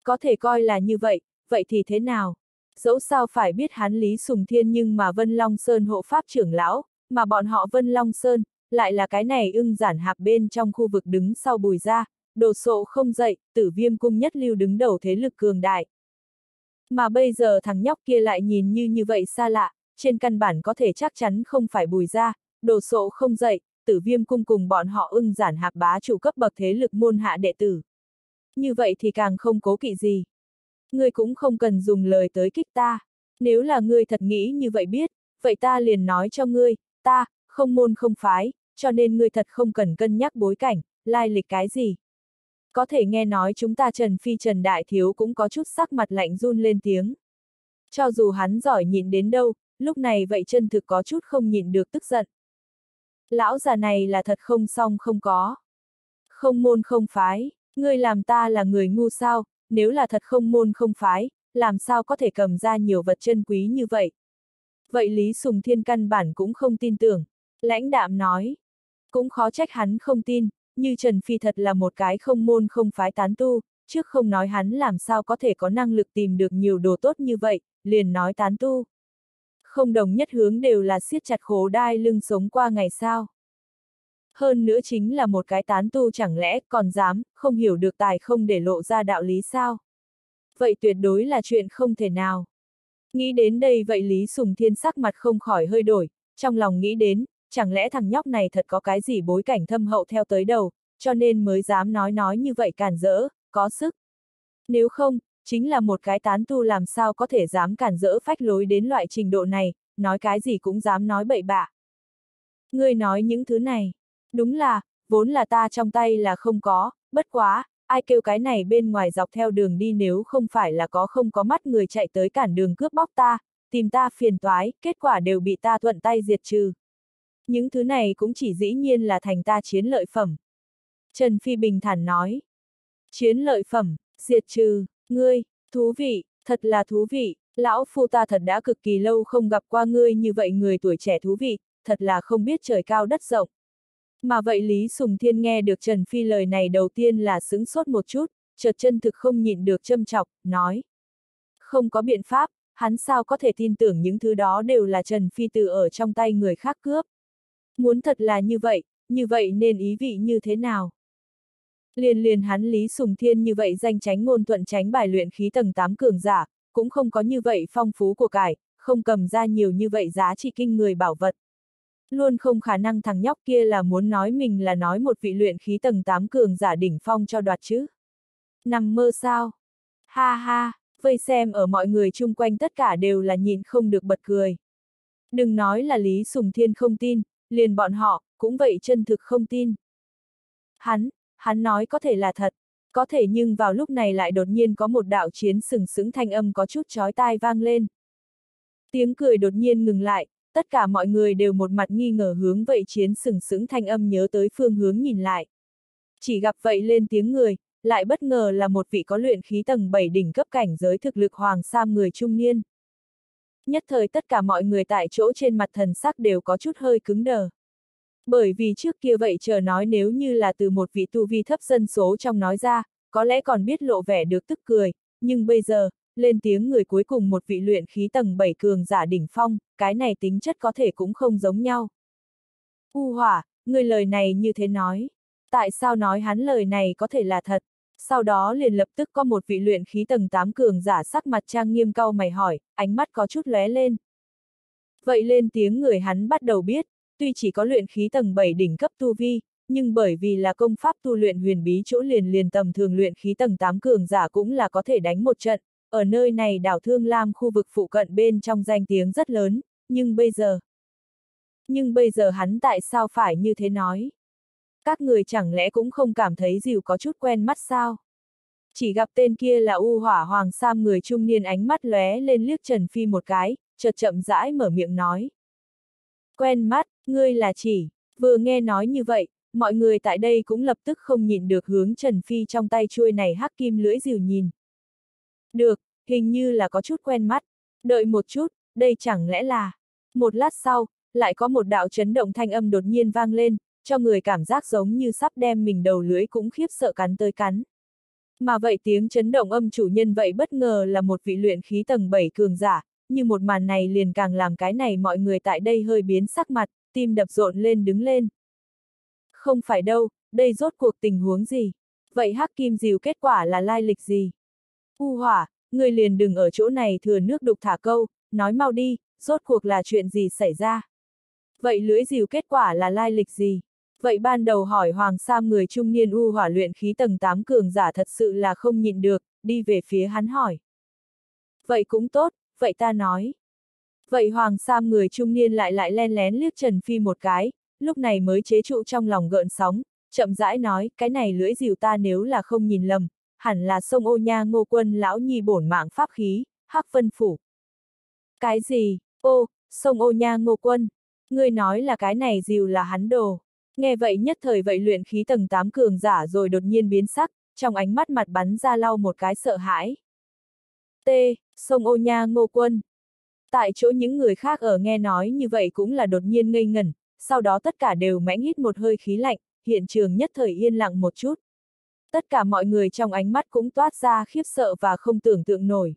Có thể coi là như vậy, vậy thì thế nào? Dẫu sao phải biết hắn Lý Sùng Thiên nhưng mà Vân Long Sơn hộ pháp trưởng lão, mà bọn họ Vân Long Sơn, lại là cái này ưng giản hạp bên trong khu vực đứng sau bùi ra, đồ sộ không dậy, tử viêm cung nhất lưu đứng đầu thế lực cường đại. Mà bây giờ thằng nhóc kia lại nhìn như như vậy xa lạ, trên căn bản có thể chắc chắn không phải bùi ra, đồ sộ không dậy, tử viêm cung cùng bọn họ ưng giản hạp bá chủ cấp bậc thế lực môn hạ đệ tử. Như vậy thì càng không cố kỵ gì. Ngươi cũng không cần dùng lời tới kích ta. Nếu là ngươi thật nghĩ như vậy biết, vậy ta liền nói cho ngươi, ta, không môn không phái, cho nên ngươi thật không cần cân nhắc bối cảnh, lai lịch cái gì. Có thể nghe nói chúng ta Trần Phi Trần Đại Thiếu cũng có chút sắc mặt lạnh run lên tiếng. Cho dù hắn giỏi nhịn đến đâu, lúc này vậy chân thực có chút không nhịn được tức giận. Lão già này là thật không xong không có. Không môn không phái, ngươi làm ta là người ngu sao, nếu là thật không môn không phái, làm sao có thể cầm ra nhiều vật chân quý như vậy. Vậy Lý Sùng Thiên căn bản cũng không tin tưởng. Lãnh đạm nói. Cũng khó trách hắn không tin, như Trần Phi thật là một cái không môn không phái tán tu, trước không nói hắn làm sao có thể có năng lực tìm được nhiều đồ tốt như vậy, liền nói tán tu. Không đồng nhất hướng đều là siết chặt khố đai lưng sống qua ngày sao. Hơn nữa chính là một cái tán tu chẳng lẽ còn dám, không hiểu được tài không để lộ ra đạo lý sao. Vậy tuyệt đối là chuyện không thể nào. Nghĩ đến đây vậy Lý Sùng Thiên sắc mặt không khỏi hơi đổi, trong lòng nghĩ đến, chẳng lẽ thằng nhóc này thật có cái gì bối cảnh thâm hậu theo tới đầu, cho nên mới dám nói nói như vậy cản rỡ, có sức. Nếu không, chính là một cái tán tu làm sao có thể dám cản rỡ phách lối đến loại trình độ này, nói cái gì cũng dám nói bậy bạ. Ngươi nói những thứ này, đúng là, vốn là ta trong tay là không có, bất quá, ai kêu cái này bên ngoài dọc theo đường đi nếu không phải là có không có mắt người chạy tới cản đường cướp bóc ta, tìm ta phiền toái, kết quả đều bị ta thuận tay diệt trừ. Những thứ này cũng chỉ dĩ nhiên là thành ta chiến lợi phẩm. Trần Phi bình thản nói. Chiến lợi phẩm, diệt trừ, ngươi, thú vị, thật là thú vị, lão phu ta thật đã cực kỳ lâu không gặp qua ngươi như vậy người tuổi trẻ thú vị, thật là không biết trời cao đất rộng. Mà vậy Lý Sùng Thiên nghe được Trần Phi lời này đầu tiên là sững sốt một chút, chợt chân thực không nhịn được châm chọc, nói. Không có biện pháp, hắn sao có thể tin tưởng những thứ đó đều là Trần Phi từ ở trong tay người khác cướp. Muốn thật là như vậy, như vậy nên ý vị như thế nào? Liền liền hắn Lý Sùng Thiên như vậy danh tránh ngôn thuận tránh bài luyện khí tầng 8 cường giả, cũng không có như vậy phong phú của cải, không cầm ra nhiều như vậy giá trị kinh người bảo vật. Luôn không khả năng thằng nhóc kia là muốn nói mình là nói một vị luyện khí tầng 8 cường giả đỉnh phong cho đoạt chứ. Nằm mơ sao? Ha ha, vây xem ở mọi người chung quanh tất cả đều là nhìn không được bật cười. Đừng nói là Lý Sùng Thiên không tin, liền bọn họ, cũng vậy chân thực không tin. Hắn, hắn nói có thể là thật, có thể nhưng vào lúc này lại đột nhiên có một đạo chiến sừng sững thanh âm có chút chói tai vang lên. Tiếng cười đột nhiên ngừng lại, tất cả mọi người đều một mặt nghi ngờ hướng vậy chiến sừng sững thanh âm nhớ tới phương hướng nhìn lại. Chỉ gặp vậy lên tiếng người, lại bất ngờ là một vị có luyện khí tầng 7 đỉnh cấp cảnh giới thực lực hoàng sam người trung niên. Nhất thời tất cả mọi người tại chỗ trên mặt thần sắc đều có chút hơi cứng đờ. Bởi vì trước kia vậy chờ nói nếu như là từ một vị tu vi thấp dân số trong nói ra, có lẽ còn biết lộ vẻ được tức cười, nhưng bây giờ, lên tiếng người cuối cùng một vị luyện khí tầng 7 cường giả đỉnh phong, cái này tính chất có thể cũng không giống nhau. U hỏa, người lời này như thế nói. Tại sao nói hắn lời này có thể là thật? Sau đó liền lập tức có một vị luyện khí tầng 8 cường giả sắc mặt trang nghiêm cau mày hỏi, ánh mắt có chút lóe lên. Vậy lên tiếng người hắn bắt đầu biết, tuy chỉ có luyện khí tầng 7 đỉnh cấp tu vi, nhưng bởi vì là công pháp tu luyện huyền bí chỗ liền liền tầm thường luyện khí tầng 8 cường giả cũng là có thể đánh một trận, ở nơi này đảo Thương Lam khu vực phụ cận bên trong danh tiếng rất lớn, nhưng bây giờ... Nhưng bây giờ hắn tại sao phải như thế nói? Các người chẳng lẽ cũng không cảm thấy dìu có chút quen mắt sao? Chỉ gặp tên kia là U Hỏa Hoàng Sam người trung niên ánh mắt lóe lên liếc Trần Phi một cái, chợt chậm rãi mở miệng nói. Quen mắt, ngươi là chỉ, vừa nghe nói như vậy, mọi người tại đây cũng lập tức không nhìn được hướng Trần Phi trong tay chuôi này hắc kim lưỡi dìu nhìn. Được, hình như là có chút quen mắt. Đợi một chút, đây chẳng lẽ là... Một lát sau, lại có một đạo chấn động thanh âm đột nhiên vang lên, cho người cảm giác giống như sắp đem mình đầu lưới cũng khiếp sợ cắn tới cắn. Mà vậy tiếng chấn động âm chủ nhân vậy bất ngờ là một vị luyện khí tầng 7 cường giả, như một màn này liền càng làm cái này mọi người tại đây hơi biến sắc mặt, tim đập rộn lên đứng lên. Không phải đâu, đây rốt cuộc tình huống gì? Vậy hắc kim diều kết quả là lai lịch gì? U hỏa, người liền đừng ở chỗ này thừa nước đục thả câu, nói mau đi, rốt cuộc là chuyện gì xảy ra? Vậy lưỡi diều kết quả là lai lịch gì? Vậy ban đầu hỏi Hoàng Sam người trung niên u hỏa luyện khí tầng 8 cường giả thật sự là không nhịn được, đi về phía hắn hỏi. Vậy cũng tốt, vậy ta nói. Vậy Hoàng Sam người trung niên lại lại len lén liếc Trần Phi một cái, lúc này mới chế trụ trong lòng gợn sóng, chậm rãi nói, cái này lưỡi dìu ta nếu là không nhìn lầm, hẳn là sông ô nha ngô quân lão nhi bổn mạng pháp khí, hắc vân phủ. Cái gì, ô, sông ô nha ngô quân, ngươi nói là cái này dìu là hắn đồ. Nghe vậy nhất thời vậy luyện khí tầng 8 cường giả rồi đột nhiên biến sắc, trong ánh mắt mặt bắn ra lau một cái sợ hãi. T. Sông ô nha ngô quân. Tại chỗ những người khác ở nghe nói như vậy cũng là đột nhiên ngây ngẩn, sau đó tất cả đều mãnh hít một hơi khí lạnh, hiện trường nhất thời yên lặng một chút. Tất cả mọi người trong ánh mắt cũng toát ra khiếp sợ và không tưởng tượng nổi.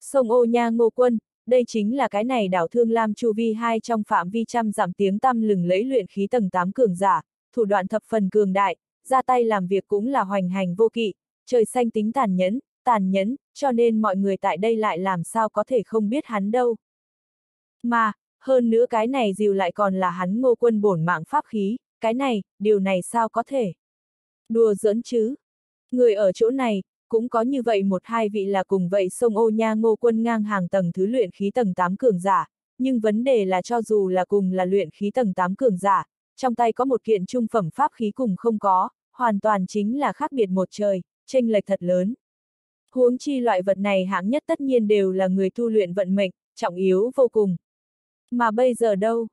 Sông ô nha ngô quân, đây chính là cái này đảo Thương Lam Chu Vi hai trong phạm vi trăm giảm tiếng tăm lừng lấy luyện khí tầng 8 cường giả, thủ đoạn thập phần cường đại, ra tay làm việc cũng là hoành hành vô kỵ, trời xanh tính tàn nhẫn, tàn nhẫn, cho nên mọi người tại đây lại làm sao có thể không biết hắn đâu. Mà, hơn nữa cái này dìu lại còn là hắn ngô quân bổn mạng pháp khí, cái này, điều này sao có thể? Đùa giỡn chứ? Người ở chỗ này, cũng có như vậy một hai vị là cùng vậy sông ô nha ngô quân ngang hàng tầng thứ luyện khí tầng 8 cường giả, nhưng vấn đề là cho dù là cùng là luyện khí tầng 8 cường giả, trong tay có một kiện trung phẩm pháp khí cùng không có, hoàn toàn chính là khác biệt một trời, tranh lệch thật lớn. Huống chi loại vật này hạng nhất tất nhiên đều là người tu luyện vận mệnh, trọng yếu vô cùng. Mà bây giờ đâu?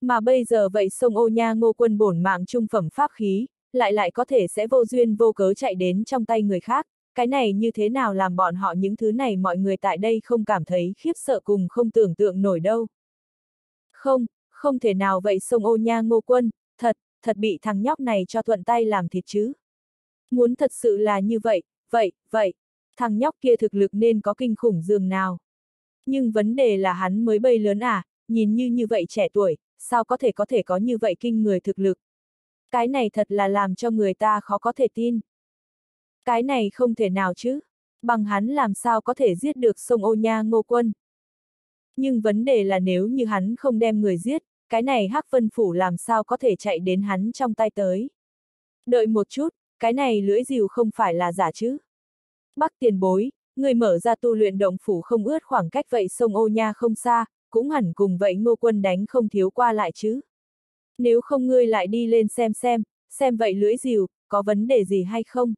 Mà bây giờ vậy sông ô nha ngô quân bổn mạng trung phẩm pháp khí, lại lại có thể sẽ vô duyên vô cớ chạy đến trong tay người khác, cái này như thế nào làm bọn họ những thứ này mọi người tại đây không cảm thấy khiếp sợ cùng không tưởng tượng nổi đâu. Không, không thể nào vậy sông ô nha ngô quân, thật, thật bị thằng nhóc này cho thuận tay làm thịt chứ. Muốn thật sự là như vậy, vậy, vậy, thằng nhóc kia thực lực nên có kinh khủng dường nào. Nhưng vấn đề là hắn mới bay lớn à, nhìn như như vậy trẻ tuổi, sao có thể có thể có như vậy kinh người thực lực. Cái này thật là làm cho người ta khó có thể tin. Cái này không thể nào chứ, bằng hắn làm sao có thể giết được sông ô nha ngô quân. Nhưng vấn đề là nếu như hắn không đem người giết, cái này hắc vân phủ làm sao có thể chạy đến hắn trong tay tới. Đợi một chút, cái này lưỡi dìu không phải là giả chứ. Bắc tiền bối, người mở ra tu luyện động phủ không ướt khoảng cách vậy sông ô nha không xa, cũng hẳn cùng vậy ngô quân đánh không thiếu qua lại chứ. Nếu không ngươi lại đi lên xem xem, xem vậy lưỡi dìu, có vấn đề gì hay không?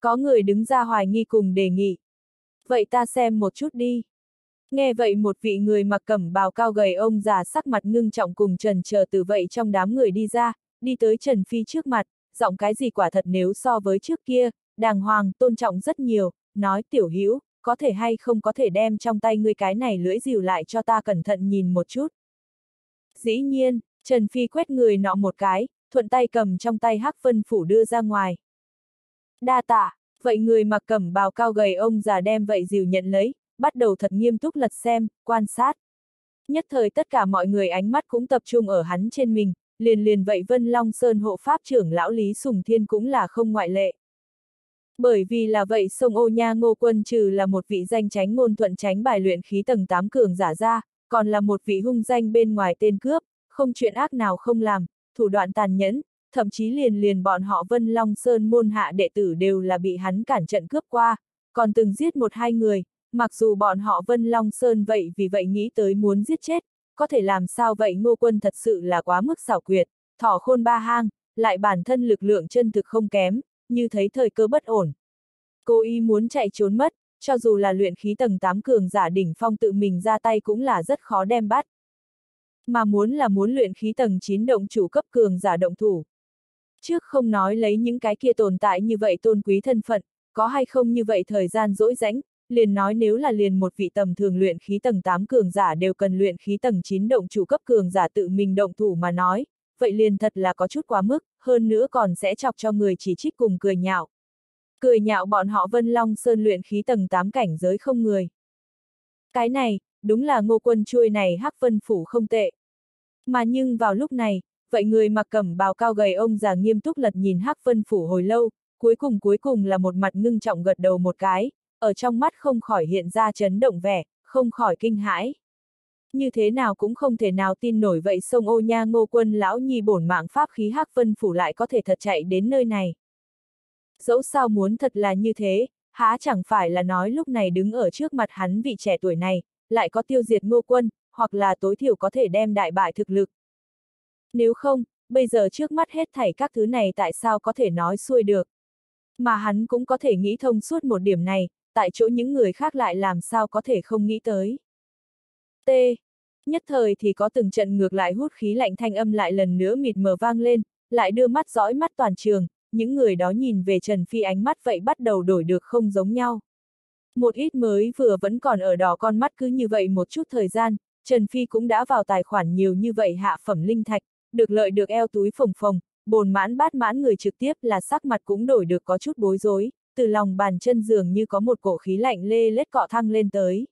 Có người đứng ra hoài nghi cùng đề nghị. Vậy ta xem một chút đi. Nghe vậy một vị người mặc cẩm bào cao gầy ông già sắc mặt ngưng trọng cùng trần chờ từ vậy trong đám người đi ra, đi tới Trần Phi trước mặt, giọng cái gì quả thật nếu so với trước kia, đàng hoàng, tôn trọng rất nhiều, nói tiểu hữu có thể hay không có thể đem trong tay ngươi cái này lưỡi dìu lại cho ta cẩn thận nhìn một chút. Dĩ nhiên, Trần Phi quét người nọ một cái, thuận tay cầm trong tay Hắc Vân Phủ đưa ra ngoài. Đa tạ, vậy người mặc cẩm bào cao gầy ông già đem vậy dìu nhận lấy, bắt đầu thật nghiêm túc lật xem, quan sát. Nhất thời tất cả mọi người ánh mắt cũng tập trung ở hắn trên mình, liền liền vậy Vân Long Sơn hộ pháp trưởng lão Lý Sùng Thiên cũng là không ngoại lệ. Bởi vì là vậy sông ô nha ngô quân trừ là một vị danh tránh ngôn thuận tránh bài luyện khí tầng 8 cường giả ra, còn là một vị hung danh bên ngoài tên cướp, không chuyện ác nào không làm, thủ đoạn tàn nhẫn, thậm chí liền liền bọn họ Vân Long Sơn môn hạ đệ tử đều là bị hắn cản trận cướp qua, còn từng giết một hai người, mặc dù bọn họ Vân Long Sơn vậy vì vậy nghĩ tới muốn giết chết, có thể làm sao vậy ngô quân thật sự là quá mức xảo quyệt, thỏ khôn ba hang, lại bản thân lực lượng chân thực không kém, như thấy thời cơ bất ổn. Cô y muốn chạy trốn mất, cho dù là luyện khí tầng 8 cường giả đỉnh phong tự mình ra tay cũng là rất khó đem bắt. Mà muốn là muốn luyện khí tầng 9 động chủ cấp cường giả động thủ. Trước không nói lấy những cái kia tồn tại như vậy tôn quý thân phận, có hay không như vậy thời gian dỗi rãnh, liền nói nếu là liền một vị tầm thường luyện khí tầng 8 cường giả đều cần luyện khí tầng 9 động chủ cấp cường giả tự mình động thủ mà nói, vậy liền thật là có chút quá mức, hơn nữa còn sẽ chọc cho người chỉ trích cùng cười nhạo. Cười nhạo bọn họ Vân Long Sơn luyện khí tầng 8 cảnh giới không người. Cái này, đúng là ngô quân chuôi này hắc vân phủ không tệ. Mà nhưng vào lúc này, vậy người mặc cẩm bào cao gầy ông già nghiêm túc lật nhìn hắc vân phủ hồi lâu, cuối cùng cuối cùng là một mặt ngưng trọng gật đầu một cái, ở trong mắt không khỏi hiện ra chấn động vẻ, không khỏi kinh hãi. Như thế nào cũng không thể nào tin nổi vậy sông ô nha ngô quân lão nhi bổn mạng pháp khí hắc vân phủ lại có thể thật chạy đến nơi này. Dẫu sao muốn thật là như thế, há chẳng phải là nói lúc này đứng ở trước mặt hắn vị trẻ tuổi này, lại có tiêu diệt ngô quân, hoặc là tối thiểu có thể đem đại bại thực lực. Nếu không, bây giờ trước mắt hết thảy các thứ này tại sao có thể nói xuôi được. Mà hắn cũng có thể nghĩ thông suốt một điểm này, tại chỗ những người khác lại làm sao có thể không nghĩ tới. T. Nhất thời thì có từng trận ngược lại hút khí lạnh thanh âm lại lần nữa mịt mờ vang lên, lại đưa mắt dõi mắt toàn trường, những người đó nhìn về Trần Phi ánh mắt vậy bắt đầu đổi được không giống nhau. Một ít mới vừa vẫn còn ở đỏ con mắt cứ như vậy một chút thời gian, Trần Phi cũng đã vào tài khoản nhiều như vậy hạ phẩm linh thạch, được lợi được eo túi phồng phồng, bồn mãn bát mãn người trực tiếp là sắc mặt cũng đổi được có chút bối rối, từ lòng bàn chân giường như có một cổ khí lạnh lê lết cọ thăng lên tới.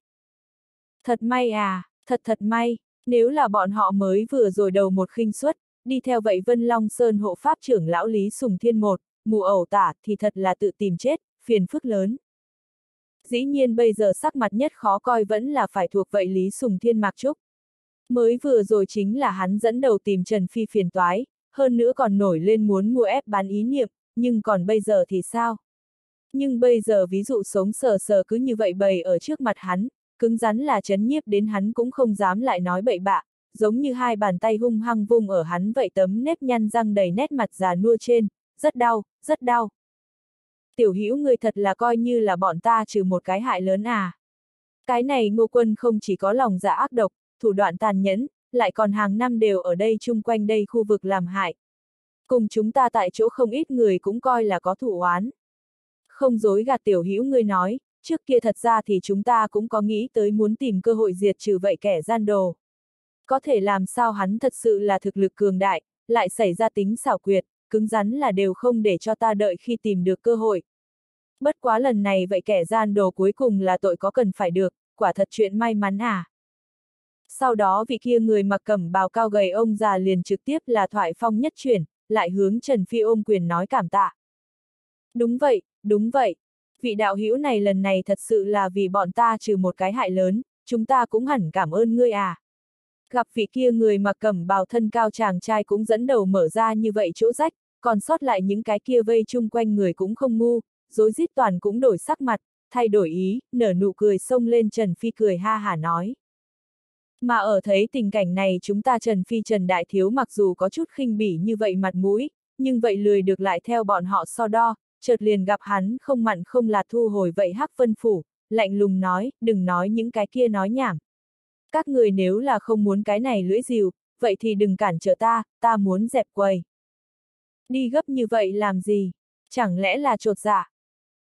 Thật may à, thật thật may, nếu là bọn họ mới vừa rồi đầu một khinh suất, đi theo vậy Vân Long Sơn hộ pháp trưởng lão Lý Sùng Thiên một, mù ẩu tả thì thật là tự tìm chết, phiền phức lớn. Dĩ nhiên bây giờ sắc mặt nhất khó coi vẫn là phải thuộc vậy Lý Sùng Thiên Mạc Trúc. Mới vừa rồi chính là hắn dẫn đầu tìm Trần Phi phiền toái, hơn nữa còn nổi lên muốn mua ép bán ý niệm, nhưng còn bây giờ thì sao? Nhưng bây giờ ví dụ sống sờ sờ cứ như vậy bày ở trước mặt hắn, cứng rắn là chấn nhiếp đến hắn cũng không dám lại nói bậy bạ, giống như hai bàn tay hung hăng vung ở hắn vậy tấm nếp nhăn răng đầy nét mặt già nua trên, rất đau, rất đau. Tiểu hữu người thật là coi như là bọn ta trừ một cái hại lớn à. Cái này ngô quân không chỉ có lòng dạ ác độc, thủ đoạn tàn nhẫn, lại còn hàng năm đều ở đây chung quanh đây khu vực làm hại. Cùng chúng ta tại chỗ không ít người cũng coi là có thủ oán. Không dối gạt tiểu hữu ngươi nói, trước kia thật ra thì chúng ta cũng có nghĩ tới muốn tìm cơ hội diệt trừ vậy kẻ gian đồ. Có thể làm sao hắn thật sự là thực lực cường đại, lại xảy ra tính xảo quyệt, cứng rắn là đều không để cho ta đợi khi tìm được cơ hội. Bất quá lần này vậy kẻ gian đồ cuối cùng là tội có cần phải được, quả thật chuyện may mắn à. Sau đó vị kia người mặc cẩm bào cao gầy ông già liền trực tiếp là thoại phong nhất chuyển, lại hướng Trần Phi ôm quyền nói cảm tạ. Đúng vậy, đúng vậy. Vị đạo hữu này lần này thật sự là vì bọn ta trừ một cái hại lớn, chúng ta cũng hẳn cảm ơn ngươi à. Gặp vị kia người mặc cẩm bào thân cao chàng trai cũng dẫn đầu mở ra như vậy chỗ rách, còn sót lại những cái kia vây chung quanh người cũng không ngu, dối rít toàn cũng đổi sắc mặt, thay đổi ý, nở nụ cười xông lên Trần Phi cười ha hả nói. Mà ở thấy tình cảnh này chúng ta Trần Phi Trần Đại Thiếu mặc dù có chút khinh bỉ như vậy mặt mũi, nhưng vậy lười được lại theo bọn họ so đo, chợt liền gặp hắn không mặn không là thu hồi vậy hắc vân phủ, lạnh lùng nói, đừng nói những cái kia nói nhảm. Các người nếu là không muốn cái này lưỡi dìu, vậy thì đừng cản trở ta, ta muốn dẹp quầy. Đi gấp như vậy làm gì? Chẳng lẽ là trột dạ?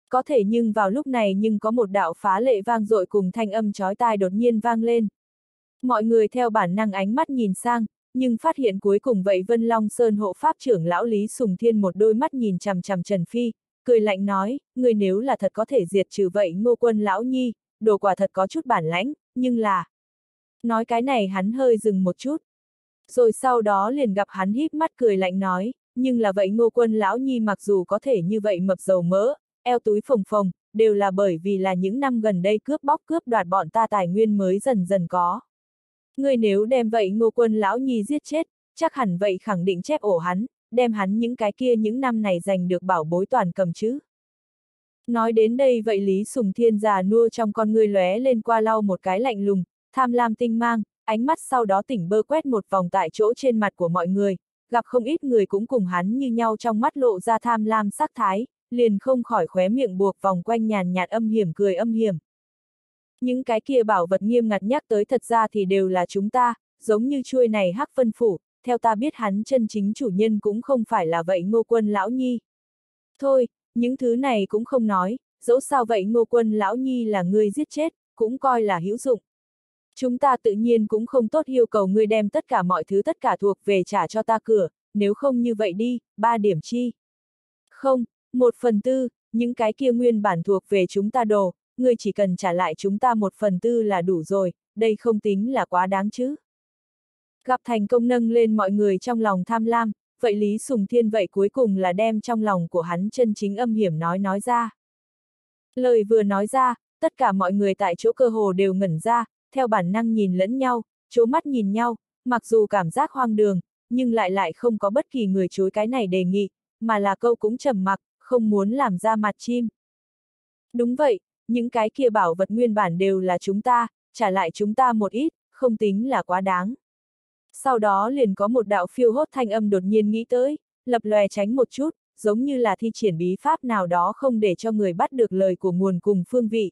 Có thể nhưng vào lúc này nhưng có một đạo phá lệ vang dội cùng thanh âm chói tai đột nhiên vang lên. Mọi người theo bản năng ánh mắt nhìn sang, nhưng phát hiện cuối cùng vậy Vân Long Sơn hộ pháp trưởng lão Lý Sùng Thiên một đôi mắt nhìn chằm chằm Trần Phi, cười lạnh nói, người nếu là thật có thể diệt trừ vậy ngô quân lão nhi, đồ quả thật có chút bản lãnh, nhưng là... Nói cái này hắn hơi dừng một chút. Rồi sau đó liền gặp hắn híp mắt cười lạnh nói, nhưng là vậy ngô quân lão nhi mặc dù có thể như vậy mập dầu mỡ, eo túi phồng phồng, đều là bởi vì là những năm gần đây cướp bóc cướp đoạt bọn ta tài nguyên mới dần dần có ngươi nếu đem vậy ngô quân lão nhi giết chết, chắc hẳn vậy khẳng định chép ổ hắn, đem hắn những cái kia những năm này giành được bảo bối toàn cầm chứ. Nói đến đây vậy Lý Sùng Thiên già nua trong con ngươi lóe lên qua lau một cái lạnh lùng, tham lam tinh mang, ánh mắt sau đó tỉnh bơ quét một vòng tại chỗ trên mặt của mọi người, gặp không ít người cũng cùng hắn như nhau trong mắt lộ ra tham lam sắc thái, liền không khỏi khóe miệng buộc vòng quanh nhàn nhạt âm hiểm cười âm hiểm. Những cái kia bảo vật nghiêm ngặt nhắc tới thật ra thì đều là chúng ta, giống như chuôi này hắc phân phủ, theo ta biết hắn chân chính chủ nhân cũng không phải là vậy ngô quân lão nhi. Thôi, những thứ này cũng không nói, dẫu sao vậy ngô quân lão nhi là người giết chết, cũng coi là hữu dụng. Chúng ta tự nhiên cũng không tốt yêu cầu ngươi đem tất cả mọi thứ tất cả thuộc về trả cho ta cửa, nếu không như vậy đi, ba điểm chi. Không, một phần tư, những cái kia nguyên bản thuộc về chúng ta đồ, ngươi chỉ cần trả lại chúng ta một phần tư là đủ rồi, đây không tính là quá đáng chứ. Gặp thành công nâng lên mọi người trong lòng tham lam, vậy Lý Sùng Thiên vậy cuối cùng là đem trong lòng của hắn chân chính âm hiểm nói nói ra. Lời vừa nói ra, tất cả mọi người tại chỗ cơ hồ đều ngẩn ra, theo bản năng nhìn lẫn nhau, chố mắt nhìn nhau, mặc dù cảm giác hoang đường, nhưng lại lại không có bất kỳ người chối cái này đề nghị, mà là câu cũng trầm mặc, không muốn làm ra mặt chim. Đúng vậy, những cái kia bảo vật nguyên bản đều là chúng ta, trả lại chúng ta một ít, không tính là quá đáng. Sau đó liền có một đạo phiêu hốt thanh âm đột nhiên nghĩ tới, lập lòe tránh một chút, giống như là thi triển bí pháp nào đó không để cho người bắt được lời của nguồn cùng phương vị.